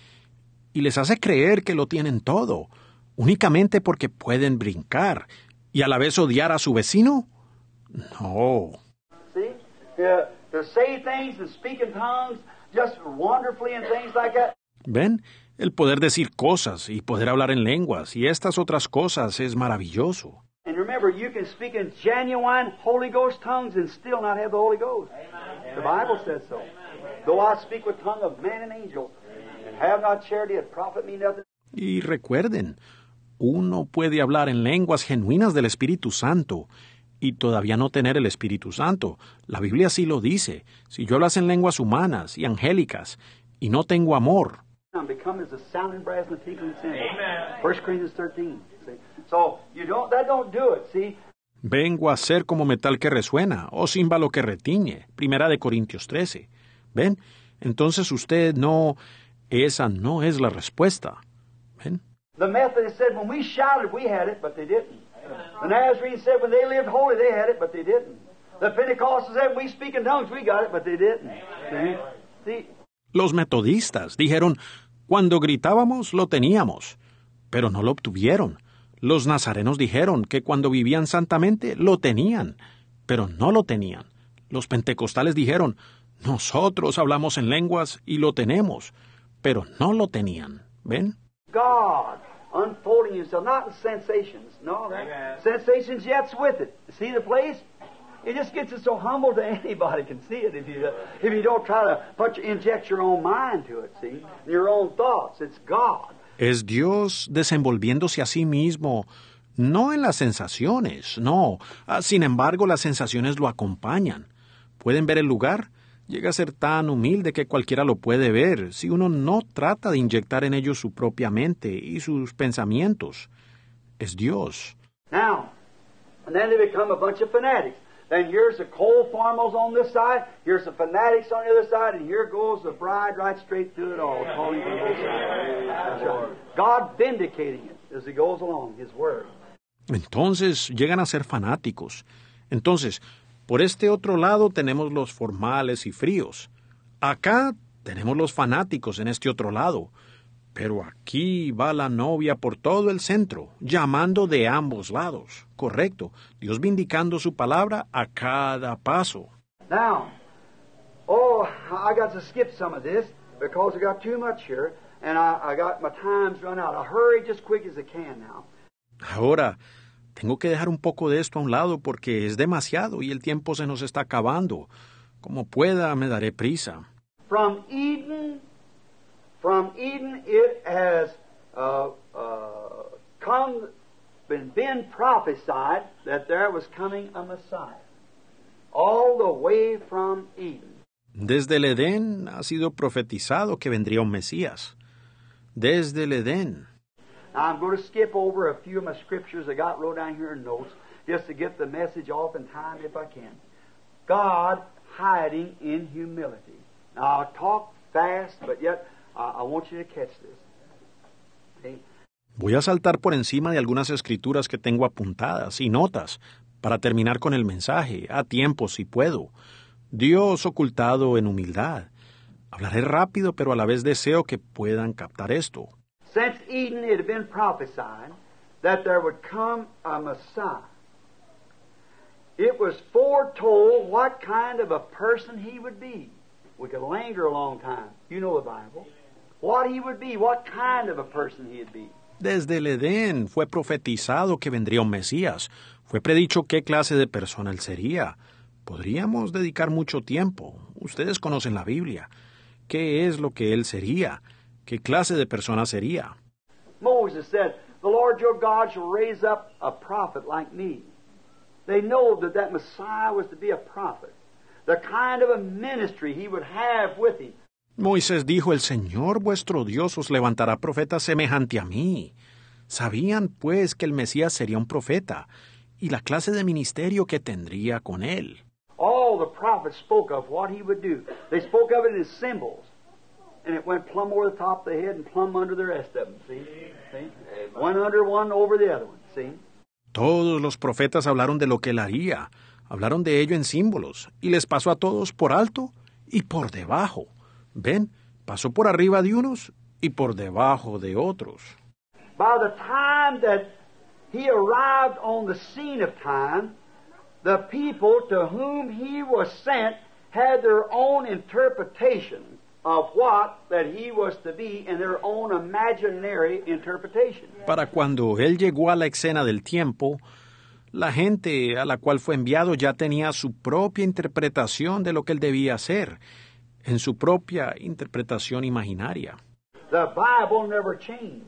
Speaker 1: y les hace creer que lo tienen todo, únicamente porque pueden brincar, y a la vez odiar a su vecino. No.
Speaker 2: See? Uh, to say things and speak in tongues just wonderfully and things like that.
Speaker 1: ¿Ven? El poder decir cosas y poder hablar en lenguas y estas otras cosas es maravilloso.
Speaker 2: And remember, you can speak in genuine Holy Ghost tongues and still not have the Holy Ghost. The Bible says so. Though I speak with tongue of man and angel, and have not charity, it profit me nothing.
Speaker 1: Y recuerden, uno puede hablar en lenguas genuinas del Espíritu Santo y todavía no tener el Espíritu Santo. La Biblia así lo dice. Si yo hablas en lenguas humanas y angélicas y no tengo amor,
Speaker 2: I'm become as a sounding brass and a tinkling cymbal. 1 Corinthians 13. See? So you don't that don't do it. See,
Speaker 1: vengo a ser como metal que resuena o címbalo que retiñe. Primera de Corintios 13. ¿Ven? Entonces usted no... Esa no es la respuesta. ¿Ven?
Speaker 2: the Methodists said when we shouted we had it, but they didn't. The Nazarenes said when they lived holy they had it, but they didn't. The Pentecostals said we speak in tongues we got it, but they didn't. See? See?
Speaker 1: Los metodistas dijeron, cuando gritábamos lo teníamos, pero no lo obtuvieron. Los nazarenos dijeron que cuando vivían santamente lo tenían, pero no lo tenían. Los pentecostales dijeron, nosotros hablamos en lenguas y lo tenemos, pero no lo tenían. ¿Ven?
Speaker 2: God unfolding himself, not in sensations. No, that, sensations yet's with it. See the place? It just gets it so humble that anybody can see it if you if you don't try to put your, inject your own mind to it. See, your own thoughts. It's God.
Speaker 1: Es Dios desenvolviéndose a sí mismo, no en las sensaciones, no. Ah, Sin embargo, las sensaciones lo acompañan. ¿Pueden ver el lugar? Llega a ser tan humilde que cualquiera lo puede ver si uno no trata de inyectar en ellos su propia mente y sus pensamientos. Es Dios.
Speaker 2: Now, and then they become a bunch of fanatics. Then here's the coal farmers on this side, here's the fanatics on the other side, and here goes the bride right straight through it all, calling for both sides. God vindicating it as he goes along, His Word.
Speaker 1: Entonces llegan a ser fanáticos. Entonces, por este otro lado tenemos los formales y fríos. Acá tenemos los fanáticos en este otro lado. Pero aquí va la novia por todo el centro, llamando de ambos lados. Correcto. Dios vindicando su palabra a cada paso.
Speaker 2: Now, oh, I got to skip some of this because I got too much here, and I, I got my time's run out. I hurry just quick as I can now.
Speaker 1: Ahora, tengo que dejar un poco de esto a un lado porque es demasiado y el tiempo se nos está acabando. Como pueda, me daré prisa.
Speaker 2: From Eden, from Eden, it has uh, uh, come, been, been prophesied that there was coming a Messiah. All the way from Eden.
Speaker 1: Desde el Edén ha sido profetizado que vendría un Mesías. desde el Edén.
Speaker 2: Now, I'm going to skip over a few of my scriptures I got wrote down here in notes just to get the message off in time if I can. God hiding in humility. Now, I'll talk fast, but yet
Speaker 1: Voy a saltar por encima de algunas escrituras que tengo apuntadas y notas para terminar con el mensaje, a tiempo si puedo. Dios ocultado en humildad. Hablaré rápido, pero a la vez deseo que puedan captar esto.
Speaker 2: Since Eden, it had been prophesied that there would come a Messiah. It was foretold what kind of a person he would be. We could linger a long time. You know the Bible. What he would be, what kind of a person he'd be.
Speaker 1: Desde el Edén fue profetizado que vendría un Mesías. Fue predicho qué clase de persona él sería. Podríamos dedicar mucho tiempo. Ustedes conocen la Biblia. ¿Qué es lo que él sería? ¿Qué clase de persona sería?
Speaker 2: Moses said, The Lord your God shall raise up a prophet like me. They know that that Messiah was to be a prophet. The kind of a ministry he would have with him.
Speaker 1: Moisés dijo, el Señor vuestro Dios os levantará profeta semejante a mí. Sabían, pues, que el Mesías sería un profeta y la clase de ministerio que tendría con él.
Speaker 2: All the prophets spoke of what he would do. They spoke of it symbols. And it went plumb over the top of the head and plumb under the rest of them, see? see? One under one over the other one, see?
Speaker 1: Todos los profetas hablaron de lo que él haría, hablaron de ello en símbolos, y les pasó a todos por alto y por debajo. ¿Ven? Pasó por arriba de unos y por debajo de otros.
Speaker 2: By the time that he arrived on the scene of time, the people to whom he was sent had their own interpretation of what that he was to be in their own imaginary interpretation.
Speaker 1: Para cuando él llegó a la escena del tiempo, la gente a la cual fue enviado ya tenía su propia interpretación de lo que él debía hacer, en su propia interpretación imaginaria.
Speaker 2: The Bible never changed.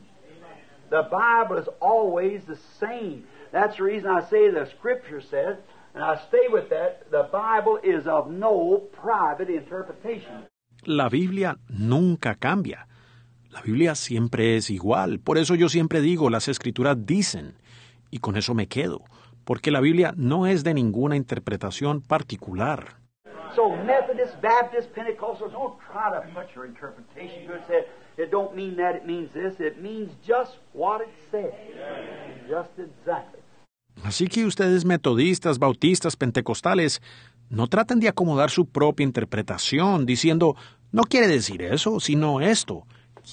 Speaker 2: The Bible is always the same. That's the reason I say the Scripture says, and I stay with that, the Bible is of no private interpretation.
Speaker 1: La Biblia nunca cambia. La Biblia siempre es igual. Por eso yo siempre digo, las escrituras dicen, y con eso me quedo, porque la Biblia no es de ninguna interpretación particular.
Speaker 2: So Methodist, Baptist, Pentecostal, don't try to put your interpretation to it. Say, it don't mean that, it means this. It means just what it says. Just exactly.
Speaker 1: Así que ustedes metodistas, bautistas, pentecostales, no traten de acomodar su propia interpretación diciendo, no quiere decir eso, sino esto.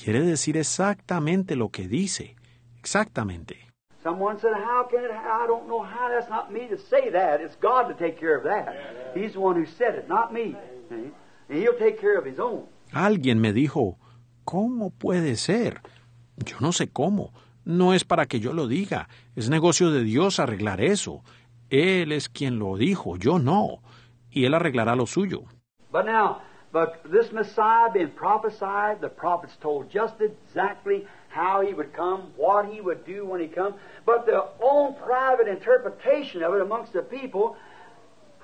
Speaker 1: Quiere decir exactamente lo que dice. Exactamente.
Speaker 2: Someone said, How can it? I don't know how. That's not me to say that. It's God to take care of that. He's the one who said it, not me. And He'll take care of His own.
Speaker 1: Alguien me dijo, ¿cómo puede ser? Yo no sé cómo. No es para que yo lo diga. Es negocio de Dios arreglar eso. Él es quien lo dijo, yo no. Y Él arreglará lo suyo.
Speaker 2: But now, but this Messiah being prophesied, the prophets told just exactly how he would come, what he would do when he come, but their own private interpretation of it amongst the people.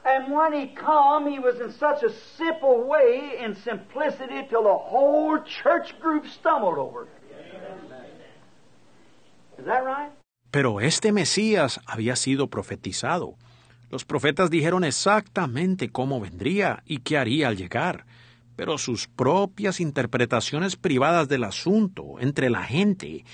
Speaker 2: And when he come, he was in such a simple way, in simplicity, till the whole church group stumbled over. Is that right?
Speaker 1: Pero este Mesías había sido profetizado. Los profetas dijeron exactamente cómo vendría y qué haría al llegar, pero sus propias interpretaciones privadas del asunto entre la gente,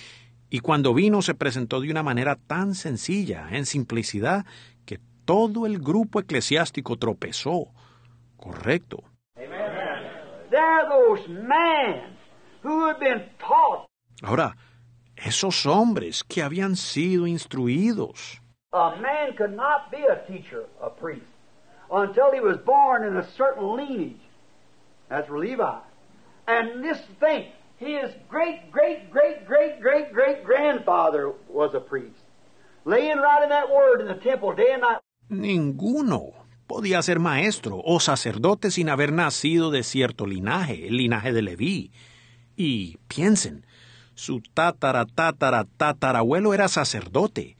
Speaker 1: y cuando vino se presentó de una manera tan sencilla, en simplicidad, que todo el grupo eclesiástico tropezó. Correcto. Ahora, esos hombres que habían sido instruidos,
Speaker 2: A man could not be a teacher, a priest, until he was born in a certain lineage. That's Levi. And this thing, his great, great, great, great, great, great grandfather was a priest. Laying right in that word in the temple day and night.
Speaker 1: ninguno podía ser maestro o sacerdote sin haber nacido de cierto linaje, el linaje de Leví. Y piensen, su tatara, tatara, tatarabuelo era sacerdote,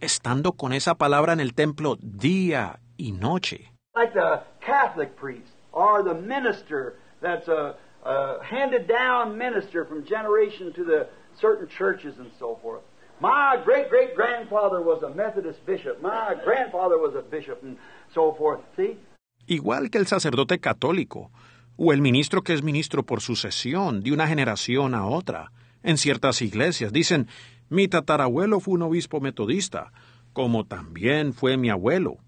Speaker 1: estando con esa palabra en el templo día y noche.
Speaker 2: Like the Catholic priest or the minister that's a, uh, handed down minister from generation to the certain churches and so forth. My great great grandfather was a Methodist bishop. My grandfather was a bishop and so forth. See?
Speaker 1: Igual que el sacerdote católico, o el ministro que es ministro por sucesión de una generación a otra. En ciertas iglesias dicen, mi tatarabuelo fue un obispo metodista, como también fue mi abuelo.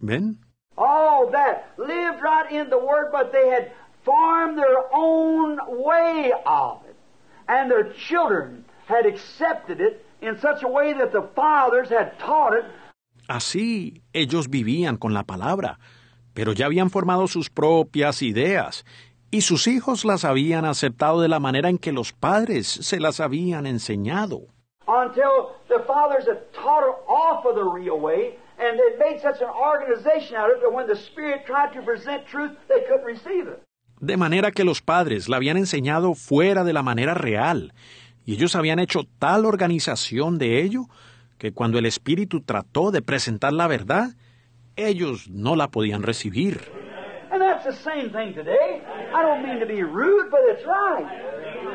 Speaker 1: ¿Ven?
Speaker 2: All that lived right in the Word, but they had formed their own way of it. And their children had accepted it in such a way that the fathers had taught it.
Speaker 1: Así ellos vivían con la palabra, pero ya habían formado sus propias ideas, y sus hijos las habían aceptado de la manera en que los padres se las habían enseñado.
Speaker 2: until the fathers had taught her off of the real way, and they made such an organization out of it that when the Spirit tried to present truth, they couldn't receive it.
Speaker 1: De manera que los padres la habían enseñado fuera de la manera real, y ellos habían hecho tal organización de ello que cuando el Espíritu trató de presentar la verdad, ellos no la podían recibir.
Speaker 2: And that's the same thing today. I don't mean to be rude, but it's right.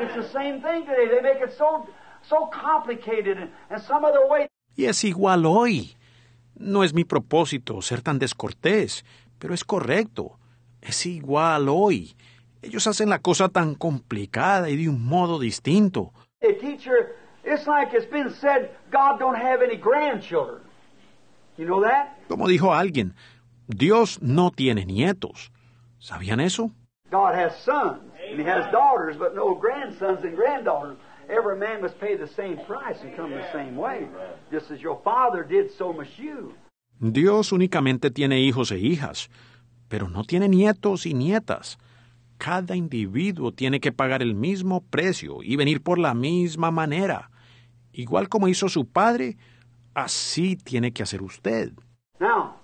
Speaker 2: It's the same thing today. They make it so so complicated and, and some other way.
Speaker 1: Y es igual hoy. No es mi propósito ser tan descortés, pero es correcto. Es igual hoy. Ellos hacen la cosa tan complicada y de un modo distinto.
Speaker 2: A teacher, it's like it's been said, God don't have any grandchildren. You know that?
Speaker 1: Como dijo alguien, Dios no tiene nietos. ¿Sabían eso?
Speaker 2: God has sons and He has daughters, but no grandsons and granddaughters. Every man must pay the same price and come the same way. Just as your father did, so must you.
Speaker 1: Dios únicamente tiene hijos e hijas, pero no tiene nietos y nietas. Cada individuo tiene que pagar el mismo precio y venir por la misma manera. Igual como hizo su padre, así tiene que hacer usted.
Speaker 2: Now,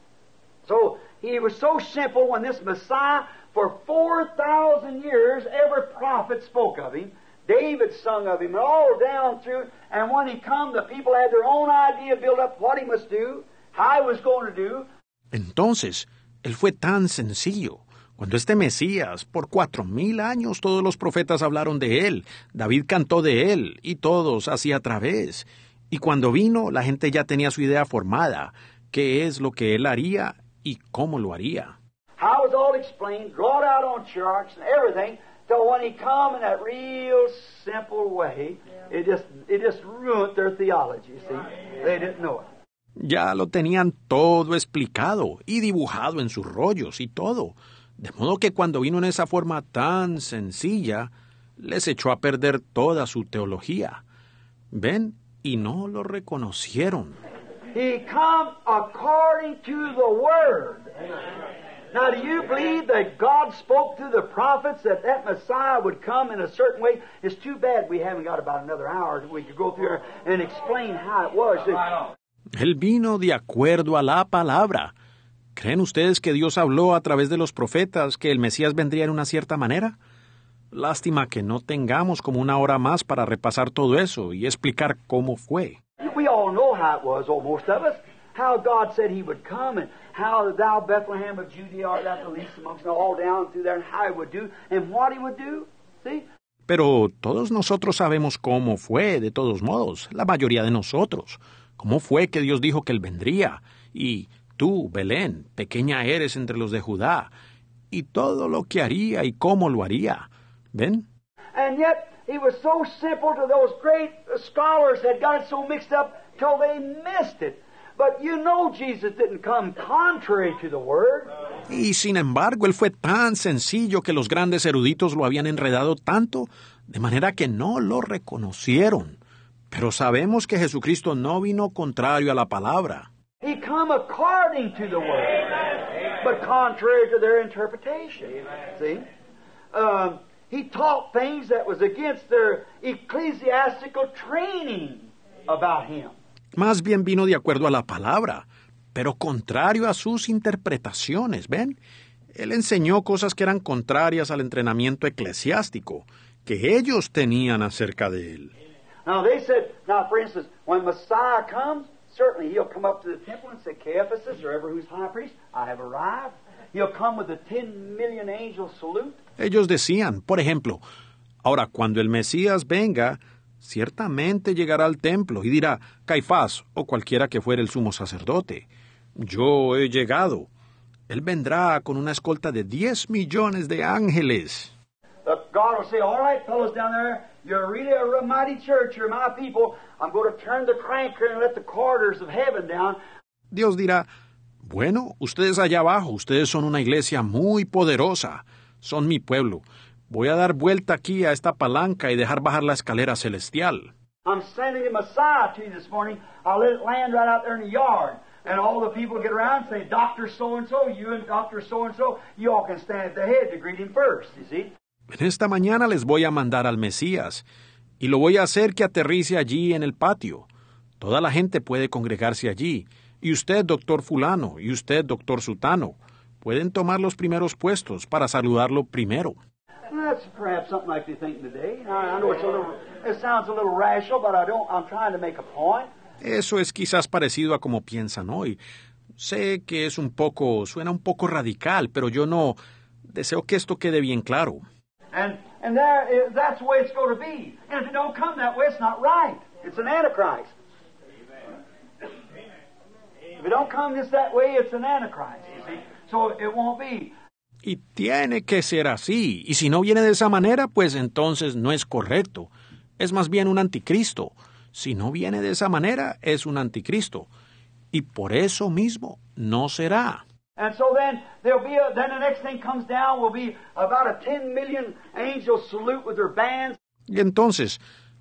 Speaker 2: so he was so simple when this Messiah, for 4,000 years, every prophet spoke of him. David sung of him all down through, and when he come, the people had their own idea built up what he must do, how he was going to do.
Speaker 1: Entonces, él fue tan sencillo. Cuando este Mesías, por cuatro mil años todos los profetas hablaron de él, David cantó de él, y todos hacia a través. Y cuando vino, la gente ya tenía su idea formada, qué es lo que él haría y cómo lo haría.
Speaker 2: How was all explained, drawn out on charts and everything, till when he come in that real simple way, it just it just ruined their theology, you see. They didn't know it.
Speaker 1: Ya lo tenían todo explicado y dibujado en sus rollos y todo. De modo que cuando vino en esa forma tan sencilla, les echó a perder toda su teología. ¿Ven? Y no lo reconocieron.
Speaker 2: He come according to the word. Now, do you believe that God spoke through the prophets that that Messiah would come in a certain way? It's too bad we haven't got about another hour we could go through and explain how it was.
Speaker 1: Él vino de acuerdo a la palabra. ¿Creen ustedes que Dios habló a través de los profetas que el Mesías vendría en una cierta manera? Lástima que no tengamos como una hora más para repasar todo eso y explicar cómo fue.
Speaker 2: We all know how it was, how God said He would come, and how thou Bethlehem of Judea art thou the least amongst all down through there, and how He would do, and what He would do. See?
Speaker 1: Pero todos nosotros sabemos cómo fue, de todos modos, la mayoría de nosotros. ¿Cómo fue que Dios dijo que Él vendría? Y tú, Belén, pequeña eres entre los de Judá, y todo lo que haría y cómo lo haría. ¿Ven?
Speaker 2: And yet, He was so simple to those great scholars that got it so mixed up till they missed it. But you know Jesus didn't come contrary to the Word.
Speaker 1: Y sin embargo, él fue tan sencillo que los grandes eruditos lo habían enredado tanto, de manera que no lo reconocieron. Pero sabemos que Jesucristo no vino contrario a la palabra.
Speaker 2: He come according to the Word, but contrary to their interpretation. See? Um, he taught things that was against their ecclesiastical training about Him.
Speaker 1: Más bien vino de acuerdo a la palabra, pero contrario a sus interpretaciones, ¿ven? Él enseñó cosas que eran contrarias al entrenamiento eclesiástico que ellos tenían acerca de él.
Speaker 2: Now they said, now for instance, when Messiah comes, certainly he'll come up to the temple and say, Caiaphas or ever who's high priest, I have arrived. he'll come with the 10 million angel salute?
Speaker 1: Ellos decían, por ejemplo, ahora cuando el Mesías venga, ciertamente llegará al templo y dirá, Caifás o cualquiera que fuera el sumo sacerdote, yo he llegado. Él vendrá con una escolta de 10 millones de ángeles. Dios dirá, bueno, ustedes allá abajo, ustedes son una iglesia muy poderosa, son mi pueblo. Voy a dar vuelta aquí a esta palanca y dejar bajar la escalera celestial.
Speaker 2: I'm sending the Messiah to you this morning. I'll let it land right out there in the yard. And all the people get around and say, Doctor so and so, you and Doctor so and so, you all can stand at the head to greet him first, you see?
Speaker 1: En esta mañana les voy a mandar al Mesías, y lo voy a hacer que aterrice allí en el patio. Toda la gente puede congregarse allí, y usted, doctor fulano, y usted, doctor sutano, pueden tomar los primeros puestos para saludarlo primero.
Speaker 2: That's perhaps something like you think today. I, I know it's a little, it sounds a little rational, but I don't, I'm trying to make a point.
Speaker 1: Eso es quizás parecido a como piensan hoy. Sé que es un poco, suena un poco radical, pero yo no deseo que esto quede bien claro.
Speaker 2: And, and there, that's the way it's going to be. And if it don't come that way, it's not right. It's an antichrist. If it don't come just that way, it's an antichrist. You see, so it won't be.
Speaker 1: Y tiene que ser así. Y si no viene de esa manera, pues entonces no es correcto. Es más bien un anticristo. Si no viene de esa manera, es un anticristo. Y por eso mismo no será.
Speaker 2: And so then there'll be a, then the next thing comes down will be about a 10 million angel salute with their bands.
Speaker 1: Y entonces,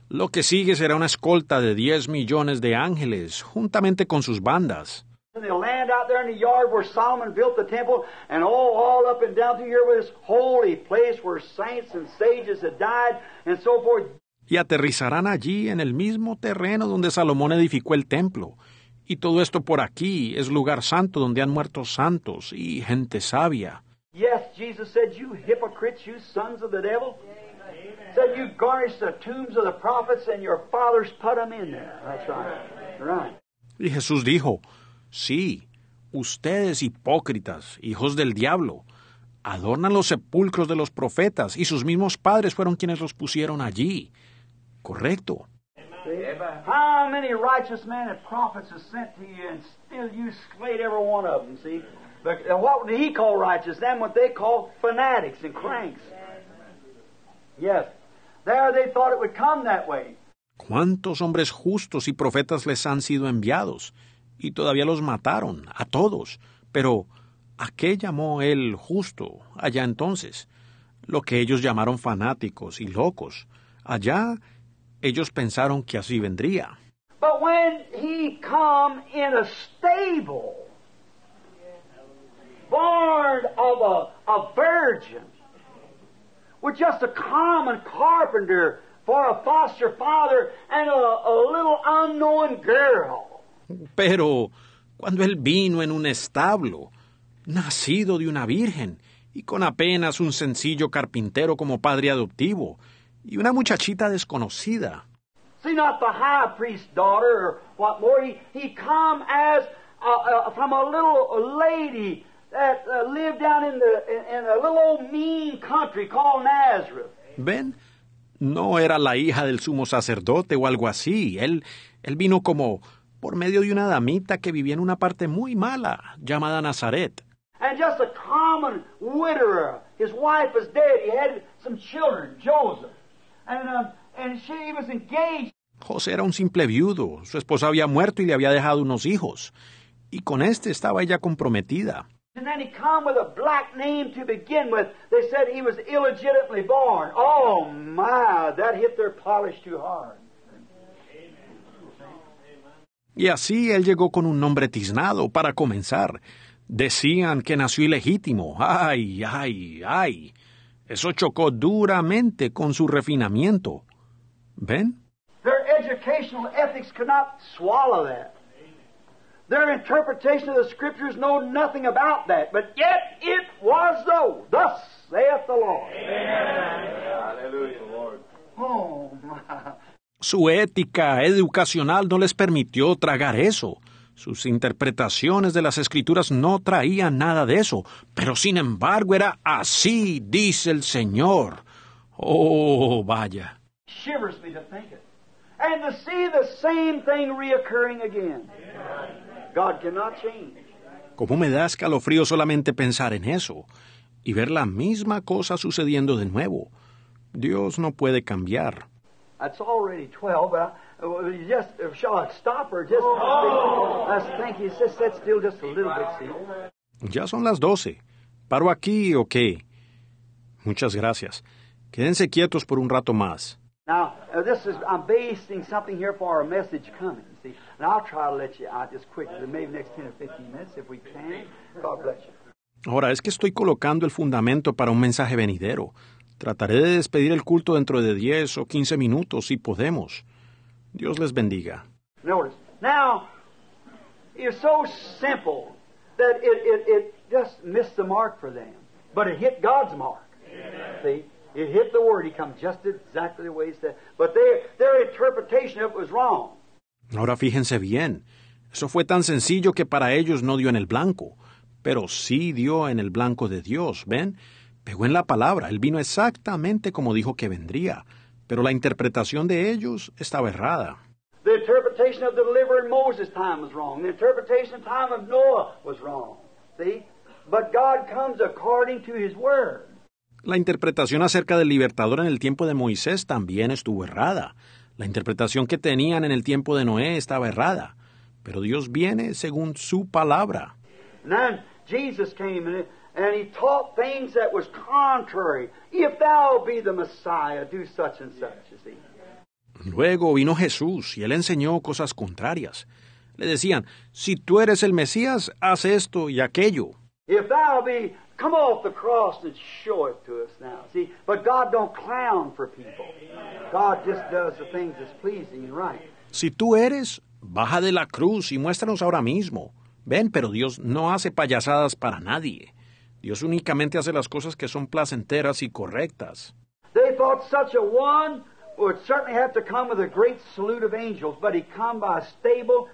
Speaker 1: lo que sigue será una escolta de 10 millones de ángeles, juntamente con sus bandas.
Speaker 2: And they'll land out there in the yard where Solomon built the temple, and all, all up and down through here with this holy place where saints and sages had died, and so forth.
Speaker 1: y aterrizarán allí en el mismo terreno donde Salomón edificó el templo. Y todo esto por aquí es lugar santo donde han muerto santos y gente sabia.
Speaker 2: Yes, Jesus said, You hypocrites, you sons of the devil. Said you garnish the tombs of the prophets, and your fathers put them in there. That's right. Right.
Speaker 1: Y Jesús dijo, sí, ustedes hipócritas, hijos del diablo, adornan los sepulcros de los profetas y sus mismos padres fueron quienes los pusieron allí. Correcto.
Speaker 2: How many righteous men and prophets are sent to you, and still you slayed every one of them, see? But uh, what did he call righteous? Them what they call fanatics and cranks. Yes. There they thought it would come that way.
Speaker 1: ¿Cuántos hombres justos y profetas les han sido enviados? Y todavía los mataron, a todos. Pero, ¿a qué llamó él justo allá entonces? Lo que ellos llamaron fanáticos y locos. Allá ellos pensaron que así vendría.
Speaker 2: But when he come in a stable, born of a, a virgin, with just a common carpenter for a foster father and a, a little unknown girl.
Speaker 1: Pero, cuando él vino en un establo, nacido de una virgen, y con apenas un sencillo carpintero como padre adoptivo, y una muchachita desconocida,
Speaker 2: See, not the high priest's daughter or what more. He, he come as uh, uh, from a little lady that uh, lived down in the in, in a little old mean country called Nazareth.
Speaker 1: ¿Ven? No era la hija del sumo sacerdote o algo así. Él, él vino como por medio de una damita que vivía en una parte muy mala, llamada Nazaret.
Speaker 2: And just a common widower. His wife was dead. He had some children, Joseph. And, um, and she was engaged.
Speaker 1: José era un simple viudo. Su esposa había muerto y le había dejado unos hijos. Y con este estaba ella comprometida.
Speaker 2: And then he come with a black name to begin with. They said he was illegitimately born. Oh, my. That hit their polish too hard.
Speaker 1: Y así él llegó con un nombre tiznado para comenzar. Decían que nació ilegítimo. Ay, ay, ay. Eso chocó duramente con su refinamiento. ¿Ven?
Speaker 2: Their educational ethics could not swallow that. Their interpretation of the scriptures know nothing about that, but yet it was so. Thus saith the Lord.
Speaker 3: Hallelujah, Lord.
Speaker 2: Oh, my.
Speaker 1: Su ética educacional no les permitió tragar eso. Sus interpretaciones de las escrituras no traían nada de eso, pero sin embargo era así, dice el Señor. Oh, vaya.
Speaker 2: Shivers me to think it. And to see the same thing reoccurring again. God cannot change.
Speaker 1: Cómo me da escalofrío solamente pensar en eso y ver la misma cosa sucediendo de nuevo. Dios no puede cambiar.
Speaker 2: That's already 12, but I, just, uh, shall I stop or just, let's think, you just sit still just a little bit, see.
Speaker 1: Ya son las doce. ¿Paro aquí o qué? Muchas gracias. Quédense quietos por un rato más.
Speaker 2: Now, uh, this is, I'm basing something here for our message coming, see. And I'll try to let you out just quickly, maybe next 10 or 15 minutes if we can. God bless you.
Speaker 1: Ahora es que estoy colocando el fundamento para un mensaje venidero. Trataré de despedir el culto dentro de 10 o 15 minutos si podemos. Dios les bendiga.
Speaker 2: Notice. Now, it's so simple that it, it, it just missed the mark for them. But it hit God's mark. See? It hit the word. He come just exactly the way he said. But their, their interpretation of it was wrong.
Speaker 1: Ahora fíjense bien. Eso fue tan sencillo que para ellos no dio en el blanco, pero sí dio en el blanco de Dios, ¿ven? Pegó en la palabra, él vino exactamente como dijo que vendría, pero la interpretación de ellos estaba errada.
Speaker 2: The interpretation of the deliverer in Moses' time was wrong. The interpretation of the time of Noah was wrong. See? But God comes according to his word.
Speaker 1: La interpretación acerca del libertador en el tiempo de Moisés también estuvo errada. La interpretación que tenían en el tiempo de Noé estaba errada. Pero Dios viene según su palabra.
Speaker 2: Then Jesus came and, he taught things that was contrary. If thou be the Messiah, do such and such, you see.
Speaker 1: Luego vino Jesús y él enseñó cosas contrarias. Le decían, si tú eres el Mesías, haz esto y aquello.
Speaker 2: If thou be, come off the cross and show it to us now. See, but God don't clown for people. God just does the things that's pleasing and right.
Speaker 1: Si tú eres, baja de la cruz y muéstranos ahora mismo. Ven, pero Dios no hace payasadas para nadie. Dios únicamente hace las cosas que son placenteras y correctas.
Speaker 2: They thought such a one would certainly have to come with a great salute of angels, but he come by a stable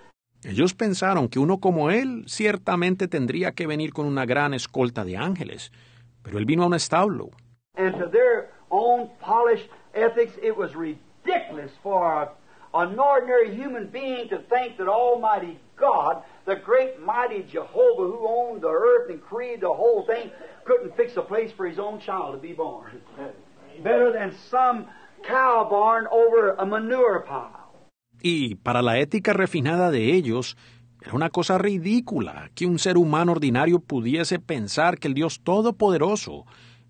Speaker 1: Ellos pensaron que uno como él ciertamente tendría que venir con una gran escolta de ángeles, pero él vino a un establo.
Speaker 2: And to their own polished ethics, it was ridiculous for a, an ordinary human being to think that Almighty God, the great mighty Jehovah who owned the earth and created the whole thing, couldn't fix a place for his own child to be born. Better than some cow born over a manure pile.
Speaker 1: Y para la ética refinada de ellos, era una cosa ridícula que un ser humano ordinario pudiese pensar que el Dios Todopoderoso,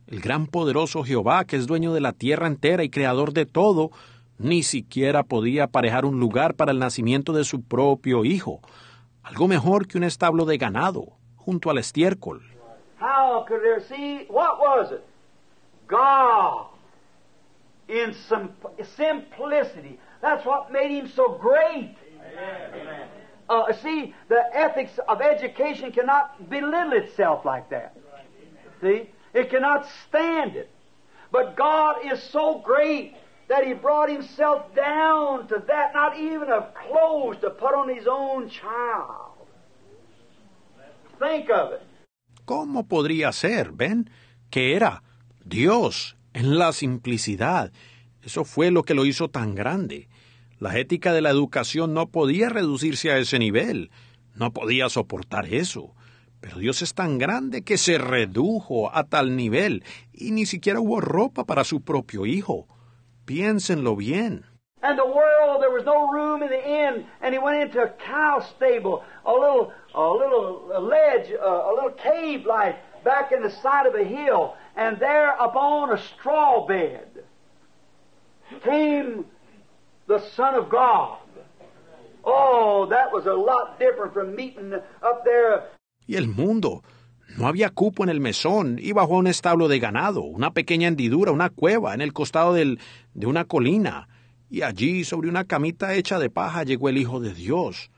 Speaker 1: el gran poderoso Jehová, que es dueño de la tierra entera y creador de todo, ni siquiera podía aparejar un lugar para el nacimiento de su propio hijo, algo mejor que un establo de ganado, junto al estiércol.
Speaker 2: How could there see what was it? God in sim- simplicity. That's what made him so great. Uh, see, the ethics of education cannot belittle itself like that. See, it cannot stand it. But God is so great that He brought Himself down to that, not even of clothes to put on His own child. Think of it.
Speaker 1: ¿Cómo podría ser, ven? Que era Dios en la simplicidad. Eso fue lo que lo hizo tan grande. La ética de la educación no podía reducirse a ese nivel, no podía soportar eso. Pero Dios es tan grande que se redujo a tal nivel y ni siquiera hubo ropa para su propio hijo. Piénsenlo bien.
Speaker 2: And the world, there was no room in the inn, and he went into a cow stable, a little, a little ledge, a, a little cave like back in the side of a hill, and there upon a straw bed came the Son of God. Oh, that was a lot different from meeting up there.
Speaker 1: Y el mundo. No había cupo en el mesón, y bajo un establo de ganado, una pequeña hendidura, una cueva en el costado del, de una colina. Y allí, sobre una camita hecha de paja, llegó el Hijo de Dios.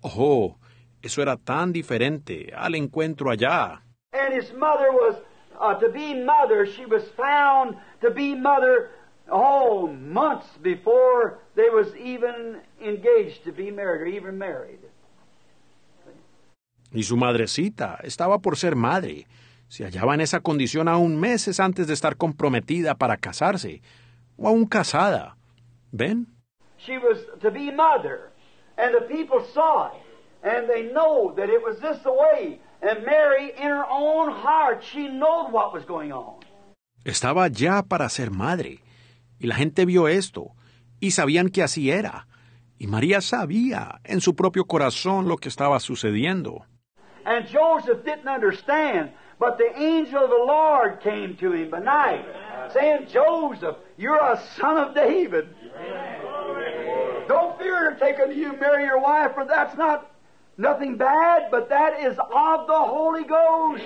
Speaker 1: Oh, eso era tan diferente al encuentro allá.
Speaker 2: And his mother was uh, to be mother. She was found to be mother oh months before they was even engaged to be married or even married.
Speaker 1: Y su madrecita estaba por ser madre. Se hallaba en esa condición aún meses antes de estar comprometida para casarse, o aún casada. ¿Ven?
Speaker 2: She was to be mother, and the people saw it, and they know that it was this the way. And Mary, in her own heart, she knowed what was going on.
Speaker 1: Estaba ya para ser madre, y la gente vio esto, y sabían que así era. Y María sabía en su propio corazón lo que estaba sucediendo.
Speaker 2: And Joseph didn't understand, but the angel of the Lord came to him by night, saying, Joseph, you're a son of David. Don't fear to take unto you Mary your wife, for that's not nothing bad, but that is of the Holy Ghost.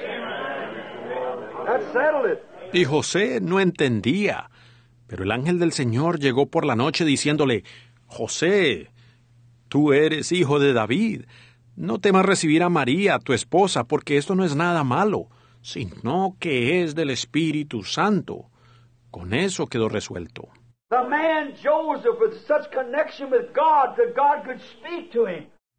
Speaker 2: That settled it.
Speaker 1: Y José no entendía. Pero el ángel del Señor llegó por la noche diciéndole, José, tú eres hijo de David. No temas recibir a María, tu esposa, porque esto no es nada malo, sino que es del Espíritu Santo. Con eso quedó resuelto.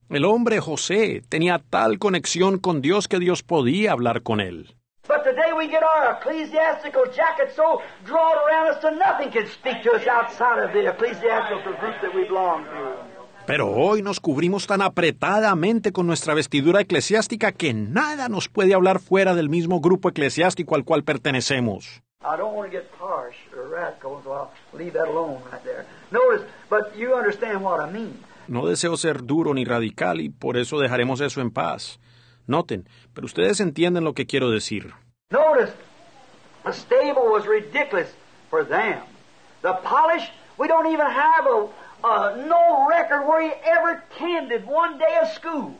Speaker 1: El hombre José tenía tal conexión con Dios que Dios podía hablar con él.
Speaker 2: But
Speaker 1: Pero hoy nos cubrimos tan apretadamente con nuestra vestidura eclesiástica que nada nos puede hablar fuera del mismo grupo eclesiástico al cual pertenecemos.
Speaker 2: I don't want to get harsh or radical, so I'll leave that alone right there. Notice, but you understand what I mean.
Speaker 1: No deseo ser duro ni radical y por eso dejaremos eso en paz. Noten, pero ustedes entienden lo que quiero decir.
Speaker 2: Notice, the stable was ridiculous for them. The polish, we don't even have a, a no record where he ever attended one day of school.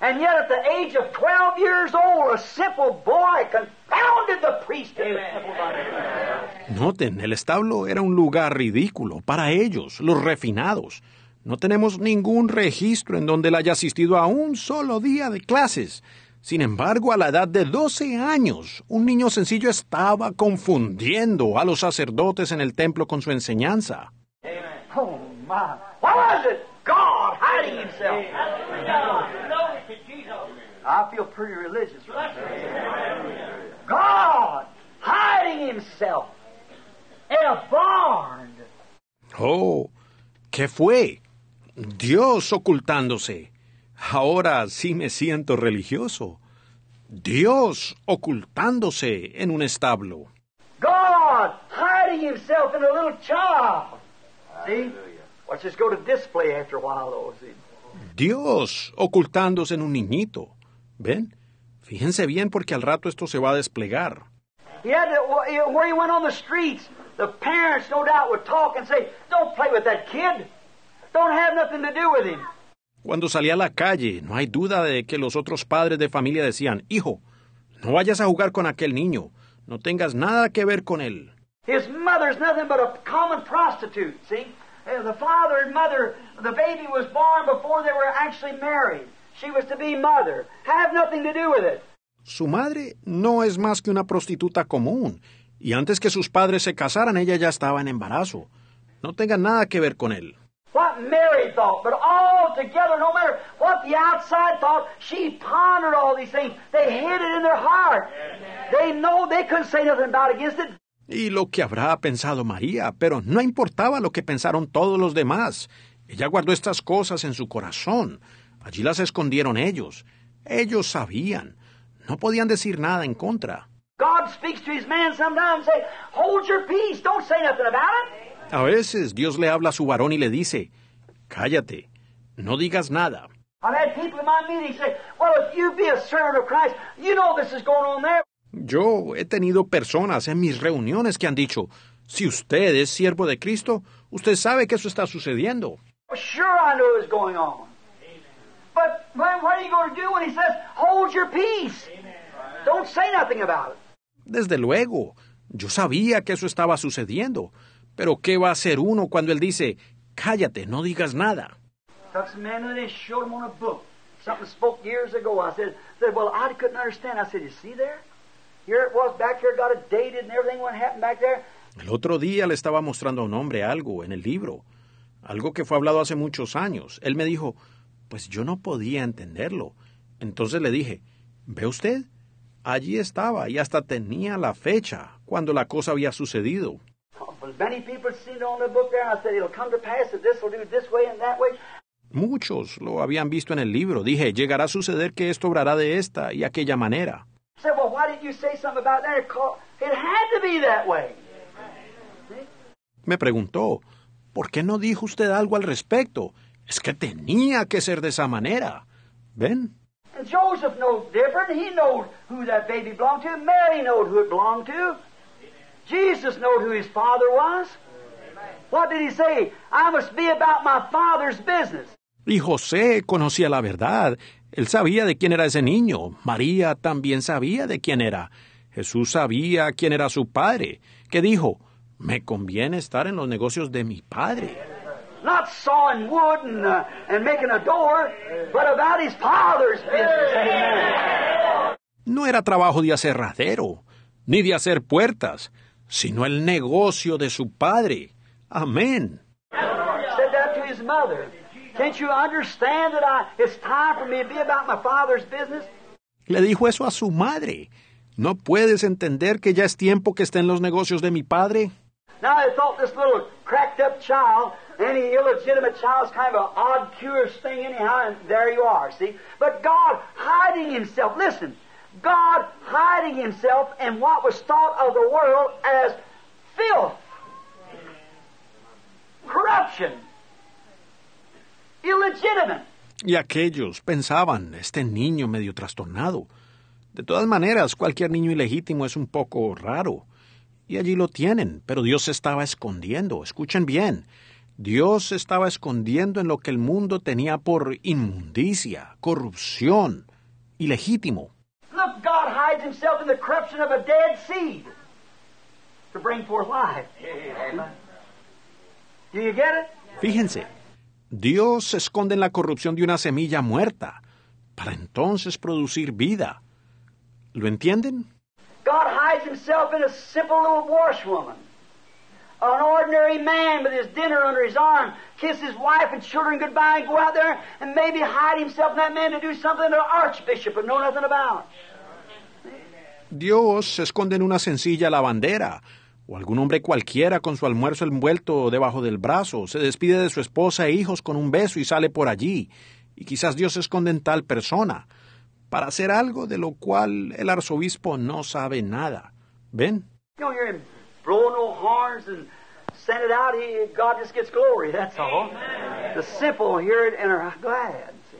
Speaker 2: And yet, at the age of 12 years old, a simple boy confounded the priest and the temple
Speaker 1: Noten, el establo era un lugar ridículo para ellos, los refinados. No tenemos ningún registro en donde él haya asistido a un solo día de clases. Sin embargo, a la edad de 12 años, un niño sencillo estaba confundiendo a los sacerdotes en el templo con su enseñanza.
Speaker 2: Oh, my. What was it? God hiding himself. I feel pretty religious right now. God hiding himself in a barn.
Speaker 1: Oh, ¿qué fue? Dios ocultándose. Ahora sí me siento religioso. Dios ocultándose en un establo.
Speaker 2: God hiding himself in a little child.
Speaker 1: Dios ocultándose en un niñito. ¿Ven? Fíjense bien porque al rato esto se va a desplegar. Cuando salía a la calle, no hay duda de que los otros padres de familia decían, Hijo, no vayas a jugar con aquel niño, no tengas nada que ver con él.
Speaker 2: His mother's nothing but a common prostitute, see? Uh, The father and mother, the baby was born before they were actually married. She was to be mother. Have nothing to do with it.
Speaker 1: Su madre no es más que una prostituta común, y antes que sus padres se casaran ella ya estaba en embarazo. No tenga nada que ver con él.
Speaker 2: What Mary thought, but all together, no matter what the outside thought, she pondered all these things. They hid it in their heart. They know they couldn't say nothing about against it.
Speaker 1: Y lo que habrá pensado María, pero no importaba lo que pensaron todos los demás. Ella guardó estas cosas en su corazón. Allí las escondieron ellos. Ellos sabían. No podían decir nada en contra.
Speaker 2: God speaks to his man sometimes and say, hold your peace, don't say nothing about it.
Speaker 1: A veces Dios le habla a su varón y le dice, cállate, no digas nada. Yo he tenido personas en mis reuniones que han dicho, si usted es siervo de Cristo, usted sabe que eso está sucediendo.
Speaker 2: Well, sure I know it's going on. But what what are you going to do when he says, hold your peace? Don't say nothing about it.
Speaker 1: Desde luego, yo sabía que eso estaba sucediendo, pero ¿qué va a hacer uno cuando él dice, cállate, no digas nada? El otro día le estaba mostrando a un hombre algo en el libro, algo que fue hablado hace muchos años. Él me dijo, pues yo no podía entenderlo. Entonces le dije, ¿ve usted? Allí estaba y hasta tenía la fecha cuando la cosa había sucedido.
Speaker 2: Many people have seen it on the book there. I said, it'll come to pass that this will do this way and that way.
Speaker 1: Muchos lo habían visto en el libro. Dije, llegará a suceder que esto obrará de esta y aquella manera.
Speaker 2: Said, well, why didn't you say something about that? It had to be that way.
Speaker 1: Me preguntó, ¿por qué no dijo usted algo al respecto? Es que tenía que ser de esa manera. ¿Ven?
Speaker 2: And Joseph knows different. He knowed who that baby belonged to. Mary knowed who it belonged to. Jesus knowed who his father was. What did he say? I must be about my father's business.
Speaker 1: Y José conocía la verdad. Él sabía de quién era ese niño. María también sabía de quién era. Jesús sabía quién era su padre, que dijo, me conviene estar en los negocios de mi padre.
Speaker 2: Not sawing wood and, uh, and making a door, but about his father's business. Amen.
Speaker 1: No era trabajo de aserradero, ni de hacer puertas, sino el negocio de su padre. Amén.
Speaker 2: Said that to his mother. Can't you understand that I, it's time for me to be about my father's business?
Speaker 1: Le dijo eso a su madre. ¿No puedes entender que ya es tiempo que esté en los negocios de mi padre?
Speaker 2: Now I thought this little cracked up child, any illegitimate child, is kind of an odd, curious thing anyhow, and there you are, see? But God hiding himself, listen, God hiding himself in what was thought of the world as filth, corruption.
Speaker 1: Y aquellos pensaban, este niño medio trastornado. De todas maneras, cualquier niño ilegítimo es un poco raro. Y allí lo tienen, pero Dios se estaba escondiendo. Escuchen bien. Dios se estaba escondiendo en lo que el mundo tenía por inmundicia, corrupción, ilegítimo.
Speaker 2: Look, God hides himself in the corruption of a dead seed to bring forth life. Do you get it?
Speaker 1: Fíjense, Dios se esconde en la corrupción de una semilla muerta para entonces producir vida. ¿Lo entienden?
Speaker 2: God hides himself in a simple little washwoman. An ordinary man with his dinner under his arm, kiss his wife and children goodbye and go out there and maybe hide himself in that man to do something that an archbishop would know nothing about.
Speaker 1: Dios se esconde en una sencilla lavandera, o algún hombre cualquiera con su almuerzo envuelto debajo del brazo, se despide de su esposa e hijos con un beso y sale por allí, y quizás Dios esconde en tal persona, para hacer algo de lo cual el arzobispo no sabe nada. ¿Ven?
Speaker 2: You don't hear him blow no horns and send it out. He, God just gets glory, that's all. The simple hear it and are glad. see.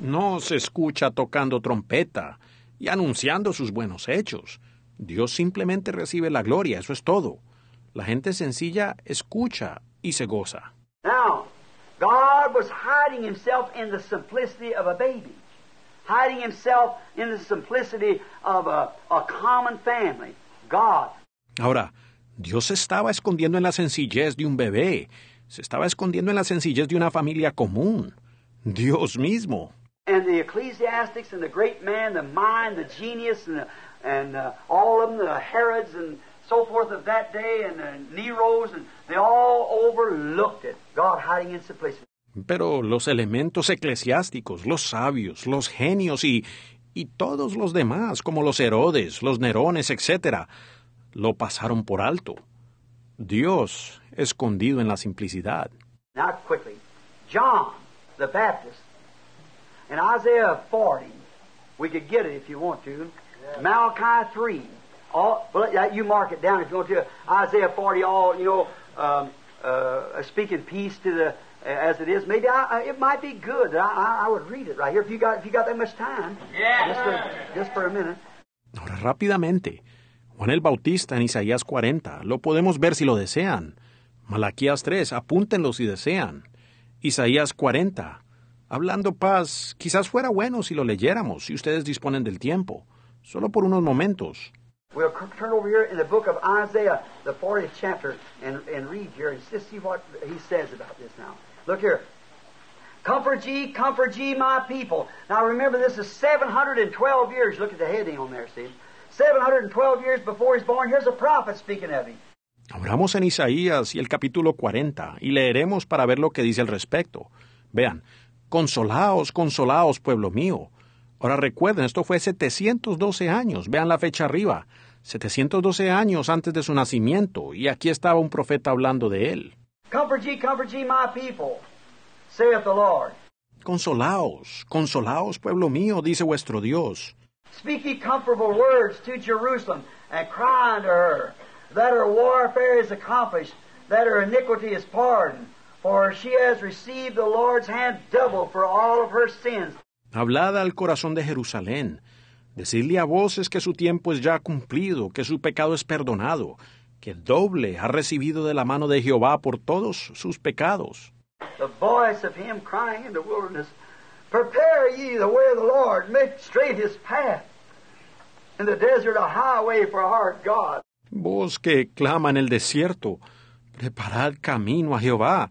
Speaker 1: No se escucha tocando trompeta y anunciando sus buenos hechos. Dios simplemente recibe la gloria, eso es todo. La gente sencilla escucha y se goza.
Speaker 2: Now, God was hiding himself in the simplicity of a baby, hiding himself in the simplicity of a, a common family. God.
Speaker 1: Ahora, Dios se estaba escondiendo en la sencillez de un bebé, se estaba escondiendo en la sencillez de una familia común. Dios mismo.
Speaker 2: And the ecclesiastics and the great man, the mind, the genius, and, the, and uh, all of them, the Herods and so forth of that day, and the Neros, and they all overlooked it. God hiding in simplicity.
Speaker 1: Pero los elementos eclesiásticos, los sabios, los genios y, y todos los demás, como los Herodes, los Nerones, etc., lo pasaron por alto. Dios escondido en la simplicidad.
Speaker 2: Now, quickly, John the Baptist in Isaiah 40, we could get it if you want to. Malachi 3. All, well, yeah, you mark it down if you want to. Isaiah 40, all, you know, um, uh, speaking peace to the, as it is. Maybe I, it might be good that I, I, I would read it right here if you got, if you got that much time.
Speaker 3: Yeah.
Speaker 2: Just for, just for a minute.
Speaker 1: Ahora rápidamente. Juan el Bautista en Isaías 40. Lo podemos ver si lo desean. Malaquías 3. Apúntenlo si desean. Isaías 40. Hablando paz, quizás fuera bueno si lo leyéramos, si ustedes disponen del tiempo. Solo por unos momentos.
Speaker 2: We'll turn over here in the book of Isaiah, the 40th chapter, and, and read here and just see what he says about this now. Look here. Comfort ye, comfort ye, my people. Now remember, this is 712 years. Look at the heading on there, see? 712 years before he's born. Here's a prophet speaking of him.
Speaker 1: Abramos en Isaías y el capítulo 40 y leeremos para ver lo que dice al respecto. Vean, consolaos, consolaos, pueblo mío. Ahora recuerden, esto fue 712 años, vean la fecha arriba, 712 años antes de su nacimiento, y aquí estaba un profeta hablando de él.
Speaker 2: Comfort ye, comfort ye my people, saith the Lord.
Speaker 1: Consolaos, consolaos, pueblo mío, dice vuestro Dios.
Speaker 2: Speak ye comfortable words to Jerusalem, and cry unto her, that her warfare is accomplished, that her iniquity is pardoned, for she has received the Lord's hand double for all of her sins.
Speaker 1: Hablad al corazón de Jerusalén. Decidle a voces que su tiempo es ya cumplido, que su pecado es perdonado, que doble ha recibido de la mano de Jehová por todos sus pecados.
Speaker 2: The voice of him crying in the wilderness, Prepare ye the way of the Lord, make straight his path. In the desert a highway for our God.
Speaker 1: Voz que clama en el desierto, preparad camino a Jehová,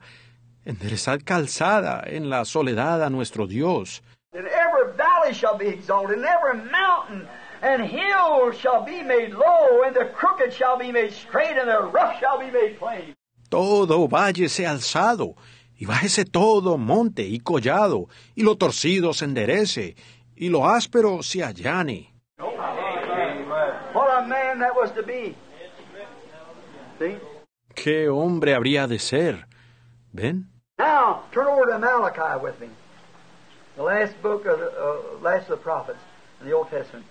Speaker 1: enderezad calzada en la soledad a nuestro Dios.
Speaker 2: And every valley shall be exalted, and every mountain and hill shall be made low, and the crooked shall be made straight, and the rough shall be made plain.
Speaker 1: Todo valle sea alzado, y bájese todo monte y collado, y lo torcido se enderece, y lo áspero se allane.
Speaker 2: What a man that was to be. See?
Speaker 1: ¿Qué hombre habría de ser? ¿Ven?
Speaker 2: Now, turn over to Malachi with me. The last book of the uh, last of the prophets in the Old Testament.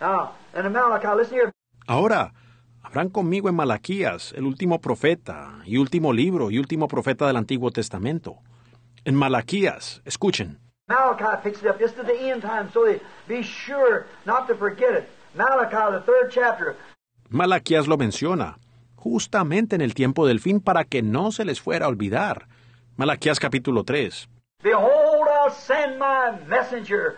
Speaker 2: Now, and in Malachi, listen here.
Speaker 1: Ahora, habrán conmigo en Malaquías, el último profeta, y último libro, y último profeta del Antiguo Testamento. En Malaquías, escuchen.
Speaker 2: Malachi picks it up just at the end time, so they be sure not to forget it. Malachi, the third chapter.
Speaker 1: Malaquías lo menciona, justamente en el tiempo del fin para que no se les fuera a olvidar. Malaquías capítulo 3.
Speaker 2: Behold, I'll send my messenger,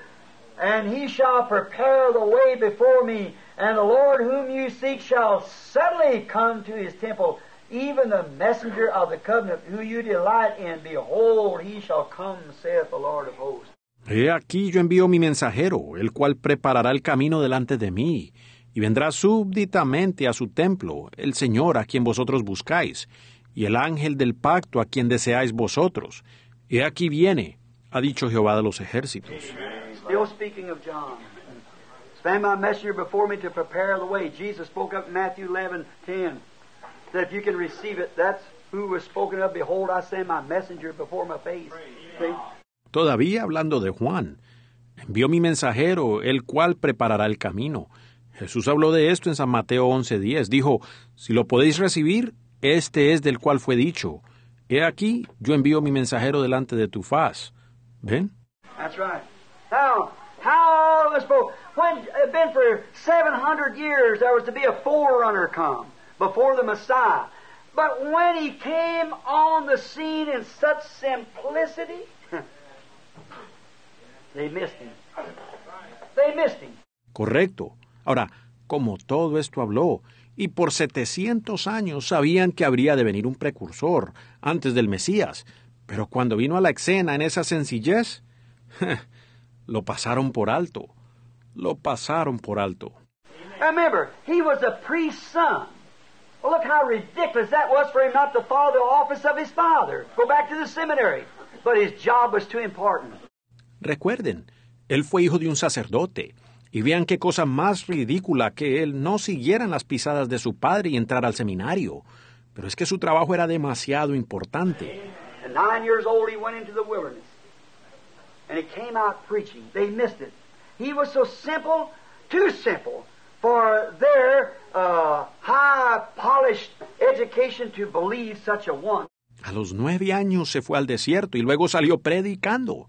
Speaker 2: and he shall prepare the way before me. And the Lord whom you seek shall suddenly come to his temple, even the messenger of the covenant who you delight in. Behold, he shall come, saith the Lord of hosts.
Speaker 1: He aquí yo envío mi mensajero, el cual preparará el camino delante de mí, y vendrá súbditamente a su templo, el Señor a quien vosotros buscáis, y el ángel del pacto a quien deseáis vosotros. He aquí viene, ha dicho Jehová de los ejércitos.
Speaker 2: Still speaking of John. Send my messenger before me to prepare the way. Jesus spoke up in Matthew 11, 10. That if you can receive it, that's who was spoken of. Behold, I send my messenger before my face. See?
Speaker 1: Todavía hablando de Juan, envió mi mensajero, el cual preparará el camino. Jesús habló de esto en San Mateo 11:10. Dijo, si lo podéis recibir, este es del cual fue dicho. He aquí, yo envío mi mensajero delante de tu faz. ¿Ven?
Speaker 2: That's right. Now, how was when it had been for seven hundred years there was to be a forerunner come before the Messiah. But when he came on the scene in such simplicity, they missed him. They missed him.
Speaker 1: Correcto. Ahora, como todo esto habló, y por 700 años sabían que habría de venir un precursor antes del Mesías, pero cuando vino a la escena en esa sencillez, lo pasaron por alto. Lo pasaron por alto.
Speaker 2: Remember, he was a priest's son. Well, look how ridiculous that was for him not to follow the office of his father. Go back to the seminary. But his job was too important.
Speaker 1: Recuerden, él fue hijo de un sacerdote, y vean qué cosa más ridícula que él no siguiera en las pisadas de su padre y entrar al seminario. Pero es que su trabajo era demasiado importante.
Speaker 2: At nine years old, he went into the wilderness. And he came out preaching. They missed it. He was so simple, too simple, for their uh, high polished education to believe such a one.
Speaker 1: A los nueve años se fue al desierto y luego salió predicando.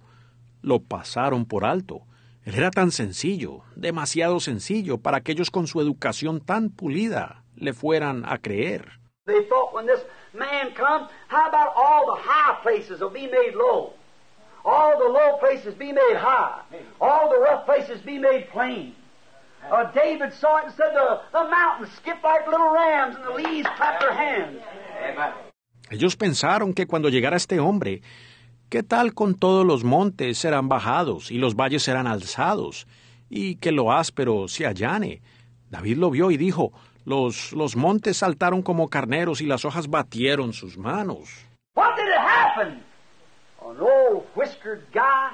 Speaker 1: Lo pasaron por alto. Él era tan sencillo, demasiado sencillo para que ellos con su educación tan pulida le fueran a creer.
Speaker 2: They thought when this man comes, how about all the high places will be made low? All the low places be made high. All the rough places be made plain. Uh, David saw it and said the, the mountains skip like little rams and the leaves clap their hands.
Speaker 1: Ellos pensaron que cuando llegara este hombre, ¿qué tal con todos los montes serán bajados y los valles serán alzados, y que lo áspero se allane? David lo vio y dijo, los, los montes saltaron como carneros y las hojas batieron sus manos.
Speaker 2: What did it happen? An old whiskered guy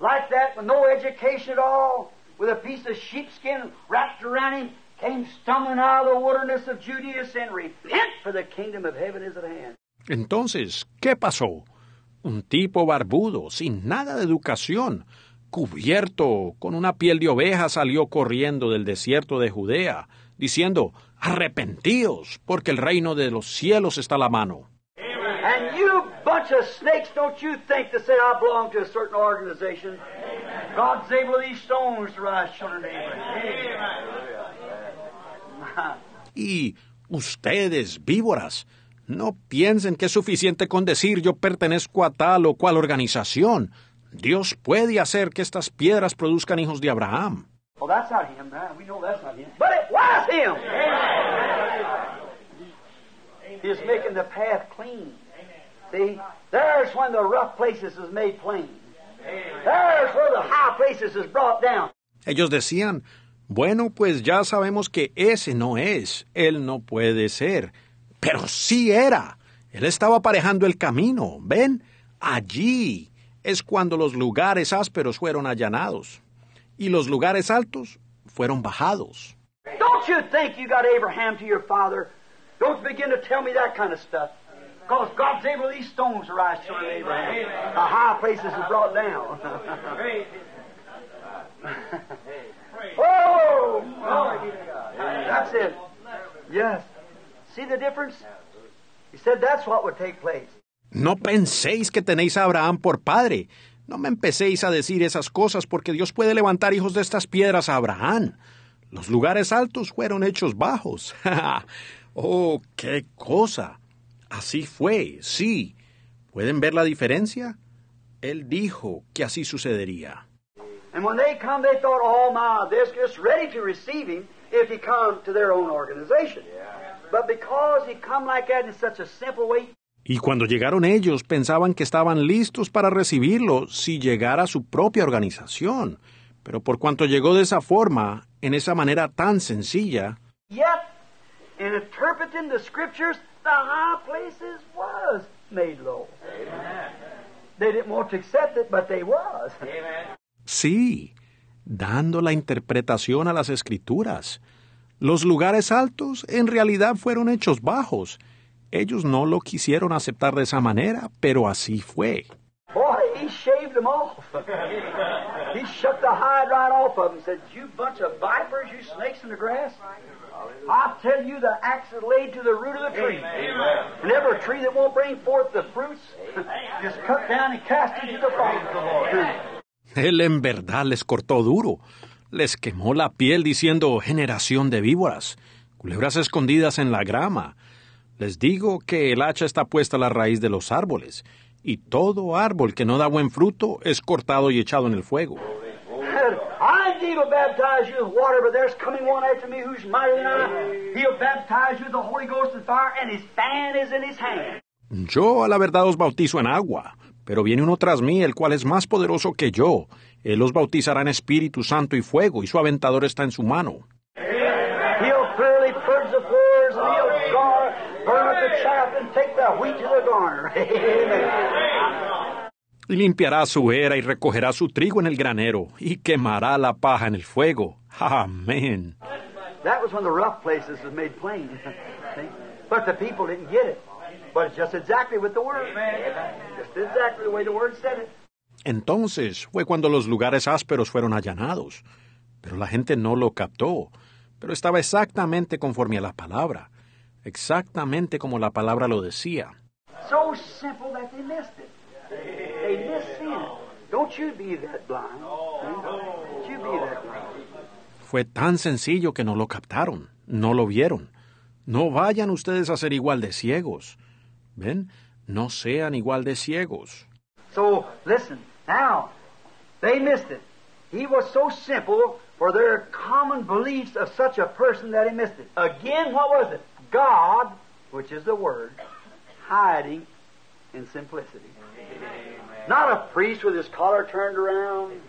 Speaker 2: like that, with no education at all, with a piece of sheepskin wrapped around him, came stumbling out of the wilderness of Judea saying, Repent, for the kingdom of heaven is at hand.
Speaker 1: Entonces, ¿qué pasó? Un tipo barbudo, sin nada de educación, cubierto con una piel de oveja, salió corriendo del desierto de Judea, diciendo, Arrepentíos, porque el reino de los cielos está a la mano.
Speaker 2: And you bunch of snakes, don't you think to say I belong to a certain organization? God's able these stones to rise children of Abraham.
Speaker 1: Y ustedes, víboras, no piensen que es suficiente con decir yo pertenezco a tal o cual organización. Dios puede hacer que estas piedras produzcan hijos de Abraham.
Speaker 2: Well, that's not him, man. We know that's not him. But it was him. He's making the path clean. See, there's when the rough places is made plain. There's where the high places is brought down.
Speaker 1: Ellos decían, bueno, pues ya sabemos que ese no es, él no puede ser, pero sí era. Él estaba aparejando el camino, ¿ven? Allí es cuando los lugares ásperos fueron allanados y los lugares altos fueron bajados.
Speaker 2: Don't you think you got Abraham to your father? Don't begin to tell me that kind of stuff. Because God's able these stones to rise of Abraham. The high places is brought down. oh, that's it. Yes. See the difference? He said that's what would take place.
Speaker 1: No penséis que tenéis a Abraham por padre. No me empecéis a decir esas cosas porque Dios puede levantar hijos de estas piedras a Abraham. Los lugares altos fueron hechos bajos. oh, qué cosa. Así fue, sí. ¿Pueden ver la diferencia? Él dijo que así sucedería.
Speaker 2: And when they come, they thought, oh my, they're just ready to receive him if he come to their own organization. But because he come like that in such a simple way,
Speaker 1: Y cuando llegaron ellos pensaban que estaban listos para recibirlo si llegara a su propia organización. Pero por cuanto llegó de esa forma, en esa manera tan sencilla,
Speaker 2: yet in interpreting the scriptures, the high places was made low. They didn't want to accept it, but they was.
Speaker 1: sí, dando la interpretación a las escrituras. Los lugares altos en realidad fueron hechos bajos. Ellos no lo quisieron aceptar de esa manera, pero así fue.
Speaker 2: Boy, he shaved them off. he shook the hide right off of them. Said, "You bunch of vipers, you snakes in the grass." I tell you, the axe is laid to the root of the tree. And every tree that won't bring forth the fruits, just cut down and cast into the fire.
Speaker 1: Él en verdad les cortó duro, les quemó la piel diciendo generación de víboras, culebras escondidas en la grama. Les digo que el hacha está puesta a la raíz de los árboles, y todo árbol que no da buen fruto es cortado y echado en el fuego.
Speaker 2: I indeed will baptize you with water, but there's coming one after me who's mightier than I. He'll baptize you with the Holy Ghost and fire, and his fan is in his hand.
Speaker 1: Yo a la verdad os bautizo en agua, pero viene uno tras mí, el cual es más poderoso que yo. Él os bautizará en Espíritu Santo y fuego, y su aventador está en su mano.
Speaker 2: He'll clearly purge the floors, and he'll gar, burn up the chaff and take the wheat to the garner. Amen.
Speaker 1: Y limpiará su era y recogerá su trigo en el granero, y quemará la paja en el fuego. Amén.
Speaker 2: That was when the rough places was made plain. But the people didn't get it. But it's just exactly with the word. Just exactly the way the word said it.
Speaker 1: Entonces fue cuando los lugares ásperos fueron allanados. Pero la gente no lo captó. Pero estaba exactamente conforme a la palabra. Exactamente como la palabra lo decía.
Speaker 2: So simple that they missed it. They missed sin. Don't you be that blind. Don't you be that blind.
Speaker 1: Fue tan sencillo que no lo captaron, no lo vieron. No vayan ustedes a ser igual de ciegos. ¿Ven? No sean igual de ciegos.
Speaker 2: So listen, now they missed it. He was so simple for their common beliefs of such a person that he missed it. Again, what was it? God, which is the Word, hiding in simplicity. Not a priest with his collar turned around,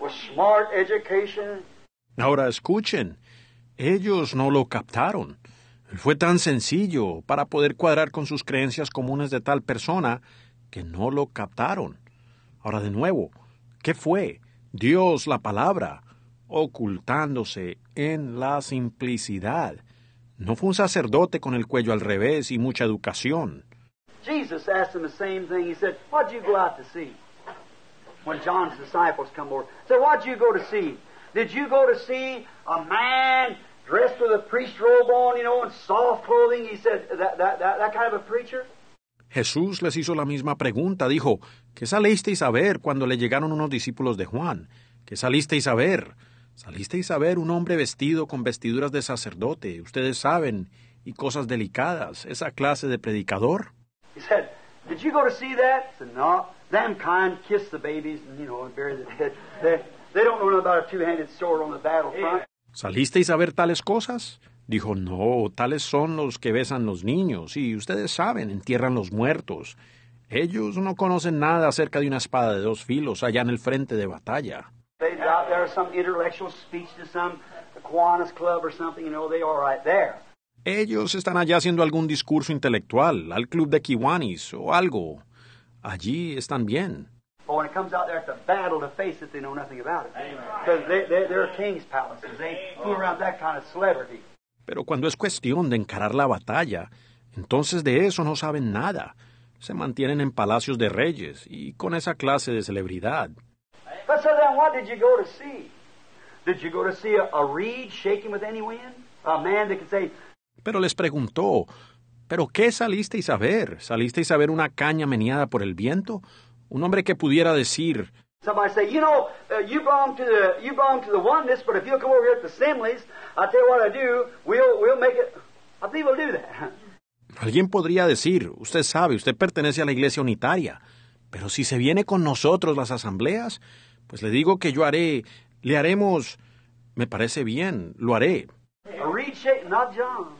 Speaker 2: with smart education.
Speaker 1: Ahora escuchen, ellos no lo captaron. Fue tan sencillo para poder cuadrar con sus creencias comunes de tal persona que no lo captaron. Ahora de nuevo, ¿Qué fue? Dios, la palabra, ocultándose en la simplicidad. No fue un sacerdote con el cuello al revés y mucha educación.
Speaker 2: Jesus asked him the same thing. He said, What'd you go out to see? When John's disciples come over. Said, What'd you go to see? Did you go to see a man dressed with a priest robe on, you know, and soft clothing? He said, That, that, that, that kind of a preacher?
Speaker 1: Jesús les hizo la misma pregunta. Dijo, ¿qué salisteis a ver cuando le llegaron unos discípulos de Juan? ¿Qué salisteis a ver? Salisteis a ver un hombre vestido con vestiduras de sacerdote, ustedes saben, y cosas delicadas, esa clase de predicador.
Speaker 2: He said, Did you go to see that? Said, No. Them kind kiss the babies and, you know, and bury the dead. They, they don't know about a two handed sword on the battlefront.
Speaker 1: ¿Salisteis a ver tales cosas? Dijo, no, tales son los que besan los niños, y ustedes saben, entierran los muertos. Ellos no conocen nada acerca de una espada de dos filos allá en el frente de batalla.
Speaker 2: They out there some intellectual speech to some Kiwanis club or something, you know, they are right there.
Speaker 1: Ellos están allá haciendo algún discurso intelectual, al club de Kiwanis o algo. Allí están bien.
Speaker 2: But when it comes out there at the battle to face it, they know nothing about it. Because they, they, they're king's palaces. They fool around that kind of celebrity.
Speaker 1: Pero cuando es cuestión de encarar la batalla, entonces de eso no saben nada. Se mantienen en palacios de reyes y con esa clase de celebridad.
Speaker 2: But so then what did you go to see? Did you go to see a, a reed shaking with any wind? A man that could say,
Speaker 1: Pero les preguntó, ¿pero qué salisteis a ver? ¿Salisteis a ver una caña meneada por el viento? Un hombre que pudiera decir,
Speaker 2: somebody say, you know, uh, you belong to the you belong to the oneness, but if you'll come over here at the assemblies, I'll tell you what I do. We'll we'll make it. I believe we'll do that.
Speaker 1: Alguien podría decir, usted sabe, usted pertenece a la iglesia unitaria, pero si se viene con nosotros las asambleas, pues le digo que yo haré, le haremos, me parece bien, lo haré.
Speaker 2: Reed not John.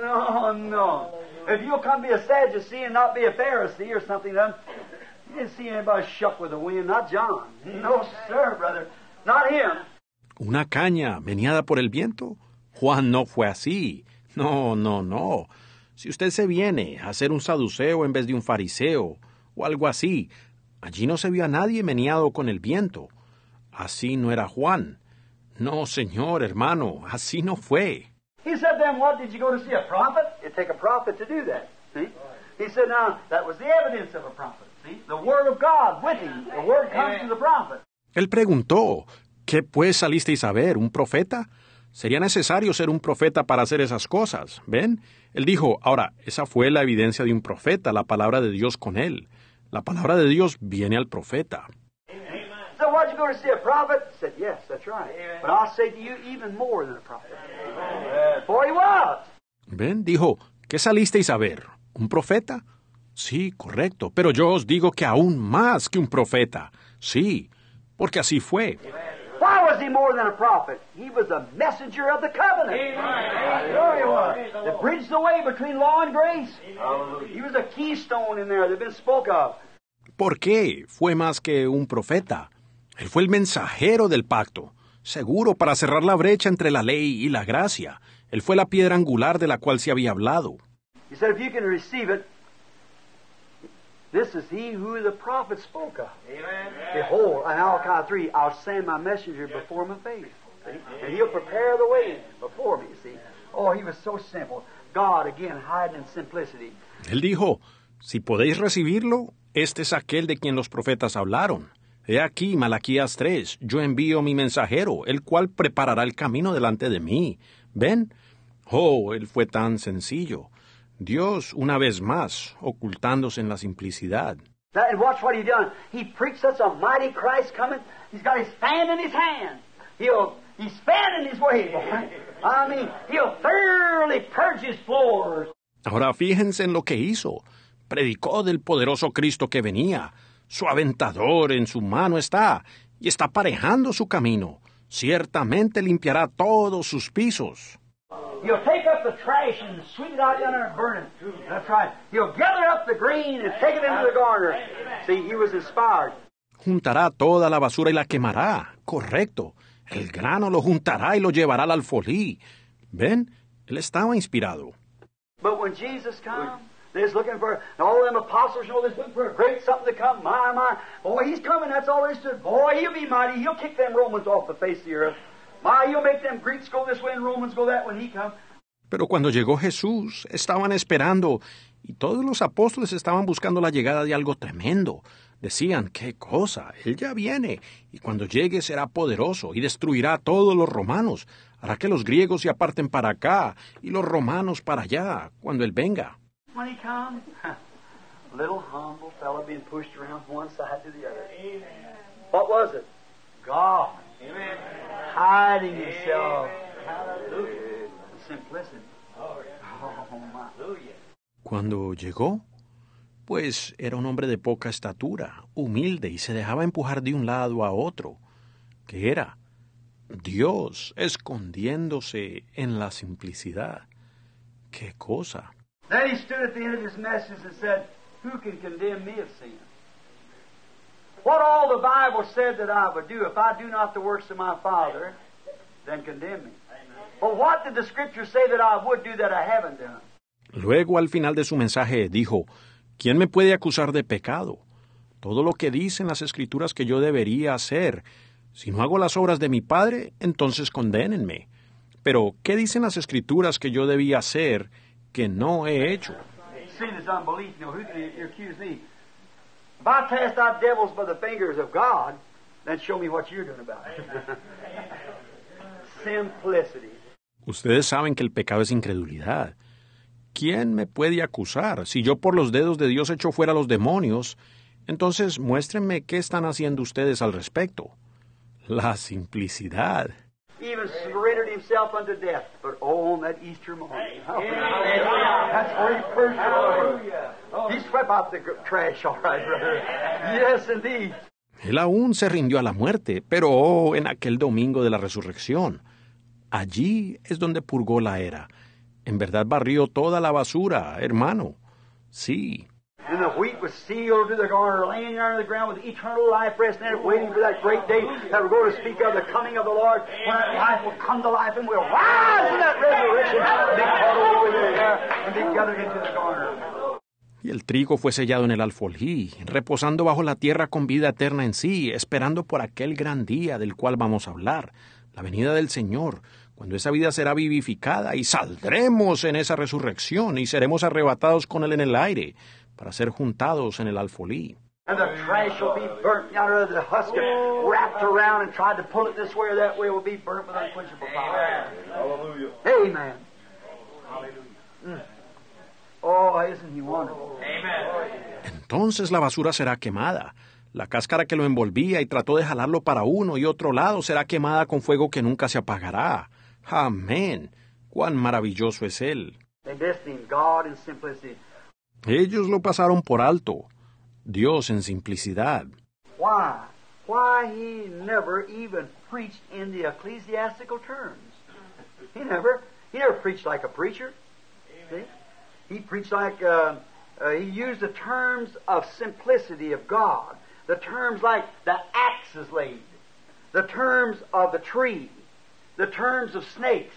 Speaker 2: No, no. If you'll come be a Sadducee and not be a Pharisee or something, then you didn't see anybody shuck with the wind, not John. No, sir, brother. Not him.
Speaker 1: ¿Una caña meneada por el viento? Juan no fue así. No, no, no. Si usted se viene a ser un saduceo en vez de un fariseo, o algo así, allí no se vio a nadie meneado con el viento. Así no era Juan. No, señor, hermano, así no fue.
Speaker 2: He said, then what did you go to see? A prophet? It'd take a prophet to do that. See? He said, now, that was the evidence of a prophet. See? The Word of God with him. The Word comes to the prophet.
Speaker 1: Él preguntó, ¿qué pues salisteis a ver? ¿Un profeta? Sería necesario ser un profeta para hacer esas cosas, ¿ven? Él dijo, ahora, esa fue la evidencia de un profeta, la palabra de Dios con él. La palabra de Dios viene al profeta.
Speaker 2: So what did you go to see? A prophet? He said, yes, that's right. But I'll say to you, even more than a prophet. For he was.
Speaker 1: ¿Ven? Dijo, ¿qué salisteis a ver? ¿Un profeta? Sí, correcto, pero yo os digo que aún más que un profeta. Sí, porque así fue.
Speaker 2: Was he more than a prophet? He was a messenger of the covenant. Sure he was. That bridged the way between law and grace. He was a keystone in there that had been spoke of.
Speaker 1: ¿Por qué? Fue más que un profeta. Él fue el mensajero del pacto, seguro para cerrar la brecha entre la ley y la gracia. Él fue la piedra angular de la cual se había hablado.
Speaker 2: He said, if you can receive it, this is he who the prophet spoke of. Behold, in Malachi 3, I'll send my messenger before my face. See? And he'll prepare the way before me, see. Oh, he was so simple. God, again, hiding in simplicity.
Speaker 1: Él dijo, si podéis recibirlo, este es aquel de quien los profetas hablaron. He aquí, Malaquías 3, yo envío mi mensajero, el cual preparará el camino delante de mí. ¿Ven? Oh, él fue tan sencillo. Dios, una vez más, ocultándose en la simplicidad.
Speaker 2: And watch what he done. He preached such a mighty Christ coming. He's got his fan in his hand. He'll he's fanning his way. I mean, he'll thoroughly purge his floors.
Speaker 1: Ahora fíjense en lo que hizo. Predicó del poderoso Cristo que venía. Su aventador en su mano está, y está aparejando su camino. Ciertamente limpiará todos sus pisos.
Speaker 2: He'll take up the trash and sweep it out down there and burn it. That's right. He'll gather up the green and take it into the garner. See, he was inspired.
Speaker 1: Juntará toda la basura y la quemará. Correcto. El grano lo juntará y lo llevará al alfolí. ¿Ven? Él estaba inspirado.
Speaker 2: But when Jesus come, They're looking for, and all them apostles, you know, they're looking for a great something to come. My, my. Boy, he's coming. That's all there is to it. Boy, he'll be mighty. He'll kick them Romans off the face of the earth. My, he'll make them Greeks go this way and Romans go that when he comes.
Speaker 1: Pero cuando llegó Jesús, estaban esperando, y todos los apóstoles estaban buscando la llegada de algo tremendo. Decían, qué cosa, Él ya viene, y cuando llegue será poderoso, y destruirá a todos los romanos, hará que los griegos se aparten para acá, y los romanos para allá, cuando Él venga.
Speaker 2: When he comes, little humble fellow being pushed around from one side to the other. What was it? God. Hiding himself. Hallelujah. Simplicity. Oh, my.
Speaker 1: Cuando llegó, pues era un hombre de poca estatura, humilde, y se dejaba empujar de un lado a otro, que era Dios escondiéndose en la simplicidad. ¡Qué cosa!
Speaker 2: Then he stood at the end of his message and said, Who can condemn me of sin? What all the Bible said that I would do, if I do not the works of my Father, then condemn me. But what did the Scripture say that I would do that I haven't done?
Speaker 1: Luego al final de su mensaje dijo, ¿quién me puede acusar de pecado? Todo lo que dicen las escrituras que yo debería hacer. Si no hago las obras de mi Padre, entonces condénenme. Pero, ¿qué dicen las escrituras que yo debía hacer que no he hecho?
Speaker 2: Sin is unbelief. You know, who can accuse me? If I cast out devils by the fingers of God, then show me what you're doing about it. Simplicity.
Speaker 1: Ustedes saben que el pecado es incredulidad. ¿Quién me puede acusar? Si yo por los dedos de Dios echo fuera a los demonios, entonces muéstrenme qué están haciendo ustedes al respecto. La simplicidad.
Speaker 2: even surrendered himself unto death. But on that Easter morning, that's where he first He swept out the trash, all right, brother. Yes, indeed.
Speaker 1: Él aún se rindió a la muerte, pero oh, en aquel domingo de la resurrección. Allí es donde purgó la era. En verdad barrió toda la basura, hermano. Sí. Y el trigo fue sellado en el alfolí, reposando bajo la tierra con vida eterna en sí, esperando por aquel gran día del cual vamos a hablar, la venida del Señor, cuando esa vida será vivificada y saldremos en esa resurrección y seremos arrebatados con Él en el aire para ser juntados en el alfolí.
Speaker 2: And the trash will be burnt out of the husk and wrapped around and tried to pull it this way or that way will be burnt with unquenchable fire.
Speaker 3: Hallelujah.
Speaker 2: Amen. Mm. Oh, isn't he wonderful?
Speaker 1: Entonces la basura será quemada. La cáscara que lo envolvía y trató de jalarlo para uno y otro lado será quemada con fuego que nunca se apagará. Amén. Cuán maravilloso es Él. Ellos lo pasaron por alto. Dios en simplicidad.
Speaker 2: Why? Why he never even preached in the ecclesiastical terms. He never, he never preached like a preacher. See? He preached like, uh, uh, he used the terms of simplicity of God. The terms like the axe is laid. The terms of the tree. The terms of snakes.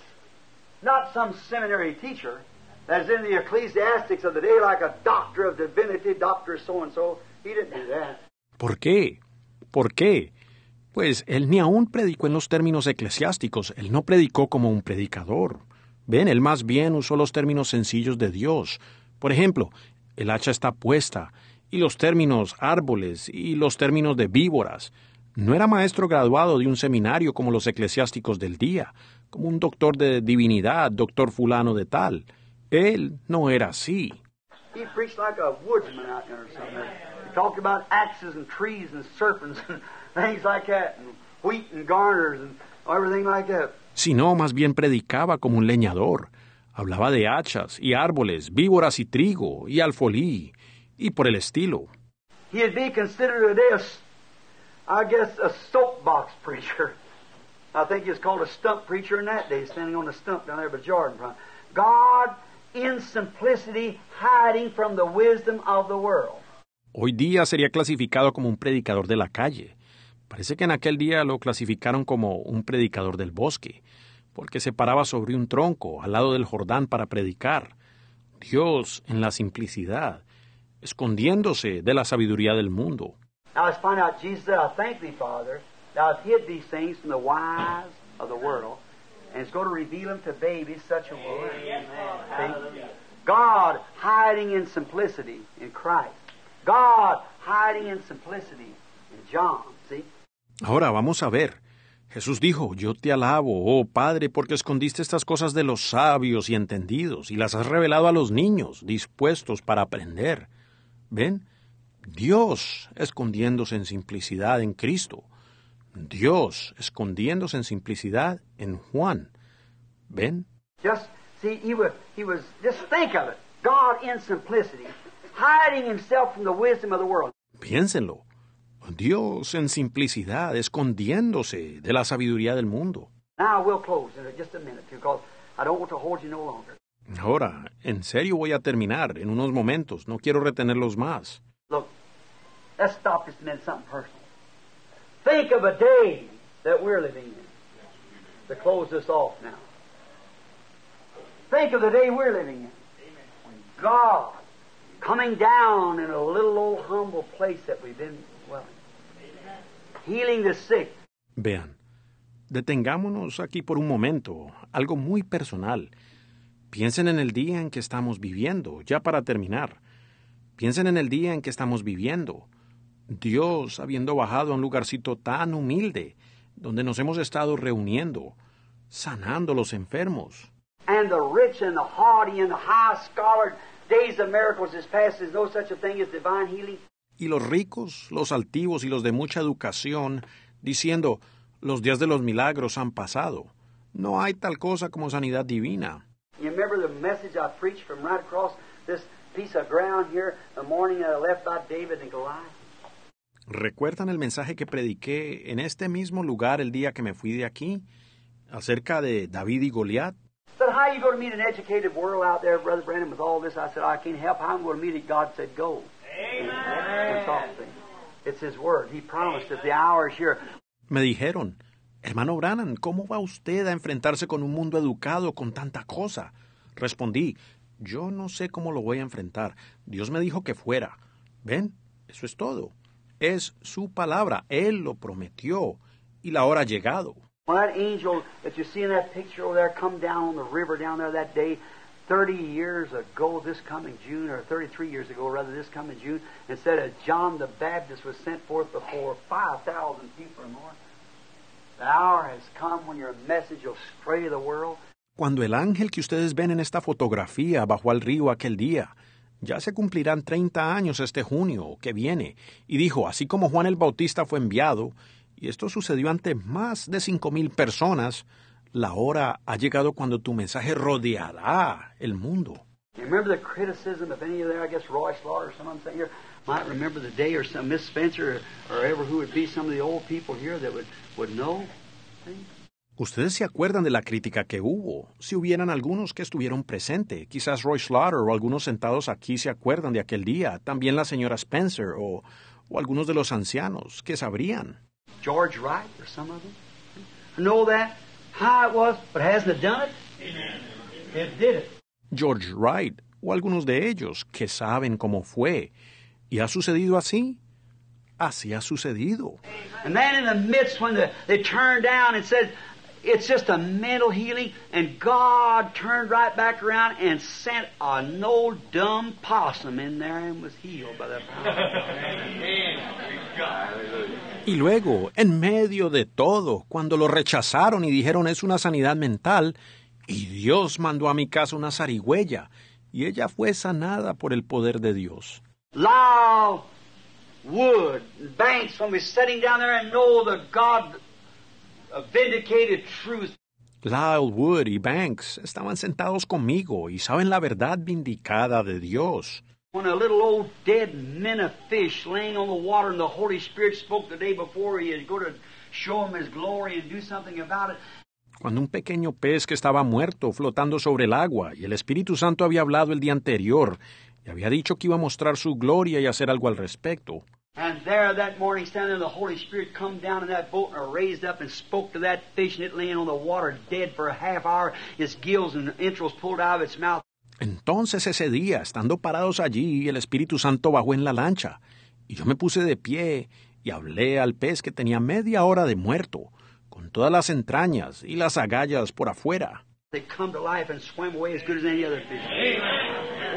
Speaker 2: Not some seminary teacher that's in the ecclesiastics of the day like a doctor of divinity, doctor so-and-so. He didn't do that.
Speaker 1: ¿Por qué? ¿Por qué? Pues él ni aún predicó en los términos eclesiásticos, él no predicó como un predicador. Ven, él más bien usó los términos sencillos de Dios. Por ejemplo, el hacha está puesta, y los términos árboles, y los términos de víboras. No era maestro graduado de un seminario como los eclesiásticos del día, como un doctor de divinidad, doctor fulano de tal. Él no era así.
Speaker 2: He a
Speaker 1: sino más bien predicaba como un leñador. Hablaba de hachas y árboles, víboras y trigo y alfolí, y por el estilo.
Speaker 2: He'd be considered today a, s- I guess, a soapbox preacher. I think he was called a stump preacher in that day, standing on the stump down there by Jordan. front. God, in simplicity, hiding from the wisdom of the world.
Speaker 1: Hoy día sería clasificado como un predicador de la calle. Parece que en aquel día lo clasificaron como un predicador del bosque, porque se paraba sobre un tronco al lado del Jordán para predicar. Dios en la simplicidad, escondiéndose de la sabiduría del mundo.
Speaker 2: Now let's find out. Jesus said, I thank thee, Father, thou hast hid these things from the wise of the world, and it's going to reveal them to babies such a one. See? God hiding in simplicity in Christ. God hiding in simplicity in John.
Speaker 1: Ahora vamos a ver. Jesús dijo, Yo te alabo, oh Padre, porque escondiste estas cosas de los sabios y entendidos y las has revelado a los niños, dispuestos para aprender. ¿Ven? Dios escondiéndose en simplicidad en Cristo. Dios escondiéndose en simplicidad en Juan. ¿Ven?
Speaker 2: Just see, he was, he was. Just think of it. God in simplicity, hiding himself from the wisdom of the world.
Speaker 1: Piénsenlo. Dios en simplicidad, escondiéndose de la sabiduría del mundo.
Speaker 2: Now we'll close in just a minute because I don't want to hold you no longer.
Speaker 1: Ahora, en serio voy a terminar en unos momentos. No quiero retenerlos más.
Speaker 2: Look, let's stop just a minute, something personal. Think of a day that we're living in. To close this off now. Think of the day we're living in. When God coming down in a little old humble place that we've been. Healing the sick.
Speaker 1: Vean, detengámonos aquí por un momento, algo muy personal. Piensen en el día en que estamos viviendo, ya para terminar. Piensen en el día en que estamos viviendo. Dios habiendo bajado a un lugarcito tan humilde, donde nos hemos estado reuniendo, sanando los enfermos.
Speaker 2: And the rich and the haughty and the high scholared days of miracles is past. There's no such a thing as divine healing.
Speaker 1: Y los ricos, los altivos y los de mucha educación, diciendo, los días de los milagros han pasado. No hay tal cosa como sanidad divina.
Speaker 2: You remember the message I preached from right across this piece of ground here the morning that I left by David and Goliath?
Speaker 1: ¿Recuerdan el mensaje que prediqué en este mismo lugar el día que me fui de aquí? Acerca de David y Goliat.
Speaker 2: Said, how you going to meet an educated world out there, Brother Brandon, with all this? I said, I can't help. How I'm going to meet it? God said, go. That's all. See? It's His Word. He promised that the hour is here.
Speaker 1: Me dijeron, hermano Brannan, ¿cómo va usted a enfrentarse con un mundo educado con tanta cosa? Respondí, yo no sé cómo lo voy a enfrentar. Dios me dijo que fuera. ¿Ven? Eso es todo. Es su palabra. Él lo prometió. Y la hora ha llegado.
Speaker 2: When that angel that you see in that picture over there come down on the river down there that day, 30 years ago, this coming June, or 33 years ago, rather, this coming June, and said that John the Baptist was sent forth before 5,000 people or more. The hour has come when your message will stray the world.
Speaker 1: Cuando el ángel que ustedes ven en esta fotografía bajó al río aquel día, ya se cumplirán 30 años este junio que viene, y dijo, así como Juan el Bautista fue enviado, y esto sucedió ante más de cinco mil personas, la hora ha llegado cuando tu mensaje rodeará el mundo.
Speaker 2: You remember the criticism of any of there, I guess Roy Slaughter or someone saying here, might remember the day or some Miss Spencer or, or ever who would be some of the old people here that would, would know. See?
Speaker 1: Ustedes se acuerdan de la crítica que hubo. Si hubieran algunos que estuvieron presentes, quizás Roy Slaughter o algunos sentados aquí se acuerdan de aquel día, también la señora Spencer o, o algunos de los ancianos que sabrían.
Speaker 2: George Wright or some of them. Know that how it was, but hasn't it done it? It did it.
Speaker 1: George Wright o algunos de ellos que saben cómo fue. ¿Y ha sucedido así? Así ha sucedido.
Speaker 2: And then in the midst when the, they turned down and said, it's just a mental healing, and God turned right back around and sent a no dumb possum in there and was healed by that power.
Speaker 1: Y luego, en medio de todo, cuando lo rechazaron y dijeron es una sanidad mental, y Dios mandó a mi casa una zarigüeya, y ella fue sanada por el poder de Dios.
Speaker 2: Lyle Wood Banks, when we're sitting down there and know that God vindicated truth.
Speaker 1: Lyle Wood y Banks estaban sentados conmigo y saben la verdad vindicada de Dios.
Speaker 2: When a little old dead minnow fish laying on the water and the Holy Spirit spoke the day before he was going to show him his glory and do something about it.
Speaker 1: Cuando un pequeño pez que estaba muerto flotando sobre el agua y el Espíritu Santo había hablado el día anterior y había dicho que iba a mostrar su gloria y hacer algo al respecto.
Speaker 2: And there that morning, standing the Holy Spirit come down in that boat and raised up and spoke to that fish and it laying on the water dead for a half hour, its gills and entrails pulled out of its mouth.
Speaker 1: Entonces ese día, estando parados allí, el Espíritu Santo bajó en la lancha, y yo me puse de pie y hablé al pez que tenía media hora de muerto, con todas las entrañas y las agallas por afuera.
Speaker 2: They come to life and swim away as good as any other fish.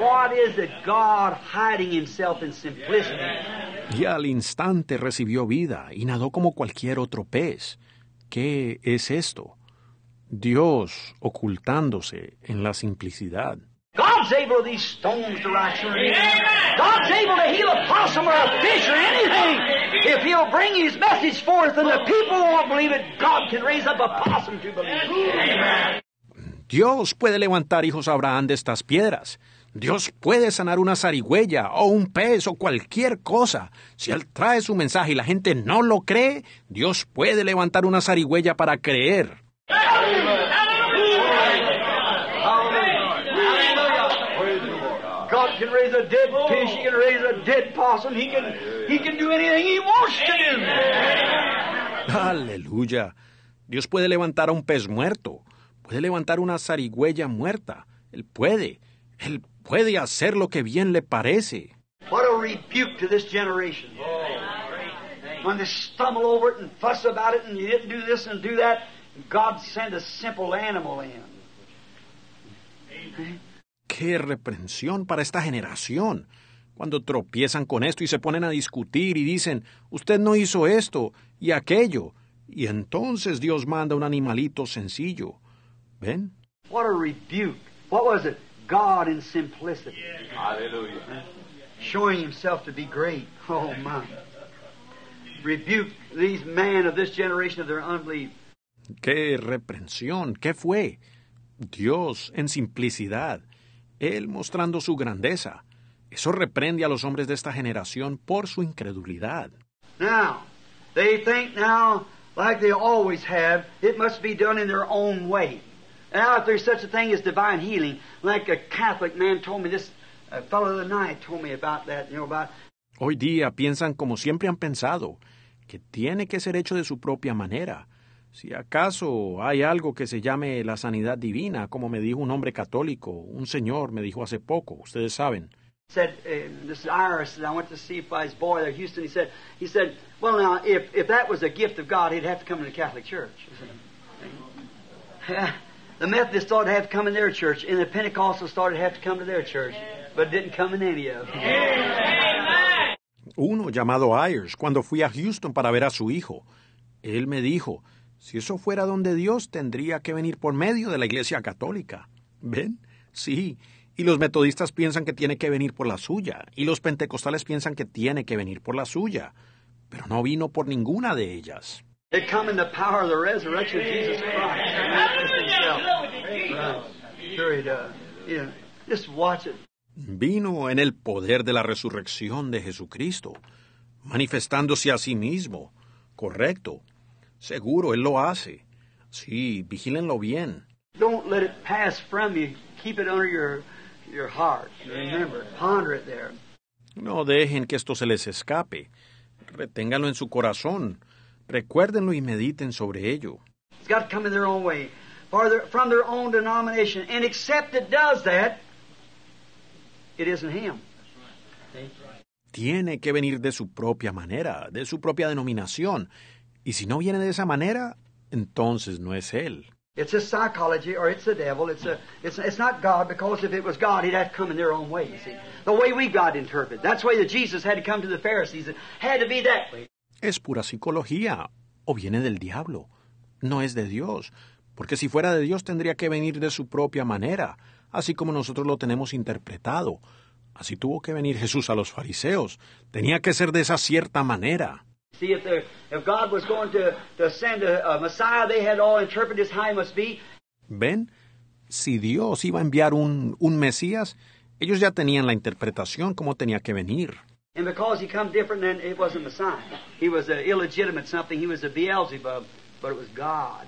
Speaker 2: What is it? God hiding himself in simplicity.
Speaker 1: Y al instante recibió vida y nadó como cualquier otro pez. ¿Qué es esto? Dios ocultándose en la simplicidad.
Speaker 2: God's able these stones to rise from the God's able to heal a possum or a fish or anything. If He'll bring His message forth and the people won't believe it, God can raise up a possum to believe it.
Speaker 1: Dios puede levantar hijos a Abraham de estas piedras. Dios puede sanar una zarigüeya o un pez o cualquier cosa. Si Él trae su mensaje y la gente no lo cree, Dios puede levantar una zarigüeya para creer.
Speaker 2: God can raise a dead oh. fish. He can raise a dead possum. He can, he can do anything He wants to do.
Speaker 1: Aleluya. Dios puede levantar a un pez muerto. Puede levantar una zarigüeya muerta. Él puede. Él puede hacer lo que bien le parece.
Speaker 2: What a rebuke to this generation. When they stumble over it and fuss about it and you didn't do this and do that, God sent a simple animal in.
Speaker 1: Qué reprensión para esta generación. Cuando tropiezan con esto y se ponen a discutir y dicen, usted no hizo esto y aquello. Y entonces Dios manda un animalito sencillo. ¿Ven?
Speaker 2: What a rebuke. What was it? God in simplicity.
Speaker 3: Hallelujah.
Speaker 2: Showing himself to be great. Oh my. Rebuke these men of this generation of their unbelief.
Speaker 1: Qué reprensión. ¿Qué fue? Dios en simplicidad. Él mostrando su grandeza. Eso reprende a los hombres de esta generación por su incredulidad.
Speaker 2: Now, they think now, like they always have, it must be done in their own way. Now, if there's such a thing as divine healing, like a Catholic man told me this, a fellow the night told me about that, you know, about
Speaker 1: Hoy día piensan como siempre han pensado, que tiene que ser hecho de su propia manera. Si acaso hay algo que se llame la sanidad divina, como me dijo un hombre católico, un señor me dijo hace poco, ustedes saben.
Speaker 2: said, uh, this Iris, and I went to see his boy there, Houston. He said, he said, well, now, if, if that was a gift of God, he'd have to come to the Catholic Church. the Methodists thought to have to come in their church, and the Pentecostals thought to have to come to their church, but didn't come in any of them.
Speaker 1: Uno llamado Ayers, cuando fui a Houston para ver a su hijo, él me dijo, si eso fuera donde Dios, tendría que venir por medio de la Iglesia Católica. ¿Ven? Sí. Y los metodistas piensan que tiene que venir por la suya, y los pentecostales piensan que tiene que venir por la suya, pero no vino por ninguna de ellas. Vino en el poder de la resurrección de Jesucristo, manifestándose a sí mismo. Correcto. Seguro, Él lo hace. Sí, vigílenlo bien.
Speaker 2: Don't let it pass from you. Keep it under your your heart. Remember, ponder it there.
Speaker 1: No dejen que esto se les escape. Reténganlo en su corazón. Recuérdenlo y mediten sobre ello.
Speaker 2: It's got to come in their own way, their, from their own denomination. And except it does that, it isn't Him.
Speaker 1: Tiene que venir de su propia manera, de su propia denominación. Y si no viene de esa manera, entonces no es Él.
Speaker 2: It's a psychology or it's the devil. It's a it's it's not God because if it was God, He'd have to come in their own way. You see, the way we got to interpret. That's the way that Jesus had to come to the Pharisees. It had to be that way.
Speaker 1: Es pura psicología, o viene del diablo. No es de Dios, porque si fuera de Dios tendría que venir de su propia manera, así como nosotros lo tenemos interpretado. Así tuvo que venir Jesús a los fariseos. Tenía que ser de esa cierta manera.
Speaker 2: See, if there, if God was going to, to send a, a Messiah, they had all interpreted as how he must be.
Speaker 1: ¿Ven? Si Dios iba a enviar un, un Mesías, ellos ya tenían la interpretación como tenía que venir.
Speaker 2: And because he come different, then it wasn't Messiah. He was an illegitimate something. He was a Beelzebub, but it was God,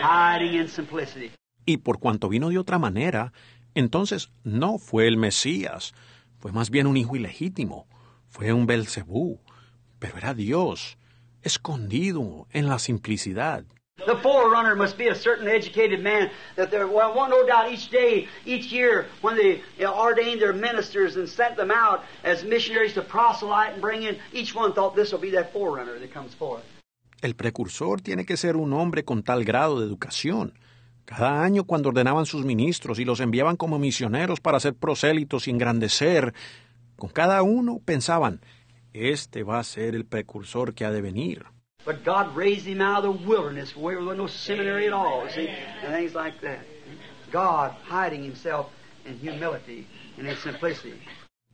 Speaker 2: hiding in simplicity.
Speaker 1: Y por cuanto vino de otra manera, entonces no fue el Mesías, fue más bien un hijo ilegítimo, fue un Belcebú, pero era Dios, escondido en la simplicidad.
Speaker 2: The forerunner must be a certain educated man that there, well, well, no doubt each day, each year, when they ordained their ministers and sent them out as missionaries to proselyte and bring in, each one thought this will be that forerunner that comes forth.
Speaker 1: El precursor tiene que ser un hombre con tal grado de educación. Cada año cuando ordenaban sus ministros y los enviaban como misioneros para hacer prosélitos y engrandecer, con cada uno pensaban, este va a ser el precursor que ha de venir.
Speaker 2: But God raised him out of the wilderness where there was no seminary at all, see, and things like that. God hiding himself in humility and in simplicity.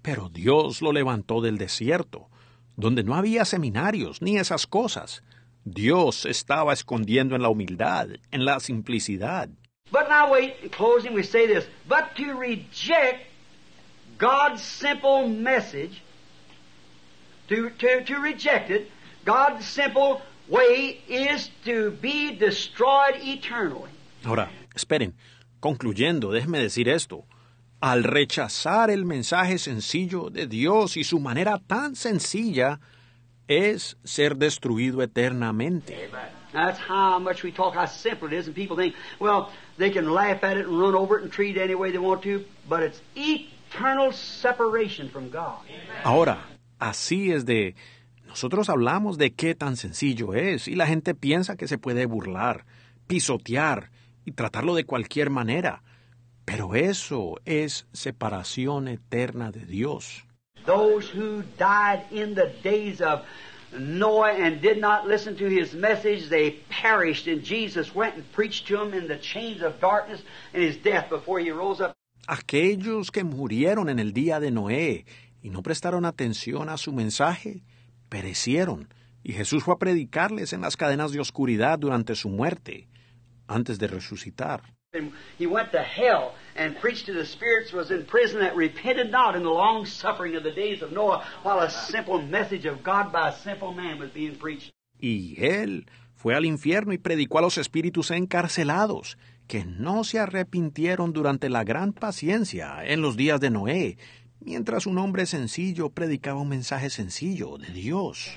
Speaker 1: Pero Dios lo levantó del desierto, donde no había seminarios ni esas cosas. Dios estaba escondiendo en la humildad, en la simplicidad.
Speaker 2: But now wait, in closing we say this, but to reject God's simple message, to, to, to reject it, God's simple way is to be destroyed eternally.
Speaker 1: Ahora, esperen, concluyendo, déjeme decir esto. Al rechazar el mensaje sencillo de Dios y su manera tan sencilla, es ser destruido eternamente.
Speaker 2: That's how much we talk, how simple it is, and people think, well, they can laugh at it and run over it and treat it any way they want to, but it's eternal separation from God.
Speaker 1: Ahora, así es de... Nosotros hablamos de qué tan sencillo es y la gente piensa que se puede burlar, pisotear y tratarlo de cualquier manera. Pero eso es separación eterna de Dios.
Speaker 2: Those who died in the days of Noah and did not listen to his message, they perished. And Jesus went and preached to them in the chains of darkness in his death before he rose up.
Speaker 1: Aquellos que murieron en el día de Noé y no prestaron atención a su mensaje, perecieron. Y Jesús fue a predicarles en las cadenas de oscuridad durante su muerte, antes de resucitar.
Speaker 2: He went to hell and preached to the spirits was in prison that repented not in the long suffering of the days of Noah, while a simple message of God by a simple man was being preached.
Speaker 1: Y él fue al infierno y predicó a los espíritus encarcelados, que no se arrepintieron durante la gran paciencia en los días de Noé, mientras un hombre sencillo predicaba un mensaje sencillo de Dios.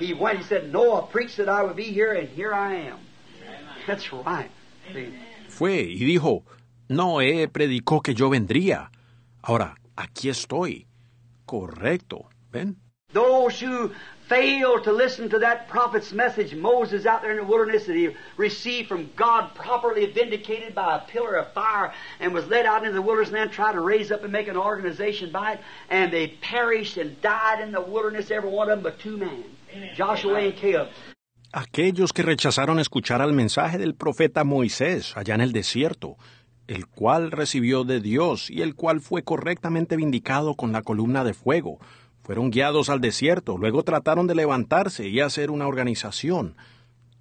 Speaker 2: He went, he said, Noah preached that I would be here, and here I am. That's right.
Speaker 1: Fue y dijo, Noé predicó que yo vendría. Ahora, aquí estoy. Correcto. ¿Ven?
Speaker 2: Those who failed to listen to that prophet's message, Moses out there in the wilderness that he received from God, properly vindicated by a pillar of fire, and was led out into the wilderness and then tried to raise up and make an organization by it, and they perished and died in the wilderness, every one of them but two men, Joshua and Caleb.
Speaker 1: Aquellos que rechazaron escuchar al mensaje del profeta Moisés allá en el desierto, el cual recibió de Dios y el cual fue correctamente vindicado con la columna de fuego, fueron guiados al desierto, luego trataron de levantarse y hacer una organización.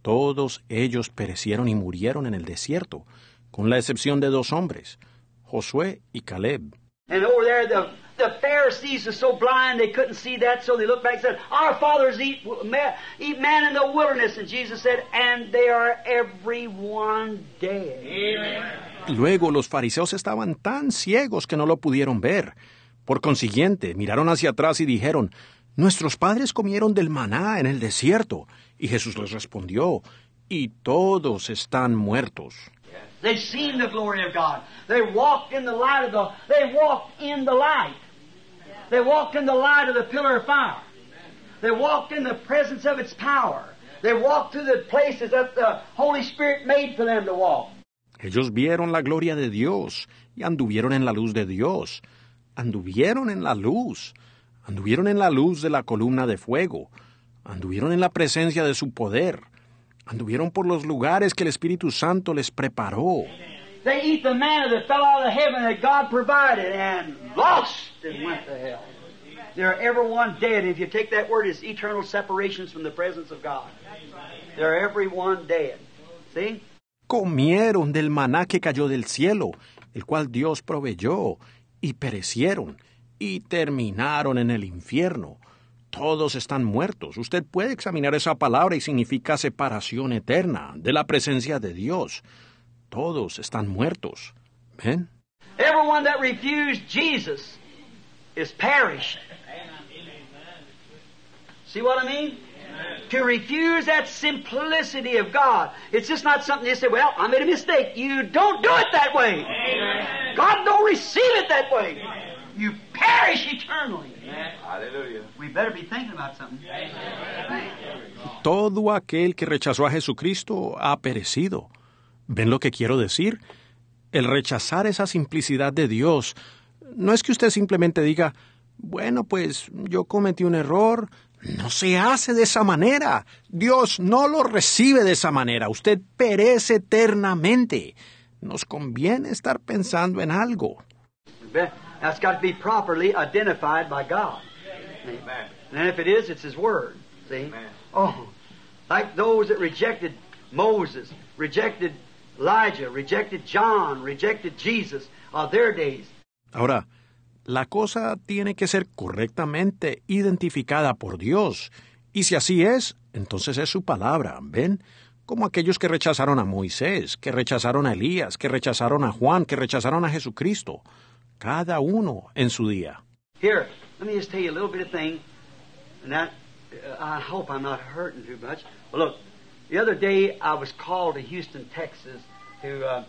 Speaker 1: Todos ellos perecieron y murieron en el desierto, con la excepción de dos hombres, Josué y Caleb.
Speaker 2: And over there, the, the Pharisees are so blind they couldn't see that, so they looked back and said, Our fathers eat, eat man in the wilderness. And Jesus said, And they are every one dead.
Speaker 1: Luego los fariseos estaban tan ciegos que no lo pudieron ver. Por consiguiente, miraron hacia atrás y dijeron, Nuestros padres comieron del maná en el desierto. Y Jesús les respondió, Y todos están muertos.
Speaker 2: They've seen the glory of God. They walked in the light of the, they walked in the light. They walked in the light of the pillar of fire. They walked in the presence of its power. They walked through the places that the Holy Spirit made for them to walk.
Speaker 1: Ellos vieron la gloria de Dios y anduvieron en la luz de Dios. Anduvieron en la luz. Anduvieron en la luz de la columna de fuego. Anduvieron en la presencia de su poder. Anduvieron por los lugares que el Espíritu Santo les preparó.
Speaker 2: They eat the manna that fell out of heaven that God provided and lost and went to hell. They're everyone dead. If you take that word, it's eternal separations from the presence of God. They're everyone dead. See?
Speaker 1: Comieron del maná que cayó del cielo, el cual Dios proveyó, y perecieron, y terminaron en el infierno. Todos están muertos. Usted puede examinar esa palabra y significa separación eterna de la presencia de Dios. Todos están muertos. ¿Ven?
Speaker 2: Everyone that refused Jesus is perished. See what I mean? To refuse that simplicity of God. It's just not something you say, well, I made a mistake. You don't do it that way. God don't receive it that way. You perish eternally.
Speaker 3: Hallelujah.
Speaker 2: We better be thinking about something.
Speaker 1: Todo aquel que rechazó a Jesucristo ha perecido. ¿Ven lo que quiero decir? El rechazar esa simplicidad de Dios no es que usted simplemente diga, bueno, pues yo cometí un error. No se hace de esa manera. Dios no lo recibe de esa manera. Usted perece eternamente. Nos conviene estar pensando en algo.
Speaker 2: That's got to be properly identified by God.
Speaker 3: Amen.
Speaker 2: And if it is, it's His Word. See?
Speaker 3: Amen.
Speaker 2: Oh, like those that rejected Moses, rejected Elijah, rejected John, rejected Jesus of their days.
Speaker 1: Ahora, la cosa tiene que ser correctamente identificada por Dios. Y si así es, entonces es su palabra, ¿ven? Como aquellos que rechazaron a Moisés, que rechazaron a Elías, que rechazaron a Juan, que rechazaron a Jesucristo. Cada uno en su día.
Speaker 2: Here, let me just tell you a little bit of thing, and that uh, I hope I'm not hurting too much. Well, look, the other day I was called to Houston, Texas, to uh,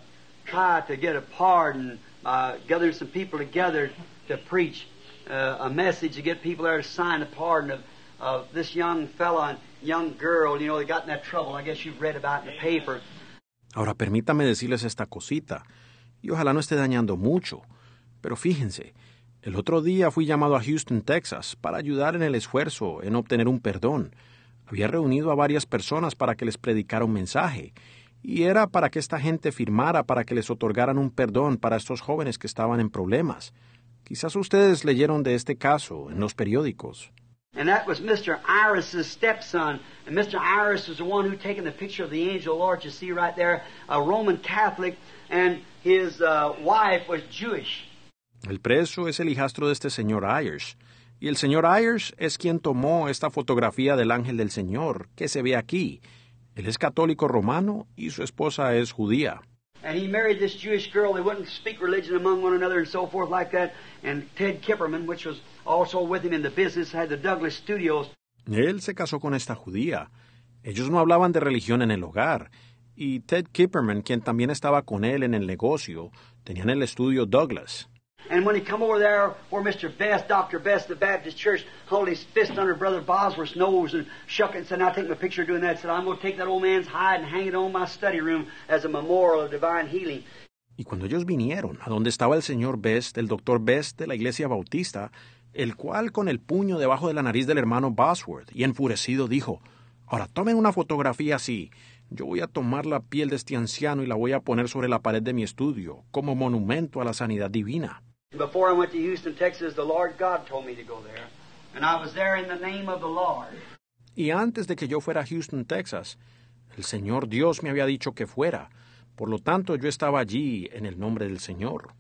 Speaker 2: try to get a pardon, uh, gather some people together to preach uh, a message to get people there to sign a pardon of, of this young fella and young girl. You know, they got in that trouble. I guess you've read about it in the paper.
Speaker 1: Ahora permítame decirles esta cosita, y ojalá no esté dañando mucho, pero fíjense, el otro día fui llamado a Houston, Texas, para ayudar en el esfuerzo en obtener un perdón. Había reunido a varias personas para que les predicara un mensaje, y era para que esta gente firmara para que les otorgaran un perdón para estos jóvenes que estaban en problemas. Quizás ustedes leyeron de este caso en los periódicos.
Speaker 2: And that was Mr. Iris's stepson. And Mr. Iris was the one who taken the picture of the angel Lord you see right there, a Roman Catholic, and his uh, wife was Jewish.
Speaker 1: El preso es el hijastro de este señor Ayers, y el señor Ayers es quien tomó esta fotografía del ángel del Señor que se ve aquí. Él es católico romano y su esposa es judía.
Speaker 2: And he married this Jewish girl. They wouldn't speak religion among one another and so forth like that. And Ted Kipperman, which was also with him in the business, had the Douglas Studios.
Speaker 1: Él se casó con esta judía. Ellos no hablaban de religión en el hogar. Y Ted Kipperman, quien también estaba con él en el negocio, tenían el estudio Douglas.
Speaker 2: And when he come over there where Mr. Best, Dr. Best the Baptist Church, hold his fist under Brother Bosworth's nose and shook it and said, Now take my picture doing that. Said, I'm going to take that old man's hide and hang it on my study room as a memorial of divine healing.
Speaker 1: Y cuando ellos vinieron a donde estaba el señor Best, el doctor Best de la iglesia bautista, el cual con el puño debajo de la nariz del hermano Bosworth y enfurecido dijo, Ahora tomen una fotografía así. Yo voy a tomar la piel de este anciano y la voy a poner sobre la pared de mi estudio, como monumento a la sanidad divina.
Speaker 2: Before I went to Houston, Texas, the Lord God told me to go there. And I was there in the name of the Lord.
Speaker 1: Y antes de que yo fuera a Houston, Texas, el Señor Dios me había dicho que fuera. Por lo tanto, yo estaba allí en el nombre del Señor.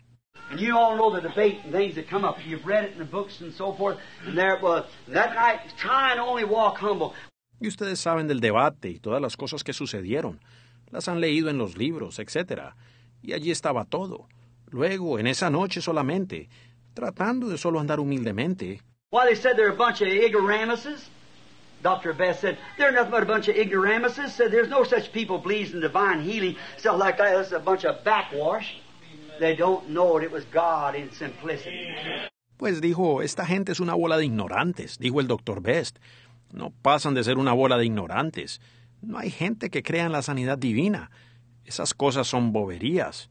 Speaker 2: And you all know the debate and things that come up. You've read it in the books and so forth. And there it was. That night, try and only walk humble.
Speaker 1: Y ustedes saben del debate y todas las cosas que sucedieron. Las han leído en los libros, etc. Y allí estaba todo. Luego, en esa noche solamente, tratando de solo andar humildemente,
Speaker 2: Why, they said they're a bunch of ignoramuses. Dr. Best said, they're nothing but a bunch of ignoramuses. Said, there's no such people pleasing divine healing. Stuff like that. That's a bunch of backwash. They don't know it. It was God in simplicity.
Speaker 1: Pues dijo, esta gente es una bola de ignorantes, dijo el doctor Best. No pasan de ser una bola de ignorantes. No hay gente que crea en la sanidad divina. Esas cosas son boberías.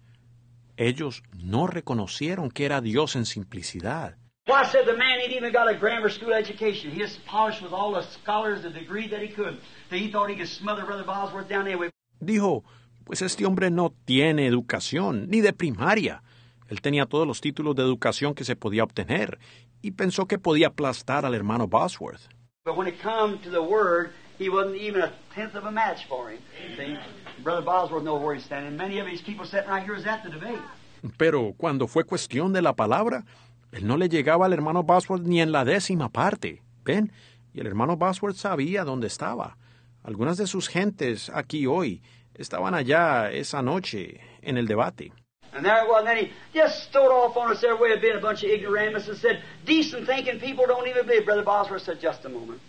Speaker 1: Ellos no reconocieron que era Dios en simplicidad.
Speaker 2: Why, said the man even got a grammar school education. He was polished with all the scholars, the degree that he could. So he thought he could smother Brother Bosworth down there with
Speaker 1: Dijo, pues este hombre no tiene educación, ni de primaria. Él tenía todos los títulos de educación que se podía obtener, y pensó que podía aplastar al hermano Bosworth.
Speaker 2: But when it come to the word, he wasn't even a tenth of a match for him. See? Brother Bosworth knows where he's standing. Many of these people sitting right here was at the debate.
Speaker 1: Pero cuando fue cuestión de la palabra, él no le llegaba al hermano Bosworth ni en la décima parte. ¿Ven? Y el hermano Bosworth sabía dónde estaba. Algunas de sus gentes aquí hoy estaban allá esa noche en el debate.
Speaker 2: And there it was, and then he just stowed off on us their way of being a bunch of ignoramus and said, decent thinking people don't even believe. Brother Bosworth said, just a moment.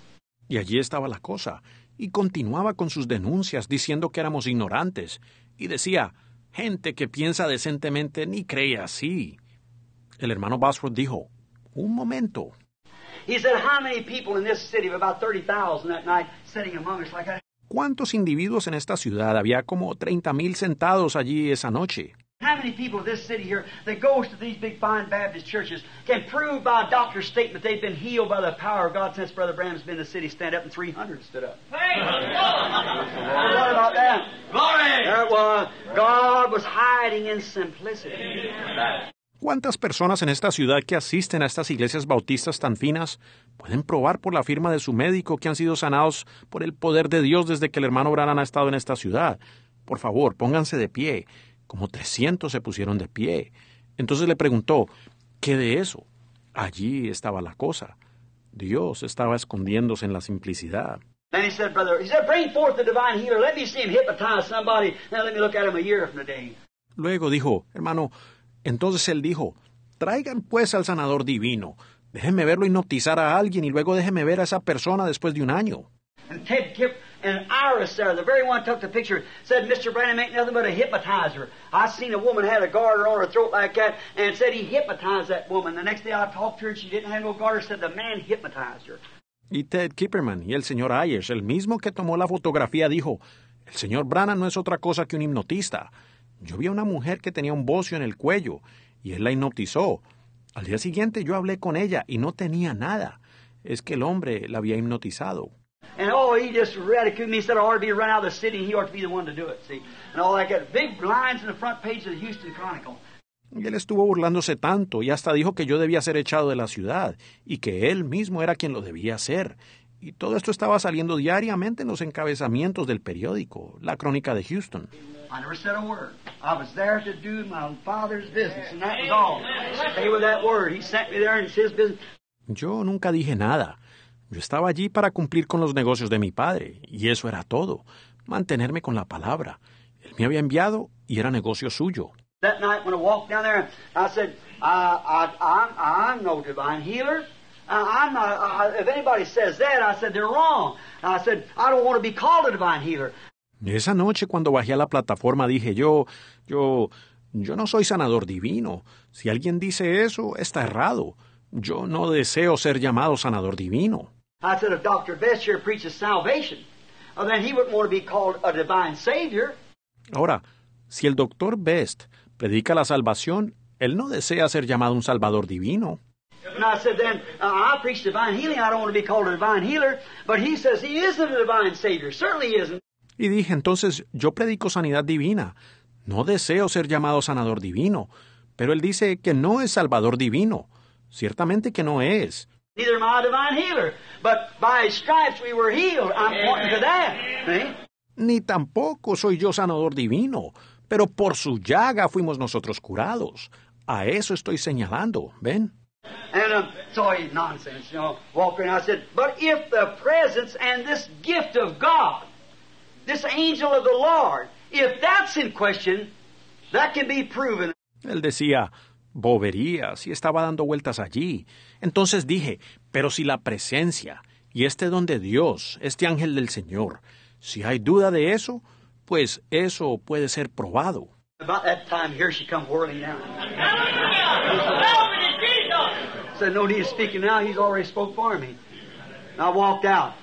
Speaker 1: Y allí estaba la cosa, y continuaba con sus denuncias diciendo que éramos ignorantes, y decía, gente que piensa decentemente ni cree así. El hermano Basford dijo, un momento.
Speaker 2: 30,000?
Speaker 1: ¿Cuántos individuos en esta ciudad? Había como treinta mil sentados allí esa noche.
Speaker 2: How many people in this city here that goes to these big fine Baptist churches can prove by a doctor's statement they've been healed by the power of God since Brother Branham's been in the city? Stand up and 300 stood up. What about that?
Speaker 3: Glory!
Speaker 2: There it was. God was hiding in simplicity.
Speaker 1: ¿Cuántas personas en esta ciudad que asisten a estas iglesias bautistas tan finas pueden probar por la firma de su médico que han sido sanados por el poder de Dios desde que el hermano Branham ha estado en esta ciudad? Por favor, pónganse de pie. Como 300 se pusieron de pie. Entonces le preguntó, ¿qué de eso? Allí estaba la cosa. Dios estaba escondiéndose en la simplicidad.
Speaker 2: Then he said, Brother, he said, bring forth the divine healer. Let me see him hypnotize somebody. Now let me look at him a year from today.
Speaker 1: Luego dijo, hermano, entonces él dijo, traigan pues al sanador divino, déjenme verlo hipnotizar a alguien y luego déjenme ver a esa persona después de un año.
Speaker 2: And Ted Kip and Iris there, the very one took the picture, said, Mr. Branham ain't nothing but a hypnotizer. I seen a woman had a garter on her throat like that and said he hypnotized that woman. The next day I talked to her and she didn't have no garter, said the man hypnotized her.
Speaker 1: Y Ted Kipperman y el señor Ayers, el mismo que tomó la fotografía, dijo, el señor Branham no es otra cosa que un hipnotista. Yo vi a una mujer que tenía un bocio en el cuello y él la hipnotizó. Al día siguiente yo hablé con ella y no tenía nada. Es que el hombre la había hipnotizado.
Speaker 2: And oh, he just ridiculed me. He said I ought to be run out of the city he ought to be the one to do it, see. And all that. Got big lines in the front page of the Houston Chronicle.
Speaker 1: Y él estuvo burlándose tanto y hasta dijo que yo debía ser echado de la ciudad y que él mismo era quien lo debía hacer. Y todo esto estaba saliendo diariamente en los encabezamientos del periódico, la crónica de Houston.
Speaker 2: I never said a word. I was there to do my father's business, and that was all. Stay with that word. He sent me there, and it's his business.
Speaker 1: Yo nunca dije nada. Yo estaba allí para cumplir con los negocios de mi padre, y eso era todo, mantenerme con la palabra. Él me había enviado y era negocio suyo.
Speaker 2: That night when I walked down there, I said, I, I, no divine healer. I'm not, if anybody says that, I said, they're wrong. I said, I don't want to be called a divine healer.
Speaker 1: Esa noche cuando bajé a la plataforma dije yo, yo, yo no soy sanador divino. Si alguien dice eso, está errado. Yo no deseo ser llamado sanador divino.
Speaker 2: I said, if Dr. Best here preaches salvation, then he wouldn't want to be called a divine savior.
Speaker 1: Ahora, si el doctor Best predica la salvación, él no desea ser llamado un salvador divino.
Speaker 2: And I said, then uh, I preach divine healing. I don't want to be called a divine healer. But he says he isn't a divine savior. Certainly isn't.
Speaker 1: Y dije entonces, yo predico sanidad divina. No deseo ser llamado sanador divino. Pero él dice que no es salvador divino. Ciertamente que no es.
Speaker 2: Neither am I a divine healer. But by his stripes we were healed. I'm pointing to that. See?
Speaker 1: Ni tampoco soy yo sanador divino. Pero por su llaga fuimos nosotros curados. A eso estoy señalando, ¿ven?
Speaker 2: And um, so nonsense, you know. Walked in. I said, but if the presence and this gift of God, this angel of the Lord, if that's in question, that can be proven.
Speaker 1: Él decía, boberías, y estaba dando vueltas allí. Entonces dije, pero si la presencia y este don de Dios, este ángel del Señor, si hay duda de eso, pues eso puede ser probado.
Speaker 2: About that time, here she come whirling down. Said, no need of speaking now. He's already spoke for me. And I walked out.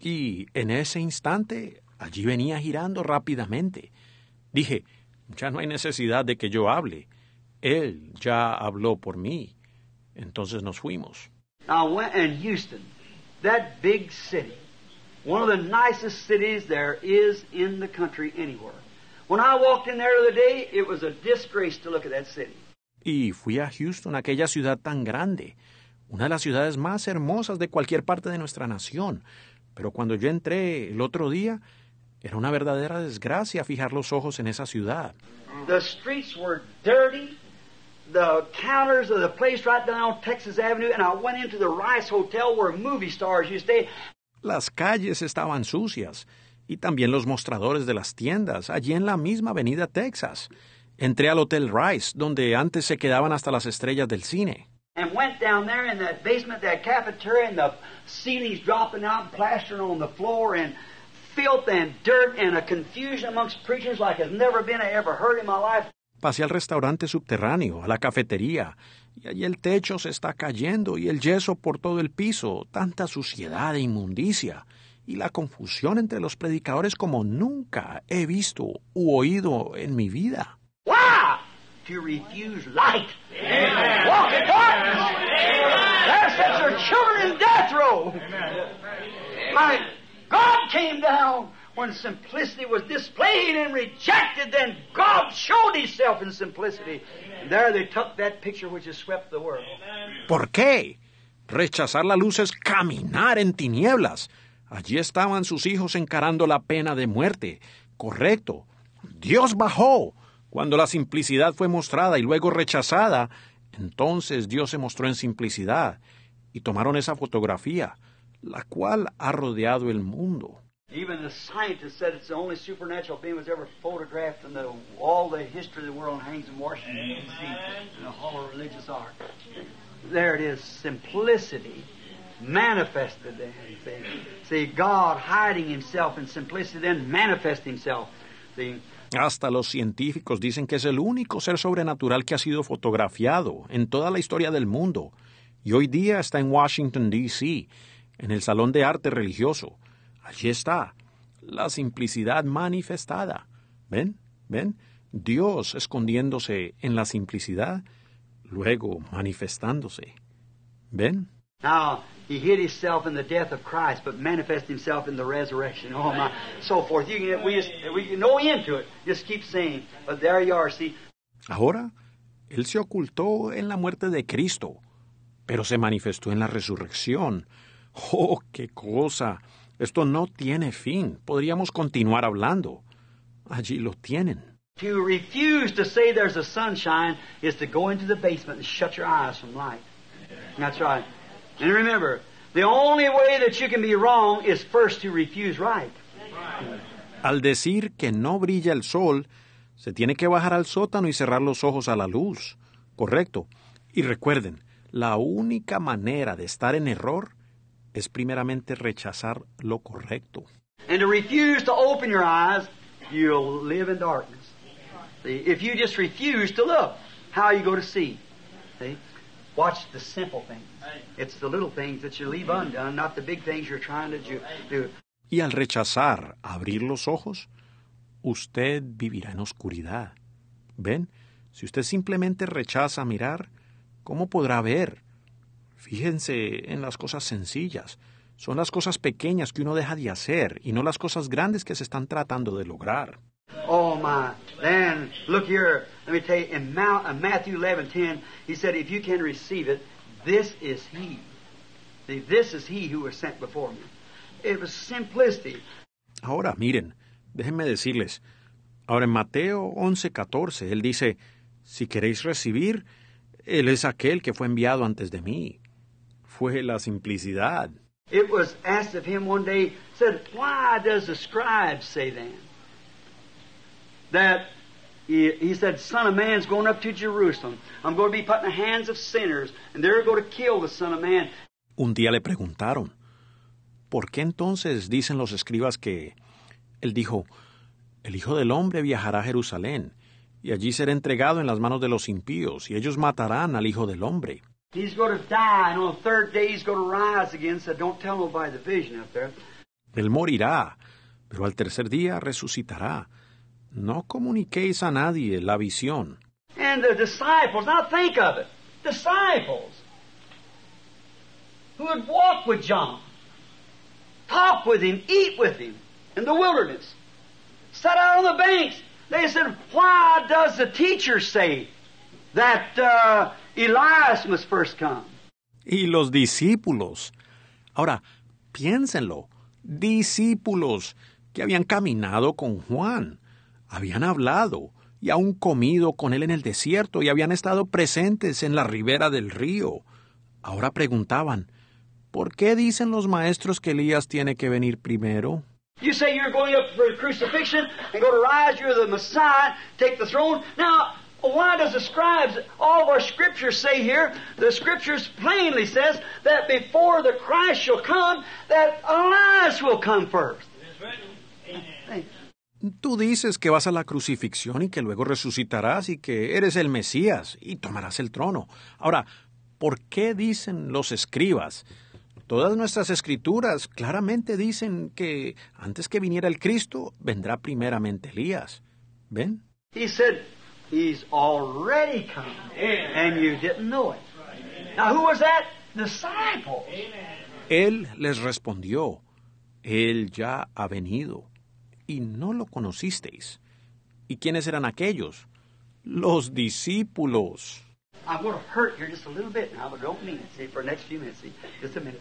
Speaker 1: Y en ese instante, allí venía girando rápidamente. Dije, ya no hay necesidad de que yo hable. Él ya habló por mí. Entonces nos fuimos.
Speaker 2: I went in Houston, that big city, one of the nicest cities there is in the country anywhere. When I walked in there the other day, it was a disgrace to look at that city.
Speaker 1: Y fui a Houston, aquella ciudad tan grande, una de las ciudades más hermosas de cualquier parte de nuestra nación. Pero cuando yo entré el otro día, era una verdadera desgracia fijar los ojos en esa ciudad.
Speaker 2: The streets were dirty. The counters of the place right down on Texas Avenue, and I went into the Rice Hotel where movie stars used to stay.
Speaker 1: Las calles estaban sucias y también los mostradores de las tiendas, allí en la misma avenida Texas. Entré al Hotel Rice, donde antes se quedaban hasta las estrellas del cine.
Speaker 2: and went down there in that basement, that cafeteria, and the ceilings dropping out and plastering on the floor, and filth and dirt and a confusion amongst preachers like has never been I ever heard in my life.
Speaker 1: Pasé al restaurante subterráneo, a la cafetería, y allí el techo se está cayendo y el yeso por todo el piso, tanta suciedad e inmundicia, y la confusión entre los predicadores como nunca he visto u oído en mi vida.
Speaker 2: God came down when simplicity was displayed and rejected, then God showed Himself in simplicity. And there they took that picture which has swept the world.
Speaker 1: ¿Por qué? Rechazar la luz es caminar en tinieblas. Allí estaban sus hijos encarando la pena de muerte. Correcto. Dios bajó. Cuando la simplicidad fue mostrada y luego rechazada, entonces Dios se mostró en simplicidad. Y tomaron esa fotografía, la cual ha rodeado el mundo.
Speaker 2: Even the scientists said it's the only supernatural being was ever photographed in the, all the history of the world hangs in Washington, D.C., in the Hall of Religious Art. There it is, simplicity manifested then. See, see God hiding himself in simplicity, then manifest himself. See,
Speaker 1: Hasta los científicos dicen que es el único ser sobrenatural que ha sido fotografiado en toda la historia del mundo. Y hoy día está en Washington, D.C., en el Salón de Arte Religioso. Allí está, la simplicidad manifestada. ¿Ven? ¿Ven? Dios escondiéndose en la simplicidad, luego manifestándose. ¿Ven?
Speaker 2: Now, he hid himself in the death of Christ, but manifest himself in the resurrection. Oh my, so forth. You can, we just, we can no end to it. Just keep saying. But there you are. See,
Speaker 1: Ahora, Él se ocultó en la muerte de Cristo, pero se manifestó en la resurrección. ¡Oh, qué cosa! Esto no tiene fin. Podríamos continuar hablando. Allí lo tienen.
Speaker 2: to refuse to say there's a sunshine is to go into the basement and shut your eyes from light. That's right. And remember, the only way that you can be wrong is first to refuse right.
Speaker 1: Al decir que no brilla el sol, se tiene que bajar al sótano y cerrar los ojos a la luz. Correcto. Y recuerden, la única manera de estar en error es primeramente rechazar lo correcto.
Speaker 2: And to refuse to open your eyes, you'll live in darkness. See, if you just refuse to look, how are you going to see? See? Watch the simple things. It's the little things that you leave undone, not the big things you're trying to do.
Speaker 1: Y al rechazar abrir los ojos, usted vivirá en oscuridad. ¿Ven? Si usted simplemente rechaza mirar, ¿cómo podrá ver? Fíjense en las cosas sencillas. Son las cosas pequeñas que uno deja de hacer y no las cosas grandes que se están tratando de lograr.
Speaker 2: Oh my! Then look here. Let me tell you. In Mount, uh, Matthew eleven ten, he said, "If you can receive it, this is He. This is He who was sent before me." It was simplicity.
Speaker 1: Ahora, miren, déjenme decirles. Ahora en Mateo 11:14, él dice, si queréis recibir, Él es aquel que fue enviado antes de mí. Fue la simplicidad.
Speaker 2: It was asked of him one day. Said, "Why does the scribe say then that?" He, he said, "Son of Man's going up to Jerusalem. I'm going to be put in the hands of sinners, and they're going to kill the Son of Man."
Speaker 1: Un día le preguntaron, ¿por qué entonces dicen los escribas que... Él dijo, el Hijo del Hombre viajará a Jerusalén, y allí será entregado en las manos de los impíos, y ellos matarán al Hijo del Hombre.
Speaker 2: He's going to die, and on the third day he's going to rise again. So don't tell nobody the vision up there.
Speaker 1: Él morirá, pero al tercer día resucitará. No comuniquéis a nadie la visión.
Speaker 2: And the disciples, now think of it. Disciples who had walked with John, talked with him, eat with him in the wilderness, sat out on the banks. They said, Why does the teacher say that uh, Elias must first come?
Speaker 1: Y los discípulos. Ahora, piénsenlo. Discípulos que habían caminado con Juan, habían hablado y aún comido con él en el desierto y habían estado presentes en la ribera del río. Ahora preguntaban, ¿por qué dicen los maestros que Elías tiene que venir primero?
Speaker 2: You say you're going up for the crucifixion and going to rise, you're the Messiah, take the throne. Now, Why does the scribes, all of our scriptures say here, the scriptures plainly says that before the Christ shall come, that Elias will come first.
Speaker 1: Tú dices que vas a la crucifixión y que luego resucitarás y que eres el Mesías y tomarás el trono. Ahora, ¿por qué dicen los escribas? Todas nuestras escrituras claramente dicen que antes que viniera el Cristo, vendrá primeramente Elías. ¿Ven?
Speaker 2: He said, He's already come, and you didn't know it. Now, who was that? Disciples.
Speaker 1: Él les respondió, Él ya ha venido, y no lo conocisteis. ¿Y quiénes eran aquellos? Los discípulos.
Speaker 2: I'm going to hurt here just a little bit now, but don't mean it. See, for the next few minutes, see, just a minute.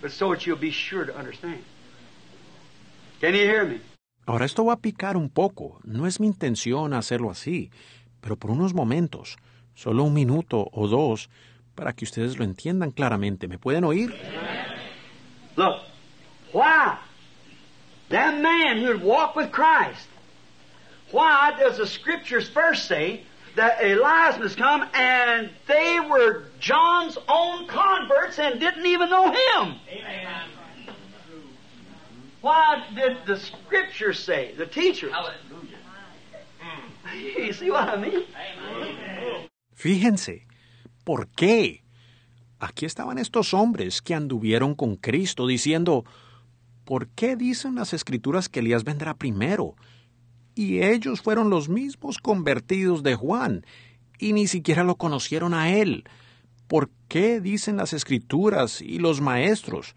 Speaker 2: But so that you'll be sure to understand. Can you hear me?
Speaker 1: Ahora esto va a picar un poco. No es mi intención hacerlo así, pero por unos momentos, solo un minuto o dos, para que ustedes lo entiendan claramente. ¿Me pueden oír?
Speaker 2: Look, why? That man who had walked with Christ. Why does the scriptures first say that Elias must come and they were John's own converts and didn't even know him? Why did the scriptures say, the teachers? You see what I mean?
Speaker 1: Fíjense, ¿por qué? Aquí estaban estos hombres que anduvieron con Cristo diciendo, ¿por qué dicen las escrituras que Elías vendrá primero? Y ellos fueron los mismos convertidos de Juan, y ni siquiera lo conocieron a él. ¿Por qué dicen las escrituras y los maestros?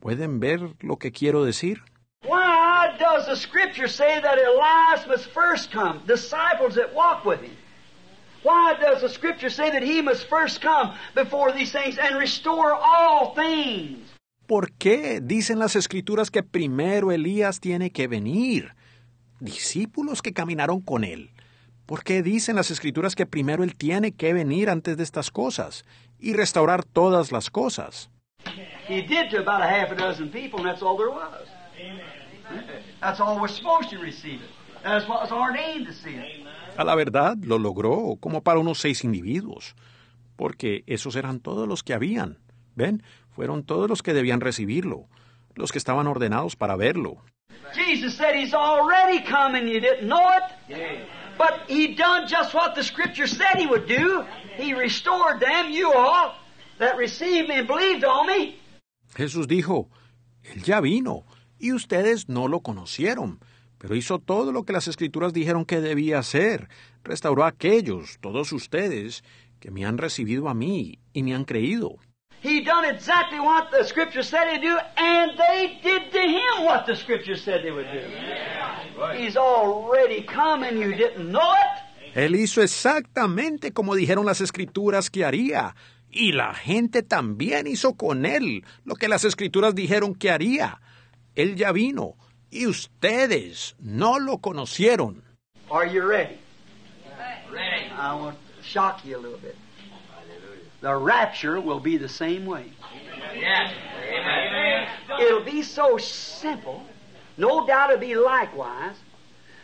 Speaker 1: ¿Pueden ver lo que quiero decir?
Speaker 2: Why does the scripture say that Elias must first come, disciples that walk with him? Why does the scripture say that he must first come before these things and restore all things?
Speaker 1: ¿Por qué dicen las escrituras que primero Elías tiene que venir? Discípulos que caminaron con él. ¿Por qué dicen las escrituras que primero él tiene que venir antes de estas cosas y restaurar todas las cosas?
Speaker 2: He did to about a half a dozen people, and that's all there was. That's all we're supposed to receive it. That's what was ordained to see it.
Speaker 1: A la verdad, lo logró como para unos seis individuos, porque esos eran todos los que habían. ¿Ven? Fueron todos los que debían recibirlo, los que estaban ordenados para verlo.
Speaker 2: Jesus said he's already come and you didn't know it. But he done just what the scripture said he would do. He restored them, you all, that received me and believed on me.
Speaker 1: Jesús dijo, Él ya vino, y ustedes no lo conocieron, pero hizo todo lo que las escrituras dijeron que debía hacer. Restauró a aquellos, todos ustedes, que me han recibido a mí y me han creído.
Speaker 2: He done exactly what the scripture said he'd do, and they did to him what the scripture said they would do. He's already come and you didn't know it.
Speaker 1: Él hizo exactamente como dijeron las escrituras que haría, y la gente también hizo con él lo que las escrituras dijeron que haría. Él ya vino, y ustedes no lo conocieron.
Speaker 2: Are you ready? I want to shock you a little bit. The rapture will be the same way. It'll be so simple. No doubt it'll be likewise.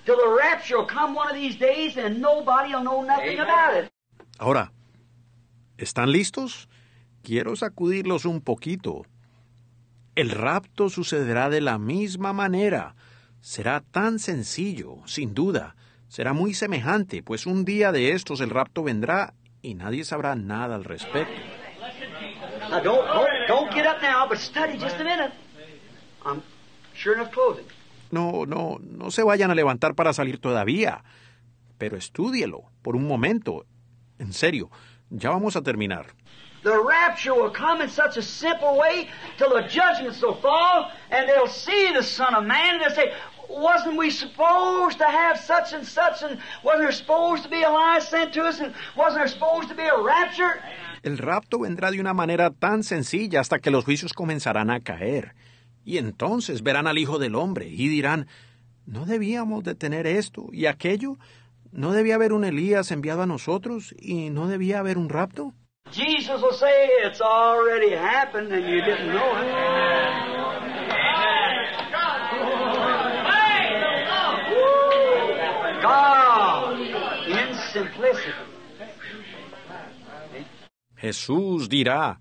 Speaker 2: Till the rapture will come one of these days and nobody will know nothing about it.
Speaker 1: Ahora, ¿están listos? Quiero sacudirlos un poquito. El rapto sucederá de la misma manera. Será tan sencillo, sin duda. Será muy semejante, pues un día de estos el rapto vendrá y nadie sabrá nada al respecto.
Speaker 2: Now don't, don't, don't get up now, but study just a minute. I'm sure enough closing.
Speaker 1: No, no, no se vayan a levantar para salir todavía. Pero estúdielo por un momento. En serio, ya vamos a terminar.
Speaker 2: The rapture will come in such a simple way till the judgments will fall and they'll see the Son of Man and they'll say, wasn't we supposed to have such and such and wasn't there supposed to be a lie sent to us and wasn't there supposed to be a rapture?
Speaker 1: El rapto vendrá de una manera tan sencilla hasta que los juicios comenzarán a caer. Y entonces verán al Hijo del Hombre y dirán, ¿no debíamos de tener esto y aquello? ¿No debía haber un Elías enviado a nosotros y no debía haber un rapto?
Speaker 2: Jesus will say, it's already happened and you didn't know it. God, in simplicity.
Speaker 1: Jesús dirá,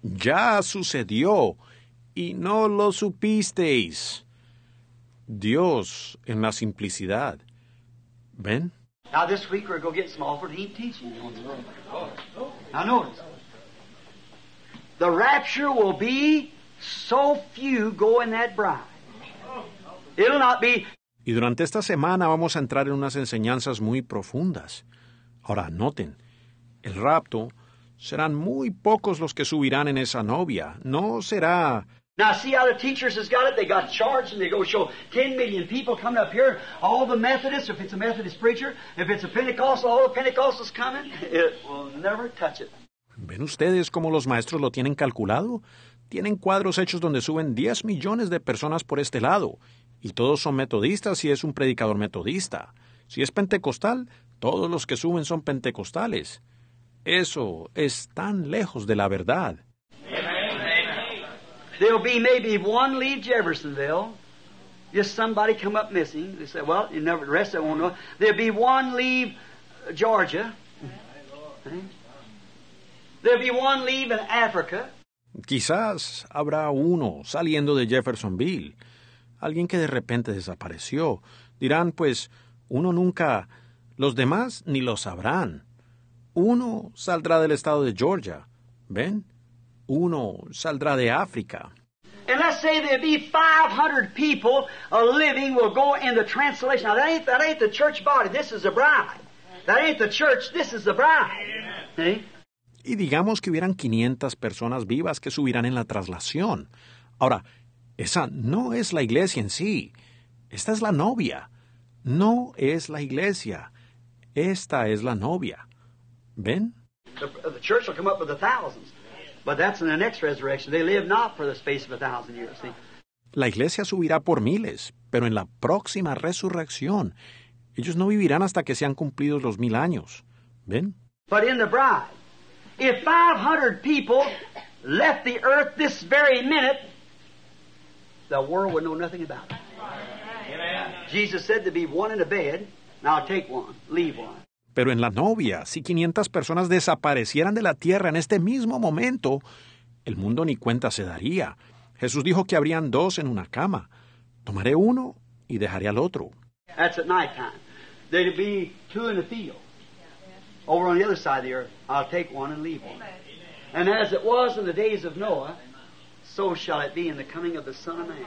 Speaker 1: ya sucedió y no lo supisteis. Dios en la simplicidad. ¿Ven?
Speaker 2: Now this week we're going to get Smallford. He teaching on the road. Now notice. The rapture will be so few go in that bride. It'll not be
Speaker 1: Y durante esta semana vamos a entrar en unas enseñanzas muy profundas. Ahora, noten, el rapto serán muy pocos los que subirán en esa novia. No será
Speaker 2: Now, see how the teachers has got it? They got charged and they go show 10 million people coming up here. All the Methodists, if it's a Methodist preacher, if it's a Pentecostal, all the Pentecostals coming. It will never touch it.
Speaker 1: ¿Ven ustedes cómo los maestros lo tienen calculado? Tienen cuadros hechos donde suben 10 millones de personas por este lado, y todos son metodistas si es un predicador metodista. Si es pentecostal, todos los que suben son pentecostales. Eso es tan lejos de la verdad.
Speaker 2: There'll be maybe one leave Jeffersonville. Just somebody come up missing. They say, well, you never, the rest of them won't know. There'll be one leave Georgia. There'll be one leave in Africa.
Speaker 1: Quizás habrá uno saliendo de Jeffersonville, alguien que de repente desapareció. Dirán, pues, uno nunca, los demás ni lo sabrán. Uno saldrá del estado de Georgia, ¿ven? Uno saldrá de África.
Speaker 2: And let's say there'll be 500 people a living will go in the translation. Now that ain't, that ain't the church body. This is the bride. That ain't the church. This is the bride. See?
Speaker 1: Y digamos que hubieran 500 personas vivas que subirán en la traslación. Ahora, esa no es la iglesia en sí. Esta es la novia. No es la iglesia. Esta es la novia. ¿Ven?
Speaker 2: The, the church will come up with the thousands. But that's in the next resurrection. They live not for the space of a thousand years. See?
Speaker 1: La iglesia subirá por miles, pero en la próxima resurrección, ellos no vivirán hasta que sean cumplidos los mil años. ¿Ven?
Speaker 2: But in the bride, if 500 people left the earth this very minute, the world would know nothing about it. Jesus said to be one in a bed. Now take one, leave one.
Speaker 1: Pero en la novia, si 500 personas desaparecieran de la tierra en este mismo momento, el mundo ni cuenta se daría. Jesús dijo que habrían dos en una cama. Tomaré uno y dejaré al otro.
Speaker 2: That's at night time. There'd be two in the field. Over on the other side of the earth, I'll take one and leave one. And as it was in the days of Noah, so shall it be in the coming of the Son of Man.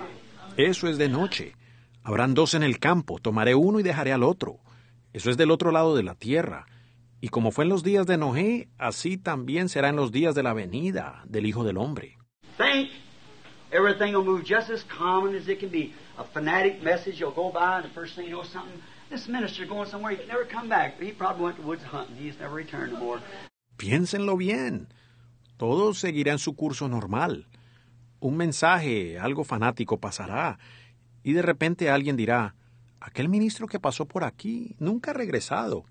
Speaker 1: Eso es de noche. Habrán dos en el campo. Tomaré uno y dejaré al otro. Eso es del otro lado de la tierra. Y como fue en los días de Noé, así también será en los días de la venida del Hijo del Hombre.
Speaker 2: Think everything will move just as common as it can be. A fanatic message, you'll go by, and the first thing you know, something. This minister going somewhere, he can never come back. He probably went to woods hunting. He's never returned no more.
Speaker 1: Piénsenlo bien. Todo seguirá en su curso normal. Un mensaje, algo fanático pasará. Y de repente alguien dirá, aquel ministro que pasó por aquí nunca ha regresado.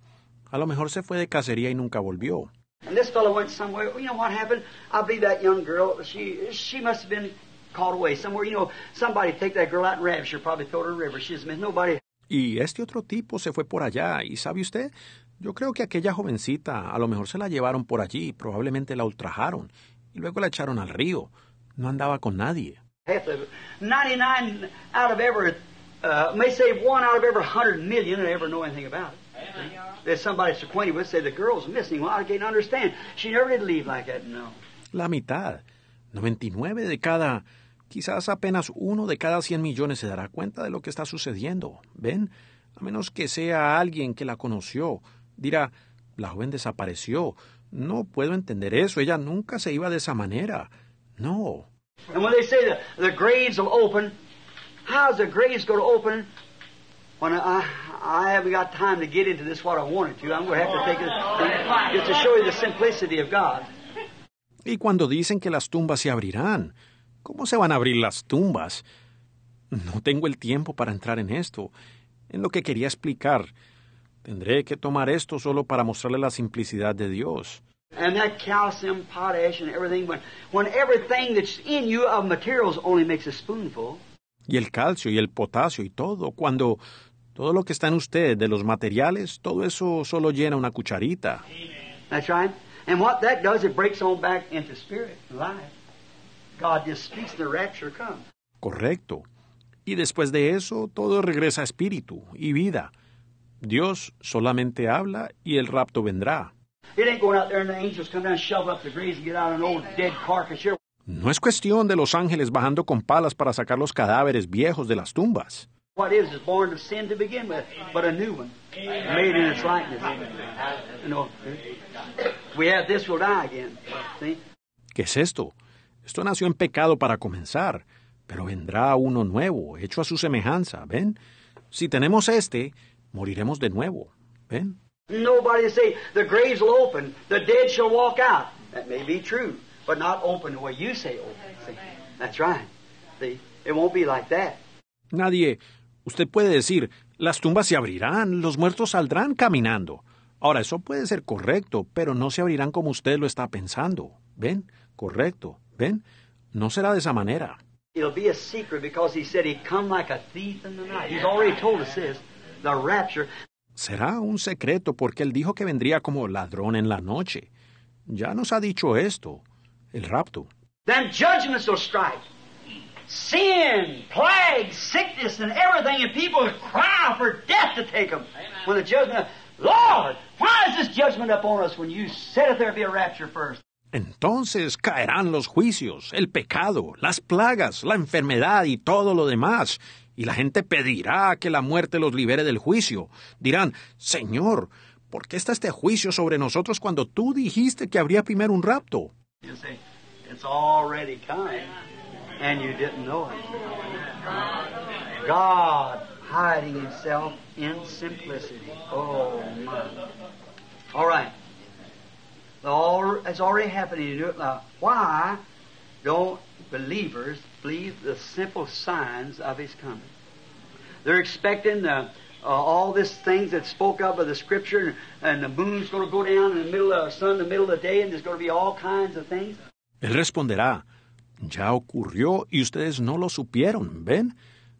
Speaker 1: A lo mejor se fue de cacería y nunca volvió.
Speaker 2: And this fellow went somewhere. You know what happened? I believe that young girl, she she must have been caught away somewhere. You know, somebody take that girl out in rapture, probably throw her in the river. She's missing. Nobody.
Speaker 1: Y este otro tipo se fue por allá. ¿Y sabe usted? Yo creo que aquella jovencita a lo mejor se la llevaron por allí, probablemente la ultrajaron y luego la echaron al río. No andaba con nadie.
Speaker 2: Half of 99 out of every, uh, may say one out of every 100 million that ever know anything about it. There's somebody that's acquainted with say the girl's missing. Well, I can't understand. She never did leave like that. No.
Speaker 1: La mitad. 99 de cada, quizás apenas uno de cada 100 millones se dará cuenta de lo que está sucediendo. ¿Ven? A menos que sea alguien que la conoció. Dirá, la joven desapareció. No puedo entender eso. Ella nunca se iba de esa manera. No.
Speaker 2: And when they say the, the graves will open, how's the graves going to open? When I, I haven't got time to get into this what I wanted to. I'm going to have to take it just to show you the simplicity of God.
Speaker 1: Y cuando dicen que las tumbas se abrirán, ¿cómo se van a abrir las tumbas? No tengo el tiempo para entrar en esto, en lo que quería explicar. Tendré que tomar esto solo para mostrarle la simplicidad de Dios.
Speaker 2: And that calcium, potash, and everything, when, when everything that's in you of materials only makes a spoonful,
Speaker 1: Y el calcio y el potasio y todo, cuando Todo lo que está en usted, de los materiales, todo eso solo llena una cucharita.
Speaker 2: That's right. And what that does, it breaks on back into spirit, life. God just speaks and the rapture comes.
Speaker 1: Correcto. Y después de eso, todo regresa a espíritu y vida. Dios solamente habla y el rapto vendrá.
Speaker 2: It ain't going out there and the angels come down and shove up the graves and get out an old dead carcass here.
Speaker 1: No es cuestión de los ángeles bajando con palas para sacar los cadáveres viejos de las tumbas.
Speaker 2: What is is born of sin to begin with, but a new one, made in its likeness. You know, we have this, we'll die again. See?
Speaker 1: ¿Qué es esto? Esto nació en pecado para comenzar, pero vendrá uno nuevo, hecho a su semejanza, ¿ven? Si tenemos este, moriremos de nuevo, ¿ven?
Speaker 2: Nobody will say the graves will open, the dead shall walk out. That may be true, but not open the way you say open. See? That's right. See? It won't be like that.
Speaker 1: Nadie, usted puede decir, las tumbas se abrirán, los muertos saldrán caminando. Ahora, eso puede ser correcto, pero no se abrirán como usted lo está pensando. ¿Ven? Correcto. ¿Ven? No será de esa manera.
Speaker 2: It'll be a secret because he said he'd come like a thief in the night. He's already told us this. The rapture.
Speaker 1: Será un secreto porque él dijo que vendría como ladrón en la noche. Ya nos ha dicho esto, el rapto.
Speaker 2: Then judgments will strike. Sin, plague, sickness, and everything, and people will cry for death to take them. When the judgment, Lord, why is this judgment upon us when you said there be a rapture first?
Speaker 1: Entonces caerán los juicios, el pecado, las plagas, la enfermedad y todo lo demás. Y la gente pedirá que la muerte los libere del juicio. Dirán, Señor, ¿por qué está este juicio sobre nosotros cuando tú dijiste que habría primero un rapto?
Speaker 2: You say, it's already come, and you didn't know it. God hiding himself in simplicity. Oh, my. All right. It's already happening. You do it now. Why don't believers believe the simple signs of his coming? They're expecting uh, uh, all these things that spoke of by the Scripture, and the moon's going to go down in the middle of the sun, in the middle of the day, and there's going to be all kinds of things.
Speaker 1: Él responderá, ya ocurrió y ustedes no lo supieron, ¿ven?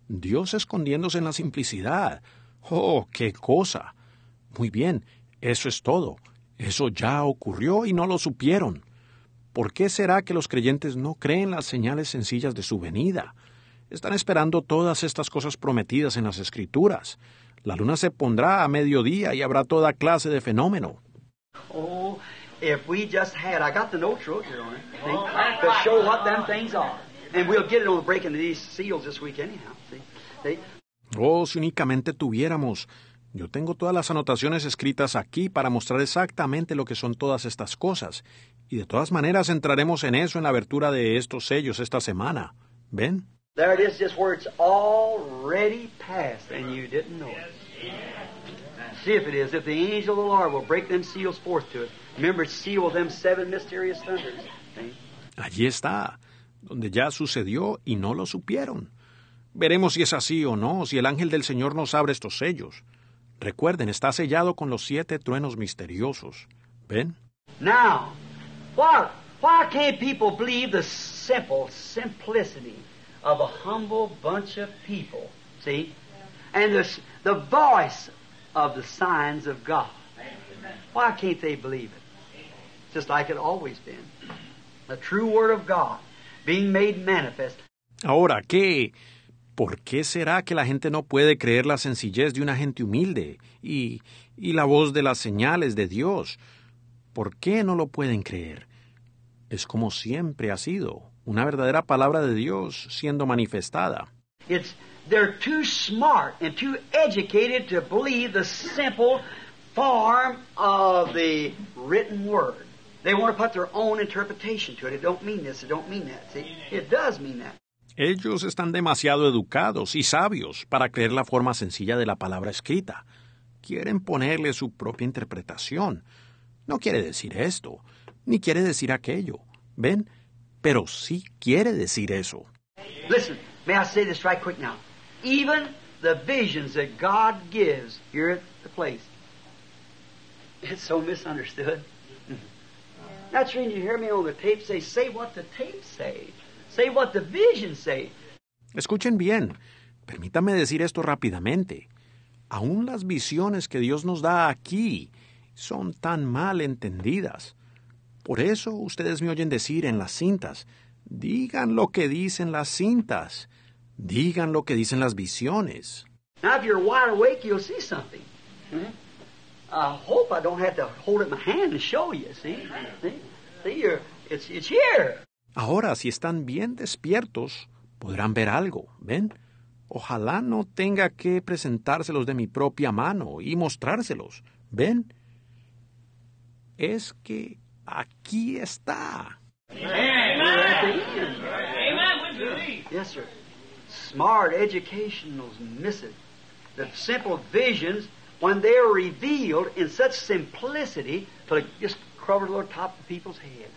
Speaker 1: Dios escondiéndose en la simplicidad. Oh, qué cosa. Muy bien, eso es todo. Eso ya ocurrió y no lo supieron. ¿Por qué será que los creyentes no creen las señales sencillas de su venida? Están esperando todas estas cosas prometidas en las Escrituras. La luna se pondrá a mediodía y habrá toda clase de fenómeno.
Speaker 2: Oh, if we just had, I got the notes wrote here on it, see, to show what them things are. And we'll get it on the breaking of these seals this week anyhow, see. see?
Speaker 1: Oh, si únicamente tuviéramos. Yo tengo todas las anotaciones escritas aquí para mostrar exactamente lo que son todas estas cosas. Y de todas maneras entraremos en eso en la abertura de estos sellos esta semana. ¿Ven?
Speaker 2: There it is, just where it's already past, and you didn't know it. See if it is. If the angel of the Lord will break them seals forth to it. Remember, seal them seven mysterious thunders. See?
Speaker 1: Allí está, donde ya sucedió y no lo supieron. Veremos si es así o no, si el ángel del Señor nos abre estos sellos. Recuerden, está sellado con los siete truenos misteriosos. ¿Ven?
Speaker 2: Now, why, why can't people believe the simple simplicity of a humble bunch of people? See? And the, the voice of the signs of God. Why can't they believe it? Just like it always been. The true Word of God being made manifest.
Speaker 1: Ahora, ¿qué? ¿Por qué será que la gente no puede creer la sencillez de una gente humilde y, y la voz de las señales de Dios? ¿Por qué no lo pueden creer? Es como siempre ha sido, una verdadera palabra de Dios siendo manifestada.
Speaker 2: It's they're too smart and too educated to believe the simple form of the written word. They want to put their own interpretation to it. It don't mean this, it don't mean that. See? It does mean that.
Speaker 1: Ellos están demasiado educados y sabios para creer la forma sencilla de la palabra escrita. Quieren ponerle su propia interpretación. No quiere decir esto, ni quiere decir aquello. ¿Ven? Pero sí quiere decir eso.
Speaker 2: Listen, may I say this right quick now? Even the visions that God gives here at the place, it's so misunderstood. That's when you hear me on the tape say, say what the tapes say. Say what the visions say.
Speaker 1: Escuchen bien. Permítame decir esto rápidamente. Aún las visiones que Dios nos da aquí son tan mal entendidas. Por eso ustedes me oyen decir en las cintas, digan lo que dicen las cintas, digan lo que dicen las visiones.
Speaker 2: Now, if you're wide awake, you'll see something. Hmm? I hope I don't have to hold it in my hand and show you. See, see, see you're, it's it's here.
Speaker 1: Ahora, si están bien despiertos, podrán ver algo, ¿ven? Ojalá no tenga que presentárselos de mi propia mano y mostrárselos, ¿ven? Es que aquí está.
Speaker 2: Yes, sir. Smart educationals miss it. The simple visions, when they're revealed in such simplicity, it just covers the top of people's heads.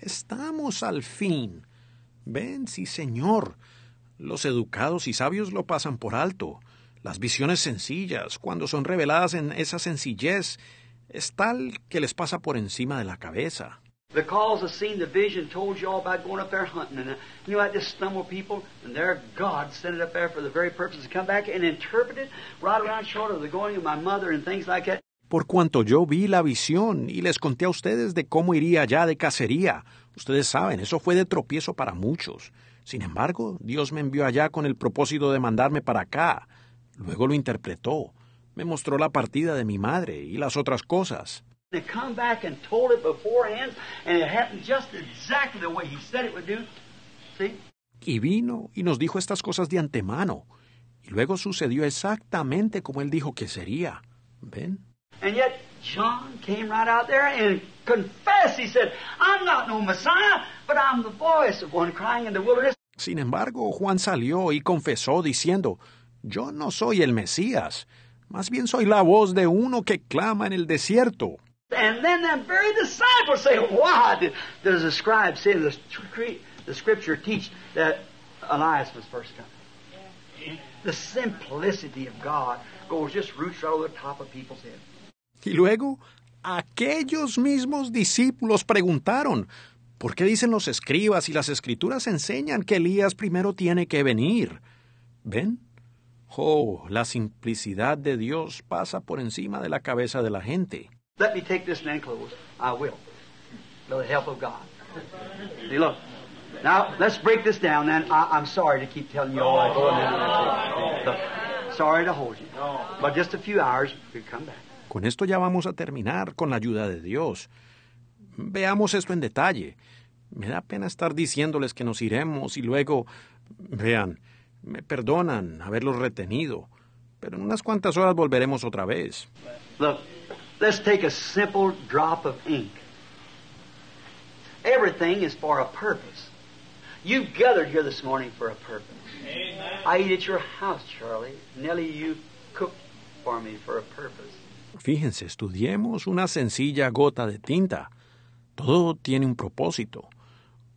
Speaker 1: Estamos al fin. Ven, sí, señor. Los educados y sabios lo pasan por alto. Las visiones sencillas, cuando son reveladas en esa sencillez, es tal que les pasa por encima de la cabeza.
Speaker 2: The calls have seen the vision, told you all about going up there hunting, and uh, you know, I just stumble people, and there God sent it up there for the very purpose to come back and interpret it right around short of the going of my mother and things like that.
Speaker 1: Por cuanto yo vi la visión y les conté a ustedes de cómo iría allá de cacería. Ustedes saben, eso fue de tropiezo para muchos. Sin embargo, Dios me envió allá con el propósito de mandarme para acá. Luego lo interpretó. Me mostró la partida de mi madre y las otras cosas.
Speaker 2: They come back and told it beforehand, and it happened just exactly the way He said it would do. See?
Speaker 1: Y vino y nos dijo estas cosas de antemano. Y luego sucedió exactamente como él dijo que sería. ¿Ven?
Speaker 2: And yet, John came right out there and confessed. He said, I'm not no Messiah, but I'm the voice of one crying in the wilderness.
Speaker 1: Sin embargo, Juan salió y confesó diciendo, Yo no soy el Mesías, más bien soy la voz de uno que clama en el desierto.
Speaker 2: And then them very disciples say, Why did, does the scribe say the, scr- the scripture teach that Elias was first coming? The simplicity of God goes just roots right over the top of people's heads.
Speaker 1: Y luego, aquellos mismos discípulos preguntaron, ¿por qué dicen los escribas y las escrituras enseñan que Elías primero tiene que venir? ¿Ven? Oh, la simplicidad de Dios pasa por encima de la cabeza de la gente.
Speaker 2: Let me take this and close. I will. With the help of God. See, look. Now, let's break this down then. I, I'm sorry to keep telling you all go and then Look, sorry to hold you. But just a few hours, we come back.
Speaker 1: Con esto ya vamos a terminar con la ayuda de Dios. Veamos esto en detalle. Me da pena estar diciéndoles que nos iremos y luego, vean, me perdonan haberlos retenido, pero en unas cuantas horas volveremos otra vez.
Speaker 2: Look, let's take a simple drop of ink. Everything is for a purpose. You gathered here this morning for a purpose. I eat at your house, Charlie. Nellie, you cooked for me for a purpose.
Speaker 1: Fíjense, estudiemos una sencilla gota de tinta. Todo tiene un propósito.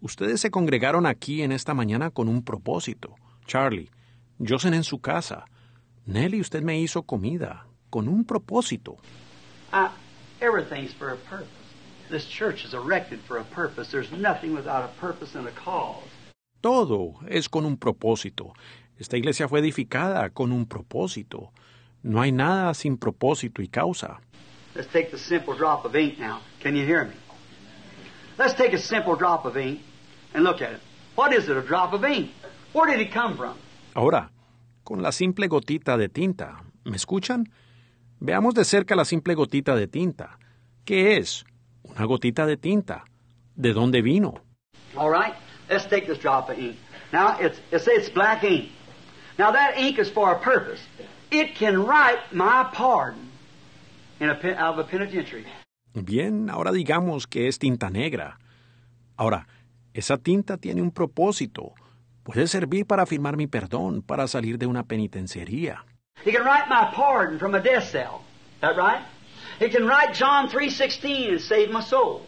Speaker 1: Ustedes se congregaron aquí en esta mañana con un propósito. Charlie, yo cené en su casa. Nelly, usted me hizo comida con un propósito.
Speaker 2: Uh, everything's for a purpose. This church is erected for a purpose. There's nothing without a purpose and a cause.
Speaker 1: Todo es con un propósito. Esta iglesia fue edificada con un propósito. No hay nada sin propósito y causa.
Speaker 2: Let's take the simple drop of ink now. Can you hear me? Let's take a simple drop of ink and look at it. What is it, a drop of ink? Where did it come from?
Speaker 1: Ahora, con la simple gotita de tinta, ¿me escuchan? Veamos de cerca la simple gotita de tinta. ¿Qué es? Una gotita de tinta. ¿De dónde vino?
Speaker 2: All right, let's take this drop of ink. Now, it's, it's black ink. Now, that ink is for a purpose. It can write my pardon in a, pen- out of a penitentiary.
Speaker 1: Bien, ahora digamos que es tinta negra. Ahora, esa tinta tiene un propósito. Puede servir para firmar mi perdón, para salir de una penitenciaría.
Speaker 2: It can write my pardon from a death cell. That right? It can write John 3.16 and save my soul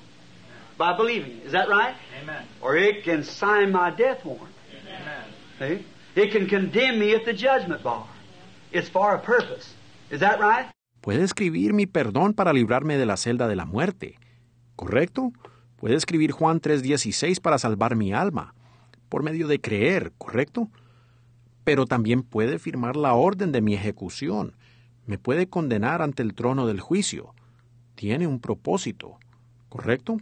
Speaker 2: by believing. Is that right?
Speaker 3: Amen.
Speaker 2: Or it can sign my death warrant.
Speaker 3: Amen.
Speaker 2: See? It can condemn me at the judgment bar. It's for a purpose. Is that right?
Speaker 1: Puede escribir mi perdón para librarme de la celda de la muerte. ¿Correcto? Puede escribir Juan 3:16 para salvar mi alma, por medio de creer, ¿correcto? Pero también puede firmar la orden de mi ejecución. Me puede condenar ante el trono del juicio. Tiene un propósito, ¿correcto?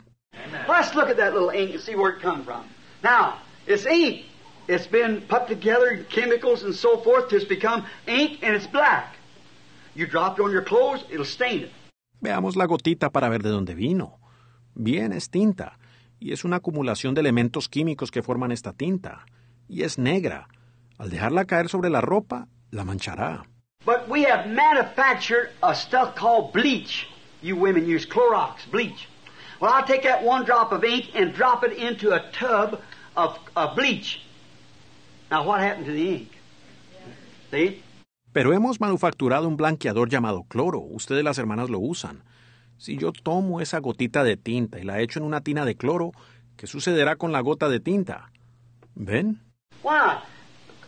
Speaker 2: Let's look at that little ink and see where it come from. Now, it's ink. It's been put together, chemicals and so forth, to become ink and it's black. You drop it on your clothes, it'll stain it.
Speaker 1: Veamos la gotita para ver de dónde vino. Bien, es tinta, y es una acumulación de elementos químicos que forman esta tinta, y es negra. Al dejarla caer sobre la ropa, la manchará.
Speaker 2: But we have manufactured a stuff called bleach. You women use Clorox, bleach. Well, I'll take that one drop of ink and drop it into a tub of, of bleach. Now, what happened to the ink? See?
Speaker 1: Pero hemos manufacturado un blanqueador llamado cloro. Ustedes las hermanas lo usan. Si yo tomo esa gotita de tinta y la echo en una tina de cloro, ¿qué sucederá con la gota de tinta? ¿Ven?
Speaker 2: Why?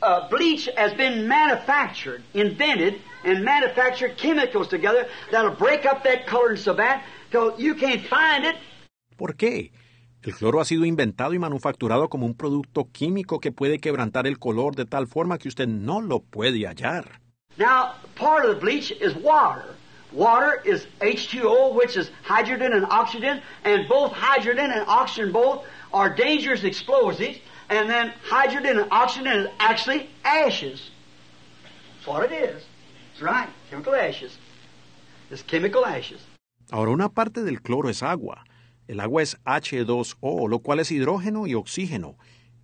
Speaker 2: Uh, bleach has been manufactured, invented, and manufactured chemicals together that'll break up that color so bad till you can't find it.
Speaker 1: ¿Por qué? El cloro ha sido inventado y manufacturado como un producto químico que puede quebrantar el color de tal forma que usted no lo puede hallar.
Speaker 2: Now, part of the bleach is water. Water is H2O, which is hydrogen and oxygen, and both hydrogen and oxygen both are dangerous explosives, and then hydrogen and oxygen is actually ashes. That's what it is. That's right, chemical ashes. It's chemical ashes.
Speaker 1: Ahora, una parte del cloro es agua. El agua es H2O, lo cual es hidrógeno y oxígeno.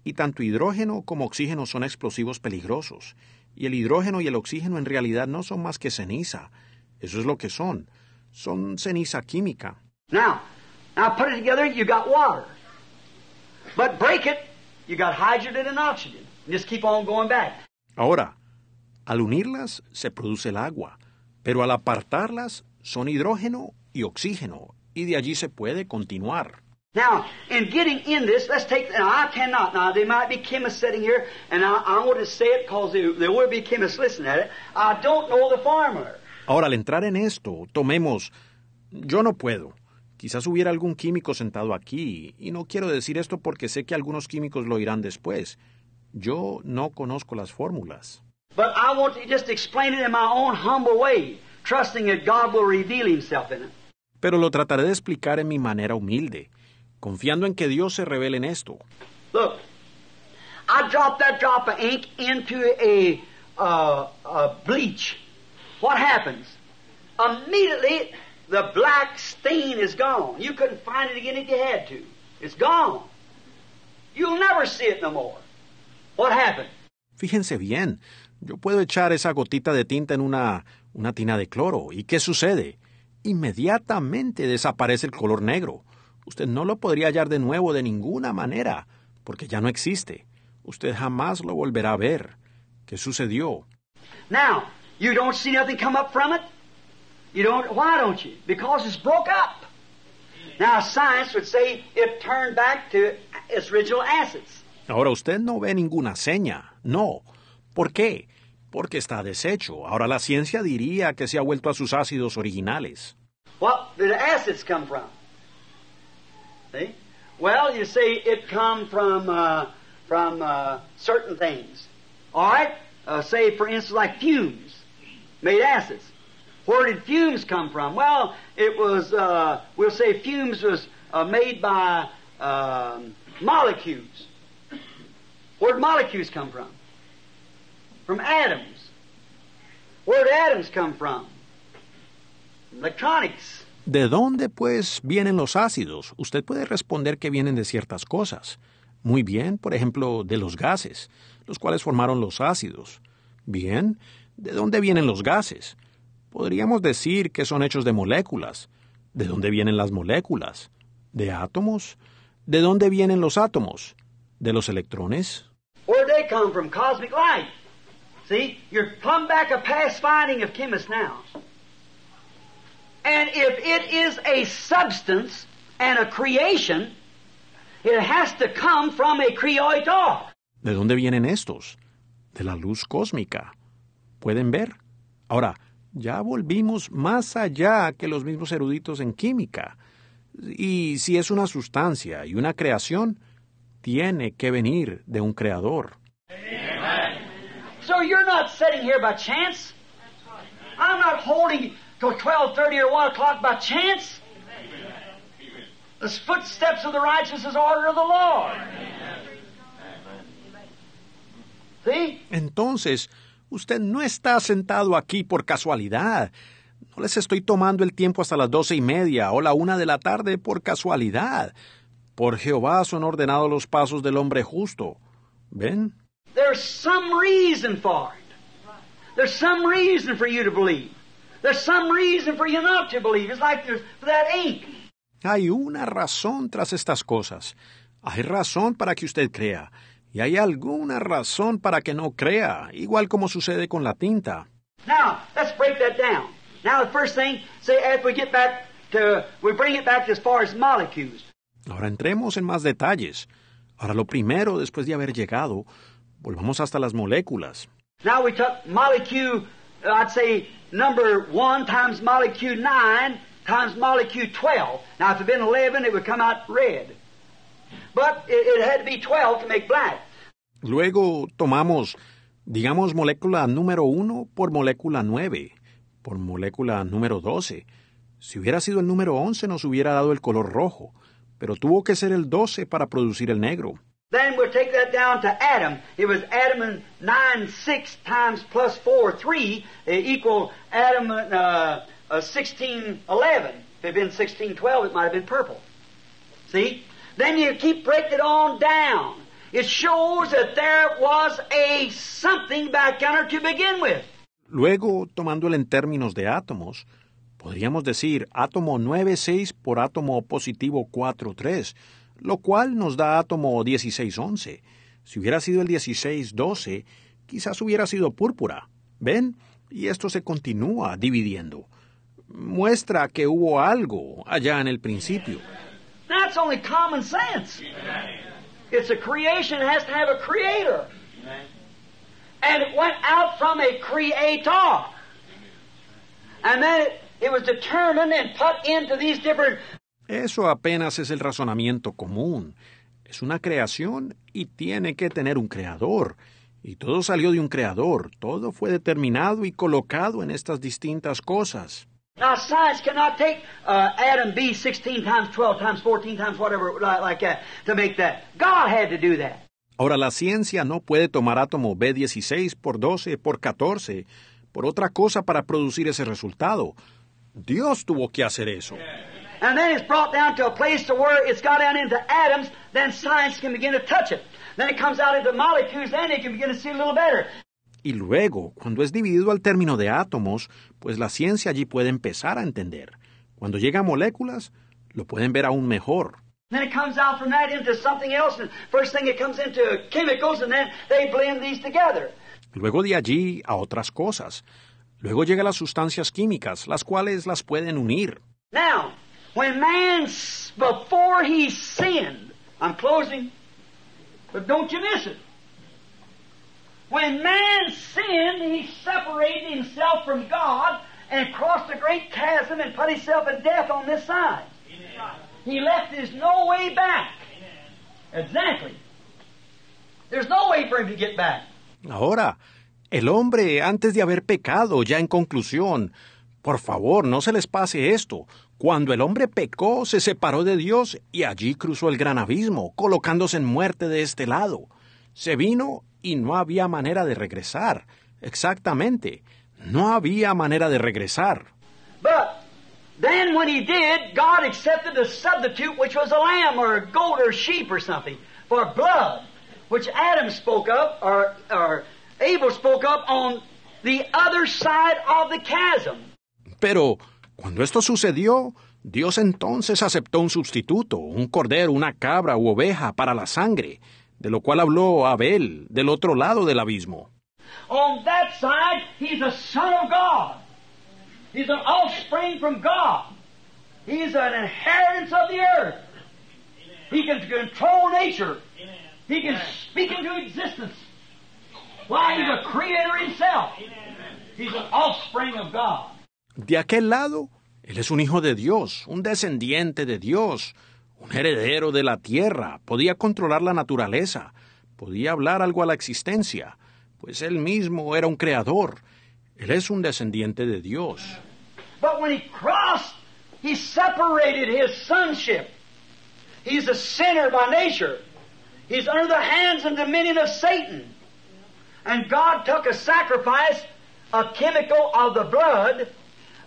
Speaker 1: Y tanto hidrógeno como oxígeno son explosivos peligrosos. Y el hidrógeno y el oxígeno en realidad no son más que ceniza. Eso es lo que son. Son ceniza química.
Speaker 2: Now, now put it together, you got water. But break it, you got hydrogen and oxygen. Just keep on going back.
Speaker 1: Ahora, al unirlas se produce el agua, pero al apartarlas son hidrógeno y oxígeno, y de allí se puede continuar.
Speaker 2: Now, in getting in this, let's take, now I cannot, now there might be chemists sitting here, and I, I want to say it because there, there will be chemists listening at it. I don't know the formula.
Speaker 1: Ahora, al entrar en esto, tomemos... Yo no puedo. Quizás hubiera algún químico sentado aquí, y no quiero decir esto porque sé que algunos químicos lo irán después. Yo no conozco las fórmulas.
Speaker 2: But I want to just explain it in my own humble way, trusting that God will reveal Himself in it.
Speaker 1: Pero lo trataré de explicar en mi manera humilde, confiando en que Dios se revele en esto.
Speaker 2: Look, I drop that drop of ink into a, uh, a bleach. What happens? Immediately, the black stain is gone. You couldn't find it again if you had to. It's gone. You'll never see it no more. What happened?
Speaker 1: Fíjense bien, yo puedo echar esa gotita de tinta en una, una tina de cloro. ¿Y qué sucede? Inmediatamente desaparece el color negro. Usted no lo podría hallar de nuevo de ninguna manera, porque ya no existe. Usted jamás lo volverá a ver. ¿Qué sucedió?
Speaker 2: Now, you don't see nothing come up from it? You don't, why don't you? Because it's broke up. Now, science would say it turned back to its original acids.
Speaker 1: Ahora usted no ve ninguna seña. No. ¿Por qué? Porque está deshecho. Ahora la ciencia diría que se ha vuelto a sus ácidos originales.
Speaker 2: What did the acids come from? See? Well, you see, it come from uh, from uh, certain things. All right. Uh, say, for instance, like fumes made acids. Where did fumes come from? Well, it was. Uh, we'll say fumes was uh, made by um, molecules. Where did molecules come from? From atoms. Where did atoms come from? Electronics.
Speaker 1: ¿De dónde, pues, vienen los ácidos? Usted puede responder que vienen de ciertas cosas. Muy bien, por ejemplo, de los gases, los cuales formaron los ácidos. Bien, ¿de dónde vienen los gases? Podríamos decir que son hechos de moléculas. ¿De dónde vienen las moléculas? ¿De átomos? ¿De dónde vienen los átomos? ¿De los electrones?
Speaker 2: Where'd they come from? Cosmic light. See, you're plumb back a past finding of chemists now. And if it is a substance and a creation, it has to come from a creator.
Speaker 1: ¿De dónde vienen estos? De la luz cósmica. ¿Pueden ver? Ahora, ya volvimos más allá que los mismos eruditos en química. Y si es una sustancia y una creación, tiene que venir de un creador.
Speaker 2: So you're not sitting here by chance. I'm not holding till 12.30 or 1 o'clock by chance. The footsteps of the righteous is order of the Lord. See?
Speaker 1: Entonces, usted no está sentado aquí por casualidad. No les estoy tomando el tiempo hasta las doce y media o la una de la tarde por casualidad. Por Jehová son ordenados los pasos del hombre justo. ¿Ven?
Speaker 2: There's some reason for it. There's some reason for you to believe. There's some reason for you not to believe. It's like there's that ink.
Speaker 1: Hay una razón tras estas cosas. Hay razón para que usted crea. Y hay alguna razón para que no crea, igual como sucede con la tinta.
Speaker 2: Now, let's break that down. Now, the first thing, say, if we get back to, we bring it back as far as molecules.
Speaker 1: Ahora entremos en más detalles. Ahora lo primero, después de haber llegado, volvamos hasta las moléculas.
Speaker 2: Now we took molecule, uh, I'd say number 1 times molecule 9 times molecule 12. Now, if it had been 11, it would come out red. But it, had to be 12 to make black.
Speaker 1: Luego tomamos, digamos, molécula número 1 por molécula 9, por molécula número 12. Si hubiera sido el número 11 nos hubiera dado el color rojo, pero tuvo que ser el 12 para producir el negro.
Speaker 2: Then we'll take that down to atom. It was atom and 9, 6 times plus 4, 3, uh, equal atom uh, uh, 16, 11. If it had been 16, 12, it might have been purple. See? Then you keep breaking it on down. It shows that there was a something back yonder to begin with.
Speaker 1: Luego, tomándolo en términos de átomos, podríamos decir átomo 9,6 por átomo positivo 4,3, lo cual nos da átomo 16,11. Si hubiera sido el 16,12, quizás hubiera sido púrpura. ¿Ven? Y esto se continúa dividiendo. Muestra que hubo algo allá en el principio.
Speaker 2: That's only common sense. It's a creation, it has to have a creator. And it went out from a creator. And then it, it was determined and put into these different
Speaker 1: Eso apenas es el razonamiento común. Es una creación y tiene que tener un creador. Y todo salió de un creador. Todo fue determinado y colocado en estas distintas cosas.
Speaker 2: Now, science cannot take uh, atom B 16 times, 12 times, 14 times, whatever, li- like that, to make that. God had to do that.
Speaker 1: Ahora, la ciencia no puede tomar átomo B16 por 12 por 14 por otra cosa para producir ese resultado. Dios tuvo que hacer eso.
Speaker 2: And then it's brought down to a place to where it's got down into atoms, then science can begin to touch it. Then it comes out into molecules, then they can begin to see a little better.
Speaker 1: Y luego, cuando es dividido al término de átomos, pues la ciencia allí puede empezar a entender. Cuando llega a moléculas, lo pueden ver aún mejor.
Speaker 2: Then it comes out from that into something else, and first thing it comes into chemicals, and then they blend these together.
Speaker 1: Luego de allí a otras cosas. Luego llega las sustancias químicas, las cuales las pueden unir.
Speaker 2: Now, when man, before he sinned, I'm closing, but don't you miss it. When man sinned, he separated himself from God and crossed a great chasm and put himself in death on this side. He left his no way back. Exactly. There's no way for him to get back.
Speaker 1: Ahora, el hombre, antes de haber pecado, ya en conclusión, por favor, no se les pase esto. Cuando el hombre pecó, se separó de Dios y allí cruzó el gran abismo, colocándose en muerte de este lado. Se vino y no había manera de regresar. Exactamente. No había manera de regresar.
Speaker 2: But then when he did, God accepted a substitute which was a lamb or a goat or sheep or something for blood, which Adam spoke of or, or Abel spoke of on the other side of the chasm.
Speaker 1: Pero, cuando esto sucedió, Dios entonces aceptó un sustituto, un cordero, una cabra u oveja para la sangre, de lo cual habló Abel, del otro lado del abismo.
Speaker 2: On that side, he's a son of God. He's an offspring from God. He's an inheritance of the earth. He can control nature. He can speak into existence. Why, he's a creator himself. He's an offspring of God.
Speaker 1: De aquel lado, Él es un hijo de Dios, un descendiente de Dios, un heredero de la tierra, podía controlar la naturaleza, podía hablar algo a la existencia, pues él mismo era un creador. Él es un descendiente de Dios.
Speaker 2: But when he crossed, he separated his sonship. He's a sinner by nature. He's under the hands and dominion of Satan. And God took a sacrifice, a chemical of the blood,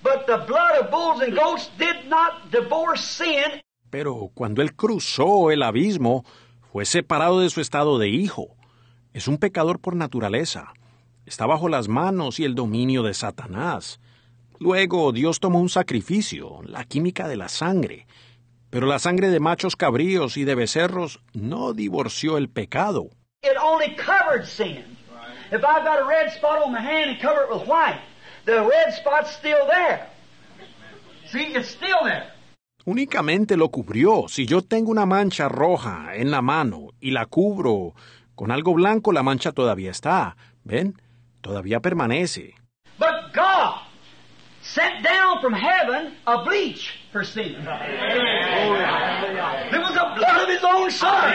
Speaker 2: but the blood of bulls and goats did not divorce sin.
Speaker 1: Pero cuando él cruzó el abismo, fue separado de su estado de hijo. Es un pecador por naturaleza. Está bajo las manos y el dominio de Satanás. Luego Dios tomó un sacrificio, la química de la sangre. Pero la sangre de machos cabríos y de becerros no divorció el pecado.
Speaker 2: It only covered sin. If I've got a red spot on my hand and cover it with white, the red spot's still there. See, it's still there.
Speaker 1: Únicamente lo cubrió. Si yo tengo una mancha roja en la mano y la cubro con algo blanco, la mancha todavía está. ¿Ven? Todavía permanece.
Speaker 2: But God sent down from heaven a bleach for sin. It was the blood of His own Son.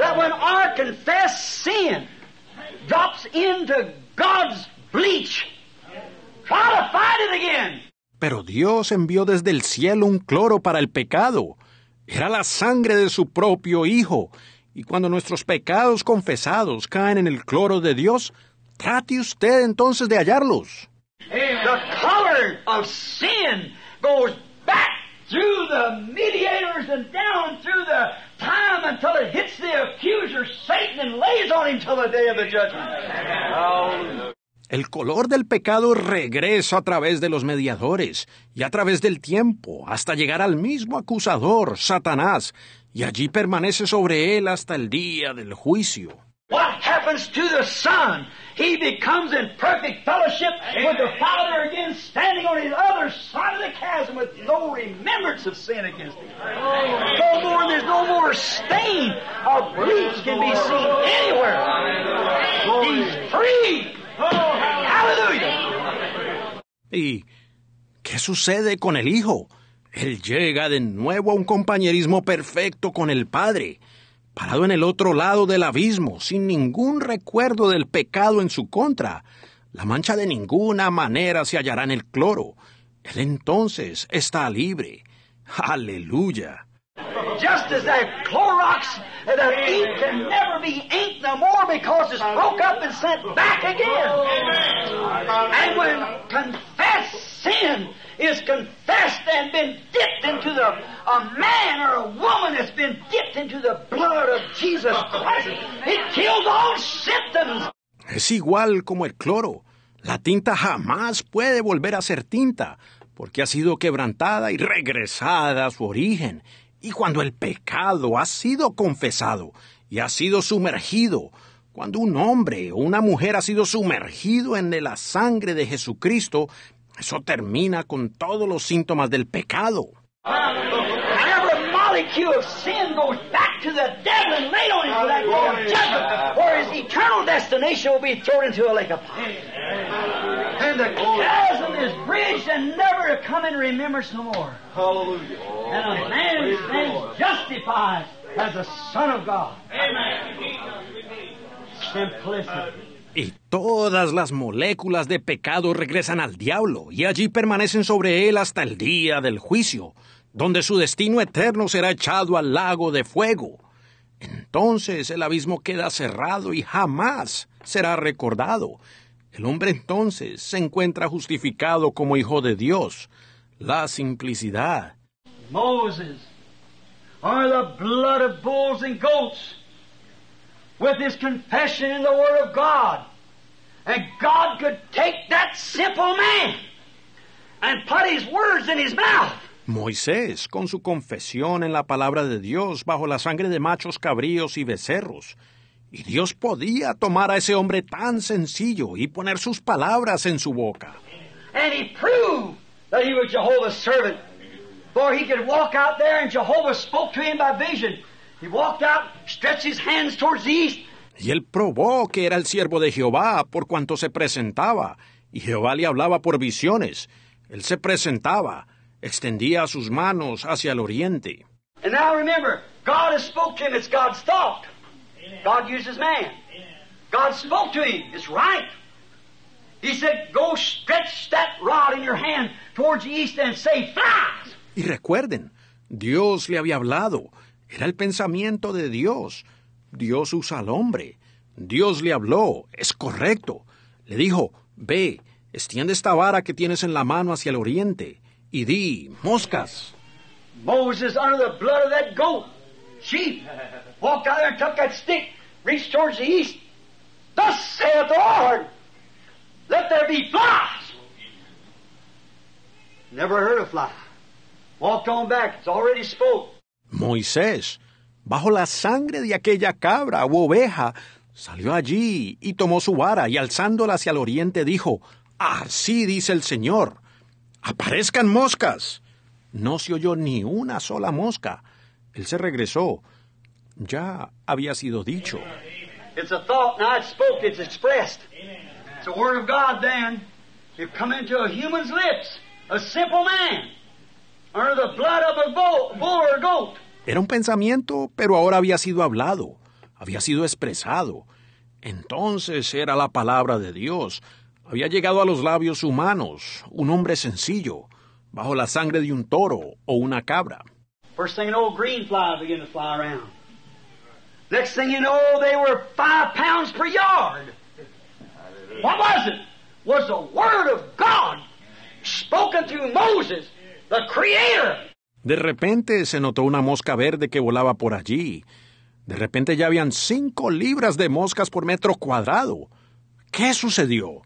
Speaker 2: That when our confessed sin drops into God's bleach, try to fight it again.
Speaker 1: Pero Dios envió desde el cielo un cloro para el pecado. Era la sangre de su propio Hijo. Y cuando nuestros pecados confesados caen en el cloro de Dios, trate usted entonces de hallarlos.
Speaker 2: The color of sin goes back through the mediators and down through the time until it hits the accuser, Satan, and lays on him till the day of the judgment.
Speaker 1: El color del pecado regresa a través de los mediadores y a través del tiempo hasta llegar al mismo acusador, Satanás, y allí permanece sobre él hasta el día del juicio.
Speaker 2: What happens to the Son? He becomes in perfect fellowship with the Father again, standing on his other side of the chasm with no remembrance of sin against him. No more, there's no more stain of bleach can be seen anywhere. He's free.
Speaker 1: ¿Y qué sucede con el Hijo? Él llega de nuevo a un compañerismo perfecto con el Padre, parado en el otro lado del abismo, sin ningún recuerdo del pecado en su contra. La mancha de ninguna manera se hallará en el cloro. Él entonces está libre. Aleluya.
Speaker 2: Just as that Clorox, that ink can never be ink no more because it's broke up and sent back again. And when confessed sin is confessed and been dipped into the a man or a woman that's been dipped into the blood of Jesus Christ, it kills all symptoms.
Speaker 1: Es igual como el cloro. La tinta jamás puede volver a ser tinta, porque ha sido quebrantada y regresada a su origen. Y cuando el pecado ha sido confesado y ha sido sumergido, cuando un hombre o una mujer ha sido sumergido en la sangre de Jesucristo, eso termina con todos los síntomas del pecado.
Speaker 2: Every molecule of sin goes back to the devil and laid on him for that day of judgment, where his eternal destination will be thrown into a lake of fire. And the chasm is bridged and never to come in remembrance no more.
Speaker 3: Hallelujah.
Speaker 2: And a man stands justified as a son of God. Simplicity.
Speaker 1: Y todas las moléculas de pecado regresan al diablo y allí permanecen sobre él hasta el día del juicio, donde su destino eterno será echado al lago de fuego. Entonces el abismo queda cerrado y jamás será recordado. El hombre entonces se encuentra justificado como hijo de Dios. La simplicidad.
Speaker 2: Moses, or the blood of bulls and goats, with his confession in the Word of God. And God could take that simple man and put his words in his mouth.
Speaker 1: Moisés, con su confesión en la palabra de Dios bajo la sangre de machos cabríos y becerros. Y Dios podía tomar a ese hombre tan sencillo y poner sus palabras en su boca.
Speaker 2: And he proved that he was Jehovah's servant. For he could walk out there and Jehovah spoke to him by vision. He walked out, stretched his hands towards the east,
Speaker 1: Y él probó que era el siervo de Jehová por cuanto se presentaba, y Jehová le hablaba por visiones. Él se presentaba, extendía sus manos hacia el oriente.
Speaker 2: And now remember, God has spoke to him. It's God's thought. God uses man. God spoke to him. It's right. He said, Go stretch that rod in your hand towards the east and say, Flies!
Speaker 1: Y recuerden, Dios le había hablado. Era el pensamiento de Dios. Dios usa al hombre. Dios le habló. Es correcto. Le dijo, Ve, extiende esta vara que tienes en la mano hacia el oriente y di, moscas.
Speaker 2: Moses, under the blood of that goat, sheep, walked out there and took that stick, reached towards the east. Thus saith the Lord, let there be flies. Never heard a fly. Walked on back. It's already spoke.
Speaker 1: Moisés, bajo la sangre de aquella cabra u oveja, salió allí y tomó su vara y alzándola hacia el oriente dijo, Así dice el Señor, aparezcan moscas. No se oyó ni una sola mosca. Él se regresó. Ya había sido dicho.
Speaker 2: It's a thought, now it's spoke, it's expressed. It's a word of God then. It come into a human's lips, a simple man, under the blood of a bull, bull or goat.
Speaker 1: Era un pensamiento, pero ahora había sido hablado, había sido expresado. Entonces era la palabra de Dios. Había llegado a los labios humanos, un hombre sencillo, bajo la sangre de un toro o una cabra.
Speaker 2: First thing you know, green flies begin to fly around. Next thing you know, they were five pounds per yard. What was it? Was the Word of God spoken through Moses, the Creator.
Speaker 1: De repente se notó una mosca verde que volaba por allí. De repente ya habían cinco libras de moscas por metro cuadrado. ¿Qué sucedió?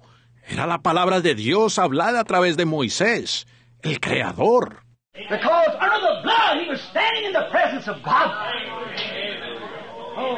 Speaker 1: Era la palabra de Dios hablada a través de Moisés, el Creador.
Speaker 2: Because under the blood he was standing in the presence of God. Oh,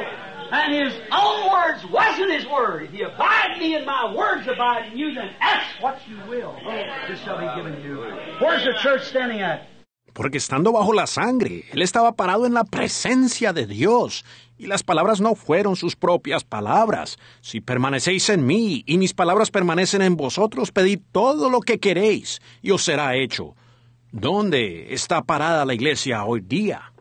Speaker 2: and his own words wasn't his word. If you abide me and my words abide in you, then ask what you will. Oh, this shall be given you. Where's the church standing at?
Speaker 1: Porque estando bajo la sangre, él estaba parado en la presencia de Dios, y las palabras no fueron sus propias palabras. Si permanecéis en mí y mis palabras permanecen en vosotros, pedid todo lo que queréis, y os será hecho. ¿Dónde está parada la iglesia hoy día?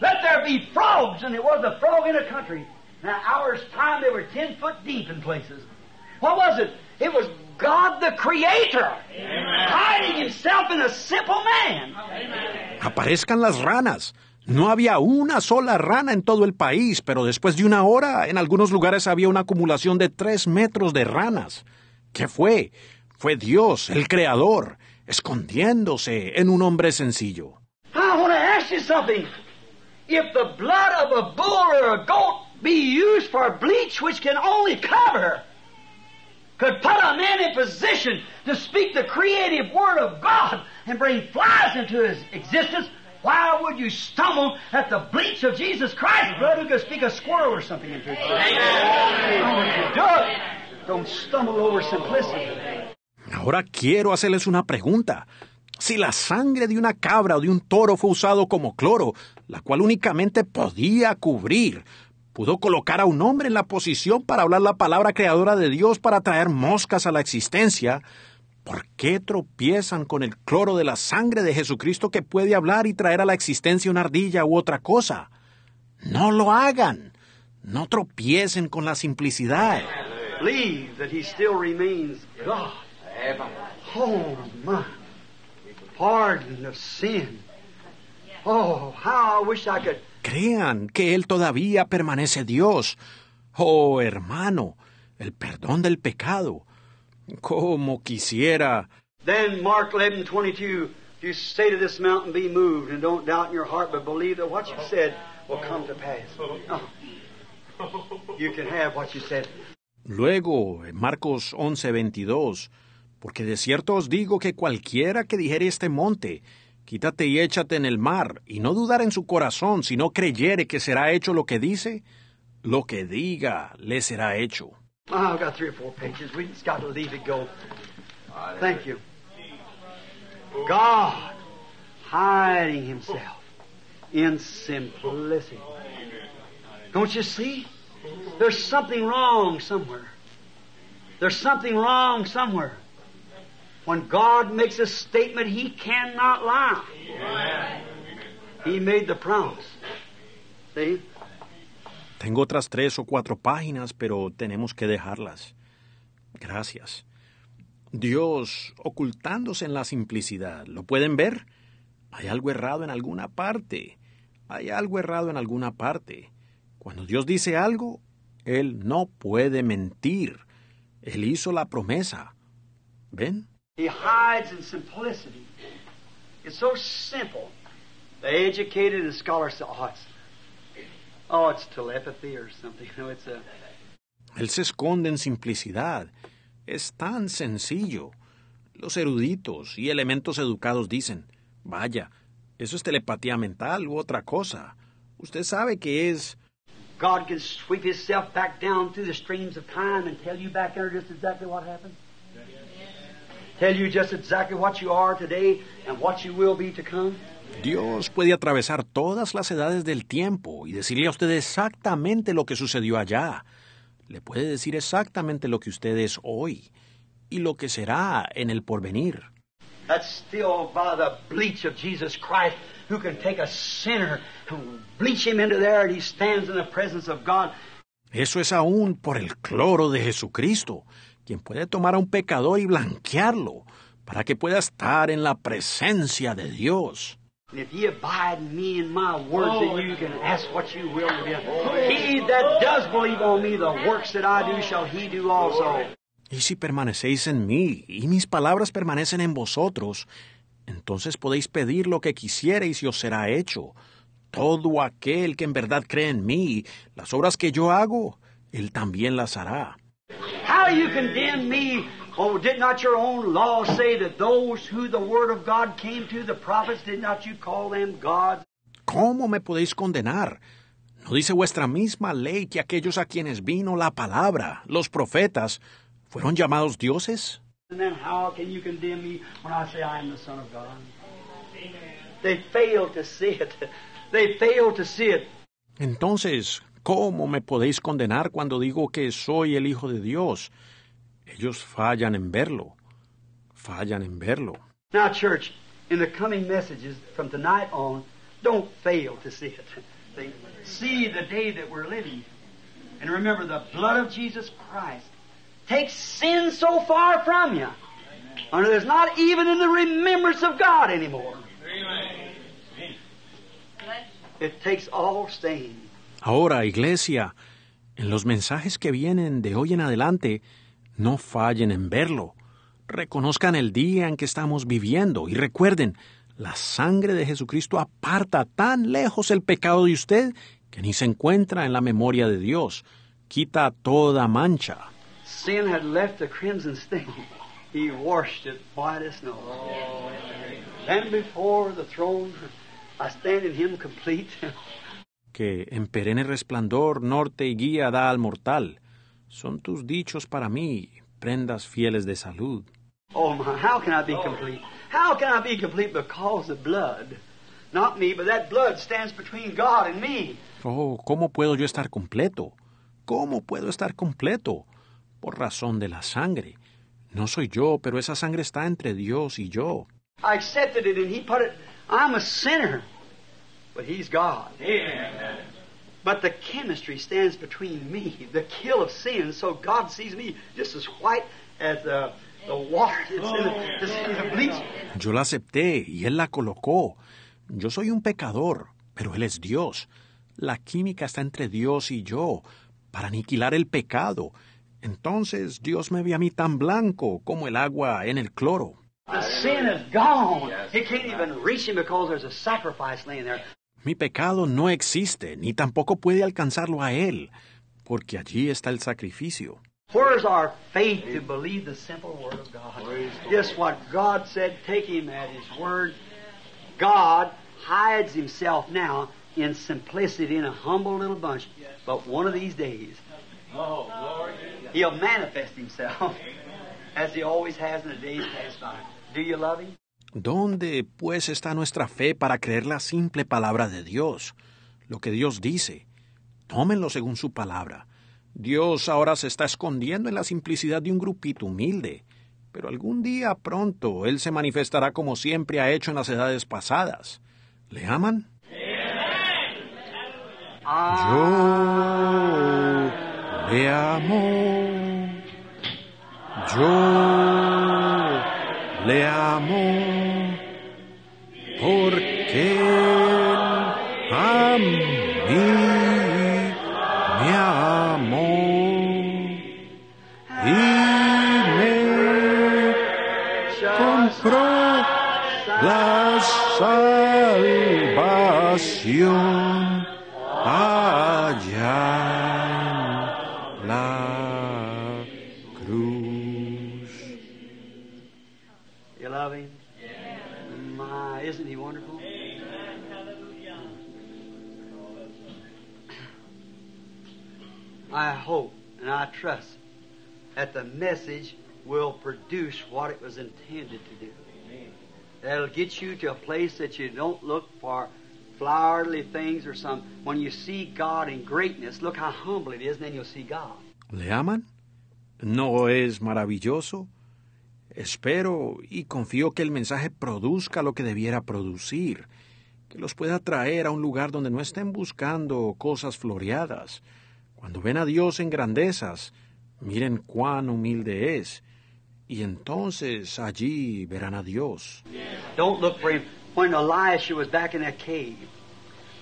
Speaker 2: Let there be frogs, and there was a frog in a country. Now, hours time, they were ten foot deep in places. What was it? It was God the Creator hiding Himself in a simple man.
Speaker 1: Aparezcan las ranas. No había una sola rana en todo el país, pero después de una hora, en algunos lugares había una acumulación de tres metros de ranas. ¿Qué fue? Fue Dios, el Creador, escondiéndose en un hombre sencillo.
Speaker 2: I want to ask you something. If the blood of a bull or a goat be used for bleach, which can only cover, could put a man in position to speak the creative word of God and bring flies into his existence, why would you stumble at the bleach of Jesus Christ's blood who could speak a squirrel or something into existence? Don't do it. Don't stumble over simplicity.
Speaker 1: Ahora quiero hacerles una pregunta. Si la sangre de una cabra o de un toro fue usado como cloro, la cual únicamente podía cubrir, pudo colocar a un hombre en la posición para hablar la palabra creadora de Dios para traer moscas a la existencia, ¿por qué tropiezan con el cloro de la sangre de Jesucristo que puede hablar y traer a la existencia una ardilla u otra cosa? No lo hagan. No tropiecen con la simplicidad.
Speaker 2: Believe that he still remains God. Oh, my. Pardon of sin. Oh, how I wish I could.
Speaker 1: Crean que Él todavía permanece Dios. Oh, hermano, el perdón del pecado. Como quisiera.
Speaker 2: Then Mark 11, 22, you say to this mountain, be moved, and don't doubt in your heart, but believe that what you said will come to pass. Oh. You can have what you said.
Speaker 1: Luego, en Marcos 11, 22, porque de cierto os digo que cualquiera que dijere este monte, quítate y échate en el mar, y no dudar en su corazón, sino creyere que será hecho lo que dice, lo que diga le será hecho.
Speaker 2: Oh, I've got three or four pages. We just got to leave it go. Thank you. God hiding himself in simplicity. Don't you see? There's something wrong somewhere. There's something wrong somewhere. When God makes a statement, He cannot lie. He made the promise. See?
Speaker 1: Tengo otras tres o cuatro páginas, pero tenemos que dejarlas. Gracias. Dios ocultándose en la simplicidad. ¿Lo pueden ver? Hay algo errado en alguna parte. Hay algo errado en alguna parte. Cuando Dios dice algo, Él no puede mentir. Él hizo la promesa. ¿Ven?
Speaker 2: He hides in simplicity. It's so simple. The educated and scholars oh, it's, oh, it's telepathy or something. No, it's a,
Speaker 1: Él se esconde en simplicidad. Es tan sencillo. Los eruditos y elementos educados dicen, vaya, eso es telepatía mental u otra cosa. Usted sabe que es...
Speaker 2: God can sweep Himself back down through the streams of time and tell you back there just exactly what happened. Tell you just exactly what you are today and what you will be to come.
Speaker 1: Dios puede atravesar todas las edades del tiempo y decirle a usted exactamente lo que sucedió allá. Le puede decir exactamente lo que usted es hoy y lo que será en el porvenir.
Speaker 2: That's still by the bleach of Jesus Christ, who can take a sinner and bleach him into there, and he stands in the presence of God.
Speaker 1: Eso es aún por el cloro de Jesucristo, quien puede tomar a un pecador y blanquearlo para que pueda estar en la presencia de Dios.
Speaker 2: And if ye abide in me and my words, then you can ask what you will of him. He that does believe on me, the works that I do shall he do also.
Speaker 1: Y si permanecéis en mí y mis palabras permanecen en vosotros, entonces podéis pedir lo que quisiereis y os será hecho. Todo aquel que en verdad cree en mí, las obras que yo hago, él también las hará.
Speaker 2: How you condemn me? Oh, did not your own law say that those who the word of God came to, the prophets, did not you call them gods?
Speaker 1: ¿Cómo me podéis condenar? ¿No dice vuestra misma ley que aquellos a quienes vino la palabra, los profetas, fueron llamados dioses?
Speaker 2: And then how can you condemn me when I say I am the Son of God? They fail to see it. They fail to see it.
Speaker 1: Entonces, ¿cómo me podéis condenar cuando digo que soy el Hijo de Dios? Ellos fallan en verlo. Fallan en verlo.
Speaker 2: Now, church, in the coming messages from tonight on, don't fail to see it. See, see the day that we're living. And remember, the blood of Jesus Christ takes sin so far from you. And there's not even in the remembrance of God anymore. It takes all stain.
Speaker 1: Ahora, iglesia, en los mensajes que vienen de hoy en adelante, no fallen en verlo. Reconozcan el día en que estamos viviendo y recuerden, la sangre de Jesucristo aparta tan lejos el pecado de usted que ni se encuentra en la memoria de Dios. Quita toda mancha.
Speaker 2: Sin had left the crimson stain. He washed it white as snow. Then before the throne, I stand in Him complete.
Speaker 1: que en perenne resplandor norte y guía da al mortal. Son tus dichos para mí, prendas fieles de salud.
Speaker 2: Oh my, how can I be complete? How can I be complete because of blood? Not me, but that blood stands between God and me.
Speaker 1: Oh, ¿cómo puedo yo estar completo? ¿Cómo puedo estar completo? Por razón de la sangre. No soy yo, pero esa sangre está entre Dios y yo.
Speaker 2: I accepted it and He put it, I'm a sinner, but He's God. But the chemistry stands between me, the kill of sin, so God sees me just as white as the, the water that's in the, the, the bleach.
Speaker 1: Yo la acepté y Él la colocó. Yo soy un pecador, pero Él es Dios. La química está entre Dios y yo, para aniquilar el pecado. Entonces Dios me ve a mí tan blanco como el agua en el cloro.
Speaker 2: The sin is gone. He can't even reach Him because there's a sacrifice laying there.
Speaker 1: Mi pecado no existe, ni tampoco puede alcanzarlo a Él, porque allí está el sacrificio.
Speaker 2: Where's our faith to believe the simple Word of God? Just what God said, take Him at His Word. God hides Himself now in simplicity in a humble little bunch. But one of these days, He'll manifest Himself as He always has in the days past by. Do you love Him?
Speaker 1: ¿Dónde, pues, está nuestra fe para creer la simple palabra de Dios? Lo que Dios dice. Tómenlo según su palabra. Dios ahora se está escondiendo en la simplicidad de un grupito humilde, pero algún día pronto Él se manifestará como siempre ha hecho en las edades pasadas. ¿Le aman? Yo le amo. Yo le amo porque él a mí me amó y me compró la salvación
Speaker 2: hope and I trust that the message will produce what it was intended to do. That'll get you to a place that you don't look for flowery things or some. When you see God in greatness, look how humble it is, and then you'll see God.
Speaker 1: ¿Le aman? ¿No es maravilloso? Espero y confío que el mensaje produzca lo que debiera producir, que los pueda traer a un lugar donde no estén buscando cosas floreadas. Cuando ven a Dios en grandezas, miren cuán humilde es, y entonces allí verán a Dios.
Speaker 2: Don't look for him. When Elisha was back in that cave,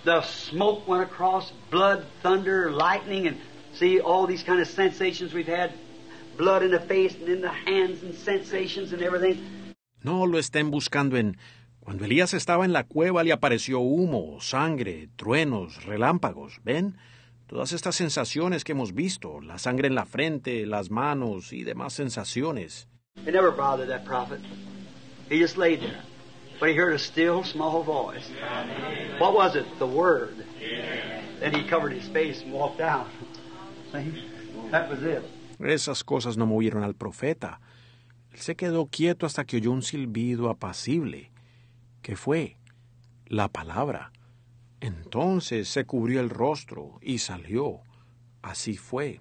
Speaker 2: the smoke went across, blood, thunder, lightning, and see all these kind of sensations we've had blood in the face and in the hands and sensations and everything.
Speaker 1: No lo estén buscando en... Cuando Elías estaba en la cueva le apareció humo, sangre, truenos, relámpagos. ¿Ven? Todas estas sensaciones que hemos visto, la sangre en la frente, las manos y demás sensaciones.
Speaker 2: It never bothered that prophet. He just laid there. But he heard a still small voice. What was it? The Word. Then he covered his face and walked out. That was it.
Speaker 1: Esas cosas no movieron al profeta. Él se quedó quieto hasta que oyó un silbido apacible. ¿Qué fue? La palabra. Entonces se cubrió el rostro y salió. Así fue.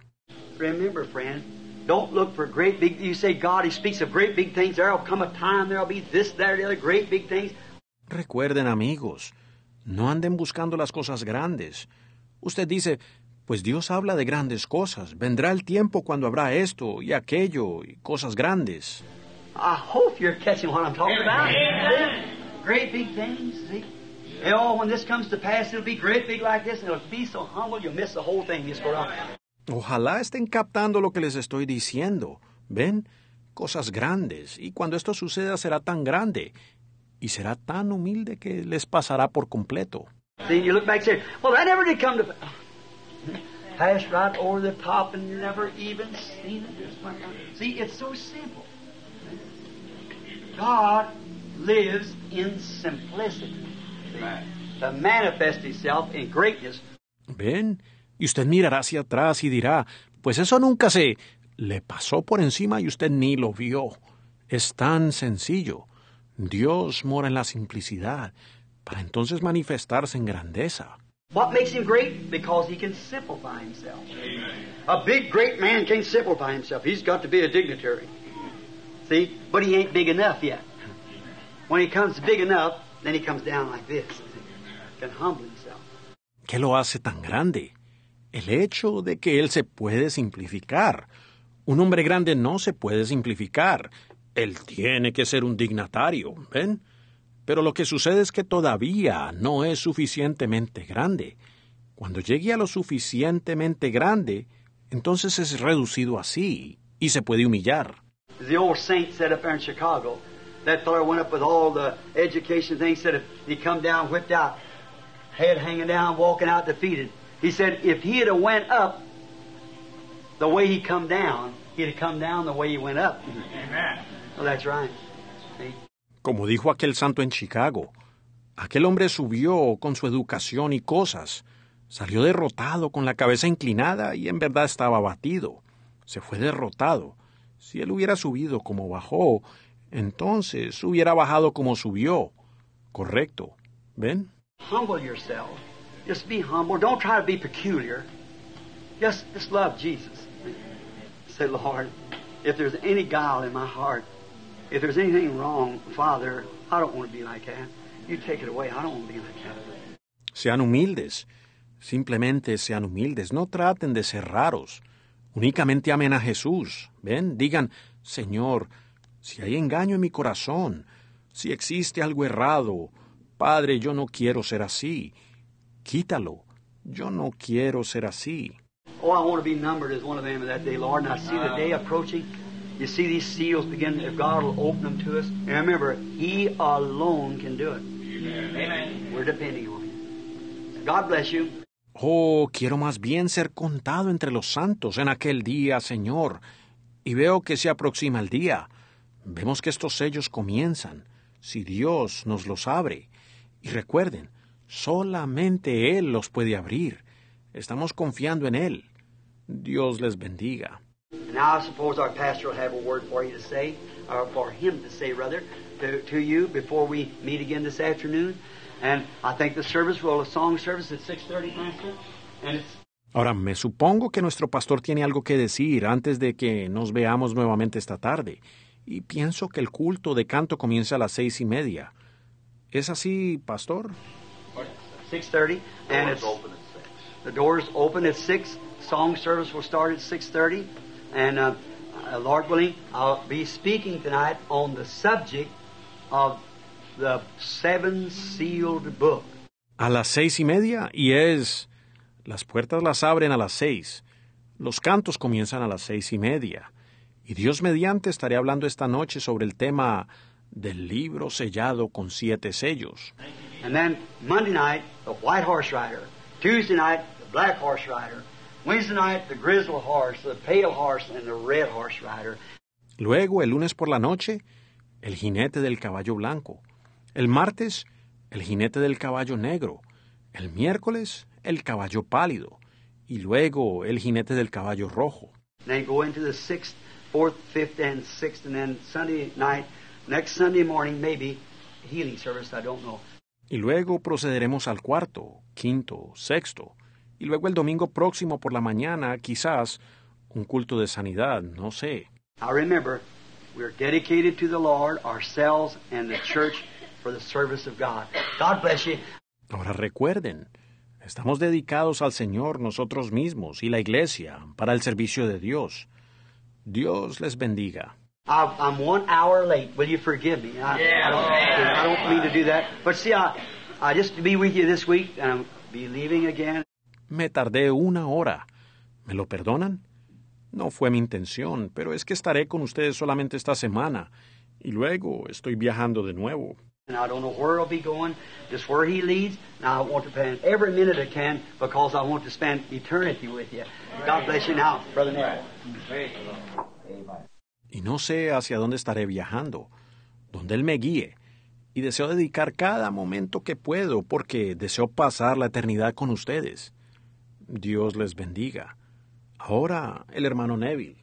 Speaker 2: Remember, friend, don't look for great big. You say God, He speaks of great big things. There'll come a time there'll be this, that, or the other, great big things.
Speaker 1: Recuerden, amigos, no anden buscando las cosas grandes. Usted dice, pues Dios habla de grandes cosas. Vendrá el tiempo cuando habrá esto y aquello y cosas grandes.
Speaker 2: I hope you're catching what I'm talking about. Great big things, see? And oh, when this comes to pass, it'll be great big like this, and it'll be so humble you'll miss the whole thing.
Speaker 1: Ojalá estén captando lo que les estoy diciendo. ¿Ven? Cosas grandes. Y cuando esto suceda será tan grande. Y será tan humilde que les pasará por completo.
Speaker 2: See, you look back and say, well, that never did come to pass right over the top and never even seen it. See, it's so simple. God lives in simplicity. To manifest Himself in greatness.
Speaker 1: ¿Ven? Y usted mirará hacia atrás y dirá, pues eso nunca se... le pasó por encima y usted ni lo vio. Es tan sencillo. Dios mora en la simplicidad, para entonces manifestarse en grandeza.
Speaker 2: What makes him great? Because he can simplify himself. A big, great man can't simplify himself. He's got to be a dignitary. See? But he ain't big enough yet. When he comes big enough, then he comes down like this. Can humble himself.
Speaker 1: ¿Qué lo hace tan grande? El hecho de que él se puede simplificar. Un hombre grande no se puede simplificar. Él tiene que ser un dignatario, ¿ven? Pero lo que sucede es que todavía no es suficientemente grande. Cuando llegue a lo suficientemente grande, entonces es reducido así y se puede humillar.
Speaker 2: The old saint said up there in Chicago, that fellow went up with all the education things, said if he come down whipped out, head hanging down, walking out defeated. He said if he'd have went up the way he come down, he'd have come down the way he went up.
Speaker 3: Amen.
Speaker 2: Well, that's right. See?
Speaker 1: Como dijo aquel santo en Chicago, aquel hombre subió con su educación y cosas, salió derrotado con la cabeza inclinada y en verdad estaba abatido. Se fue derrotado. Si él hubiera subido como bajó, entonces hubiera bajado como subió. Correcto. ¿Ven?
Speaker 2: Humble yourself. Just be humble. Don't try to be peculiar. Just, just love Jesus. Say, Lord, if there's any guile in my heart, if there's anything wrong, Father, I don't want to be like that. You take it away. I don't want to be like that.
Speaker 1: Sean humildes. Simplemente sean humildes. No traten de ser raros. Únicamente amen a Jesús. Ven, digan, Señor, si hay engaño en mi corazón, si existe algo errado, Padre, yo no quiero ser así. Quítalo. Yo no quiero ser así.
Speaker 2: Oh, I want to be numbered as one of them that day, Lord. And I see the day approaching. You see these seals begin, if God will open them to us. And remember, He alone can do it. Amen. We're depending on Him. God bless you.
Speaker 1: Oh, quiero más bien ser contado entre los santos en aquel día, Señor. Y veo que se aproxima el día. Vemos que estos sellos comienzan, si Dios nos los abre. Y recuerden, solamente Él los puede abrir. Estamos confiando en Él. Dios les bendiga.
Speaker 2: Now I suppose our pastor will have a word for you to say, or for him to say rather, to, to you before we meet again this afternoon. And I think the service will, a song service at 6.30, Pastor. And it's
Speaker 1: Ahora, me supongo que nuestro pastor tiene algo que decir antes de que nos veamos nuevamente esta tarde. Y pienso que el culto de canto comienza a las seis y media. ¿Es así, pastor?
Speaker 2: 6.30. And it's, the doors open at 6. Song service will start at 6.30. And uh, uh, Lord willing, I'll be speaking tonight on the subject of the seven sealed book.
Speaker 1: A las seis y media y es... Las puertas las abren a las seis. Los cantos comienzan a las seis y media. Y Dios mediante estaré hablando esta noche sobre el tema del libro sellado con siete sellos.
Speaker 2: And then Monday night, the white horse rider. Tuesday night, the black horse rider. Wednesday night, the grizzle horse, the pale horse, and the red horse rider.
Speaker 1: Luego, el lunes por la noche, el jinete del caballo blanco. El martes, el jinete del caballo negro. El miércoles, el caballo pálido. Y luego, el jinete del caballo rojo.
Speaker 2: And then go into the sixth, fourth, fifth, and sixth, and then Sunday night, next Sunday morning, maybe healing service, I don't know.
Speaker 1: Y luego procederemos al cuarto, quinto, sexto. Y luego el domingo próximo por la mañana, quizás, un culto de sanidad, no sé.
Speaker 2: Now remember, we're dedicated to the Lord, ourselves, and the church for the service of God. God bless you.
Speaker 1: Ahora recuerden, estamos dedicados al Señor nosotros mismos y la Iglesia para el servicio de Dios. Dios les bendiga.
Speaker 2: I, I'm one hour late. Will you forgive me? I, I, don't, I don't mean to do that. But see, I, I just to be with you this week, and I'll be leaving again.
Speaker 1: Me tardé una hora. ¿Me lo perdonan? No fue mi intención, pero es que estaré con ustedes solamente esta semana y luego estoy viajando de nuevo.
Speaker 2: And I don't know where I'll be going, just where He leads. Now I want to spend every minute I can because I want to spend eternity with you. God bless you now, Brother Neville.
Speaker 1: Y no sé hacia dónde estaré viajando, donde Él me guíe, y deseo dedicar cada momento que puedo porque deseo pasar la eternidad con ustedes. Dios les bendiga. Ahora el hermano Neville.